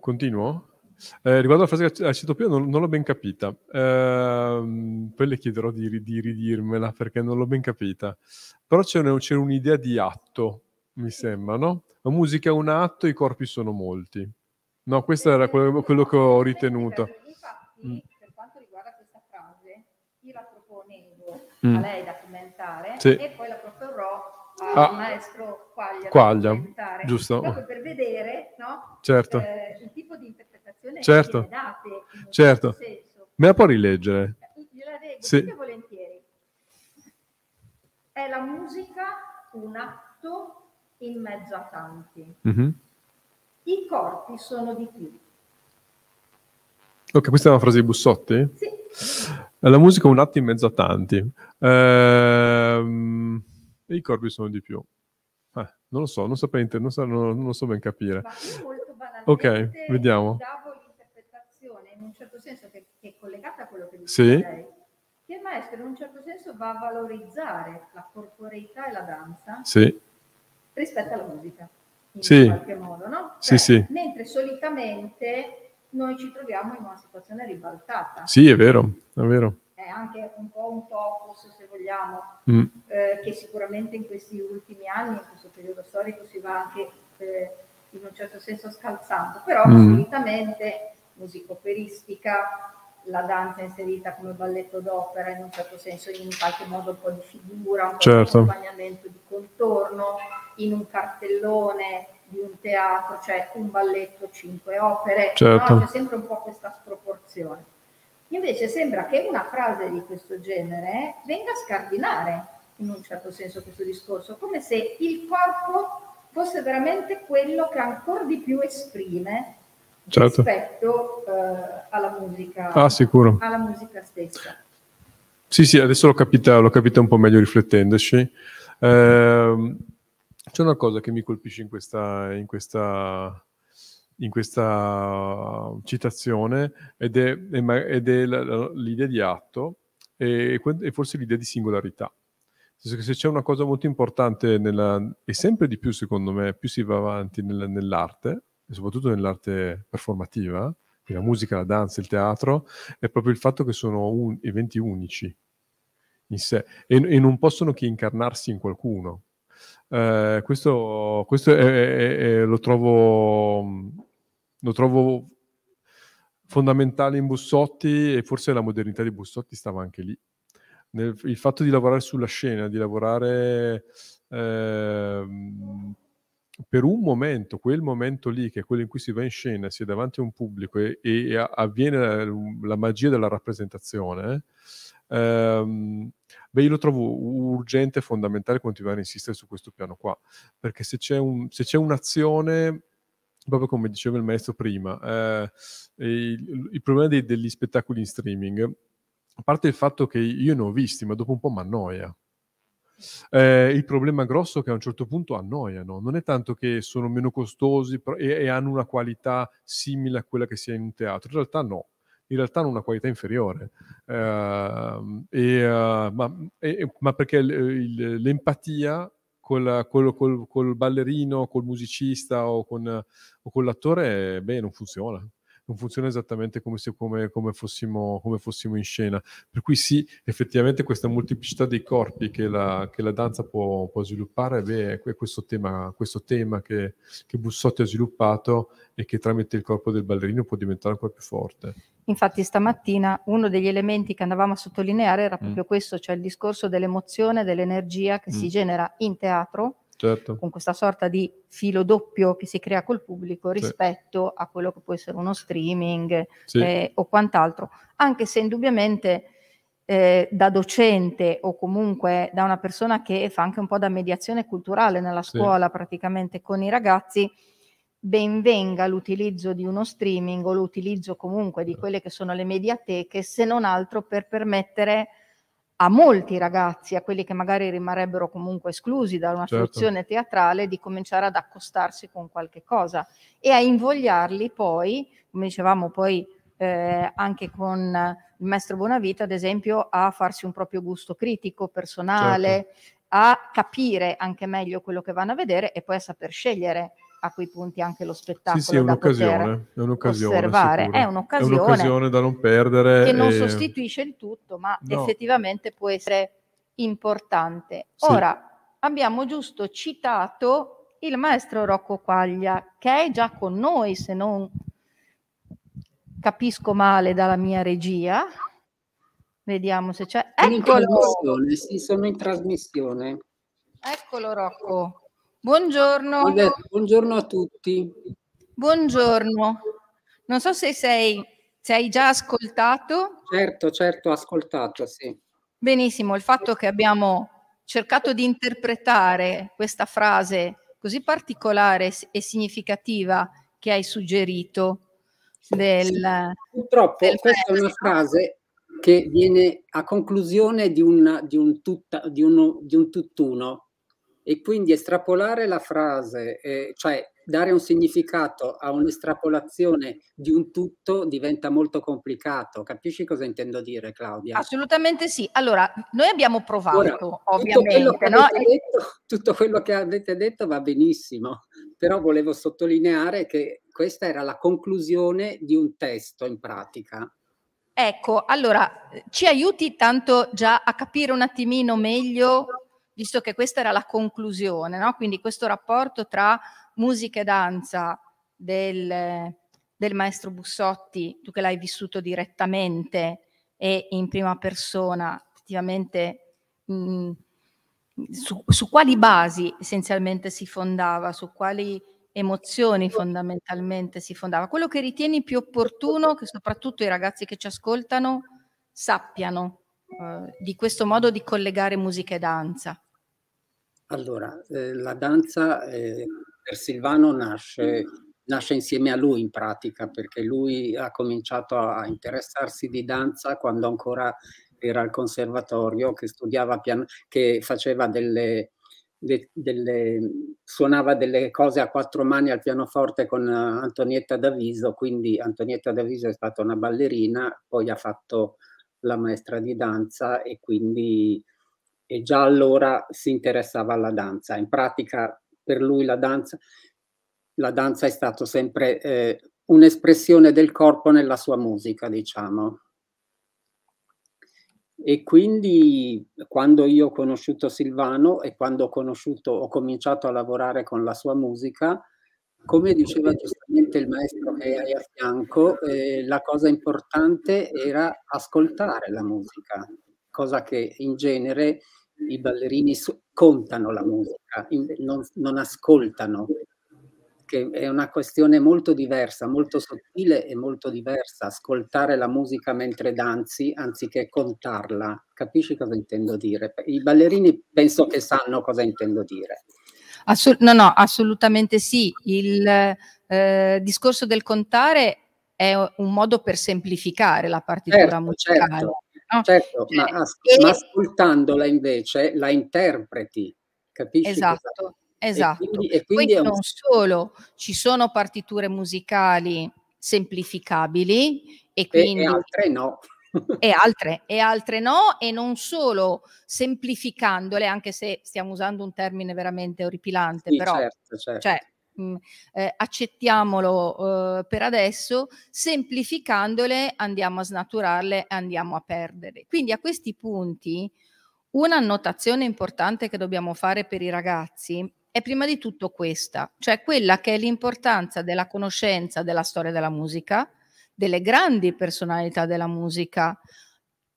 Continuo? Eh, riguardo alla frase che hai citato prima, non, non l'ho ben capita. Ehm, poi le chiederò di, di ridirmela perché non l'ho ben capita. Però c'è, un- c'è un'idea di atto, mi sembra, no? La musica è un atto, i corpi sono molti. No, questo era quello, quello che ho ritenuto. Mm. per quanto riguarda questa frase, io la proponevo Mm. a lei da commentare Sì. e poi la proporrò Ah. al maestro Quaglia, Quaglia, giusto. proprio per vedere no, Certo. eh, il tipo di interpretazione Certo. che date Certo. certo senso. Me la può rileggere? Gliela leggo Sì. volentieri. È la musica un atto in mezzo a tanti. Mhm. I corpi sono di più. Ok, questa è una frase di Bussotti? Sì. La musica è un atto in mezzo a tanti. Ehm, e i corpi sono di più. Eh, non lo so, non saprei non, so, non- non lo so ben capire. Ok, vediamo. davo l'interpretazione in un certo senso che, che è collegata a quello che dice Sì. lei, che il maestro in un certo senso va a valorizzare la corporeità e la danza Sì, rispetto alla musica, Sì. qualche modo, no? Sì, Cioè, sì. Mentre solitamente noi ci troviamo in una situazione ribaltata. sì, è vero, è vero. È anche un po' un topos, se vogliamo, Mm. eh, che sicuramente in questi ultimi anni, in questo periodo storico, si va anche eh, in un certo senso scalzando, però Mm. solitamente musicoperistica, la danza inserita come balletto d'opera, in un certo senso in qualche modo un po' di figura, un po' Certo. di accompagnamento di contorno, in un cartellone di un teatro, cioè un balletto, cinque opere, Certo. no? c'è sempre un po' questa sproporzione. Invece sembra che una frase di questo genere venga a scardinare in un certo senso questo discorso, come se il corpo fosse veramente quello che ancora di più esprime Certo. rispetto eh, alla musica, Ah, sicuro. alla musica stessa. Sì, sì, adesso l'ho capita, l'ho capita un po' meglio riflettendoci. Ehm, c'è una cosa che mi colpisce in questa, in questa, in questa citazione ed è, ed è la- la- l'idea di atto e, e forse l'idea di singolarità. Se c'è una cosa molto importante nella, e sempre di più secondo me, più si va avanti nel- nell'arte, soprattutto nell'arte performativa, la musica, la danza, il teatro, è proprio il fatto che sono un- eventi unici in sé e, e non possono che incarnarsi in qualcuno. Eh, questo questo è- è- è- lo, trovo, lo trovo fondamentale in Bussotti e forse la modernità di Bussotti stava anche lì. Nel- il fatto di lavorare sulla scena, di lavorare ehm, per un momento, quel momento lì, che è quello in cui si va in scena, si è davanti a un pubblico e, e avviene la, la magia della rappresentazione, ehm, beh, io lo trovo urgente e fondamentale continuare a insistere su questo piano qua, perché se c'è, un- se c'è un'azione, proprio come diceva il maestro prima, eh, il, il problema dei- degli spettacoli in streaming, a parte il fatto che io ne ho visti, ma dopo un po' mi annoia. Eh, il problema grosso è che a un certo punto annoiano, non è tanto che sono meno costosi e, e hanno una qualità simile a quella che si ha in un teatro, in realtà no, in realtà hanno una qualità inferiore, Ehm, e, eh, ma, e- ma perché l- il- l'empatia col, col- col- col ballerino, col musicista o con, o con l'attore, beh, non funziona. Non funziona esattamente come, se, come, come, fossimo, come fossimo in scena. Per cui sì, effettivamente questa molteplicità dei corpi che la, che la danza può, può sviluppare, beh, è questo tema, questo tema che, che Bussotti ha sviluppato e che tramite il corpo del ballerino può diventare ancora più forte. Infatti stamattina uno degli elementi che andavamo a sottolineare era proprio questo, cioè il discorso dell'emozione, dell'energia che si Mm. genera in teatro Certo. con questa sorta di filo doppio che si crea col pubblico Sì. rispetto a quello che può essere uno streaming Sì. eh, o quant'altro, anche se indubbiamente eh, da docente o comunque da una persona che fa anche un po' da mediazione culturale nella Sì. scuola praticamente con i ragazzi, ben venga l'utilizzo di uno streaming o l'utilizzo comunque di quelle che sono le mediateche, se non altro per permettere a molti ragazzi, a quelli che magari rimarrebbero comunque esclusi da una Certo. soluzione teatrale, di cominciare ad accostarsi con qualche cosa e a invogliarli poi, come dicevamo poi eh, anche con il maestro Bonavita, ad esempio, a farsi un proprio gusto critico, personale, a capire anche meglio quello che vanno a vedere e poi a saper scegliere a quei punti anche lo Sì, spettacolo sì, è da poter un'occasione, è un'occasione, osservare. È un'occasione, un'occasione da non perdere. che non e- sostituisce il tutto, ma No. effettivamente può essere importante. Sì. Ora abbiamo giusto citato il maestro Rocco Quaglia, che è già con noi, se non capisco male dalla mia regia. Vediamo se c'è. Eccolo, trasmissione, sì, sono in trasmissione. eccolo Rocco. Buongiorno. Buongiorno a tutti. Buongiorno. Non so se sei, se hai già ascoltato. Certo, certo, ho ascoltato, sì. Benissimo, il fatto che abbiamo cercato di interpretare questa frase così particolare e significativa che hai suggerito del, Purtroppo del questa è una frase che viene a conclusione di un, di un, tutta- di uno- di un tutt'uno e quindi estrapolare la frase, eh, cioè dare un significato a un'estrapolazione di un tutto diventa molto complicato. Capisci cosa intendo dire, Claudia? Assolutamente sì. Allora, noi abbiamo provato, Ora, tutto quello, ovviamente, no? detto, tutto quello che avete detto va benissimo, però volevo sottolineare che questa era la conclusione di un testo in pratica. Ecco, allora ci aiuti tanto già a capire un attimino meglio, visto che questa era la conclusione, no? Quindi questo rapporto tra musica e danza del, del maestro Bussotti, tu che l'hai vissuto direttamente e in prima persona, effettivamente mh, su, su quali basi essenzialmente si fondava, su quali emozioni fondamentalmente si fondava. Quello che ritieni più opportuno che soprattutto i ragazzi che ci ascoltano sappiano eh, di questo modo di collegare musica e danza. Allora, eh, la danza eh, per Silvano nasce, nasce insieme a lui in pratica, perché lui ha cominciato a interessarsi di danza quando ancora era al conservatorio, che studiava piano, che faceva delle, de- delle, suonava delle cose a quattro mani al pianoforte con Antonietta Daviso, quindi Antonietta Daviso è stata una ballerina, poi ha fatto la maestra di danza e quindi e già allora si interessava alla danza. In pratica per lui la danza, la danza è stato sempre eh, un'espressione del corpo nella sua musica, diciamo. E quindi quando io ho conosciuto Silvano e quando ho conosciuto, ho cominciato a lavorare con la sua musica, come diceva giustamente il maestro che hai a fianco, eh, la cosa importante era ascoltare la musica, cosa che in genere i ballerini contano la musica, non, non ascoltano, che è una questione molto diversa, molto sottile e molto diversa, ascoltare la musica mentre danzi anziché contarla. Capisci cosa intendo dire? I ballerini penso che sanno cosa intendo dire. Assu- no, no, assolutamente sì. Il eh, discorso del contare è un modo per semplificare la partitura Certo, musicale. certo, no? certo, ma, Cioè, as- e- ma ascoltandola invece la interpreti, capisci? Esatto, esatto. E quindi, e quindi è un- non solo ci sono partiture musicali semplificabili e e- quindi e altre no. e altre, e altre no, e non solo semplificandole, anche se stiamo usando un termine veramente orripilante, Sì, però certo, certo. cioè, mh, eh, accettiamolo eh, per adesso, semplificandole andiamo a snaturarle e andiamo a perdere. Quindi a questi punti una annotazione importante che dobbiamo fare per i ragazzi è prima di tutto questa, cioè quella che è l'importanza della conoscenza della storia della musica, delle grandi personalità della musica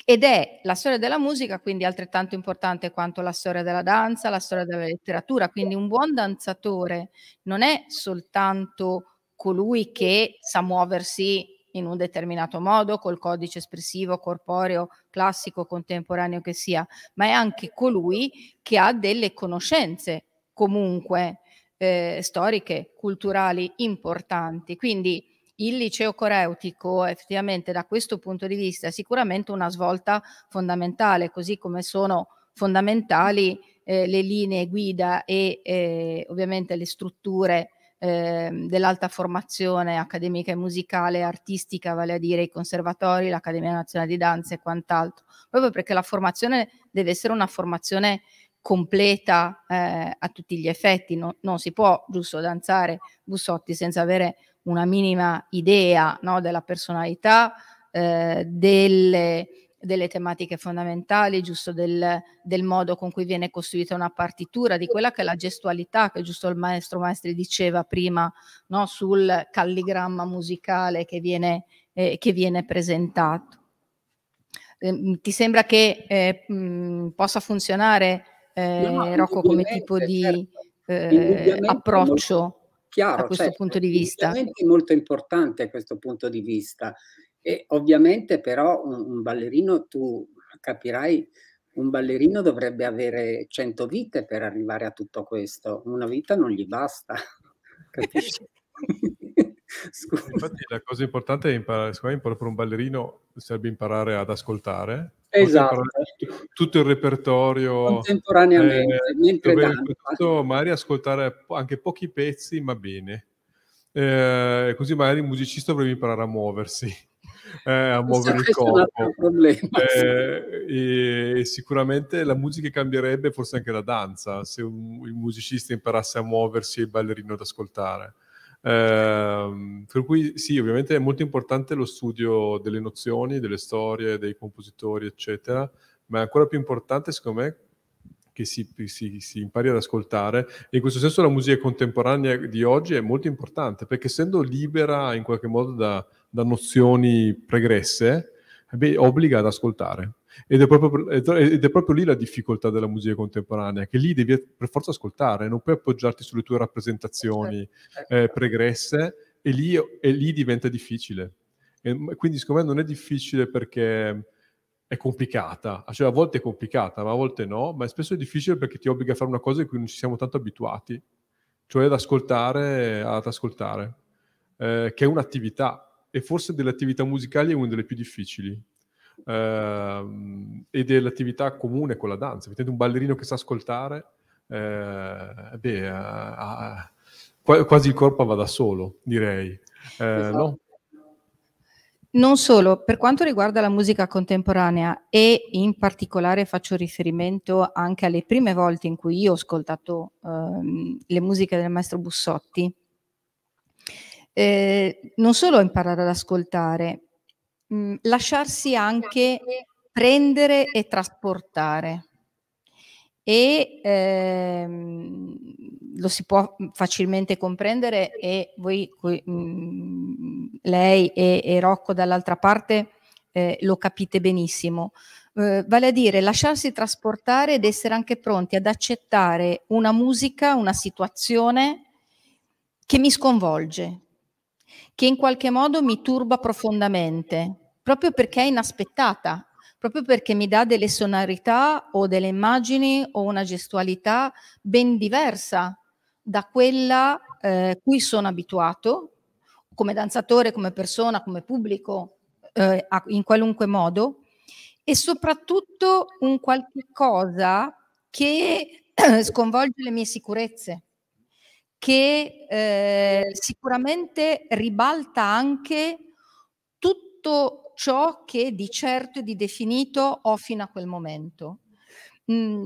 ed è la storia della musica quindi altrettanto importante quanto la storia della danza, la storia della letteratura, quindi un buon danzatore non è soltanto colui che sa muoversi in un determinato modo, col codice espressivo, corporeo, classico, contemporaneo che sia, ma è anche colui che ha delle conoscenze comunque eh, storiche, culturali importanti. Quindi il liceo coreutico effettivamente da questo punto di vista è sicuramente una svolta fondamentale, così come sono fondamentali eh, le linee guida e eh, ovviamente le strutture eh, dell'alta formazione accademica e musicale artistica, vale a dire i conservatori, l'Accademia Nazionale di Danza e quant'altro, proprio perché la formazione deve essere una formazione completa eh, a tutti gli effetti. No- non si può giusto danzare Bussotti senza avere una minima idea no, della personalità, eh, delle, delle tematiche fondamentali, giusto del, del, modo con cui viene costruita una partitura, di quella che è la gestualità che giusto il maestro Maestri diceva prima no, sul calligramma musicale che viene, eh, che viene presentato. Eh, ti sembra che eh, mh, possa funzionare, no, Rocco, come tipo di certo. approccio chiaro, a questo certo, punto di vista? È molto importante a questo punto di vista. E ovviamente però un, un ballerino, tu capirai, un ballerino dovrebbe avere 100 vite per arrivare a tutto questo. Una vita non gli basta, *laughs* capisci? Infatti la cosa importante è imparare, secondo me per un ballerino serve imparare ad ascoltare, esatto. tutto, il repertorio contemporaneamente, eh, dove, magari ascoltare anche pochi pezzi, ma bene. Eh, così magari il musicista dovrebbe imparare a muoversi *laughs* eh, a muovere il corpo. Eh, e, e, sicuramente la musica cambierebbe, forse anche la danza, se un, il musicista imparasse a muoversi e il ballerino ad ascoltare. Eh, per cui sì, ovviamente è molto importante lo studio delle nozioni, delle storie, dei compositori, eccetera, ma è ancora più importante, secondo me, che si, si, si, impari ad ascoltare. E in questo senso la musica contemporanea di oggi è molto importante, perché essendo libera in qualche modo da, da nozioni pregresse, beh, obbliga ad ascoltare. Ed è, proprio, ed è, proprio, lì la difficoltà della musica contemporanea, che lì devi per forza ascoltare, non puoi appoggiarti sulle tue rappresentazioni certo, eh, pregresse e lì, e lì, diventa difficile. E quindi secondo me non è difficile perché è complicata, cioè a volte è complicata, ma a volte no, ma spesso è difficile perché ti obbliga a fare una cosa in cui non ci siamo tanto abituati, cioè ad ascoltare, ad ascoltare, eh, che è un'attività e forse delle attività musicali è una delle più difficili. Uh, ed è l'attività comune con la danza. Vedete un ballerino che sa ascoltare, eh, beh, uh, uh, quasi il corpo va da solo, direi. Eh, esatto. No? Non solo, per quanto riguarda la musica contemporanea e in particolare faccio riferimento anche alle prime volte in cui io ho ascoltato ehm, le musiche del maestro Bussotti, eh, non solo imparare ad ascoltare, mh, mm, lasciarsi anche prendere e trasportare. E ehm, lo si può facilmente comprendere e voi, mh, mm, lei e, e, Rocco dall'altra parte eh, lo capite benissimo. Eh, vale a dire lasciarsi trasportare ed essere anche pronti ad accettare una musica, una situazione che mi sconvolge, che in qualche modo mi turba profondamente, proprio perché è inaspettata, proprio perché mi dà delle sonorità o delle immagini o una gestualità ben diversa da quella eh, cui sono abituato come danzatore, come persona, come pubblico, eh, in qualunque modo, e soprattutto un qualche cosa che *clears throat* sconvolge le mie sicurezze che eh, sicuramente ribalta anche tutto ciò che di certo e di definito ho fino a quel momento. Mm,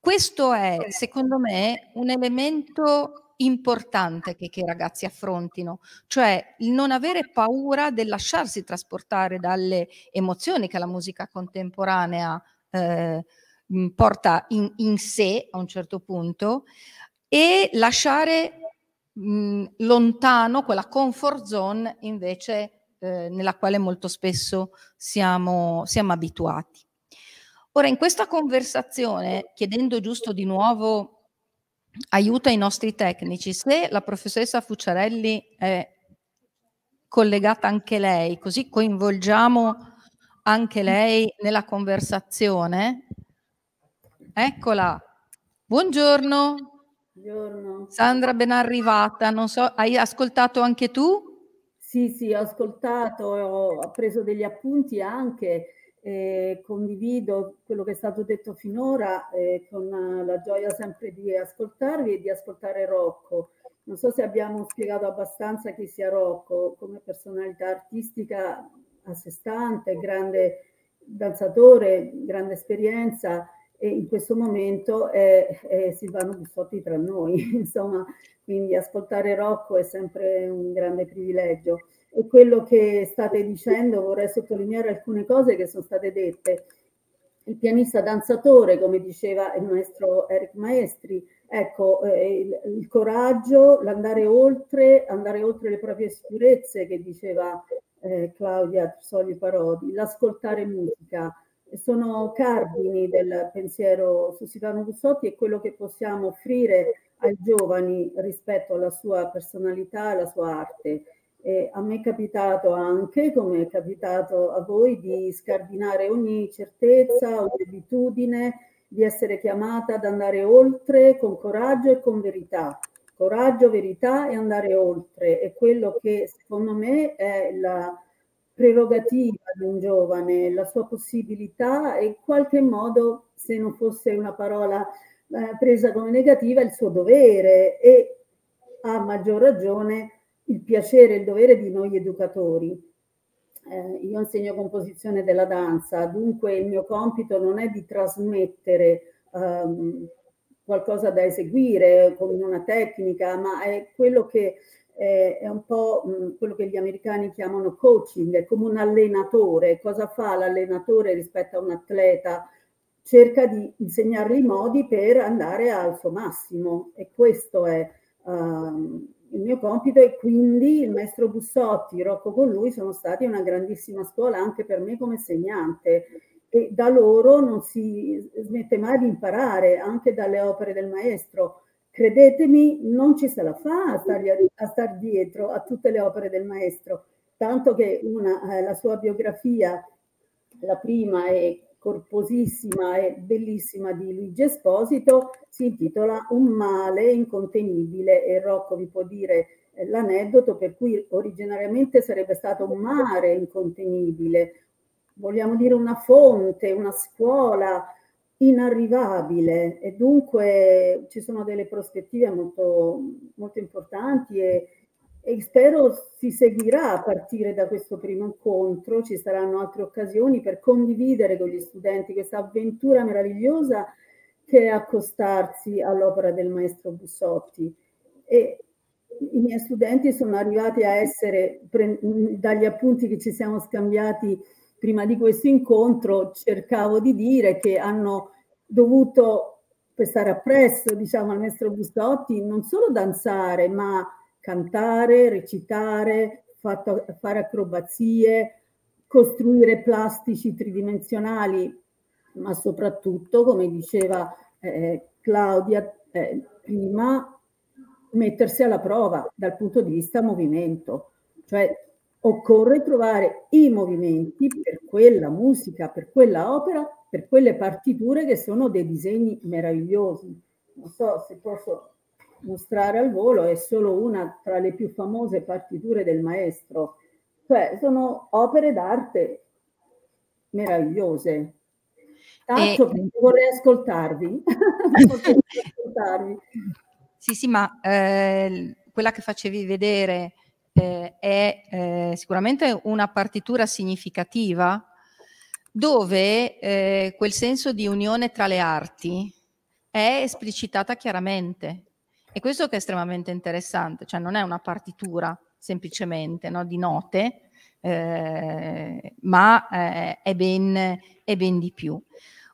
questo è, secondo me, un elemento importante che, che, i ragazzi affrontino, cioè il non avere paura del lasciarsi trasportare dalle emozioni che la musica contemporanea eh, porta in, in sé a un certo punto, e lasciare mh, lontano quella comfort zone invece eh, nella quale molto spesso siamo, siamo abituati. Ora, in questa conversazione, chiedendo giusto di nuovo aiuto ai nostri tecnici, se la professoressa Fucciarelli è collegata anche lei, così coinvolgiamo anche lei nella conversazione. Eccola. Buongiorno. Buongiorno. Sandra, ben arrivata. Non so, hai ascoltato anche tu? Sì, sì, ho ascoltato, ho preso degli appunti anche, eh, condivido quello che è stato detto finora eh, con la gioia sempre di ascoltarvi e di ascoltare Rocco. Non so se abbiamo spiegato abbastanza chi sia Rocco come personalità artistica a sé stante, grande danzatore, grande esperienza e in questo momento è, è Silvano Bussotti tra noi, *laughs* insomma, quindi ascoltare Rocco è sempre un grande privilegio. E quello che state dicendo, vorrei sottolineare alcune cose che sono state dette. Il pianista danzatore, come diceva il maestro Eric Maestri, ecco, eh, il, il, coraggio, l'andare oltre, andare oltre le proprie sicurezze, che diceva eh, Claudia Sogli Parodi, l'ascoltare musica, sono cardini del pensiero su Silvano Bussotti e quello che possiamo offrire ai giovani rispetto alla sua personalità alla sua arte. E a me è capitato anche, come è capitato a voi, di scardinare ogni certezza, ogni abitudine, di essere chiamata ad andare oltre con coraggio e con verità. Coraggio, verità e andare oltre è quello che secondo me è la prerogativa di un giovane, la sua possibilità e in qualche modo, se non fosse una parola eh, presa come negativa, il suo dovere e a maggior ragione il piacere e il dovere di noi educatori. Eh, io insegno composizione della danza, dunque il mio compito non è di trasmettere um, qualcosa da eseguire come una tecnica, ma è quello che eh, è un po' mh, quello che gli americani chiamano coaching, è come un allenatore. Cosa fa l'allenatore rispetto a un atleta? Cerca di insegnargli i modi per andare al suo massimo e questo è uh, il mio compito e quindi il maestro Bussotti, Rocco con lui sono stati una grandissima scuola anche per me come insegnante e da loro non si smette mai di imparare anche dalle opere del maestro credetemi, non ci se la fa a star, a star dietro a tutte le opere del maestro, tanto che una, eh, la sua biografia, la prima è corposissima e bellissima di Luigi Esposito, si intitola Un male incontenibile e Rocco vi può dire eh, l'aneddoto per cui originariamente sarebbe stato un mare incontenibile, vogliamo dire una fonte, una scuola, inarrivabile e dunque ci sono delle prospettive molto, molto importanti e, e, spero si seguirà a partire da questo primo incontro, ci saranno altre occasioni per condividere con gli studenti questa avventura meravigliosa che è accostarsi all'opera del maestro Bussotti. E i miei studenti sono arrivati a essere, dagli appunti che ci siamo scambiati prima di questo incontro cercavo di dire che hanno dovuto stare appresso, diciamo, al maestro Bustotti, non solo danzare, ma cantare, recitare, fatto, fare acrobazie, costruire plastici tridimensionali, ma soprattutto, come diceva eh, Claudia eh, prima, mettersi alla prova dal punto di vista movimento, cioè occorre trovare i movimenti per quella musica, per quella opera, per quelle partiture che sono dei disegni meravigliosi. Non so se posso mostrare al volo, è solo una tra le più famose partiture del maestro. Cioè, sono opere d'arte meravigliose. Tanto e... vorrei ascoltarvi. *laughs* ascoltarvi. Sì, sì, ma eh, quella che facevi vedere eh, è eh, sicuramente una partitura significativa dove eh, quel senso di unione tra le arti è esplicitata chiaramente. E questo che è estremamente interessante, cioè non è una partitura semplicemente no, di note, eh, ma eh, è, ben, è, ben, di più.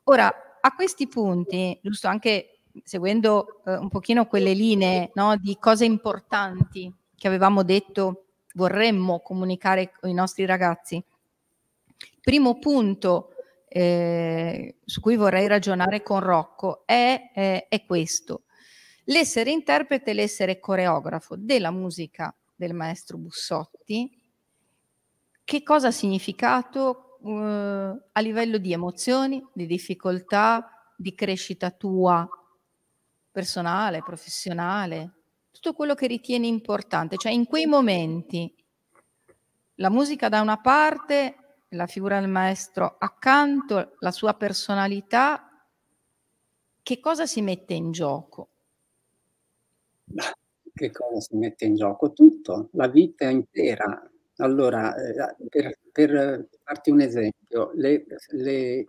Ora, a questi punti, giusto anche seguendo eh, un pochino quelle linee no, di cose importanti che avevamo detto vorremmo comunicare con i nostri ragazzi, primo punto eh, su cui vorrei ragionare con Rocco è, eh, è questo. L'essere interprete e l'essere coreografo della musica del maestro Bussotti, che cosa ha significato uh, a livello di emozioni, di difficoltà, di crescita tua personale, professionale, tutto quello che ritieni importante, cioè in quei momenti la musica da una parte, la figura del maestro accanto, la sua personalità, che cosa si mette in gioco? Che cosa si mette in gioco? Tutto, la vita intera. Allora, eh, per, per farti un esempio, le, le,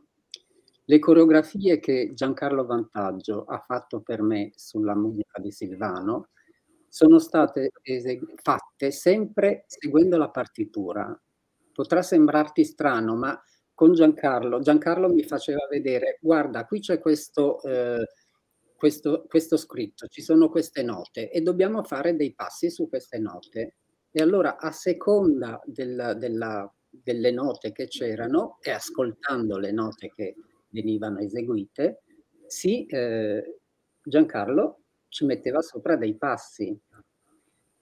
Le coreografie che Giancarlo Vantaggio ha fatto per me sulla musica di Silvano sono state fatte sempre seguendo la partitura. Potrà sembrarti strano, ma con Giancarlo, Giancarlo mi faceva vedere, guarda, qui c'è questo, eh, questo, questo scritto, ci sono queste note e dobbiamo fare dei passi su queste note. E allora a seconda del- della- delle note che c'erano e ascoltando le note che venivano eseguite, sì, eh, Giancarlo ci metteva sopra dei passi.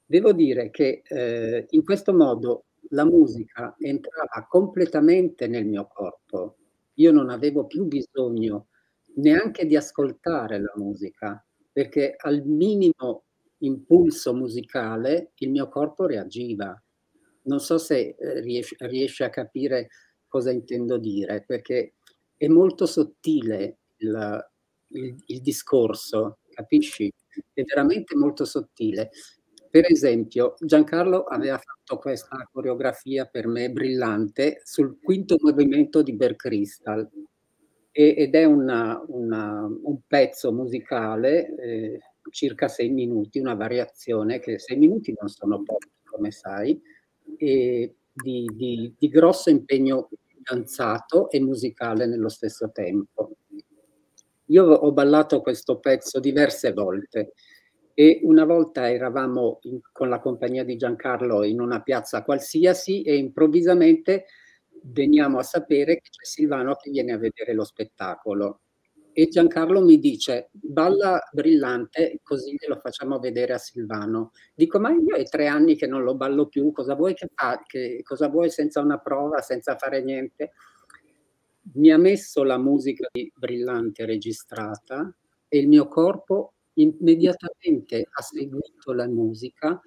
Devo dire che eh, in questo modo la musica entrava completamente nel mio corpo. Io non avevo più bisogno neanche di ascoltare la musica, perché al minimo impulso musicale il mio corpo reagiva. Non so se eh, riesci, a capire cosa intendo dire, perché è molto sottile il, il, il discorso, capisci? È veramente molto sottile. Per esempio, Giancarlo aveva fatto questa coreografia per me brillante sul quinto movimento di Bear Crystal e, ed è una, una, un pezzo musicale, eh, circa sei minuti, una variazione che sei minuti non sono pochi, come sai, e di, di, di grosso impegno danzato e musicale nello stesso tempo. Io ho ballato questo pezzo diverse volte e una volta eravamo in, con la compagnia di Giancarlo in una piazza qualsiasi e improvvisamente veniamo a sapere che c'è Silvano che viene a vedere lo spettacolo. E Giancarlo mi dice balla brillante così glielo facciamo vedere a Silvano. Dico ma io è tre anni che non lo ballo più cosa vuoi che fa che, cosa vuoi senza una prova senza fare niente mi ha messo la musica di brillante registrata e il mio corpo immediatamente ha seguito la musica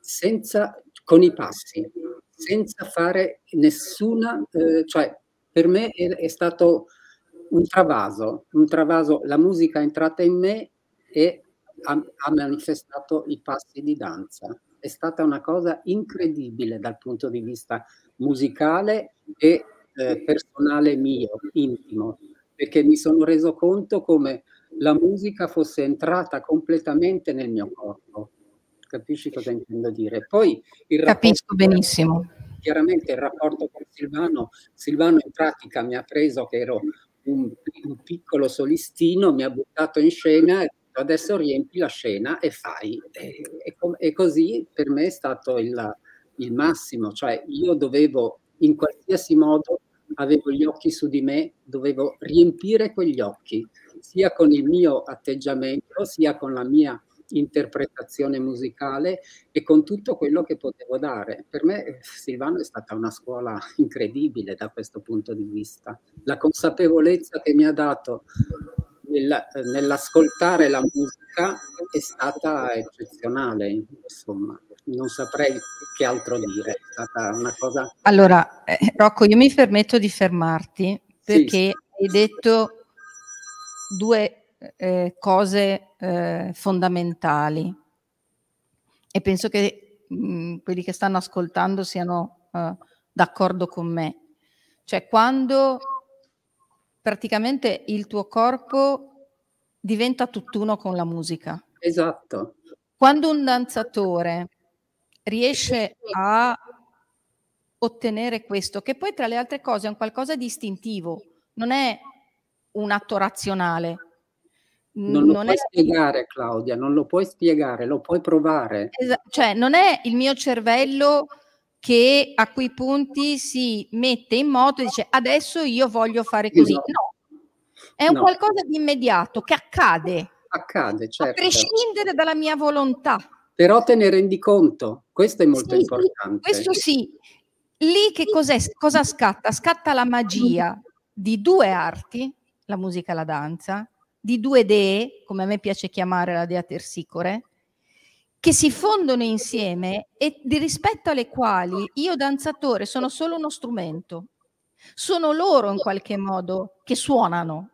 senza, con i passi, senza fare nessuna, eh, cioè per me è, è, stato un travaso, un travaso, la musica è entrata in me e ha, ha manifestato i passi di danza. È stata una cosa incredibile dal punto di vista musicale e eh, personale mio, intimo, perché mi sono reso conto come la musica fosse entrata completamente nel mio corpo. Capisci cosa intendo dire? Poi il Capisco benissimo. Chiaramente il rapporto con Silvano, Silvano in pratica mi ha preso che ero un, un piccolo solistino, mi ha buttato in scena e adesso riempi la scena e fai. E, e, e così per me è stato il, il massimo, cioè io dovevo in qualsiasi modo avevo gli occhi su di me, dovevo riempire quegli occhi, sia con il mio atteggiamento, sia con la mia interpretazione musicale e con tutto quello che potevo dare. Per me Silvano è stata una scuola incredibile da questo punto di vista. La consapevolezza che mi ha dato nel, nell'ascoltare la musica è stata eccezionale, insomma non saprei che altro dire, è stata una cosa... Allora, eh, Rocco, io mi permetto di fermarti perché sì. hai detto due eh, cose eh, fondamentali e penso che mh, mm, quelli che stanno ascoltando siano uh, d'accordo con me. Cioè, quando praticamente il tuo corpo diventa tutt'uno con la musica. Esatto. Quando un danzatore riesce a ottenere questo, che poi tra le altre cose è un qualcosa di istintivo, non è un atto razionale. Non lo non puoi è... spiegare, Claudia, non lo puoi spiegare, lo puoi provare. Esa- cioè, non è il mio cervello che a quei punti si mette in moto e dice adesso io voglio fare così. No, no. è un no. qualcosa di immediato che accade. Accade, certo. A prescindere dalla mia volontà. Però te ne rendi conto, questo è molto sì, importante. Questo sì. Lì che cos'è, cosa scatta? Scatta la magia di due arti, la musica e la danza, di due dee, come a me piace chiamare la dea tersicore, che si fondono insieme e di rispetto alle quali io danzatore sono solo uno strumento. Sono loro in qualche modo che suonano,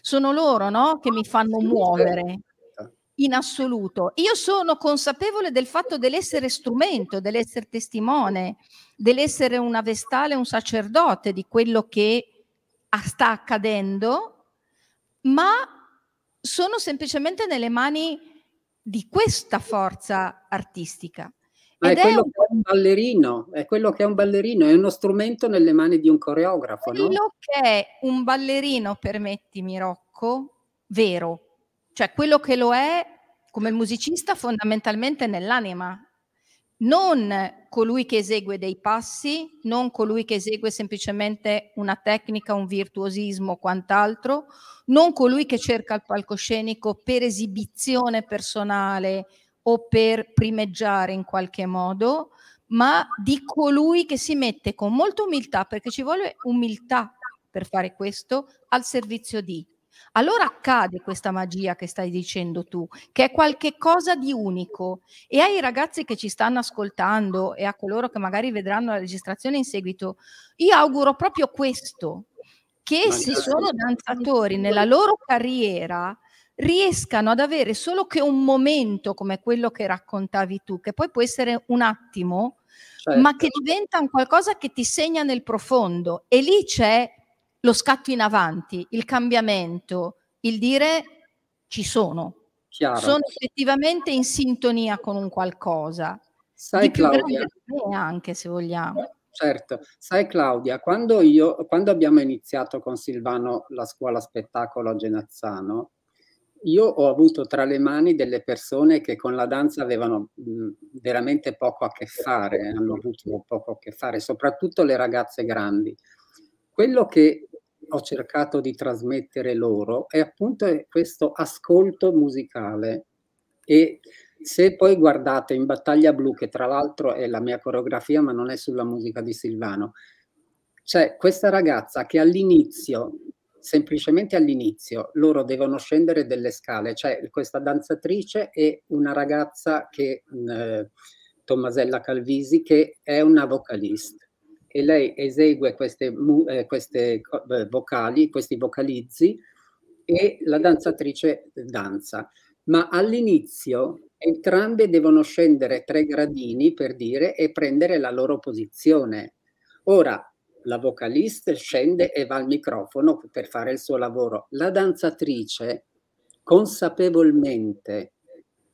sono loro no? che mi fanno muovere in assoluto. Io sono consapevole del fatto dell'essere strumento, dell'essere testimone, dell'essere una vestale, un sacerdote di quello che sta accadendo, ma sono semplicemente nelle mani di questa forza artistica. Ma è Ed è quello un che è un ballerino, è quello che è un ballerino, è uno strumento nelle mani di un coreografo, no? quello che è un ballerino, permettimi Rocco, vero, cioè quello che lo è come musicista fondamentalmente nell'anima, non colui che esegue dei passi, non colui che esegue semplicemente una tecnica, un virtuosismo o quant'altro, non colui che cerca il palcoscenico per esibizione personale o per primeggiare in qualche modo, ma di colui che si mette con molta umiltà, perché ci vuole umiltà per fare questo, al servizio di. Allora accade questa magia che stai dicendo tu, che è qualche cosa di unico. E ai ragazzi che ci stanno ascoltando e a coloro che magari vedranno la registrazione in seguito, io auguro proprio questo, che se sono danzatori nella loro carriera riescano ad avere solo che un momento come quello che raccontavi tu, che poi può essere un attimo, ma che Certo. diventa un qualcosa che ti segna nel profondo. E lì c'è lo scatto in avanti, il cambiamento, il dire ci sono. Chiaro. Sono effettivamente in sintonia con un qualcosa. Sai Claudia, anche, se vogliamo. certo, sai Claudia, quando io, quando abbiamo iniziato con Silvano la scuola spettacolo a Genazzano, io ho avuto tra le mani delle persone che con la danza avevano mh, veramente poco a che fare, hanno avuto poco a che fare, soprattutto le ragazze grandi. Quello che ho cercato di trasmettere loro è appunto questo ascolto musicale. E se poi guardate in Battaglia Blu, che tra l'altro è la mia coreografia ma non è sulla musica di Silvano, c'è questa ragazza che all'inizio, semplicemente all'inizio, loro devono scendere delle scale, c'è questa danzatrice e una ragazza che, eh, Tommasella Calvisi, che è una vocalista e lei esegue queste, eh, queste eh, vocali, questi vocalizzi e la danzatrice danza. Ma all'inizio entrambe devono scendere tre gradini per dire e prendere la loro posizione. Ora la vocalista scende e va al microfono per fare il suo lavoro. La danzatrice consapevolmente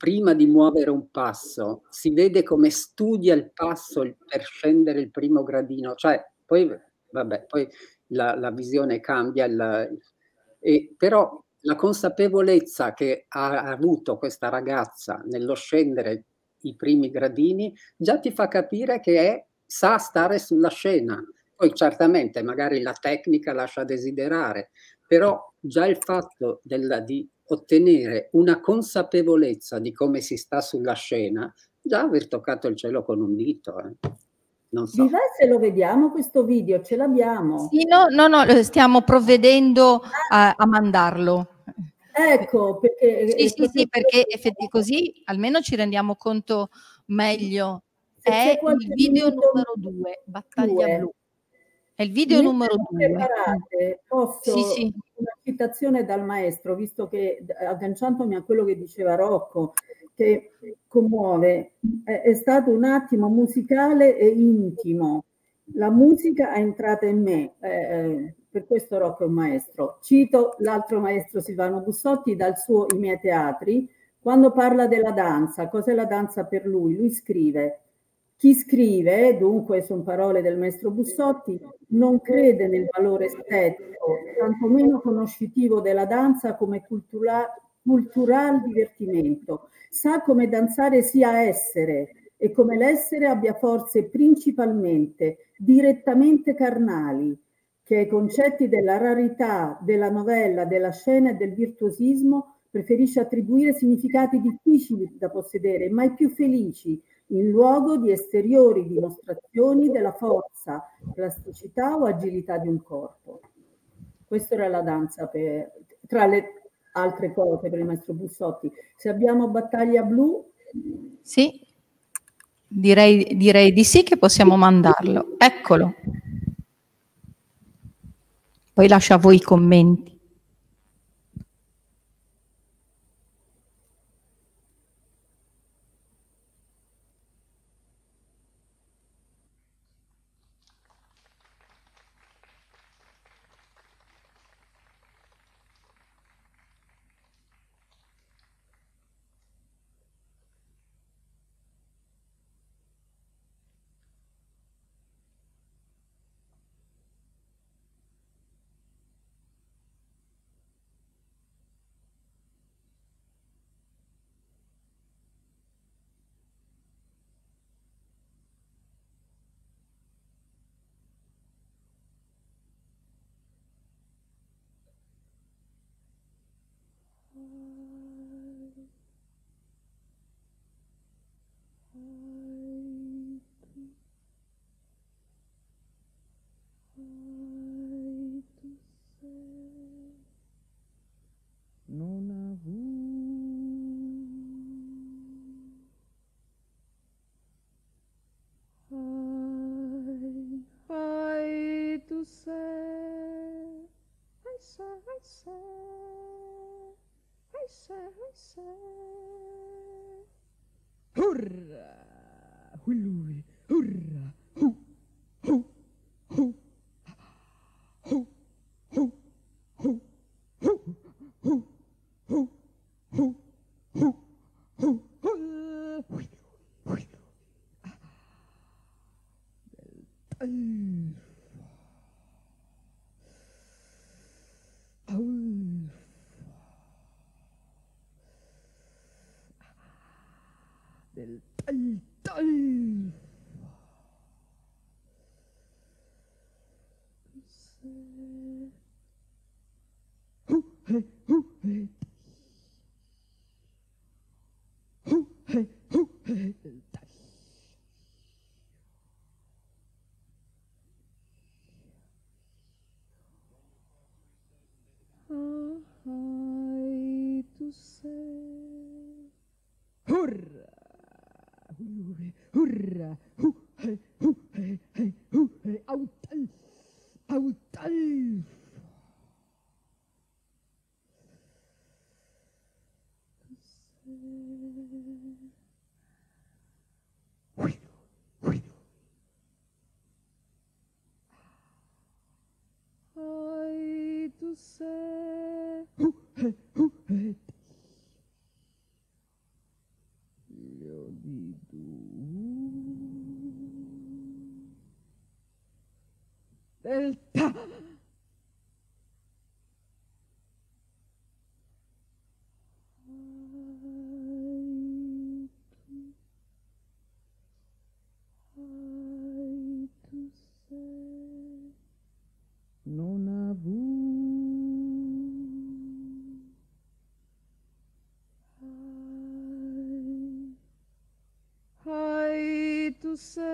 prima di muovere un passo, si vede come studia il passo per scendere il primo gradino, cioè poi, vabbè, poi la, la visione cambia, il- e, però la consapevolezza che ha avuto questa ragazza nello scendere i primi gradini già ti fa capire che è, sa stare sulla scena. Poi certamente magari la tecnica lascia desiderare, però già il fatto della- di ottenere una consapevolezza di come si sta sulla scena, già aver toccato il cielo con un dito. eh. Non so. Vivè se lo vediamo questo video, ce l'abbiamo. Sì, no, no, no, eh, stiamo provvedendo a, a mandarlo. Ecco, perché... Sì, sì, sì, perché effettivamente così almeno ci rendiamo conto meglio. Se È il video numero due, Battaglia due. Blu. È il video Mentre numero due. preparate, posso Sì, sì. una citazione dal maestro, visto che agganciandomi a quello che diceva Rocco, che commuove, è, è stato un attimo musicale e intimo. La musica è entrata in me, eh, eh, per questo Rocco è un maestro. Cito l'altro maestro Silvano Bussotti dal suo I miei teatri, quando parla della danza, cos'è la danza per lui? Lui scrive chi scrive, dunque sono parole del maestro Bussotti, non crede nel valore estetico, tantomeno conoscitivo della danza come cultura, cultural divertimento. Sa come danzare sia essere e come l'essere abbia forze principalmente, direttamente carnali, che ai concetti della rarità, della novella, della scena e del virtuosismo preferisce attribuire significati difficili da possedere, ma i più felici, in luogo di esteriori dimostrazioni della forza, plasticità o agilità di un corpo. Questa era la danza per, tra le altre cose per il maestro Bussotti. Se abbiamo battaglia blu, Sì, direi, direi di sì che possiamo mandarlo. Eccolo. Poi lascio a voi i commenti. sei. Urra! Quellui. criança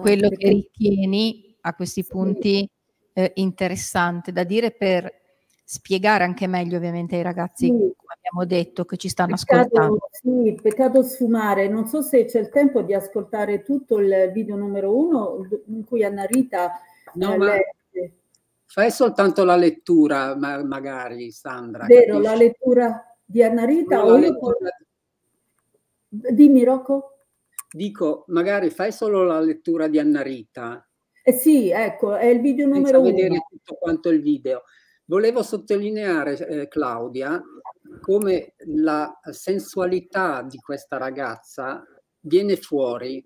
quello che ritieni a questi punti eh, interessante da dire per spiegare anche meglio ovviamente ai ragazzi, Sì. come abbiamo detto, che ci stanno ascoltando. Peccato, sì, peccato sfumare. Non so se c'è il tempo di ascoltare tutto il video numero uno in cui Anna Rita No, eh, ma legge. fai soltanto la lettura, ma- magari, Sandra. Vero, la capisci? lettura di Anna Rita No, o la io lettura- Dimmi Rocco. Dico, magari fai solo la lettura di Anna Rita, Eh sì, ecco, è il video numero vedere uno. tutto quanto il video. Volevo sottolineare, eh, Claudia, come la sensualità di questa ragazza viene fuori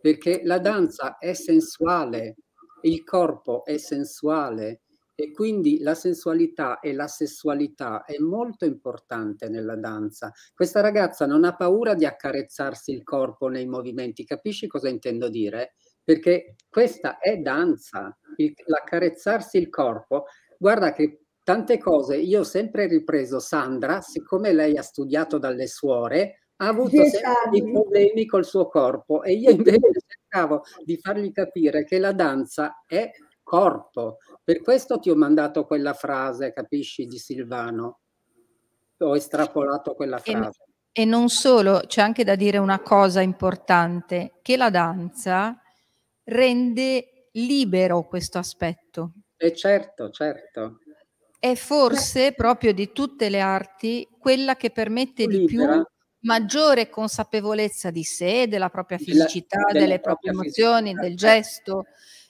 perché la danza è sensuale, il corpo è sensuale e quindi la sensualità e la sessualità è molto importante nella danza. Questa ragazza non ha paura di accarezzarsi il corpo nei movimenti, capisci cosa intendo dire? Perché questa è danza, il- l'accarezzarsi il corpo. Guarda che tante cose, io ho sempre ripreso Sandra, siccome lei ha studiato dalle suore, ha avuto dei problemi col suo corpo e io *laughs* invece cercavo di fargli capire che la danza è corpo. Per questo ti ho mandato quella frase, capisci, di Silvano. Ho estrapolato quella E, frase. e non solo, c'è anche da dire una cosa importante, che la danza rende libero questo aspetto. E certo, certo. È forse proprio di tutte le arti quella che permette di più libera. maggiore consapevolezza di sé, della propria fisicità, della delle propria proprie emozioni, fisicità, del certo. gesto,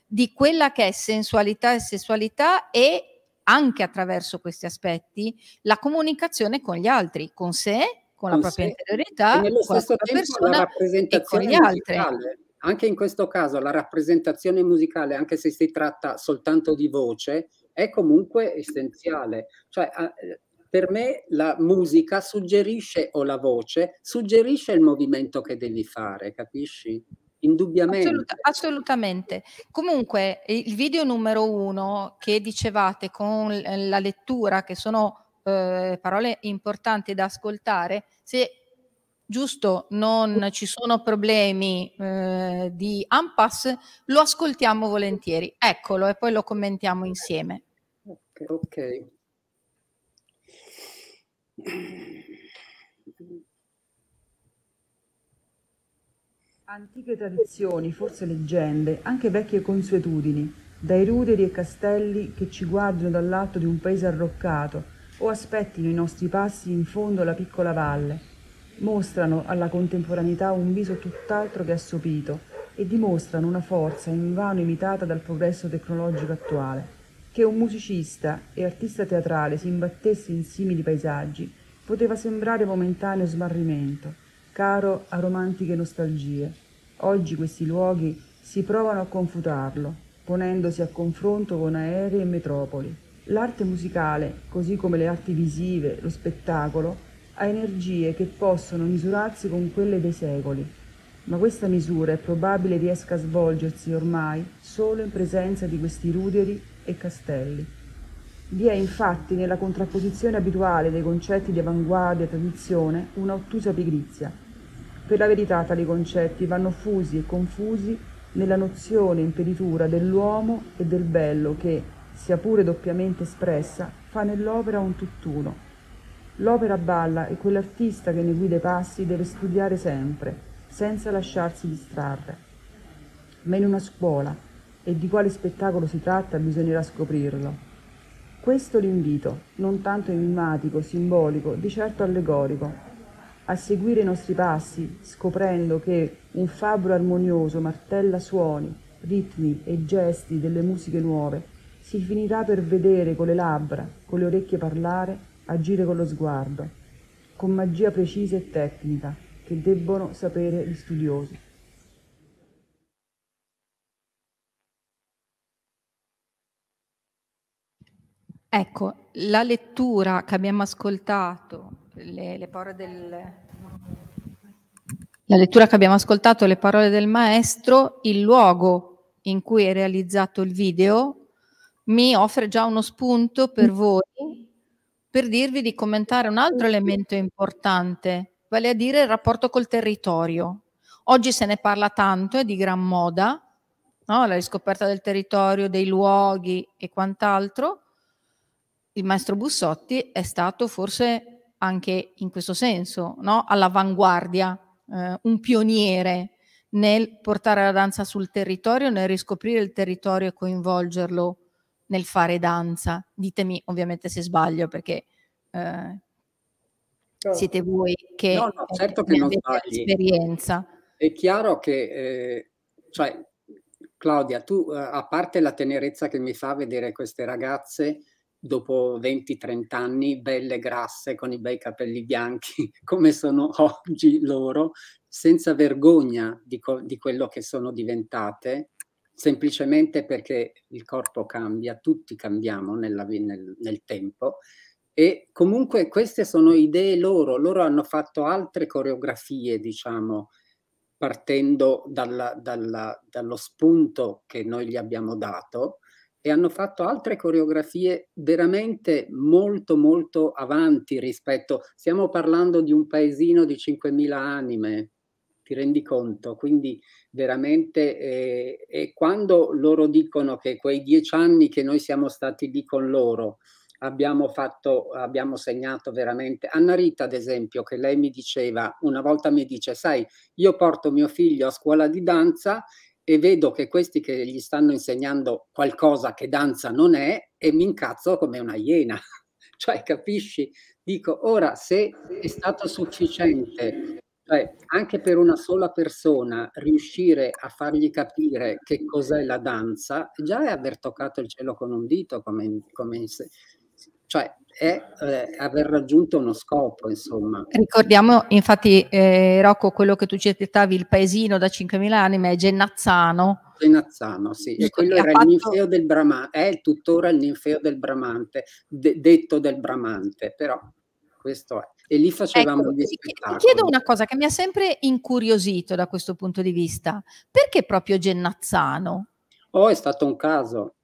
di quella che è sensualità e sessualità e anche attraverso questi aspetti la comunicazione con gli altri, con sé, con la Con propria sé interiorità, e nello con la stesso propria tempo la persona e con rappresentazione gli altri. musicale. Anche in questo caso la rappresentazione musicale, anche se si tratta soltanto di voce, è comunque essenziale. Cioè, per me la musica suggerisce, o la voce, suggerisce il movimento che devi fare, capisci? Indubbiamente. Assoluta- assolutamente. Comunque, il video numero uno che dicevate con l- la lettura, che sono eh, parole importanti da ascoltare, se giusto non ci sono problemi eh, di AMPAS, lo ascoltiamo volentieri. Eccolo e poi lo commentiamo insieme. Ok, ok. Antiche tradizioni, forse leggende, anche vecchie consuetudini, dai ruderi e castelli che ci guardino dall'alto di un paese arroccato o aspettino i nostri passi in fondo alla piccola valle, mostrano alla contemporaneità un viso tutt'altro che assopito e dimostrano una forza invano imitata dal progresso tecnologico attuale. Che un musicista e artista teatrale si imbattesse in simili paesaggi poteva sembrare momentaneo smarrimento, caro a romantiche nostalgie. Oggi questi luoghi si provano a confutarlo, ponendosi a confronto con aerei e metropoli. L'arte musicale, così come le arti visive, lo spettacolo, ha energie che possono misurarsi con quelle dei secoli, ma questa misura è probabile riesca a svolgersi ormai solo in presenza di questi ruderi e castelli. Vi è infatti nella contrapposizione abituale dei concetti di avanguardia e tradizione una ottusa pigrizia. Per la verità tali concetti vanno fusi e confusi nella nozione imperitura dell'uomo e del bello che, sia pure doppiamente espressa, fa nell'opera un tutt'uno. L'opera balla e quell'artista che ne guida i passi deve studiare sempre, senza lasciarsi distrarre. Ma in una scuola, e di quale spettacolo si tratta bisognerà scoprirlo. Questo l'invito, non tanto enigmatico, simbolico, di certo allegorico, a seguire i nostri passi, scoprendo che un fabbro armonioso martella suoni, ritmi e gesti delle musiche nuove, si finirà per vedere con le labbra, con le orecchie parlare, agire con lo sguardo, con magia precisa e tecnica che debbono sapere gli studiosi. Ecco, la lettura che abbiamo ascoltato, le, le parole del, la lettura che abbiamo ascoltato, le parole del maestro, il luogo in cui è realizzato il video, mi offre già uno spunto per voi per dirvi di commentare un altro elemento importante, vale a dire il rapporto col territorio. Oggi se ne parla tanto, è di gran moda, no? la riscoperta del territorio, dei luoghi e quant'altro, il maestro Bussotti è stato forse anche in questo senso no? all'avanguardia, eh, un pioniere nel portare la danza sul territorio, nel riscoprire il territorio e coinvolgerlo nel fare danza. Ditemi ovviamente se sbaglio perché eh, siete voi che, No, no, certo che non sbagli. esperienza. È chiaro che, eh, cioè, Claudia, tu, eh, a parte la tenerezza che mi fa vedere queste ragazze dopo 20-30 anni, belle, grasse, con i bei capelli bianchi, *laughs* come sono oggi loro, senza vergogna di, co- di quello che sono diventate, semplicemente perché il corpo cambia, tutti cambiamo nella nel, nel tempo. E comunque queste sono idee loro, loro hanno fatto altre coreografie, diciamo, partendo dalla- dalla- dallo spunto che noi gli abbiamo dato e hanno fatto altre coreografie veramente molto molto avanti rispetto, stiamo parlando di un paesino di 5.000 anime, ti rendi conto? Quindi veramente, eh, e quando loro dicono che quei dieci anni che noi siamo stati lì con loro, abbiamo fatto, abbiamo segnato veramente. Anna Rita, ad esempio, che lei mi diceva, una volta mi dice, sai, io porto mio figlio a scuola di danza e vedo che questi che gli stanno insegnando qualcosa che danza non è e mi incazzo come una iena. *laughs* cioè, capisci? Dico, ora se è stato sufficiente, cioè anche per una sola persona riuscire a fargli capire che cos'è la danza, già è aver toccato il cielo con un dito, come, come cioè è eh, aver raggiunto uno scopo, insomma. Ricordiamo infatti eh, Rocco quello che tu citavi, il paesino da 5.000 anime è Gennazzano. Genazzano, sì, e quello che ha era fatto- il ninfeo del Bramante, è tuttora il ninfeo del Bramante, de- detto del Bramante, però questo è. E lì facevamo Ecco, gli ti- ti spettacoli. chiedo una cosa che mi ha sempre incuriosito da questo punto di vista. Perché proprio Gennazzano? Oh, è stato un caso.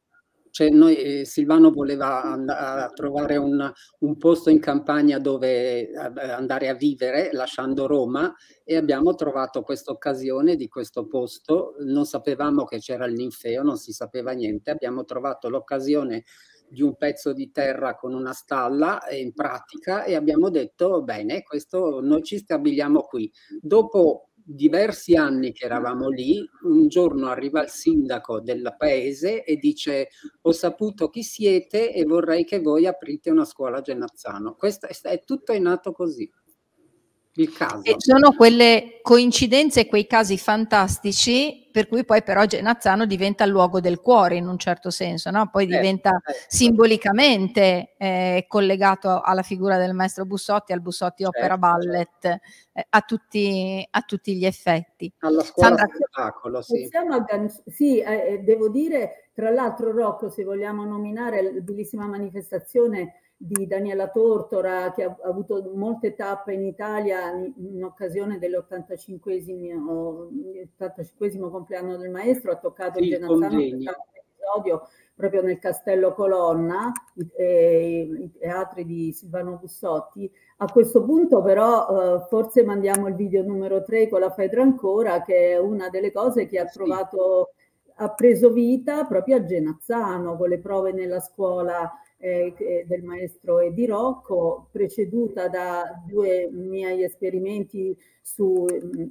Cioè, noi, eh, Silvano voleva and- trovare un, un posto in campagna dove eh, andare a vivere, lasciando Roma, e abbiamo trovato questa occasione di questo posto. Non sapevamo che c'era il ninfeo, non si sapeva niente. Abbiamo trovato l'occasione di un pezzo di terra con una stalla eh, in pratica e abbiamo detto bene, questo noi ci stabiliamo qui. Dopo diversi anni che eravamo lì, un giorno arriva il sindaco del paese e dice ho saputo chi siete e vorrei che voi aprite una scuola a Genazzano. Questo è, è tutto è nato così. Il caso. E sono quelle coincidenze, quei casi fantastici per cui poi però Genazzano diventa il luogo del cuore in un certo senso, no? poi Certo, diventa certo. simbolicamente eh, collegato alla figura del maestro Bussotti, al Bussotti Opera Certo, Ballet, eh, a, tutti, a tutti gli effetti. Alla scuola Sandra, spettacolo, sì. Possiamo aggan- sì, eh, eh, devo dire, tra l'altro Rocco, se vogliamo nominare la bellissima manifestazione di Daniela Tortora, che ha, ha avuto molte tappe in Italia in, in occasione dell'85 compleanno del maestro, ha toccato Sì, il Genazzano episodio proprio nel Castello Colonna, eh, i teatri di Silvano Bussotti. A questo punto però eh, forse mandiamo il video numero 3 con la Fedra ancora, che è una delle cose che ha trovato, ha preso vita proprio a Genazzano, con le prove nella scuola eh, che- del maestro Edi Rocco, preceduta da due miei esperimenti su mm,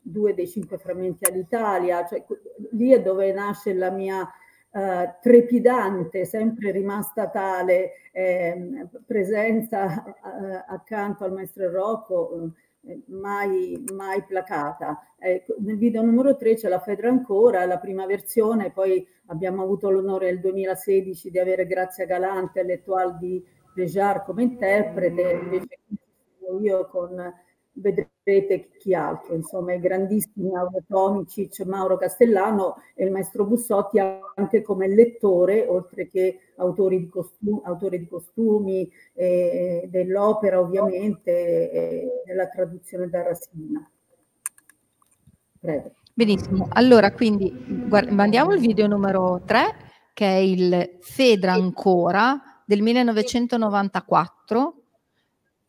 due dei cinque frammenti all'Italia, cioè lì è dove nasce la mia eh, trepidante, sempre rimasta tale ehm, presenza eh, accanto al maestro Rocco, eh, mai, mai placata. Ecco, nel video numero 3 c'è la Fedra ancora, la prima versione, poi abbiamo avuto l'onore nel 2016 di avere Grazia Galante all'Etoile di Bejar come interprete, invece io con vedrete chi altro, insomma i grandissimi Mauro Tomicic, Mauro Castellano e il maestro Bussotti anche come lettore, oltre che autori di costumi, autore di costumi eh, dell'opera ovviamente e della traduzione da Rassina. Prego. Benissimo, allora quindi guarda, mandiamo il video numero 3 che è il Fedra ancora del 1994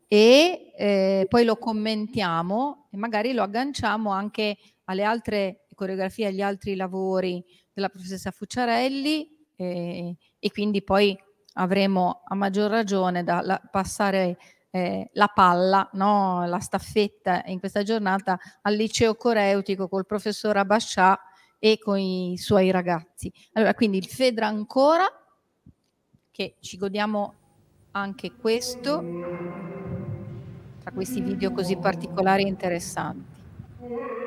e eh, poi lo commentiamo e magari lo agganciamo anche alle altre coreografie, agli altri lavori della professoressa Fucciarelli eh, e quindi poi avremo a maggior ragione da la, passare eh, la palla, no? la staffetta in questa giornata al liceo coreutico col professor Abascià e con i suoi ragazzi. Allora, quindi il Fedra ancora, che ci godiamo anche questo, tra questi video così particolari e interessanti.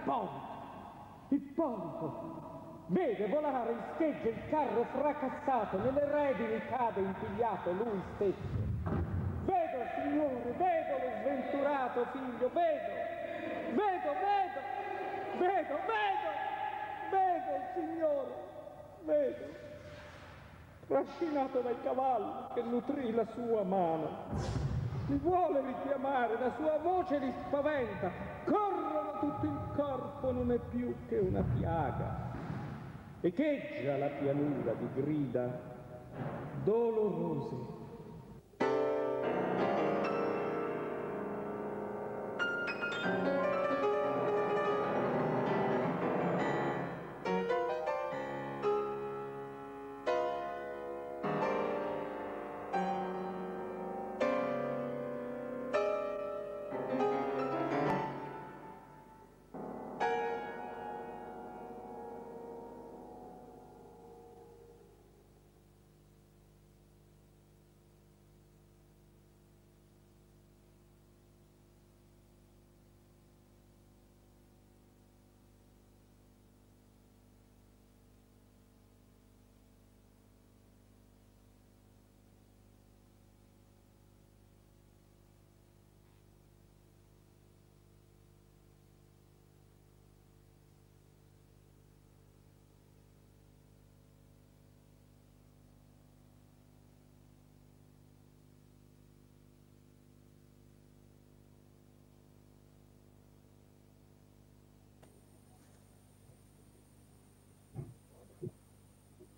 Ippolito, Ippolito, vede volare in scheggia il carro fracassato, nelle redini cade impigliato lui stesso. Vedo, signore, vedo lo sventurato figlio, vedo, vedo, vedo, vedo, vedo, vedo signore, vedo trascinato dai cavalli che nutrì la sua mano. Mi vuole richiamare, la sua voce li spaventa. Corrono tutto il corpo, non è più che una piaga. Echeggia la pianura di grida dolorose.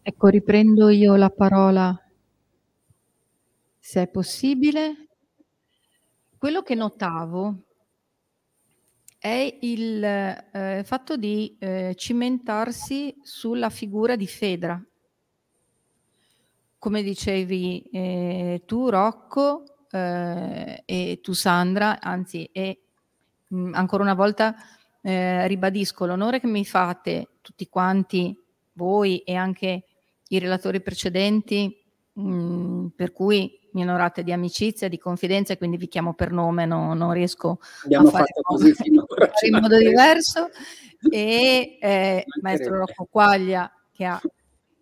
Ecco, riprendo io la parola, se è possibile. Quello che notavo è il eh, fatto di eh, cimentarsi sulla figura di Fedra. Come dicevi eh, tu, Rocco, eh, e tu, Sandra, anzi, e mh, mm, ancora una volta eh, ribadisco l'onore che mi fate tutti quanti, voi e anche i relatori precedenti, mh, mm, per cui mi onorate di amicizia, di confidenza, e quindi vi chiamo per nome, no, non riesco Abbiamo a fare, così finora, *laughs* in modo diverso. E eh, maestro Rocco Quaglia, che ha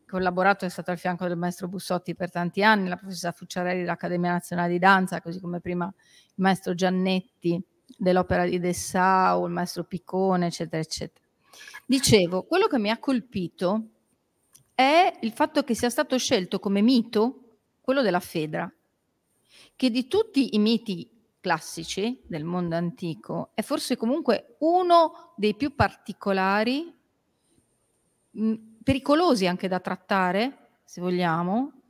collaborato, è stato al fianco del maestro Bussotti per tanti anni, la professoressa Fucciarelli dell'Accademia Nazionale di Danza, così come prima il maestro Giannetti dell'Opera di Dessau, il maestro Piccone, eccetera, eccetera. Dicevo, quello che mi ha colpito è il fatto che sia stato scelto come mito quello della Fedra, che di tutti i miti classici del mondo antico è forse comunque uno dei più particolari, mh, pericolosi anche da trattare, se vogliamo,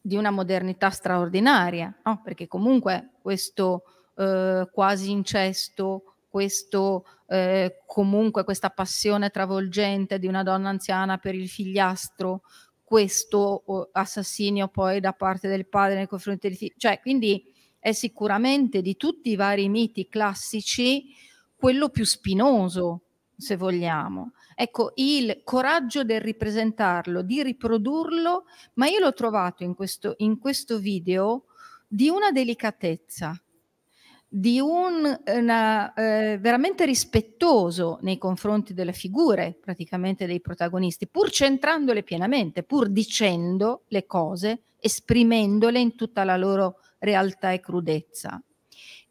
di una modernità straordinaria, no? perché comunque questo eh, quasi incesto questo, eh, comunque questa passione travolgente di una donna anziana per il figliastro, questo assassinio poi da parte del padre nei confronti del figlio, cioè quindi è sicuramente di tutti i vari miti classici quello più spinoso, se vogliamo. Ecco, il coraggio del ripresentarlo, di riprodurlo, ma io l'ho trovato in questo, in questo video di una delicatezza, di un una, eh, veramente rispettoso nei confronti delle figure praticamente dei protagonisti, pur centrandole pienamente, pur dicendo le cose, esprimendole in tutta la loro realtà e crudezza.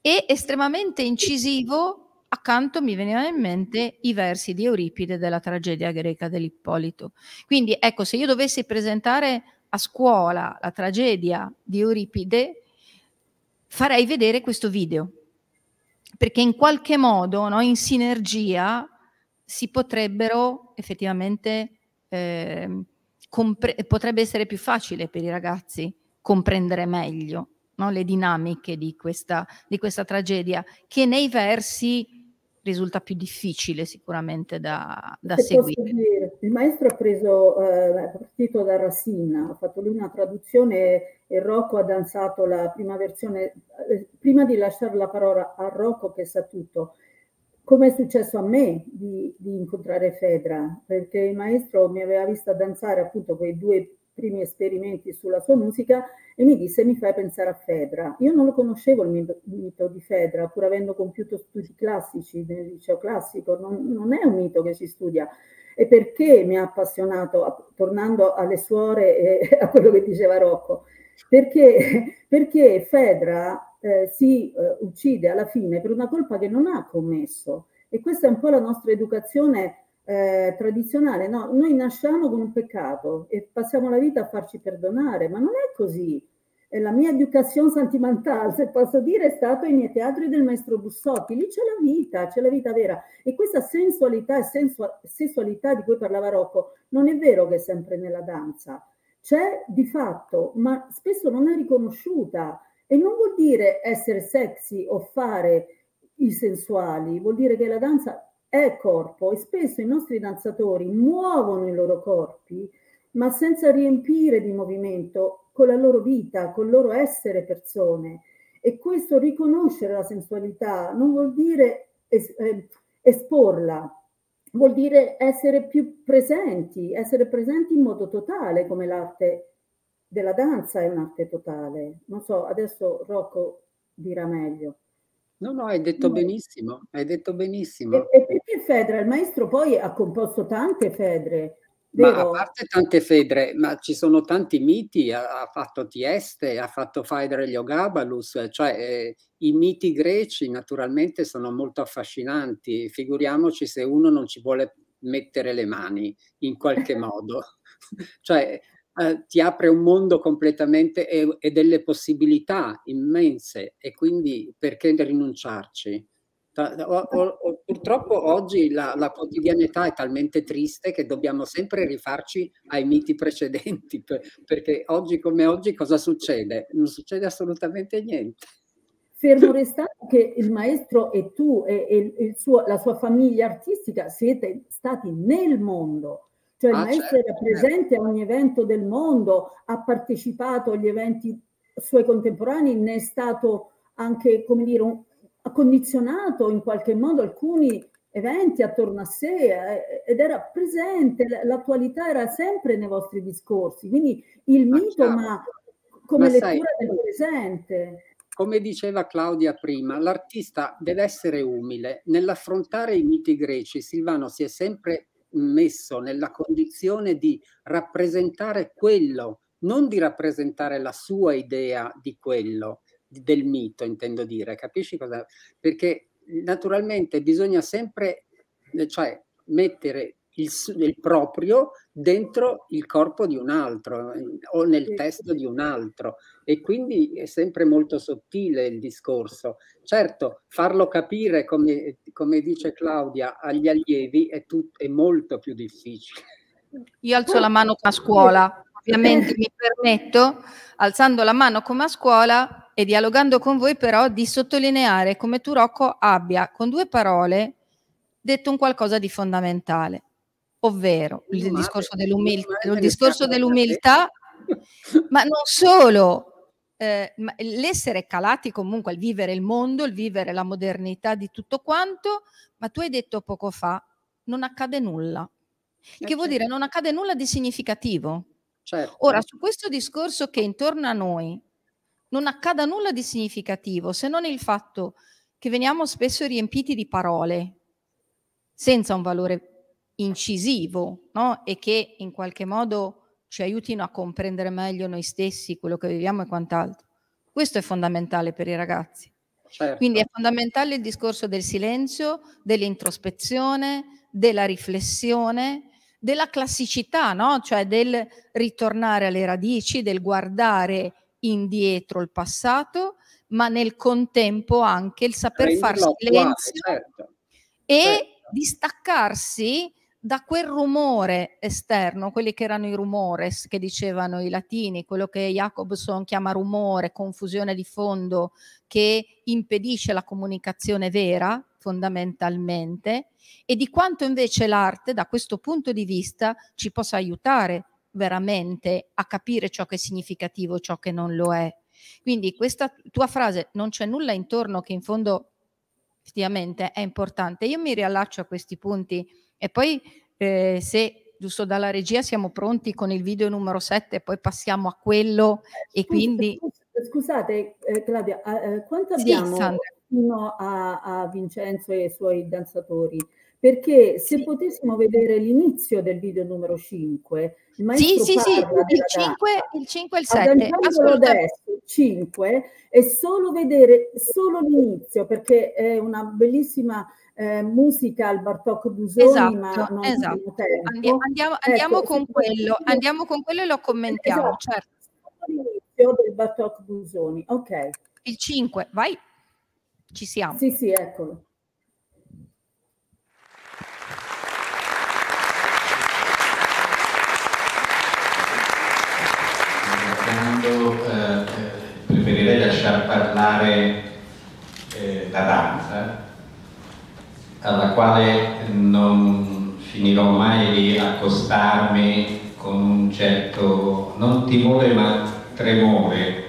E estremamente incisivo, accanto mi venivano in mente i versi di Euripide della tragedia greca dell'Ippolito. Quindi ecco, se io dovessi presentare a scuola la tragedia di Euripide, farei vedere questo video, perché in qualche modo, no, in sinergia, si potrebbero effettivamente, eh, potrebbe essere più facile per i ragazzi comprendere meglio no, le dinamiche di questa, di questa tragedia, che nei versi risulta più difficile sicuramente da, da seguire. il maestro ha preso, eh, è partito da Racine, ha fatto lui una traduzione e Rocco ha danzato la prima versione, eh, prima di lasciare la parola a Rocco che sa tutto, come è successo a me di, di incontrare Fedra, perché il maestro mi aveva vista danzare appunto quei due primi esperimenti sulla sua musica e mi disse mi fai pensare a Fedra. Io non lo conoscevo il mito, di Fedra, pur avendo compiuto studi classici nel liceo classico, non, non è un mito che si studia. E perché mi ha appassionato, tornando alle suore e *laughs* a quello che diceva Rocco, perché, perché Fedra eh, si eh, uccide alla fine per una colpa che non ha commesso. E questa è un po' la nostra educazione eh, tradizionale, no? Noi nasciamo con un peccato e passiamo la vita a farci perdonare, ma non è così. E la mia educazione sentimentale, se posso dire, è stato ai miei teatri del maestro Bussotti. Lì c'è la vita, c'è la vita vera. E questa sensualità e sensua- sessualità di cui parlava Rocco, non è vero che è sempre nella danza. C'è di fatto, ma spesso non è riconosciuta. E non vuol dire essere sexy o fare i sensuali, vuol dire che la danza è corpo e spesso i nostri danzatori muovono i loro corpi, ma senza riempire di movimento con la loro vita, col loro essere persone. E questo riconoscere la sensualità non vuol dire es- eh, esporla, vuol dire essere più presenti, essere presenti in modo totale, come l'arte della danza è un'arte totale. Non so, adesso Rocco dirà meglio. No, no, hai detto benissimo, hai detto E, benissimo. e perché Fedra? Il maestro poi ha composto tante Fedre, Ma a parte tante Fedre, ma ci sono tanti miti, ha, ha fatto Tieste, ha fatto Phaedra e Eliogabalus, cioè eh, i miti greci naturalmente sono molto affascinanti, figuriamoci se uno non ci vuole mettere le mani in qualche *laughs* modo, cioè eh, ti apre un mondo completamente e, e delle possibilità immense e quindi perché rinunciarci? O- o- purtroppo oggi la, la quotidianità è talmente triste che dobbiamo sempre rifarci ai miti precedenti, per- perché oggi come oggi cosa succede? Non succede assolutamente niente. Fermo restando che il maestro e tu e, e suo- la sua famiglia artistica siete stati nel mondo, cioè il Ah, maestro certo, era presente a ogni evento del mondo, ha partecipato agli eventi suoi contemporanei, ne è stato anche, come dire, un- ha condizionato in qualche modo alcuni eventi attorno a sé eh, ed era presente, l'attualità era sempre nei vostri discorsi, quindi il mito chiaro. ma come Ma sai, lettura del presente. come diceva Claudia prima, l'artista deve essere umile. Nell'affrontare i miti greci, Silvano si è sempre messo nella condizione di rappresentare quello, non di rappresentare la sua idea di quello, del mito, intendo dire. Capisci cosa? Perché naturalmente bisogna sempre, eh, cioè, mettere il, il proprio dentro il corpo di un altro eh, o nel testo di un altro e quindi è sempre molto sottile il discorso. Certo, farlo capire, come, come dice Claudia, agli allievi è, tut- è molto più difficile. Io alzo la mano a scuola, ovviamente *laughs* mi permetto, alzando la mano come a scuola e dialogando con voi, però di sottolineare come tu, Rocco, abbia con due parole detto un qualcosa di fondamentale, ovvero il discorso dell'umiltà, il discorso dell'umiltà, ma non *laughs* solo, eh, l'essere calati comunque al vivere il mondo, il vivere la modernità di tutto quanto, ma tu hai detto poco fa, non accade nulla. Il che vuol dire non accade nulla di significativo. Certo. Ora, su questo discorso che intorno a noi non accada nulla di significativo se non il fatto che veniamo spesso riempiti di parole senza un valore incisivo no? e che in qualche modo ci aiutino a comprendere meglio noi stessi, quello che viviamo e quant'altro. Questo è fondamentale per i ragazzi. Certo. Quindi è fondamentale il discorso del silenzio, dell'introspezione, della riflessione, della classicità, no? cioè del ritornare alle radici, del guardare indietro il passato, ma nel contempo anche il saper far silenzio certo. e certo. distaccarsi da quel rumore esterno, quelli che erano i rumores che dicevano i latini, quello che Jacobson chiama rumore, confusione di fondo, che impedisce la comunicazione vera, fondamentalmente, e di quanto invece l'arte, da questo punto di vista, ci possa aiutare veramente a capire ciò che è significativo, ciò che non lo è. Quindi questa tua frase, non c'è nulla intorno che in fondo effettivamente è importante. Io mi riallaccio a questi punti e poi eh, se giusto dalla regia siamo pronti con il video numero 7 poi passiamo a quello e quindi scusa- Scusate eh, Claudia, eh, quanto Sì, abbiamo Sandra. Fino a, a Vincenzo e ai suoi danzatori? Perché se potessimo vedere l'inizio del video numero 5, il sì, maestro sì, sì, parla il della 5, danza, il 5 e il 7. agganciandolo Assolutamente. adesso, il 5, è solo vedere solo l'inizio, perché è una bellissima eh, musica al Bartok Busoni, ma Esatto, non esatto. tempo. Andiamo, andiamo, andiamo Ecco, con quello, andiamo con quello e lo commentiamo, Esatto, certo. l'inizio del Bartok Busoni, ok. Il 5, vai, ci siamo. Sì, sì, eccolo. Ringraziando, eh, preferirei lasciar parlare eh, la danza, alla quale non finirò mai di accostarmi con un certo, non timore ma tremore,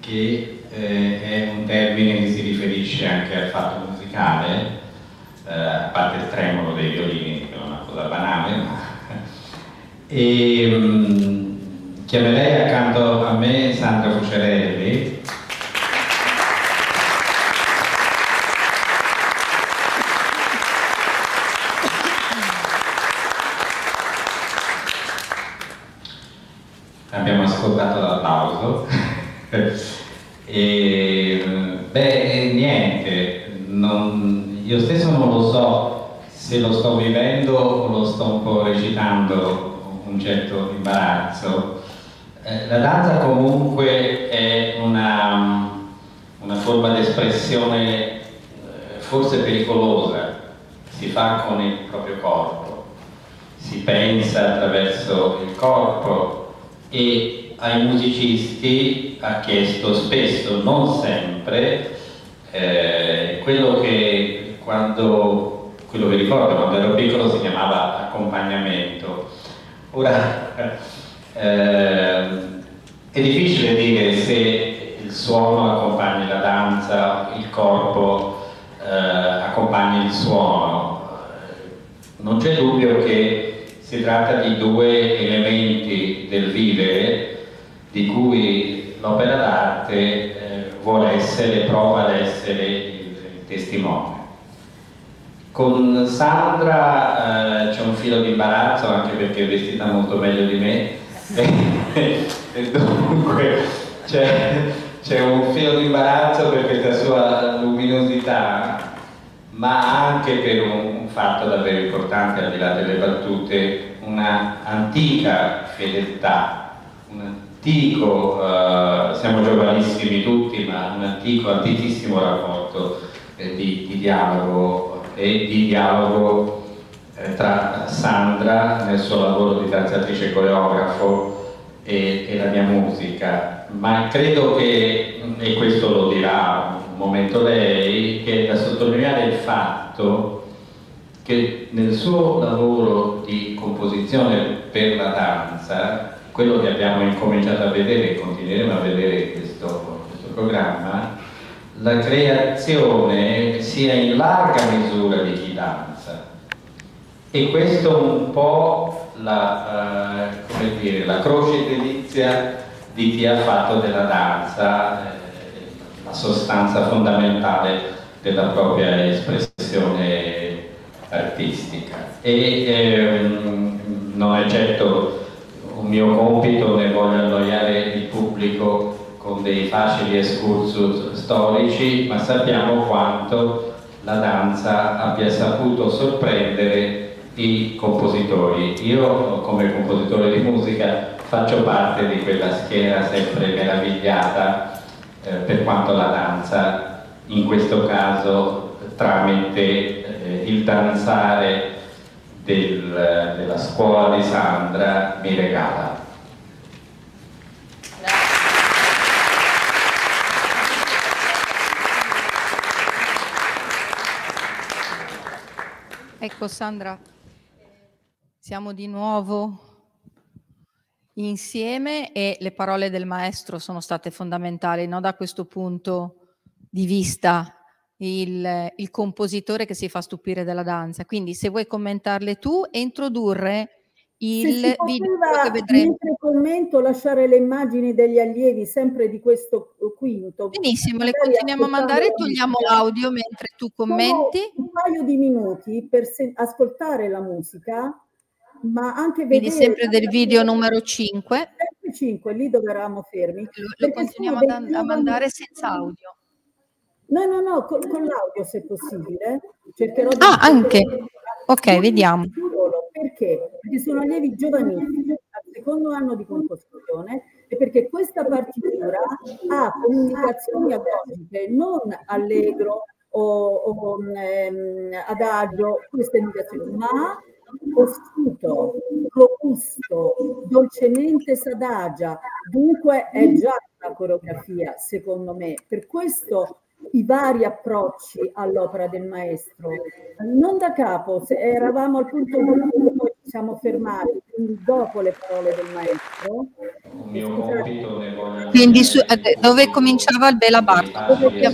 che eh, è un termine che si riferisce anche al fatto musicale, eh, a parte il tremolo dei violini, che è una cosa banale, ma *laughs* e mm, chiamerei accanto a me Sandra Fucerelli abbiamo ascoltato l'applauso *laughs* e beh niente non- io stesso non lo so se lo sto vivendo o lo sto un po' recitando un certo imbarazzo. Eh, la danza comunque è una, una forma di espressione eh, forse pericolosa si fa con il proprio corpo si pensa attraverso il corpo e ai musicisti ha chiesto spesso, non sempre, eh, quello che quando, quello che ricordo quando ero piccolo si chiamava accompagnamento. Ora ehm, è difficile dire se il suono accompagni la danza, il corpo eh, accompagni il suono. Non c'è dubbio che si tratta di due elementi del vivere di cui l'opera d'arte eh, vuole essere, prova ad essere il, il testimone. Con Sandra eh, c'è un filo di imbarazzo anche perché è vestita molto meglio di me *laughs* e dunque c'è, un filo di imbarazzo per questa sua luminosità ma anche per un, fatto davvero importante, al di là delle battute, una antica fedeltà, un antico, eh, siamo giovanissimi tutti, ma un antico, antichissimo rapporto eh, di, di dialogo e di dialogo eh, tra Sandra nel suo lavoro di danzatrice coreografo e, e la mia musica, ma credo che, e questo lo dirà un momento lei, che è da sottolineare il fatto che nel suo lavoro di composizione per la danza, quello che abbiamo incominciato a vedere e continueremo a vedere questo, questo programma, la creazione sia in larga misura di chi danza. E questo un po' la, eh, dire, la croce delizia di chi ha fatto della danza eh, la sostanza fondamentale della propria espressione artistica. E ehm, non è certo mio compito, ne voglio annoiare il pubblico con dei facili excursus storici, ma sappiamo quanto la danza abbia saputo sorprendere i compositori. Io come compositore di musica faccio parte di quella schiera sempre meravigliata eh, per quanto la danza, in questo caso tramite eh, il danzare del, della scuola di Sandra mi regala. Ecco Sandra, siamo di nuovo insieme e le parole del maestro sono state fondamentali no? da questo punto di vista il, il, compositore che si fa stupire della danza. Quindi se vuoi commentarle tu e introdurre il video che vedremo. Mentre commento lasciare le immagini degli allievi sempre di questo quinto. Benissimo, le continuiamo a mandare e togliamo l'audio mentre tu commenti. un paio di minuti per ascoltare la musica ma anche vedere... Quindi sempre del video numero 5. Sempre 5, lì dove eravamo fermi. Lo, lo continuiamo a, a mandare senza audio. No, no, no, con, con l'audio se possibile. Cercherò di... Ah, anche. Ok, vediamo. Perché? Perché sono allievi giovanissimi al secondo anno di composizione e perché questa partitura ha comunicazioni agogiche, non allegro o, o ehm, adagio, queste indicazioni, ma costruito, robusto, dolcemente sadagia, dunque è già una coreografia, secondo me. Per questo i vari approcci all'opera del maestro. Non da capo, se eravamo al punto dove noi ci siamo fermati, quindi dopo le parole del maestro. Quindi su, eh, dove cominciava il Bela Bartok? Dove,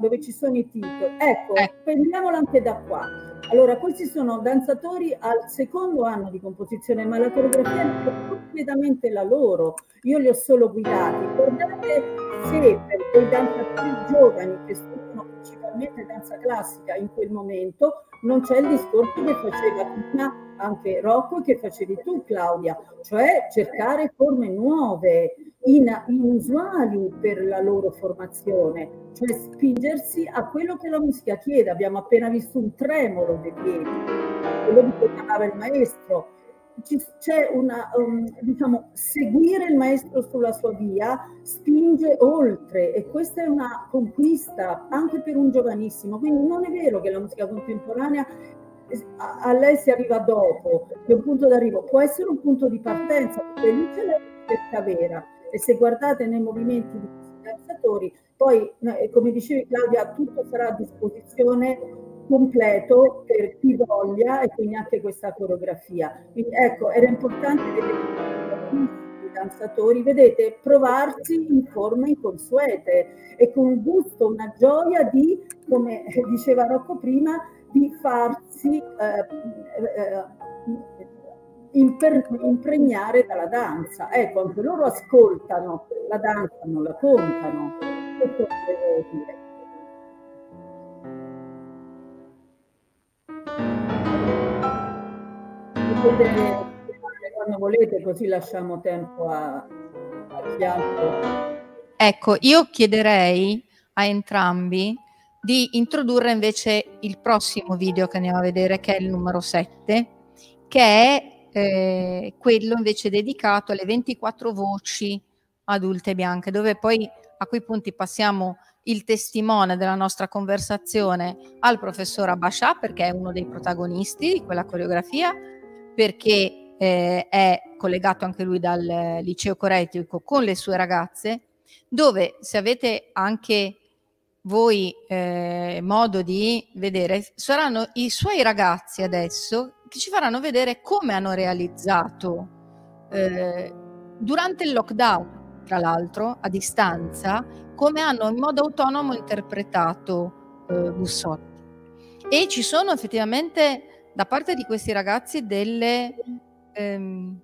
dove, ci sono i titoli. Ecco, eh. prendiamolo anche da qua. Allora, questi sono danzatori al secondo anno di composizione, ma la coreografia è completamente la loro. Io li ho solo guidati. Guardate se per quei danzatori giovani che studiano principalmente danza classica in quel momento non c'è il discorso che faceva prima anche Rocco e che facevi tu Claudia, cioè cercare forme nuove, inusuali per la loro formazione, cioè spingersi a quello che la musica chiede. Abbiamo appena visto un tremolo dei piedi, quello di cui parlava il maestro. C'è una, um, diciamo, seguire il maestro sulla sua via spinge oltre e questa è una conquista anche per un giovanissimo. Quindi non è vero che la musica contemporanea a, a lei si arriva dopo, è un punto d'arrivo, può essere un punto di partenza, perché lì c'è la ricerca vera e se guardate nei movimenti di questi danzatori, poi come dicevi Claudia, tutto sarà a disposizione completo per chi voglia e quindi anche questa coreografia. Quindi ecco, era importante vedere danzatori, vedete, provarsi in forme inconsuete e con gusto, una gioia di, come diceva Rocco prima, di farsi eh, eh, impregnare dalla danza. Ecco, anche loro ascoltano la danza, non la contano. Questo devo dire. Quando volete, così lasciamo tempo a, a chi altro. Ecco, io chiederei a entrambi di introdurre invece il prossimo video che andiamo a vedere, che è il numero 7, che è eh, quello invece dedicato alle 24 voci adulte bianche, dove poi a quei punti passiamo il testimone della nostra conversazione al professor Abasha, perché è uno dei protagonisti di quella coreografia, perché eh, è collegato anche lui dal liceo coretico con le sue ragazze, dove se avete anche voi eh, modo di vedere, saranno i suoi ragazzi adesso che ci faranno vedere come hanno realizzato eh, durante il lockdown, tra l'altro, a distanza, come hanno in modo autonomo interpretato eh, Bussotti. E ci sono effettivamente da parte di questi ragazzi delle, ehm,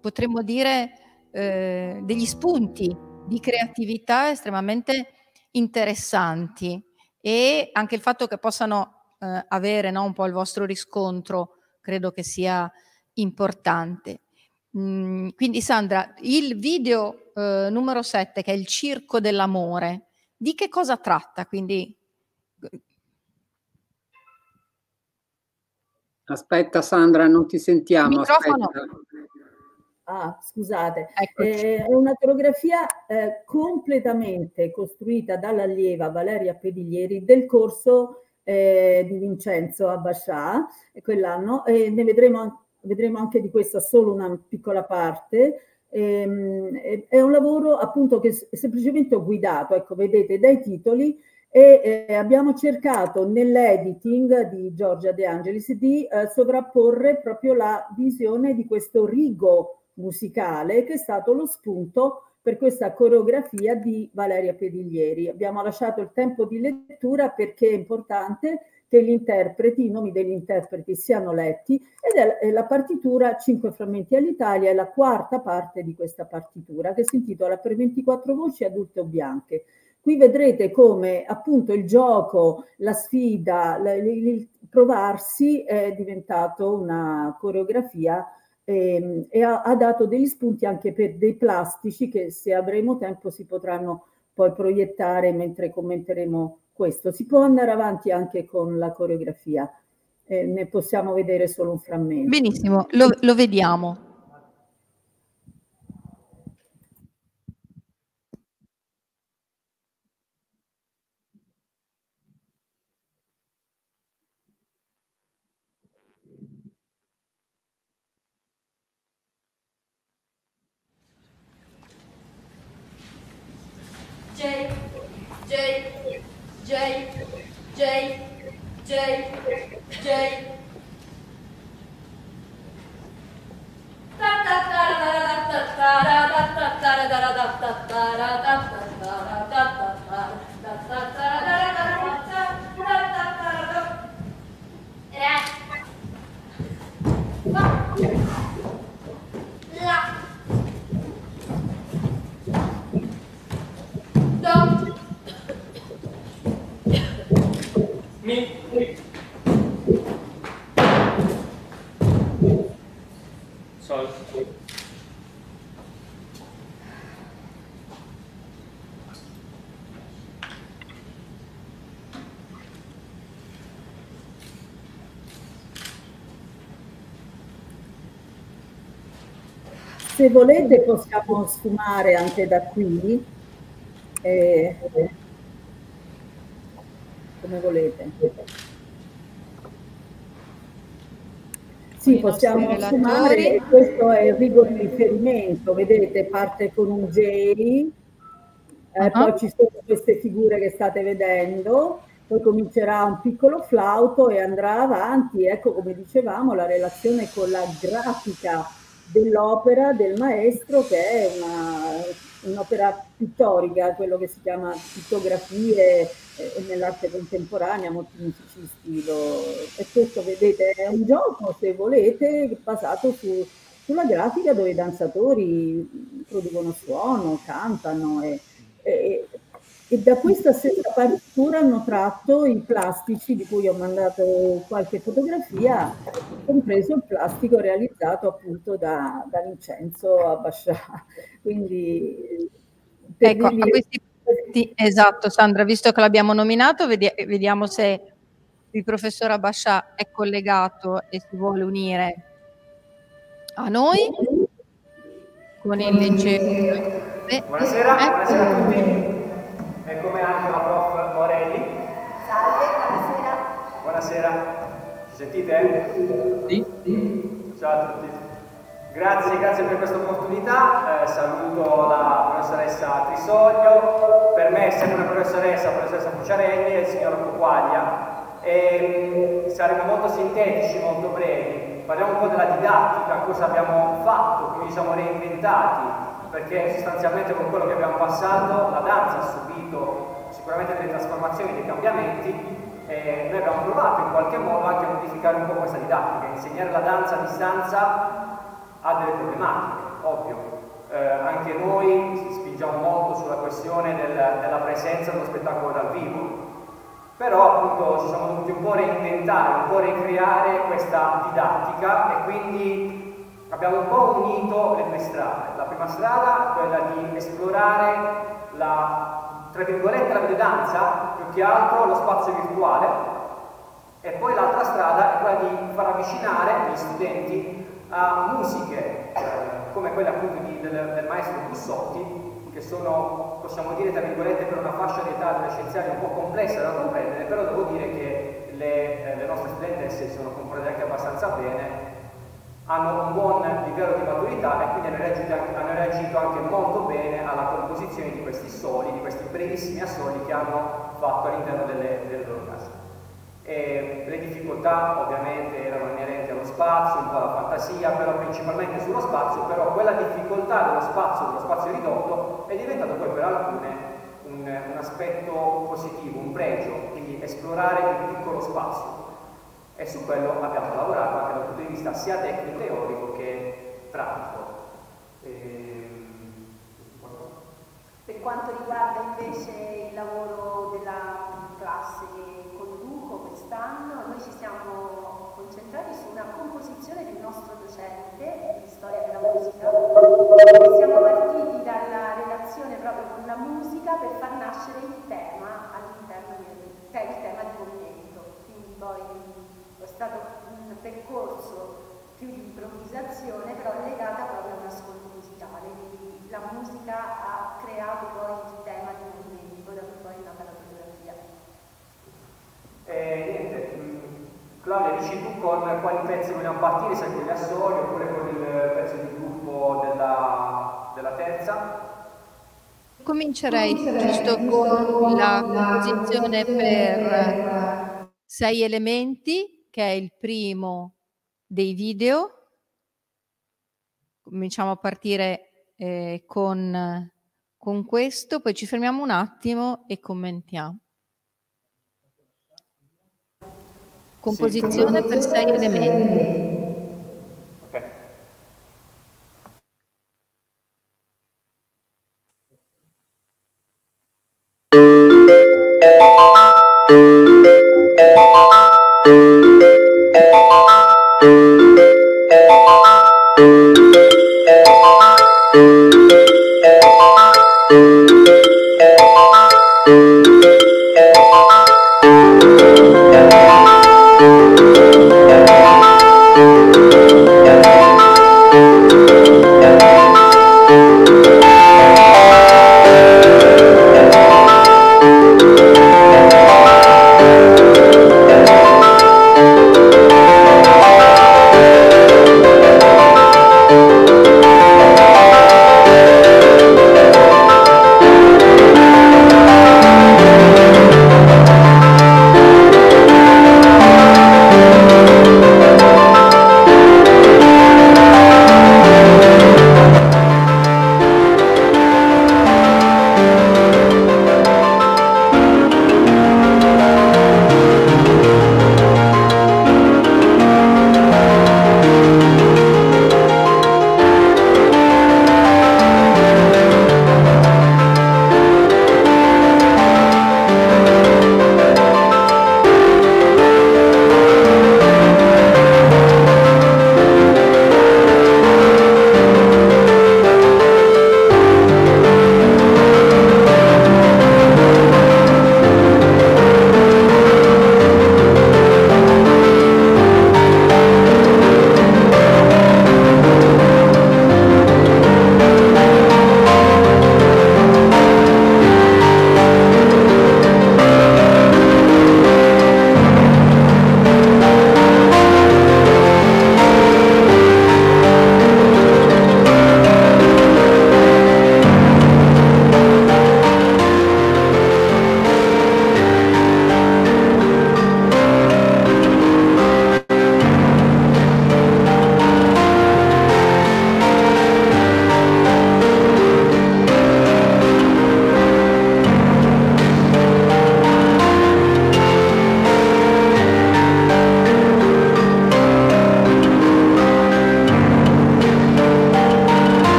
potremmo dire, eh, degli spunti di creatività estremamente interessanti e anche il fatto che possano eh, avere no, un po' il vostro riscontro credo che sia importante. Mm, quindi Sandra, il video eh, numero 7 che è il circo dell'amore, di che cosa tratta? Quindi Aspetta Sandra, non ti sentiamo. Ah, scusate, Eccoci. Eh, è una coreografia eh, completamente costruita dall'allieva Valeria Pediglieri del corso eh, di Vincenzo a Bascià quell'anno e ne vedremo, vedremo anche di questa solo una piccola parte. Ehm, è, un lavoro appunto che semplicemente ho guidato, ecco, vedete dai titoli e eh, abbiamo cercato nell'editing di Giorgia De Angelis di eh, sovrapporre proprio la visione di questo rigo musicale che è stato lo spunto per questa coreografia di Valeria Pediglieri. Abbiamo lasciato il tempo di lettura perché è importante che gli interpreti, i nomi degli interpreti siano letti ed è, la partitura Cinque frammenti all'Italia, è la quarta parte di questa partitura che si intitola Per 24 voci adulte o bianche. Qui vedrete come appunto il gioco, la sfida, il provarsi è diventato una coreografia ehm, e ha, ha dato degli spunti anche per dei plastici che se avremo tempo si potranno poi proiettare mentre commenteremo questo. Si può andare avanti anche con la coreografia, eh, ne possiamo vedere solo un frammento. Benissimo, lo, lo vediamo. J, J, J, J, J, J. La. Do. Mi. Sol. Se volete possiamo sfumare anche da qui, eh, come volete. Sì, possiamo sfumare questo è il rigo di riferimento, vedete, parte con un J, eh, Ah. poi ci sono queste figure che state vedendo, poi comincerà un piccolo flauto e andrà avanti, ecco come dicevamo la relazione con la grafica dell'opera del maestro che è un'opera pittorica, quello che si chiama pittografie eh, nell'arte contemporanea, molti musicisti lo... E questo vedete è un gioco, se volete, basato su- sulla grafica dove i danzatori producono suono, cantano e, e- e da questa stessa partitura hanno tratto i plastici di cui ho mandato qualche fotografia, compreso il plastico realizzato appunto da, da Vincenzo Abbascià. *laughs* Quindi per Ecco, a dirvi- questi punti, esatto Sandra, visto che l'abbiamo nominato, vedi- vediamo se il professor Abascià è collegato e si vuole unire a noi con il leggero. Eh, Buonasera, ecco. buonasera a tutti. E come anche la prof Morelli. Salve, buonasera. Buonasera. Ci sentite? Sì. Ciao a tutti. Grazie, grazie per questa opportunità. Eh, saluto la professoressa Trisoglio. Per me è sempre una professoressa, la professoressa Pucciarelli e il signor Coquaglia. E, mm, saremo molto sintetici, molto brevi. Parliamo un po' della didattica, cosa abbiamo fatto, come ci siamo reinventati, perché sostanzialmente con quello che abbiamo passato la danza ha subito sicuramente delle trasformazioni, dei cambiamenti e noi abbiamo provato in qualche modo anche a modificare un po' questa didattica. Insegnare la danza a distanza ha delle problematiche, ovvio. eh, anche noi spingiamo molto sulla questione del, della presenza dello spettacolo dal vivo, però appunto ci siamo dovuti un po' reinventare, un po' ricreare questa didattica e quindi abbiamo un po' unito le due strade. La prima strada quella di esplorare la, tra virgolette, la videodanza, più che altro lo spazio virtuale, e poi l'altra strada è quella di far avvicinare gli studenti a musiche eh, come quelle appunto di, del, del maestro Bussotti, che sono, possiamo dire, tra virgolette, per una fascia di età adolescenziale un po' complessa da comprendere, però devo dire che le, eh, le nostre studentesse sono comprese anche abbastanza bene, hanno un buon livello di maturità e quindi hanno reagito, hanno reagito anche molto bene alla composizione di questi soli, di questi brevissimi assoli che hanno fatto all'interno delle, delle loro case. E le difficoltà ovviamente erano inerenti allo spazio, un po' alla fantasia, però principalmente sullo spazio, però quella difficoltà dello spazio, dello spazio ridotto, è diventato poi per alcune un, un aspetto positivo, un pregio, quindi esplorare il piccolo spazio. E su quello abbiamo lavorato anche dal punto di vista sia tecnico teorico che pratico. Ehm, Per quanto riguarda invece il lavoro della classe che conduco quest'anno, noi ci siamo concentrati su una composizione di un nostro docente di storia della musica. E siamo partiti dalla relazione proprio con la musica per far nascere il tema all'interno del il tema di movimento. Quindi poi stato un percorso più di improvvisazione, però legata proprio a un ascolto musicale. Quindi la musica ha creato poi il tema di movimento, da cui poi è nata la fotografia. E niente, mh, Claudia, dici tu con quali pezzi vogliamo partire, se con gli assoli oppure con il pezzo di gruppo della, della terza? Comincerei giusto con la composizione per sei elementi, che è il primo dei video. Cominciamo a partire eh, con, con questo, poi ci fermiamo un attimo e commentiamo. Composizione per sei elementi. Thank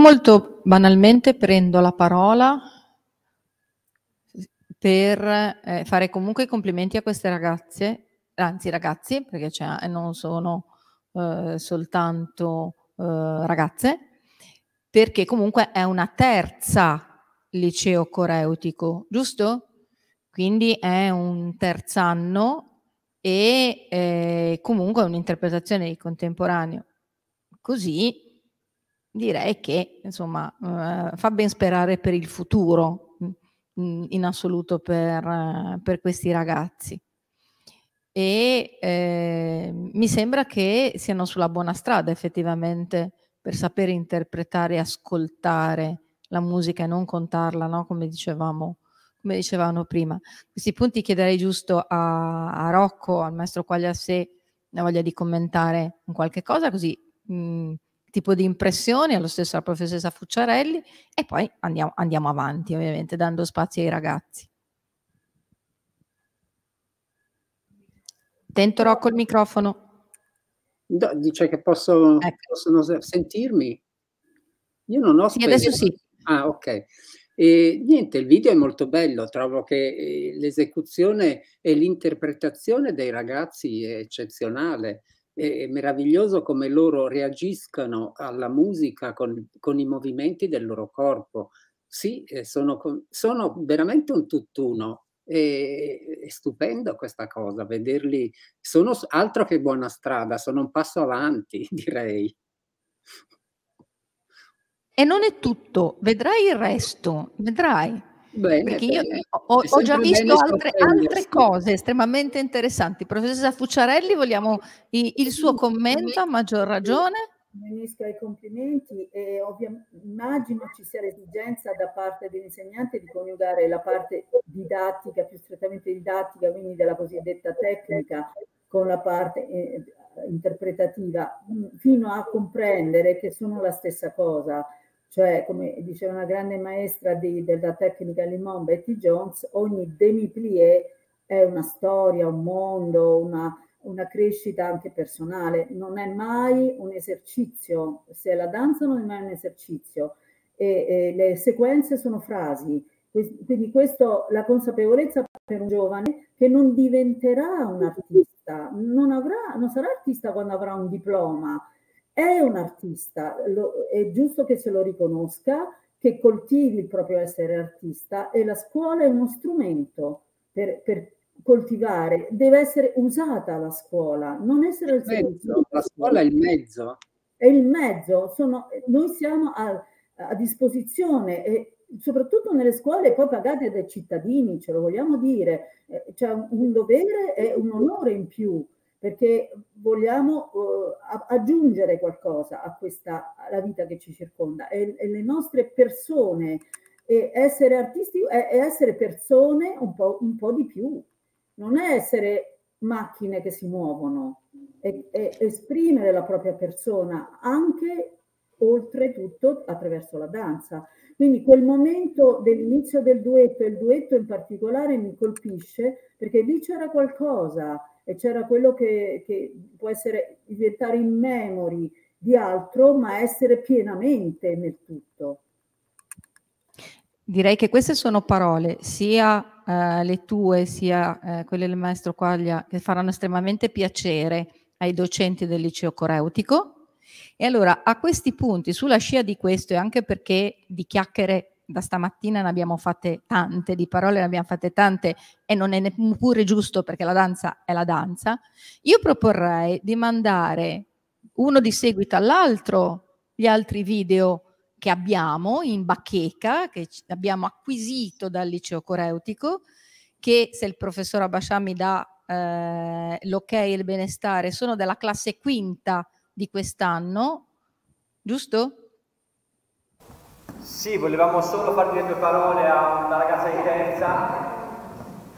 molto banalmente prendo la parola per eh, fare comunque i complimenti a queste ragazze, anzi ragazzi, perché cioè, non sono eh, soltanto eh, ragazze, perché comunque è una terza liceo coreutico, giusto? Quindi è un terz'anno e eh, comunque un'interpretazione di contemporaneo. Così direi che insomma eh, fa ben sperare per il futuro mh, mm, in assoluto per, eh, per questi ragazzi e eh, mi sembra che siano sulla buona strada effettivamente per sapere interpretare e ascoltare la musica e non contarla, no? come dicevamo come dicevamo prima. Questi punti chiederei giusto a, a Rocco, al maestro Quaglia se ne voglia di commentare qualche cosa, così mh, mm, tipo di impressioni, allo stesso alla professoressa Fucciarelli e poi andiamo, andiamo avanti ovviamente dando spazio ai ragazzi. Tento Rocco il microfono. No, dice che posso, ecco. possono sentirmi? Io non ho Sì, adesso sì. Ah, ok. E niente, il video è molto bello, trovo che eh, l'esecuzione e l'interpretazione dei ragazzi è eccezionale. È meraviglioso come loro reagiscano alla musica con, con i movimenti del loro corpo. Sì, eh, sono, sono veramente un tutt'uno. È, è stupendo questa cosa, vederli. Sono altro che buona strada, sono un passo avanti, *laughs* direi. E non è tutto, vedrai il resto, vedrai. Bene, Perché io ho, ho già visto altre, altre cose estremamente interessanti. Professoressa Fucciarelli, vogliamo i- il suo commento a maggior ragione? Mi unisco ai complimenti e ovviamente immagino ci sia l'esigenza da parte dell'insegnante di coniugare la parte didattica, più strettamente didattica, quindi della cosiddetta tecnica, con la parte eh, interpretativa, fino a comprendere che sono la stessa cosa. Cioè, come diceva una grande maestra di- della tecnica Limon, Betty Jones, ogni demi-plié è una storia, un mondo, una, una crescita anche personale, non è mai un esercizio, se la danza non è mai un esercizio, e, e le sequenze sono frasi, quindi questo, la consapevolezza per un giovane che non diventerà un artista, non, avrà, non sarà artista quando avrà un diploma, è un artista, lo- è giusto che se lo riconosca, che coltivi il proprio essere artista e la scuola è uno strumento per, per coltivare, deve essere usata la scuola, non essere il Mezzo, la scuola è il mezzo. È il mezzo, sono, noi siamo a, a disposizione e soprattutto nelle scuole poi pagate dai cittadini, ce lo vogliamo dire, eh, c'è un, un dovere e un onore in più perché vogliamo eh, aggiungere qualcosa a questa alla vita che ci circonda e, e le nostre persone e essere artisti è, è essere persone un po', un po' di più, non è essere macchine che si muovono, è, è esprimere la propria persona anche oltretutto attraverso la danza. Quindi quel momento dell'inizio del duetto, e il duetto in particolare mi colpisce perché lì c'era qualcosa e c'era quello che, che può essere diventare in memory di altro, ma essere pienamente nel tutto. Direi che queste sono parole, sia eh, le tue sia eh, quelle del maestro Quaglia, che faranno estremamente piacere ai docenti del liceo coreutico. E allora a questi punti, sulla scia di questo, e anche perché di chiacchiere da stamattina ne abbiamo fatte tante, di parole ne abbiamo fatte tante, e non è neppure giusto perché la danza è la danza, io proporrei di mandare uno di seguito all'altro gli altri video che abbiamo in bacheca, che abbiamo acquisito dal liceo coreutico, che se il professor Abascià mi dà eh, l'ok e il benestare, sono della classe quinta di quest'anno, giusto? Sì, volevamo solo far dire due parole a una ragazza di terza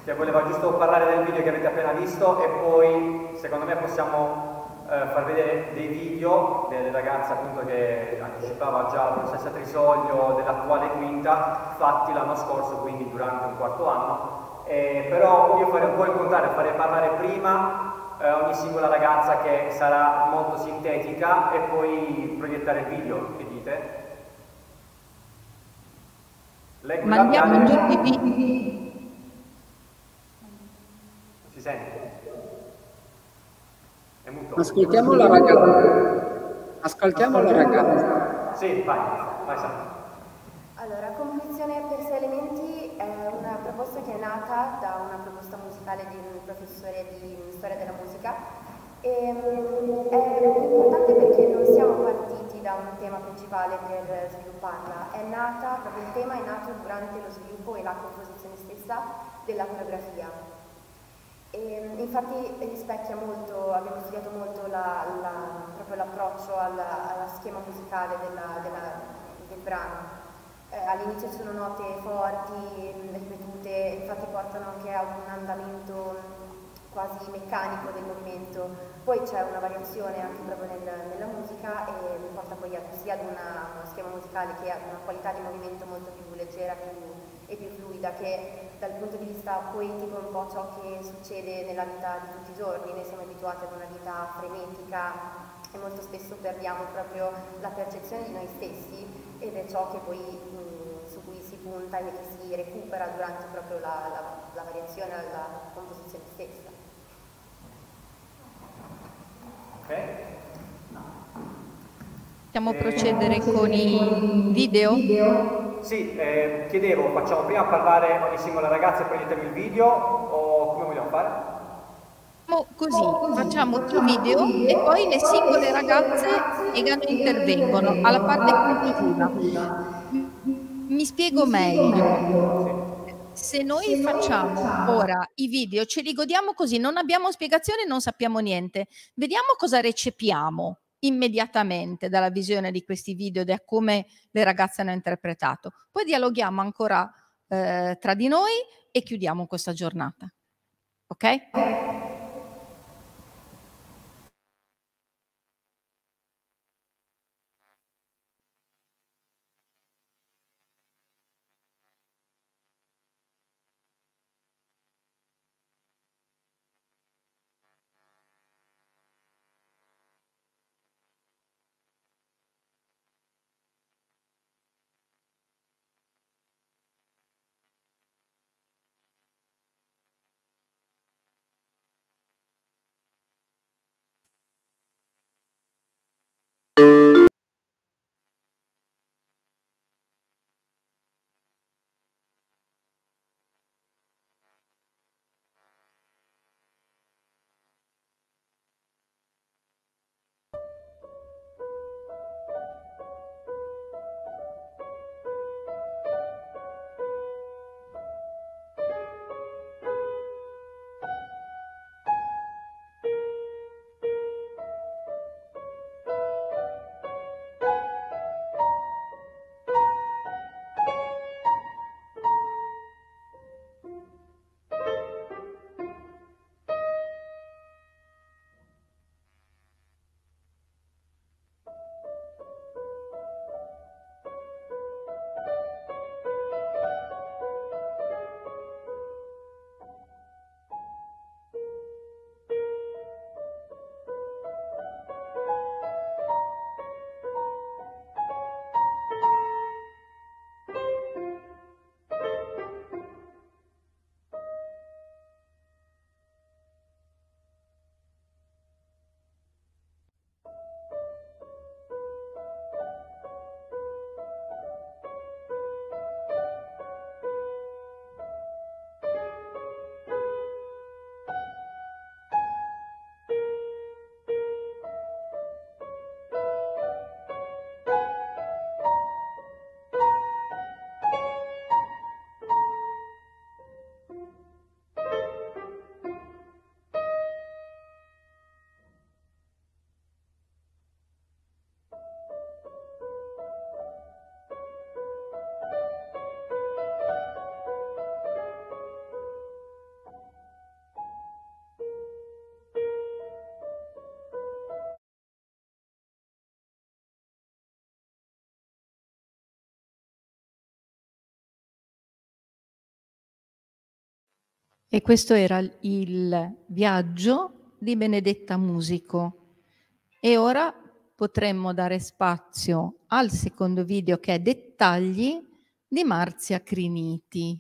che voleva giusto parlare del video che avete appena visto e poi secondo me possiamo eh, far vedere dei video delle ragazze appunto che anticipava già la professoressa Trisoglio dell'attuale quinta fatti l'anno scorso, quindi durante un quarto anno. Eh, però io farei un po' il contrario, farei parlare prima eh, ogni singola ragazza che sarà molto sintetica e poi proiettare il video, che dite? Mandiamo tutti i video. Si sente? È muto. Ascoltiamo la ragazza. Ascoltiamo la ragazza. Sì, vai, vai Sandra. Allora, Composizione per sei elementi è una proposta che è nata da una proposta musicale di un professore di storia della musica. E, mm, è importante perché non siamo partiti da un tema principale per svilupparla, è nata, proprio il tema è nato durante lo sviluppo e la composizione stessa della coreografia. E, infatti rispecchia molto, abbiamo studiato molto la- la- proprio l'approccio alla schema musicale della- della- del brano. Eh, all'inizio sono note forti, ripetute, infatti portano anche a un andamento quasi meccanico del movimento. Poi c'è una variazione anche proprio nel- nella musica e porta poi sia ad una- uno schema musicale che ad una qualità di movimento molto più leggera più- e più fluida che dal punto di vista poetico è un po' ciò che succede nella vita di tutti i giorni. Noi siamo abituati ad una vita frenetica e molto spesso perdiamo proprio la percezione di noi stessi ed è ciò che poi, mh, su cui si punta e che si recupera durante proprio la, la- la variazione alla composizione stessa. Possiamo Eh, procedere con i video? Sì, eh, chiedevo, facciamo prima parlare ogni singola ragazza e poi mettiamo il video o come vogliamo fare? Facciamo Così, facciamo il video e poi le singole ragazze intervengono alla parte conclusiva. Mi spiego meglio. Se noi facciamo ora i video, ce li godiamo così, non abbiamo spiegazioni, non sappiamo niente. Vediamo cosa recepiamo immediatamente dalla visione di questi video, da come le ragazze hanno interpretato. Poi dialoghiamo ancora eh, tra di noi e chiudiamo questa giornata. Ok? E questo era il viaggio di Benedetta Musico. E ora potremmo dare spazio al secondo video che è Dettagli, di Marzia Criniti.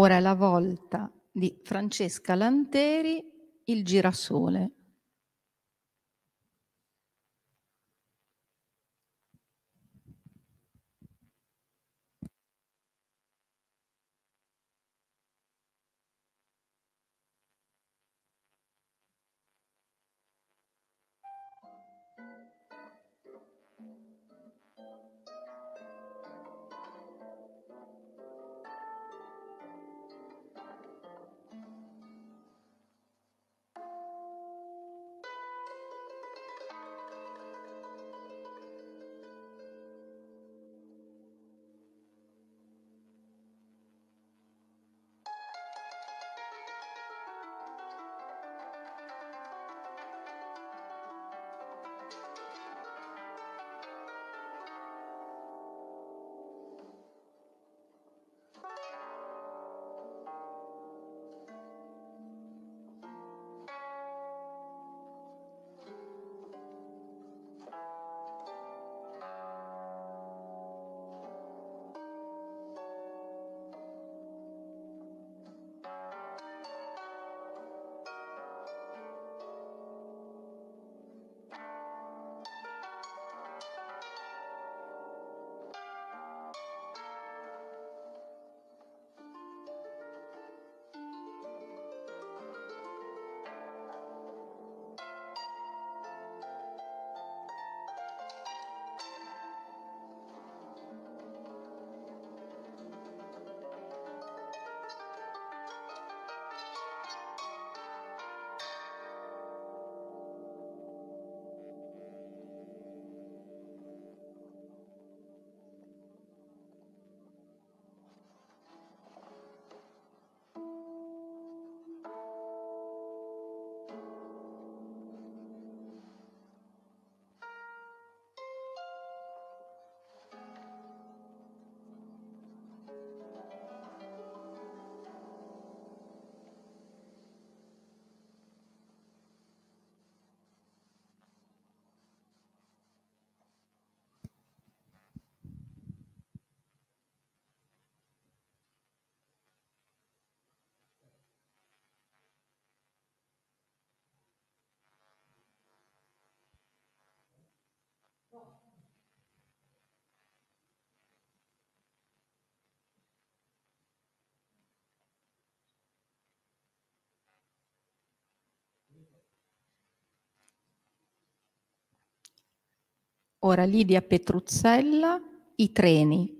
Ora è la volta di Francesca Lanteri, Il girasole. Ora Lidia Petruzzella, i treni.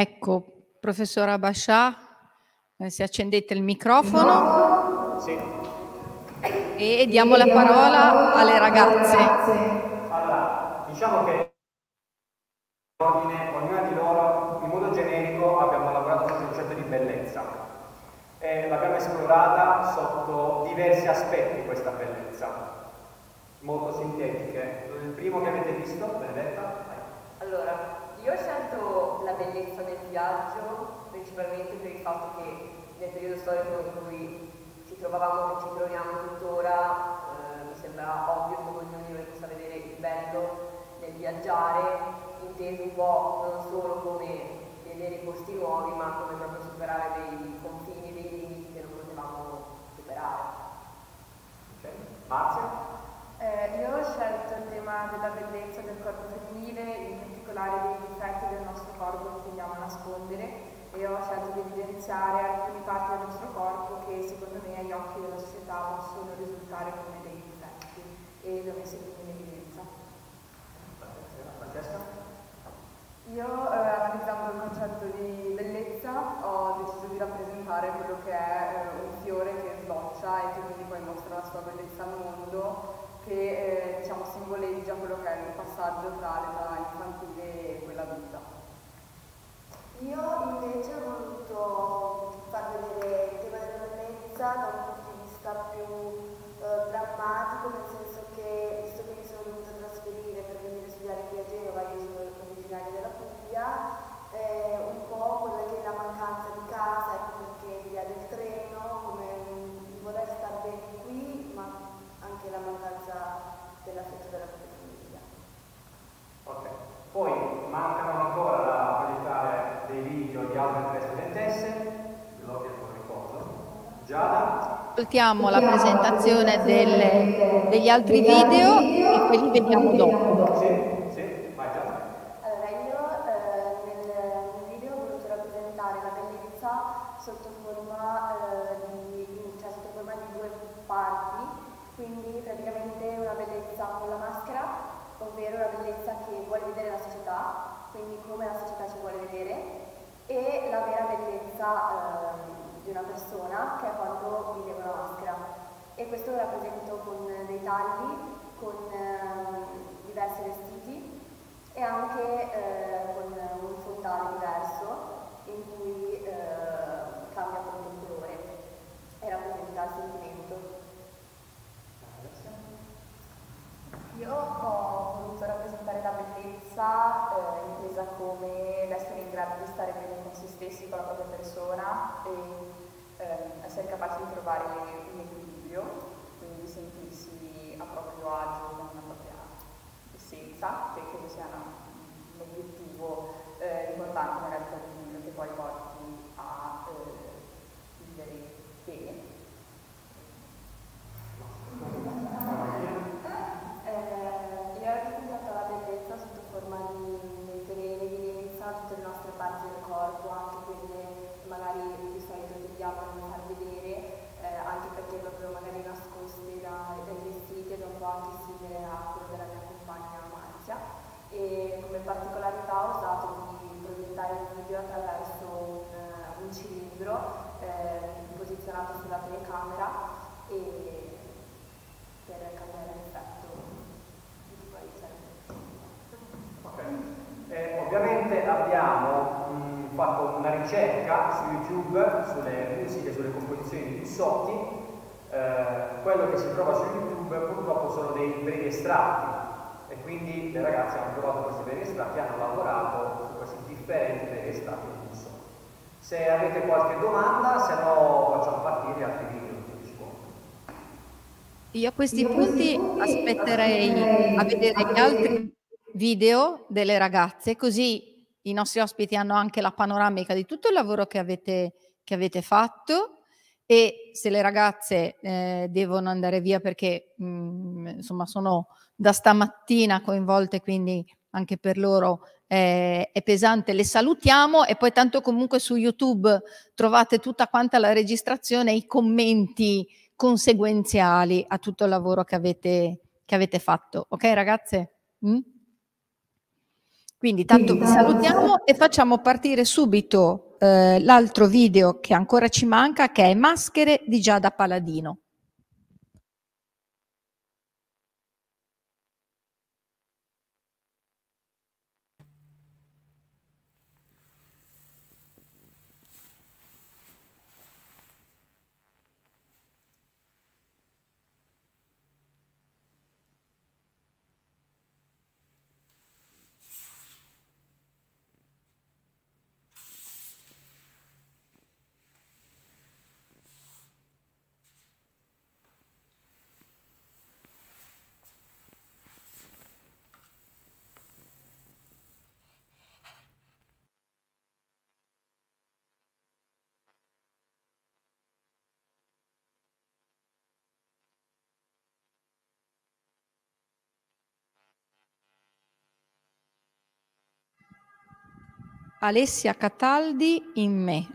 Ecco, professora Bascià, eh, se accendete il microfono. Sì. E diamo la parola alle ragazze. ascoltiamo la presentazione delle, degli altri video e quelli vediamo dopo. Io a questi punti aspetterei a vedere gli altri video delle ragazze, così i nostri ospiti hanno anche la panoramica di tutto il lavoro che avete, che avete fatto e se le ragazze eh, devono andare via perché mh, insomma sono da stamattina coinvolte, quindi anche per loro eh, è pesante. Le salutiamo e poi tanto comunque su YouTube trovate tutta quanta la registrazione, e i commenti conseguenziali a tutto il lavoro che avete, che avete fatto. Ok ragazze? Mm? Quindi tanto vi salutiamo e facciamo partire subito eh, l'altro video che ancora ci manca che è Maschere di Giada Paladino. Alessia Cataldi in me,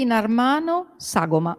Tinarmano Sagoma.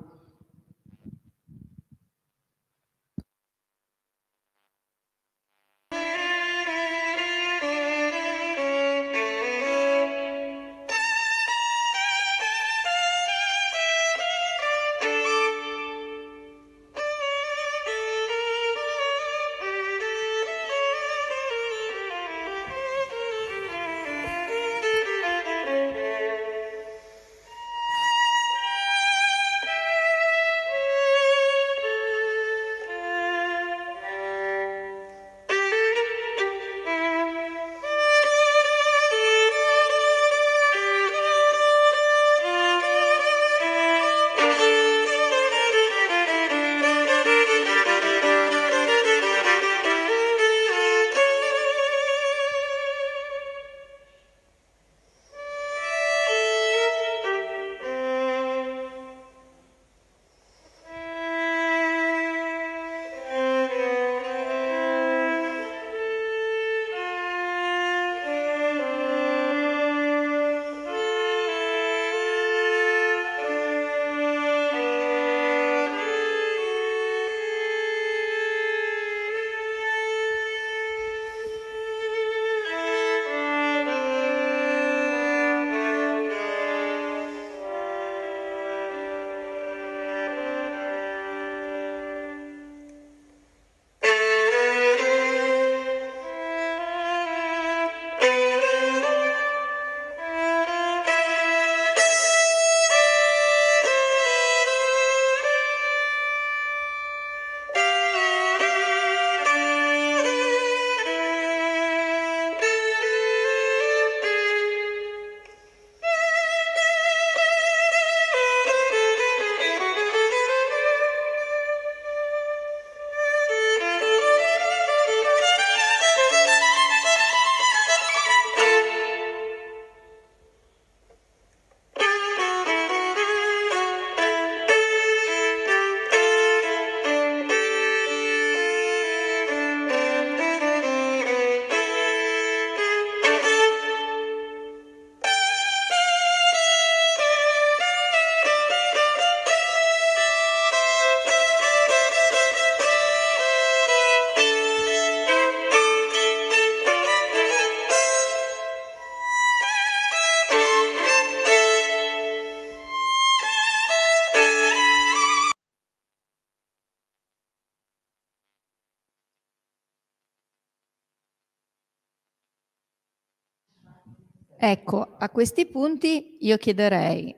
Ecco, a questi punti io chiederei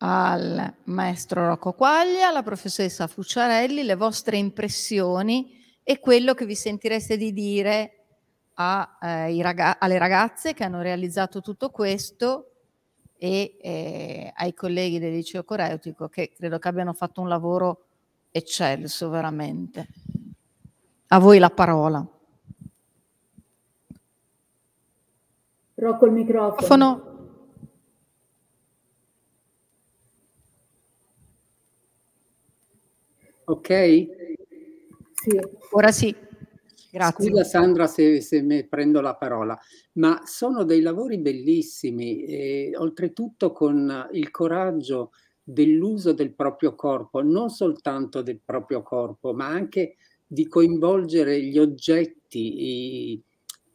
al maestro Rocco Quaglia, alla professoressa Fucciarelli, le vostre impressioni e quello che vi sentireste di dire a, eh, raga- alle ragazze che hanno realizzato tutto questo e eh, ai colleghi del liceo coreutico che credo che abbiano fatto un lavoro eccelso veramente. A voi la parola. Rocco il microfono. Microfono. Ok? Sì. Ora sì. Grazie. Scusa Sandra se, se mi prendo la parola, ma sono dei lavori bellissimi, e, oltretutto con il coraggio dell'uso del proprio corpo, non soltanto del proprio corpo, ma anche di coinvolgere gli oggetti, i,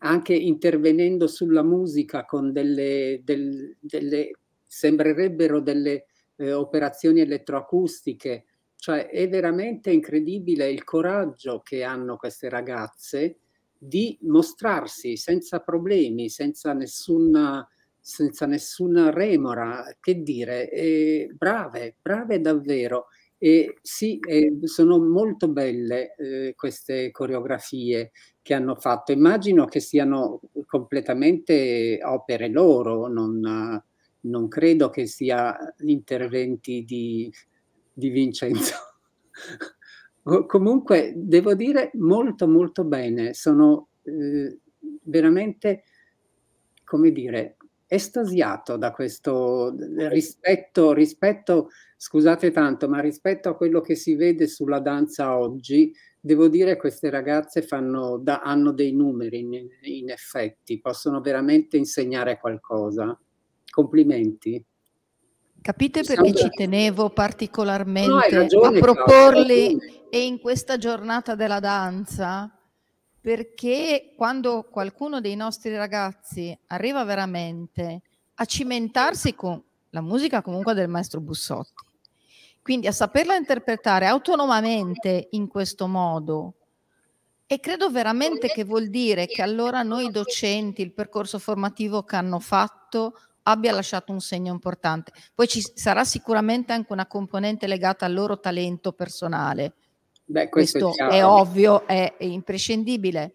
anche intervenendo sulla musica con delle, del, delle sembrerebbero delle eh, operazioni elettroacustiche, cioè è veramente incredibile il coraggio che hanno queste ragazze di mostrarsi senza problemi, senza nessuna, senza nessuna remora, che dire, eh, brave, brave davvero. E sì, eh, sono molto belle eh, queste coreografie che hanno fatto. Immagino che siano completamente opere loro, non, non credo che sia interventi di, di Vincenzo. *laughs* Comunque, devo dire molto molto bene, sono eh, veramente, come dire, estasiato da questo rispetto, rispetto, scusate tanto, ma rispetto a quello che si vede sulla danza oggi, devo dire che queste ragazze fanno, da, hanno dei numeri in, in effetti, possono veramente insegnare qualcosa. Complimenti. Capite perché ci tenevo No, particolarmente ragione, a proporli ragione. e in questa giornata della danza? Perché quando qualcuno dei nostri ragazzi arriva veramente a cimentarsi con la musica comunque del maestro Bussotti, quindi a saperla interpretare autonomamente in questo modo, e credo veramente che vuol dire che allora noi docenti, il percorso formativo che hanno fatto abbia lasciato un segno importante. Poi ci sarà sicuramente anche una componente legata al loro talento personale. Beh, questo, Questo è è, ovvio, è, imprescindibile,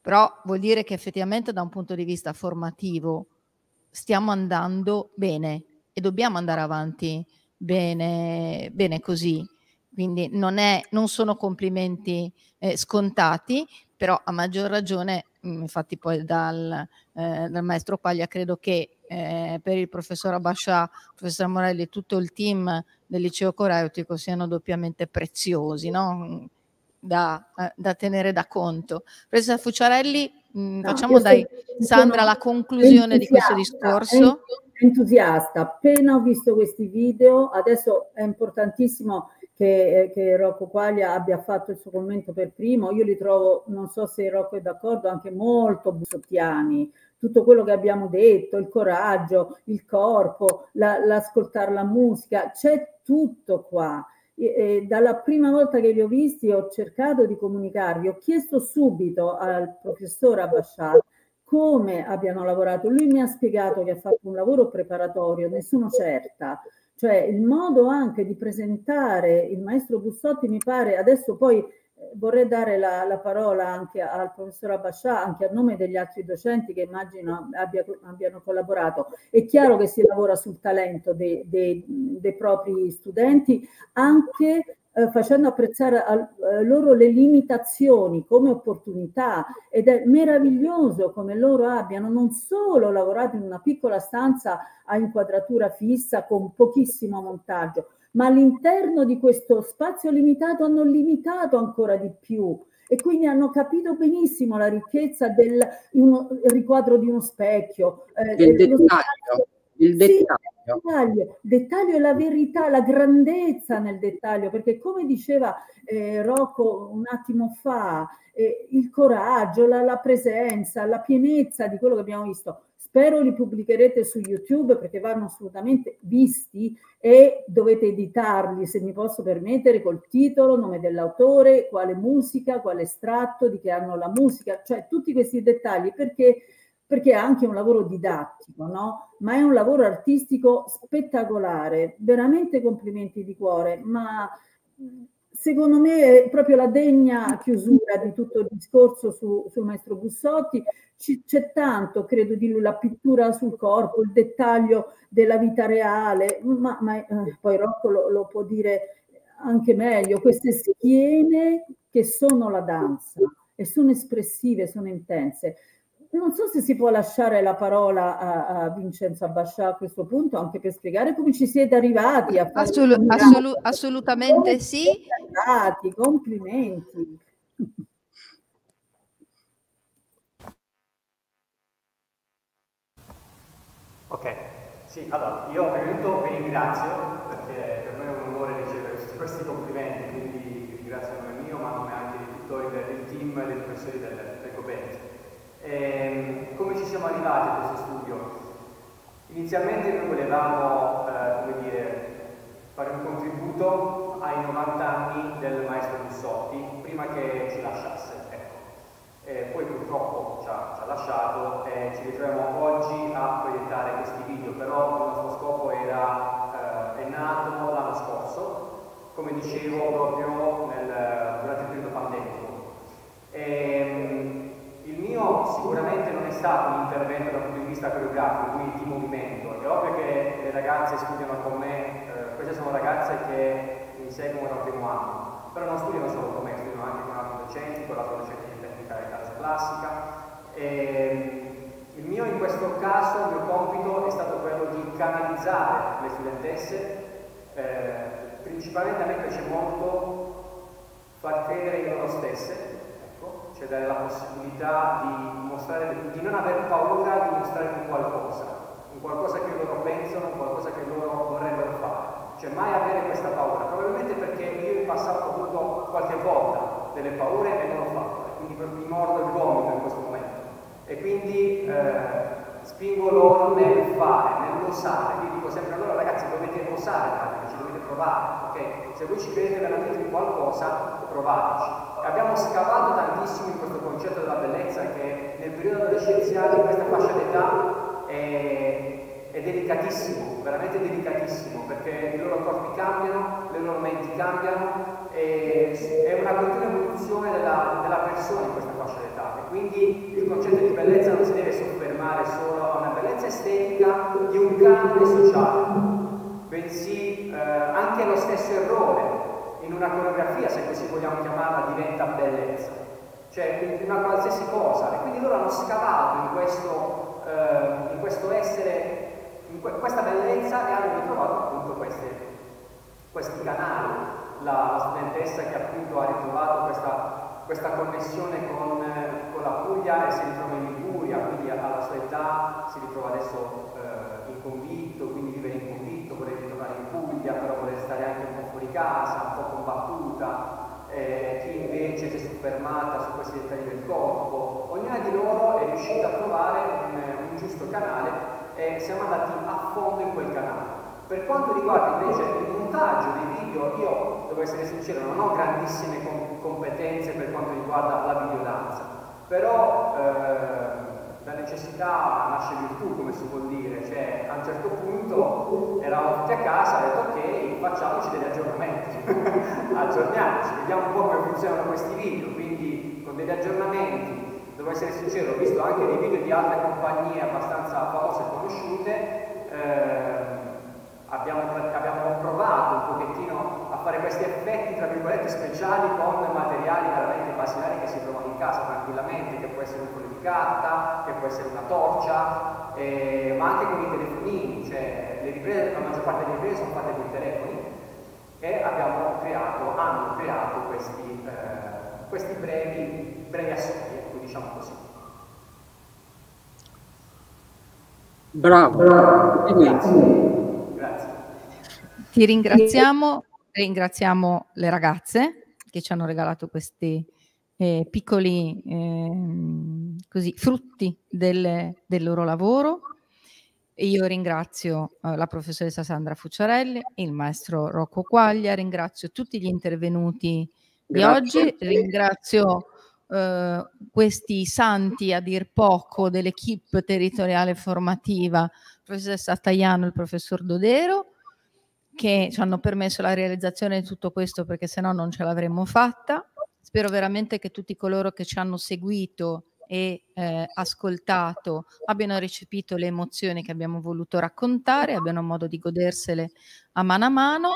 però vuol dire che effettivamente da un punto di vista formativo stiamo andando bene e dobbiamo andare avanti bene, bene così. Quindi non, è, non sono complimenti eh, scontati, però a maggior ragione, infatti poi dal, eh, dal maestro Paglia credo che eh, per il professor Abascià, professor Morelli e tutto il team del liceo coreutico siano doppiamente preziosi, no? da, eh, da tenere da conto. Professor Fucciarelli, mh, No, facciamo dai Sandra la conclusione di questo discorso. en- entusiasta. Appena ho visto questi video, adesso è importantissimo che, che Rocco Quaglia abbia fatto il suo commento per primo. Io li trovo, non so se Rocco è d'accordo, anche molto bussottiani. Tutto quello che abbiamo detto, il coraggio, il corpo, la- l'ascoltare la musica, c'è tutto qua. E- e dalla prima volta che li ho visti ho cercato di comunicarvi, ho chiesto subito al professor Abbascià come abbiano lavorato. Lui mi ha spiegato che ha fatto un lavoro preparatorio, ne sono certa. Cioè il modo anche di presentare il maestro Bussotti mi pare, adesso poi vorrei dare la, la parola anche al professor Abbascià, anche a nome degli altri docenti che immagino abbia- abbiano collaborato. È chiaro che si lavora sul talento dei, dei- dei propri studenti, anche eh, facendo apprezzare al- eh, loro le limitazioni come opportunità ed è meraviglioso come loro abbiano non solo lavorato in una piccola stanza a inquadratura fissa con pochissimo montaggio, ma all'interno di questo spazio limitato hanno limitato ancora di più e quindi hanno capito benissimo la ricchezza del uno- riquadro di uno specchio, eh, Del dettaglio, spazio- il Sì, dettaglio. dettaglio, dettaglio è la verità, la grandezza nel dettaglio, perché come diceva eh, Rocco un attimo fa, eh, il coraggio, la, la presenza, la pienezza di quello che abbiamo visto. Spero li pubblicherete su YouTube perché vanno assolutamente visti e dovete editarli, se mi posso permettere, col titolo, nome dell'autore, quale musica, quale estratto, di che hanno la musica, cioè tutti questi dettagli perché perché è anche un lavoro didattico, no? Ma è un lavoro artistico spettacolare, veramente complimenti di cuore, ma secondo me è proprio la degna chiusura di tutto il discorso su- sul maestro Bussotti. Ci- c'è tanto, credo, di lui, la pittura sul corpo, il dettaglio della vita reale, ma, ma, eh, poi Rocco lo, lo può dire anche meglio, queste schiene che sono la danza e sono espressive, sono intense. Non so se si può lasciare la parola a, a Vincenzo Abbascià a questo punto, anche per spiegare come ci siete arrivati a fare Assolu- assolu- assolutamente Come sì. arrivati? complimenti. Ok, sì, allora io prima di tutto vi ringrazio perché per me è un onore ricevere questi, questi complimenti, quindi vi ringrazio a nome mio ma a nome anche di tutto il, il team dei professori del, del. Ehm, come ci siamo arrivati a questo studio? Inizialmente noi volevamo, eh, dire, fare un contributo ai 90 anni del maestro Bussotti prima che ci lasciasse. Ecco. Eh, poi purtroppo ci ha, ci ha lasciato e ci ritroviamo oggi a proiettare questi video, però il nostro scopo era, eh, è nato l'anno scorso, come dicevo proprio nel- durante il periodo pandemico. Ehm, sicuramente non è stato un intervento dal punto di vista coreografico, quindi di movimento. È ovvio che le ragazze studiano con me, eh, queste sono ragazze che mi seguono dal primo anno, però non studiano solo con me, studiano anche con altri docenti, con l'altro docente di tecnica e danza classica. E, il mio in questo caso, il mio compito è stato quello di canalizzare le studentesse, eh, principalmente a me piace molto far credere in loro stesse, cioè dare la possibilità di mostrare, di non aver paura di mostrare un qualcosa. un qualcosa che loro pensano, un qualcosa che loro vorrebbero fare. Cioè mai avere questa paura, probabilmente perché io in passato ho avuto qualche volta delle paure e non l'ho fatto, quindi mi mordo il gomito in questo momento. E quindi eh, spingo loro nel fare, nell'osare. Io dico sempre allora ragazzi dovete osare ci dovete provare, ok? Se voi ci credete veramente in qualcosa, provateci. Abbiamo scavato tantissimo in questo concetto della bellezza che nel periodo adolescenziale, in questa fascia d'età, è, è delicatissimo, veramente delicatissimo, perché i loro corpi cambiano, le loro menti cambiano, è una continua evoluzione della, della persona in questa fascia d'età. E quindi il concetto di bellezza non si deve soffermare solo a una bellezza estetica di un canone sociale, bensì eh, anche lo stesso errore in una coreografia, se così vogliamo chiamarla, diventa bellezza, cioè una qualsiasi cosa. E quindi loro hanno scavato in questo, eh, in questo essere, in que questa bellezza e hanno ritrovato appunto queste, questi canali. La, studentessa che appunto ha ritrovato questa, questa connessione con, eh, con, la Puglia e si ritrova in Liguria, quindi alla sua età si ritrova adesso eh, in convitto, quindi vive in convitto, vuole ritornare in Puglia, però vuole stare anche un po' fuori casa, un po' combattuta, eh, chi invece si è soffermata su questi dettagli del corpo. Ognuna di loro è riuscita a trovare un, un giusto canale e siamo andati a fondo in quel canale. Per quanto riguarda invece il montaggio dei video, io devo essere sincero, non ho grandissime com competenze per quanto riguarda la videodanza, però eh, la necessità nasce virtù, come si vuol dire, cioè a un certo punto eravamo tutti a casa ho detto ok, facciamoci degli aggiornamenti, *laughs* aggiorniamoci, vediamo un po' come funzionano questi video, quindi con degli aggiornamenti, devo essere sincero, ho visto anche dei video di altre compagnie abbastanza famose e conosciute, eh, Abbiamo, abbiamo, provato un pochettino a fare questi effetti, tra virgolette, speciali con materiali veramente basilari che si trovano in casa tranquillamente, che può essere un di carta, che può essere una torcia, eh, ma anche con i telefonini, cioè le riprese, la maggior parte delle riprese sono fatte con i telefoni e abbiamo creato, hanno creato questi, eh, questi brevi, brevi assoli, ecco, diciamo così. Bravo, Grazie. Ti ringraziamo, ringraziamo le ragazze che ci hanno regalato questi eh, piccoli eh, così, frutti del, del, loro lavoro. Io ringrazio eh, la professoressa Sandra Fucciarelli, il maestro Rocco Quaglia, ringrazio tutti gli intervenuti di Grazie. oggi, ringrazio eh, questi santi a dir poco dell'equipe territoriale formativa, la professoressa Taiano e il professor Dodero, che ci hanno permesso la realizzazione di tutto questo perché se no non ce l'avremmo fatta. Spero veramente che tutti coloro che ci hanno seguito e eh, ascoltato abbiano recepito le emozioni che abbiamo voluto raccontare, abbiano modo di godersele a mano a mano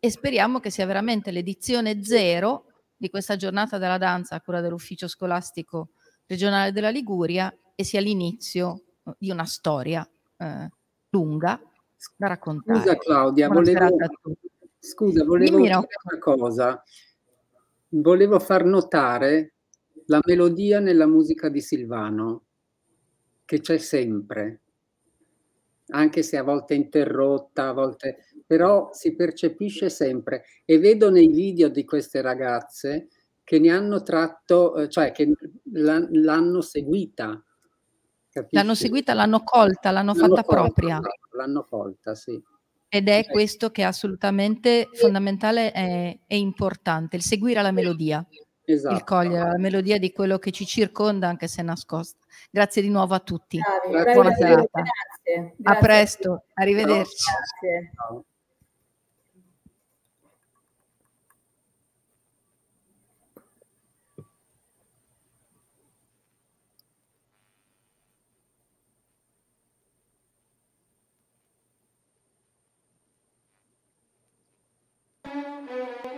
e speriamo che sia veramente l'edizione zero di questa giornata della danza a cura dell'ufficio scolastico regionale della Liguria e sia l'inizio di una storia eh, lunga da raccontare. Scusa Claudia, Buona volevo, scusa, volevo Dimmi, dire una cosa. Volevo far notare la melodia nella musica di Silvano, che c'è sempre, anche se a volte è interrotta, a volte, però si percepisce sempre. E vedo nei video di queste ragazze che ne hanno tratto, eh, cioè che l'han- l'hanno seguita. Capisci? L'hanno seguita, l'hanno colta, l'hanno fatta colta, propria. L'hanno colta, sì. Ed è questo che è assolutamente fondamentale e, e importante, il seguire la melodia, il Esatto. cogliere la melodia di quello che ci circonda, anche se nascosta. Grazie di nuovo a tutti. Bravi, Buona serata. grazie, A grazie. presto, arrivederci. Grazie. Thank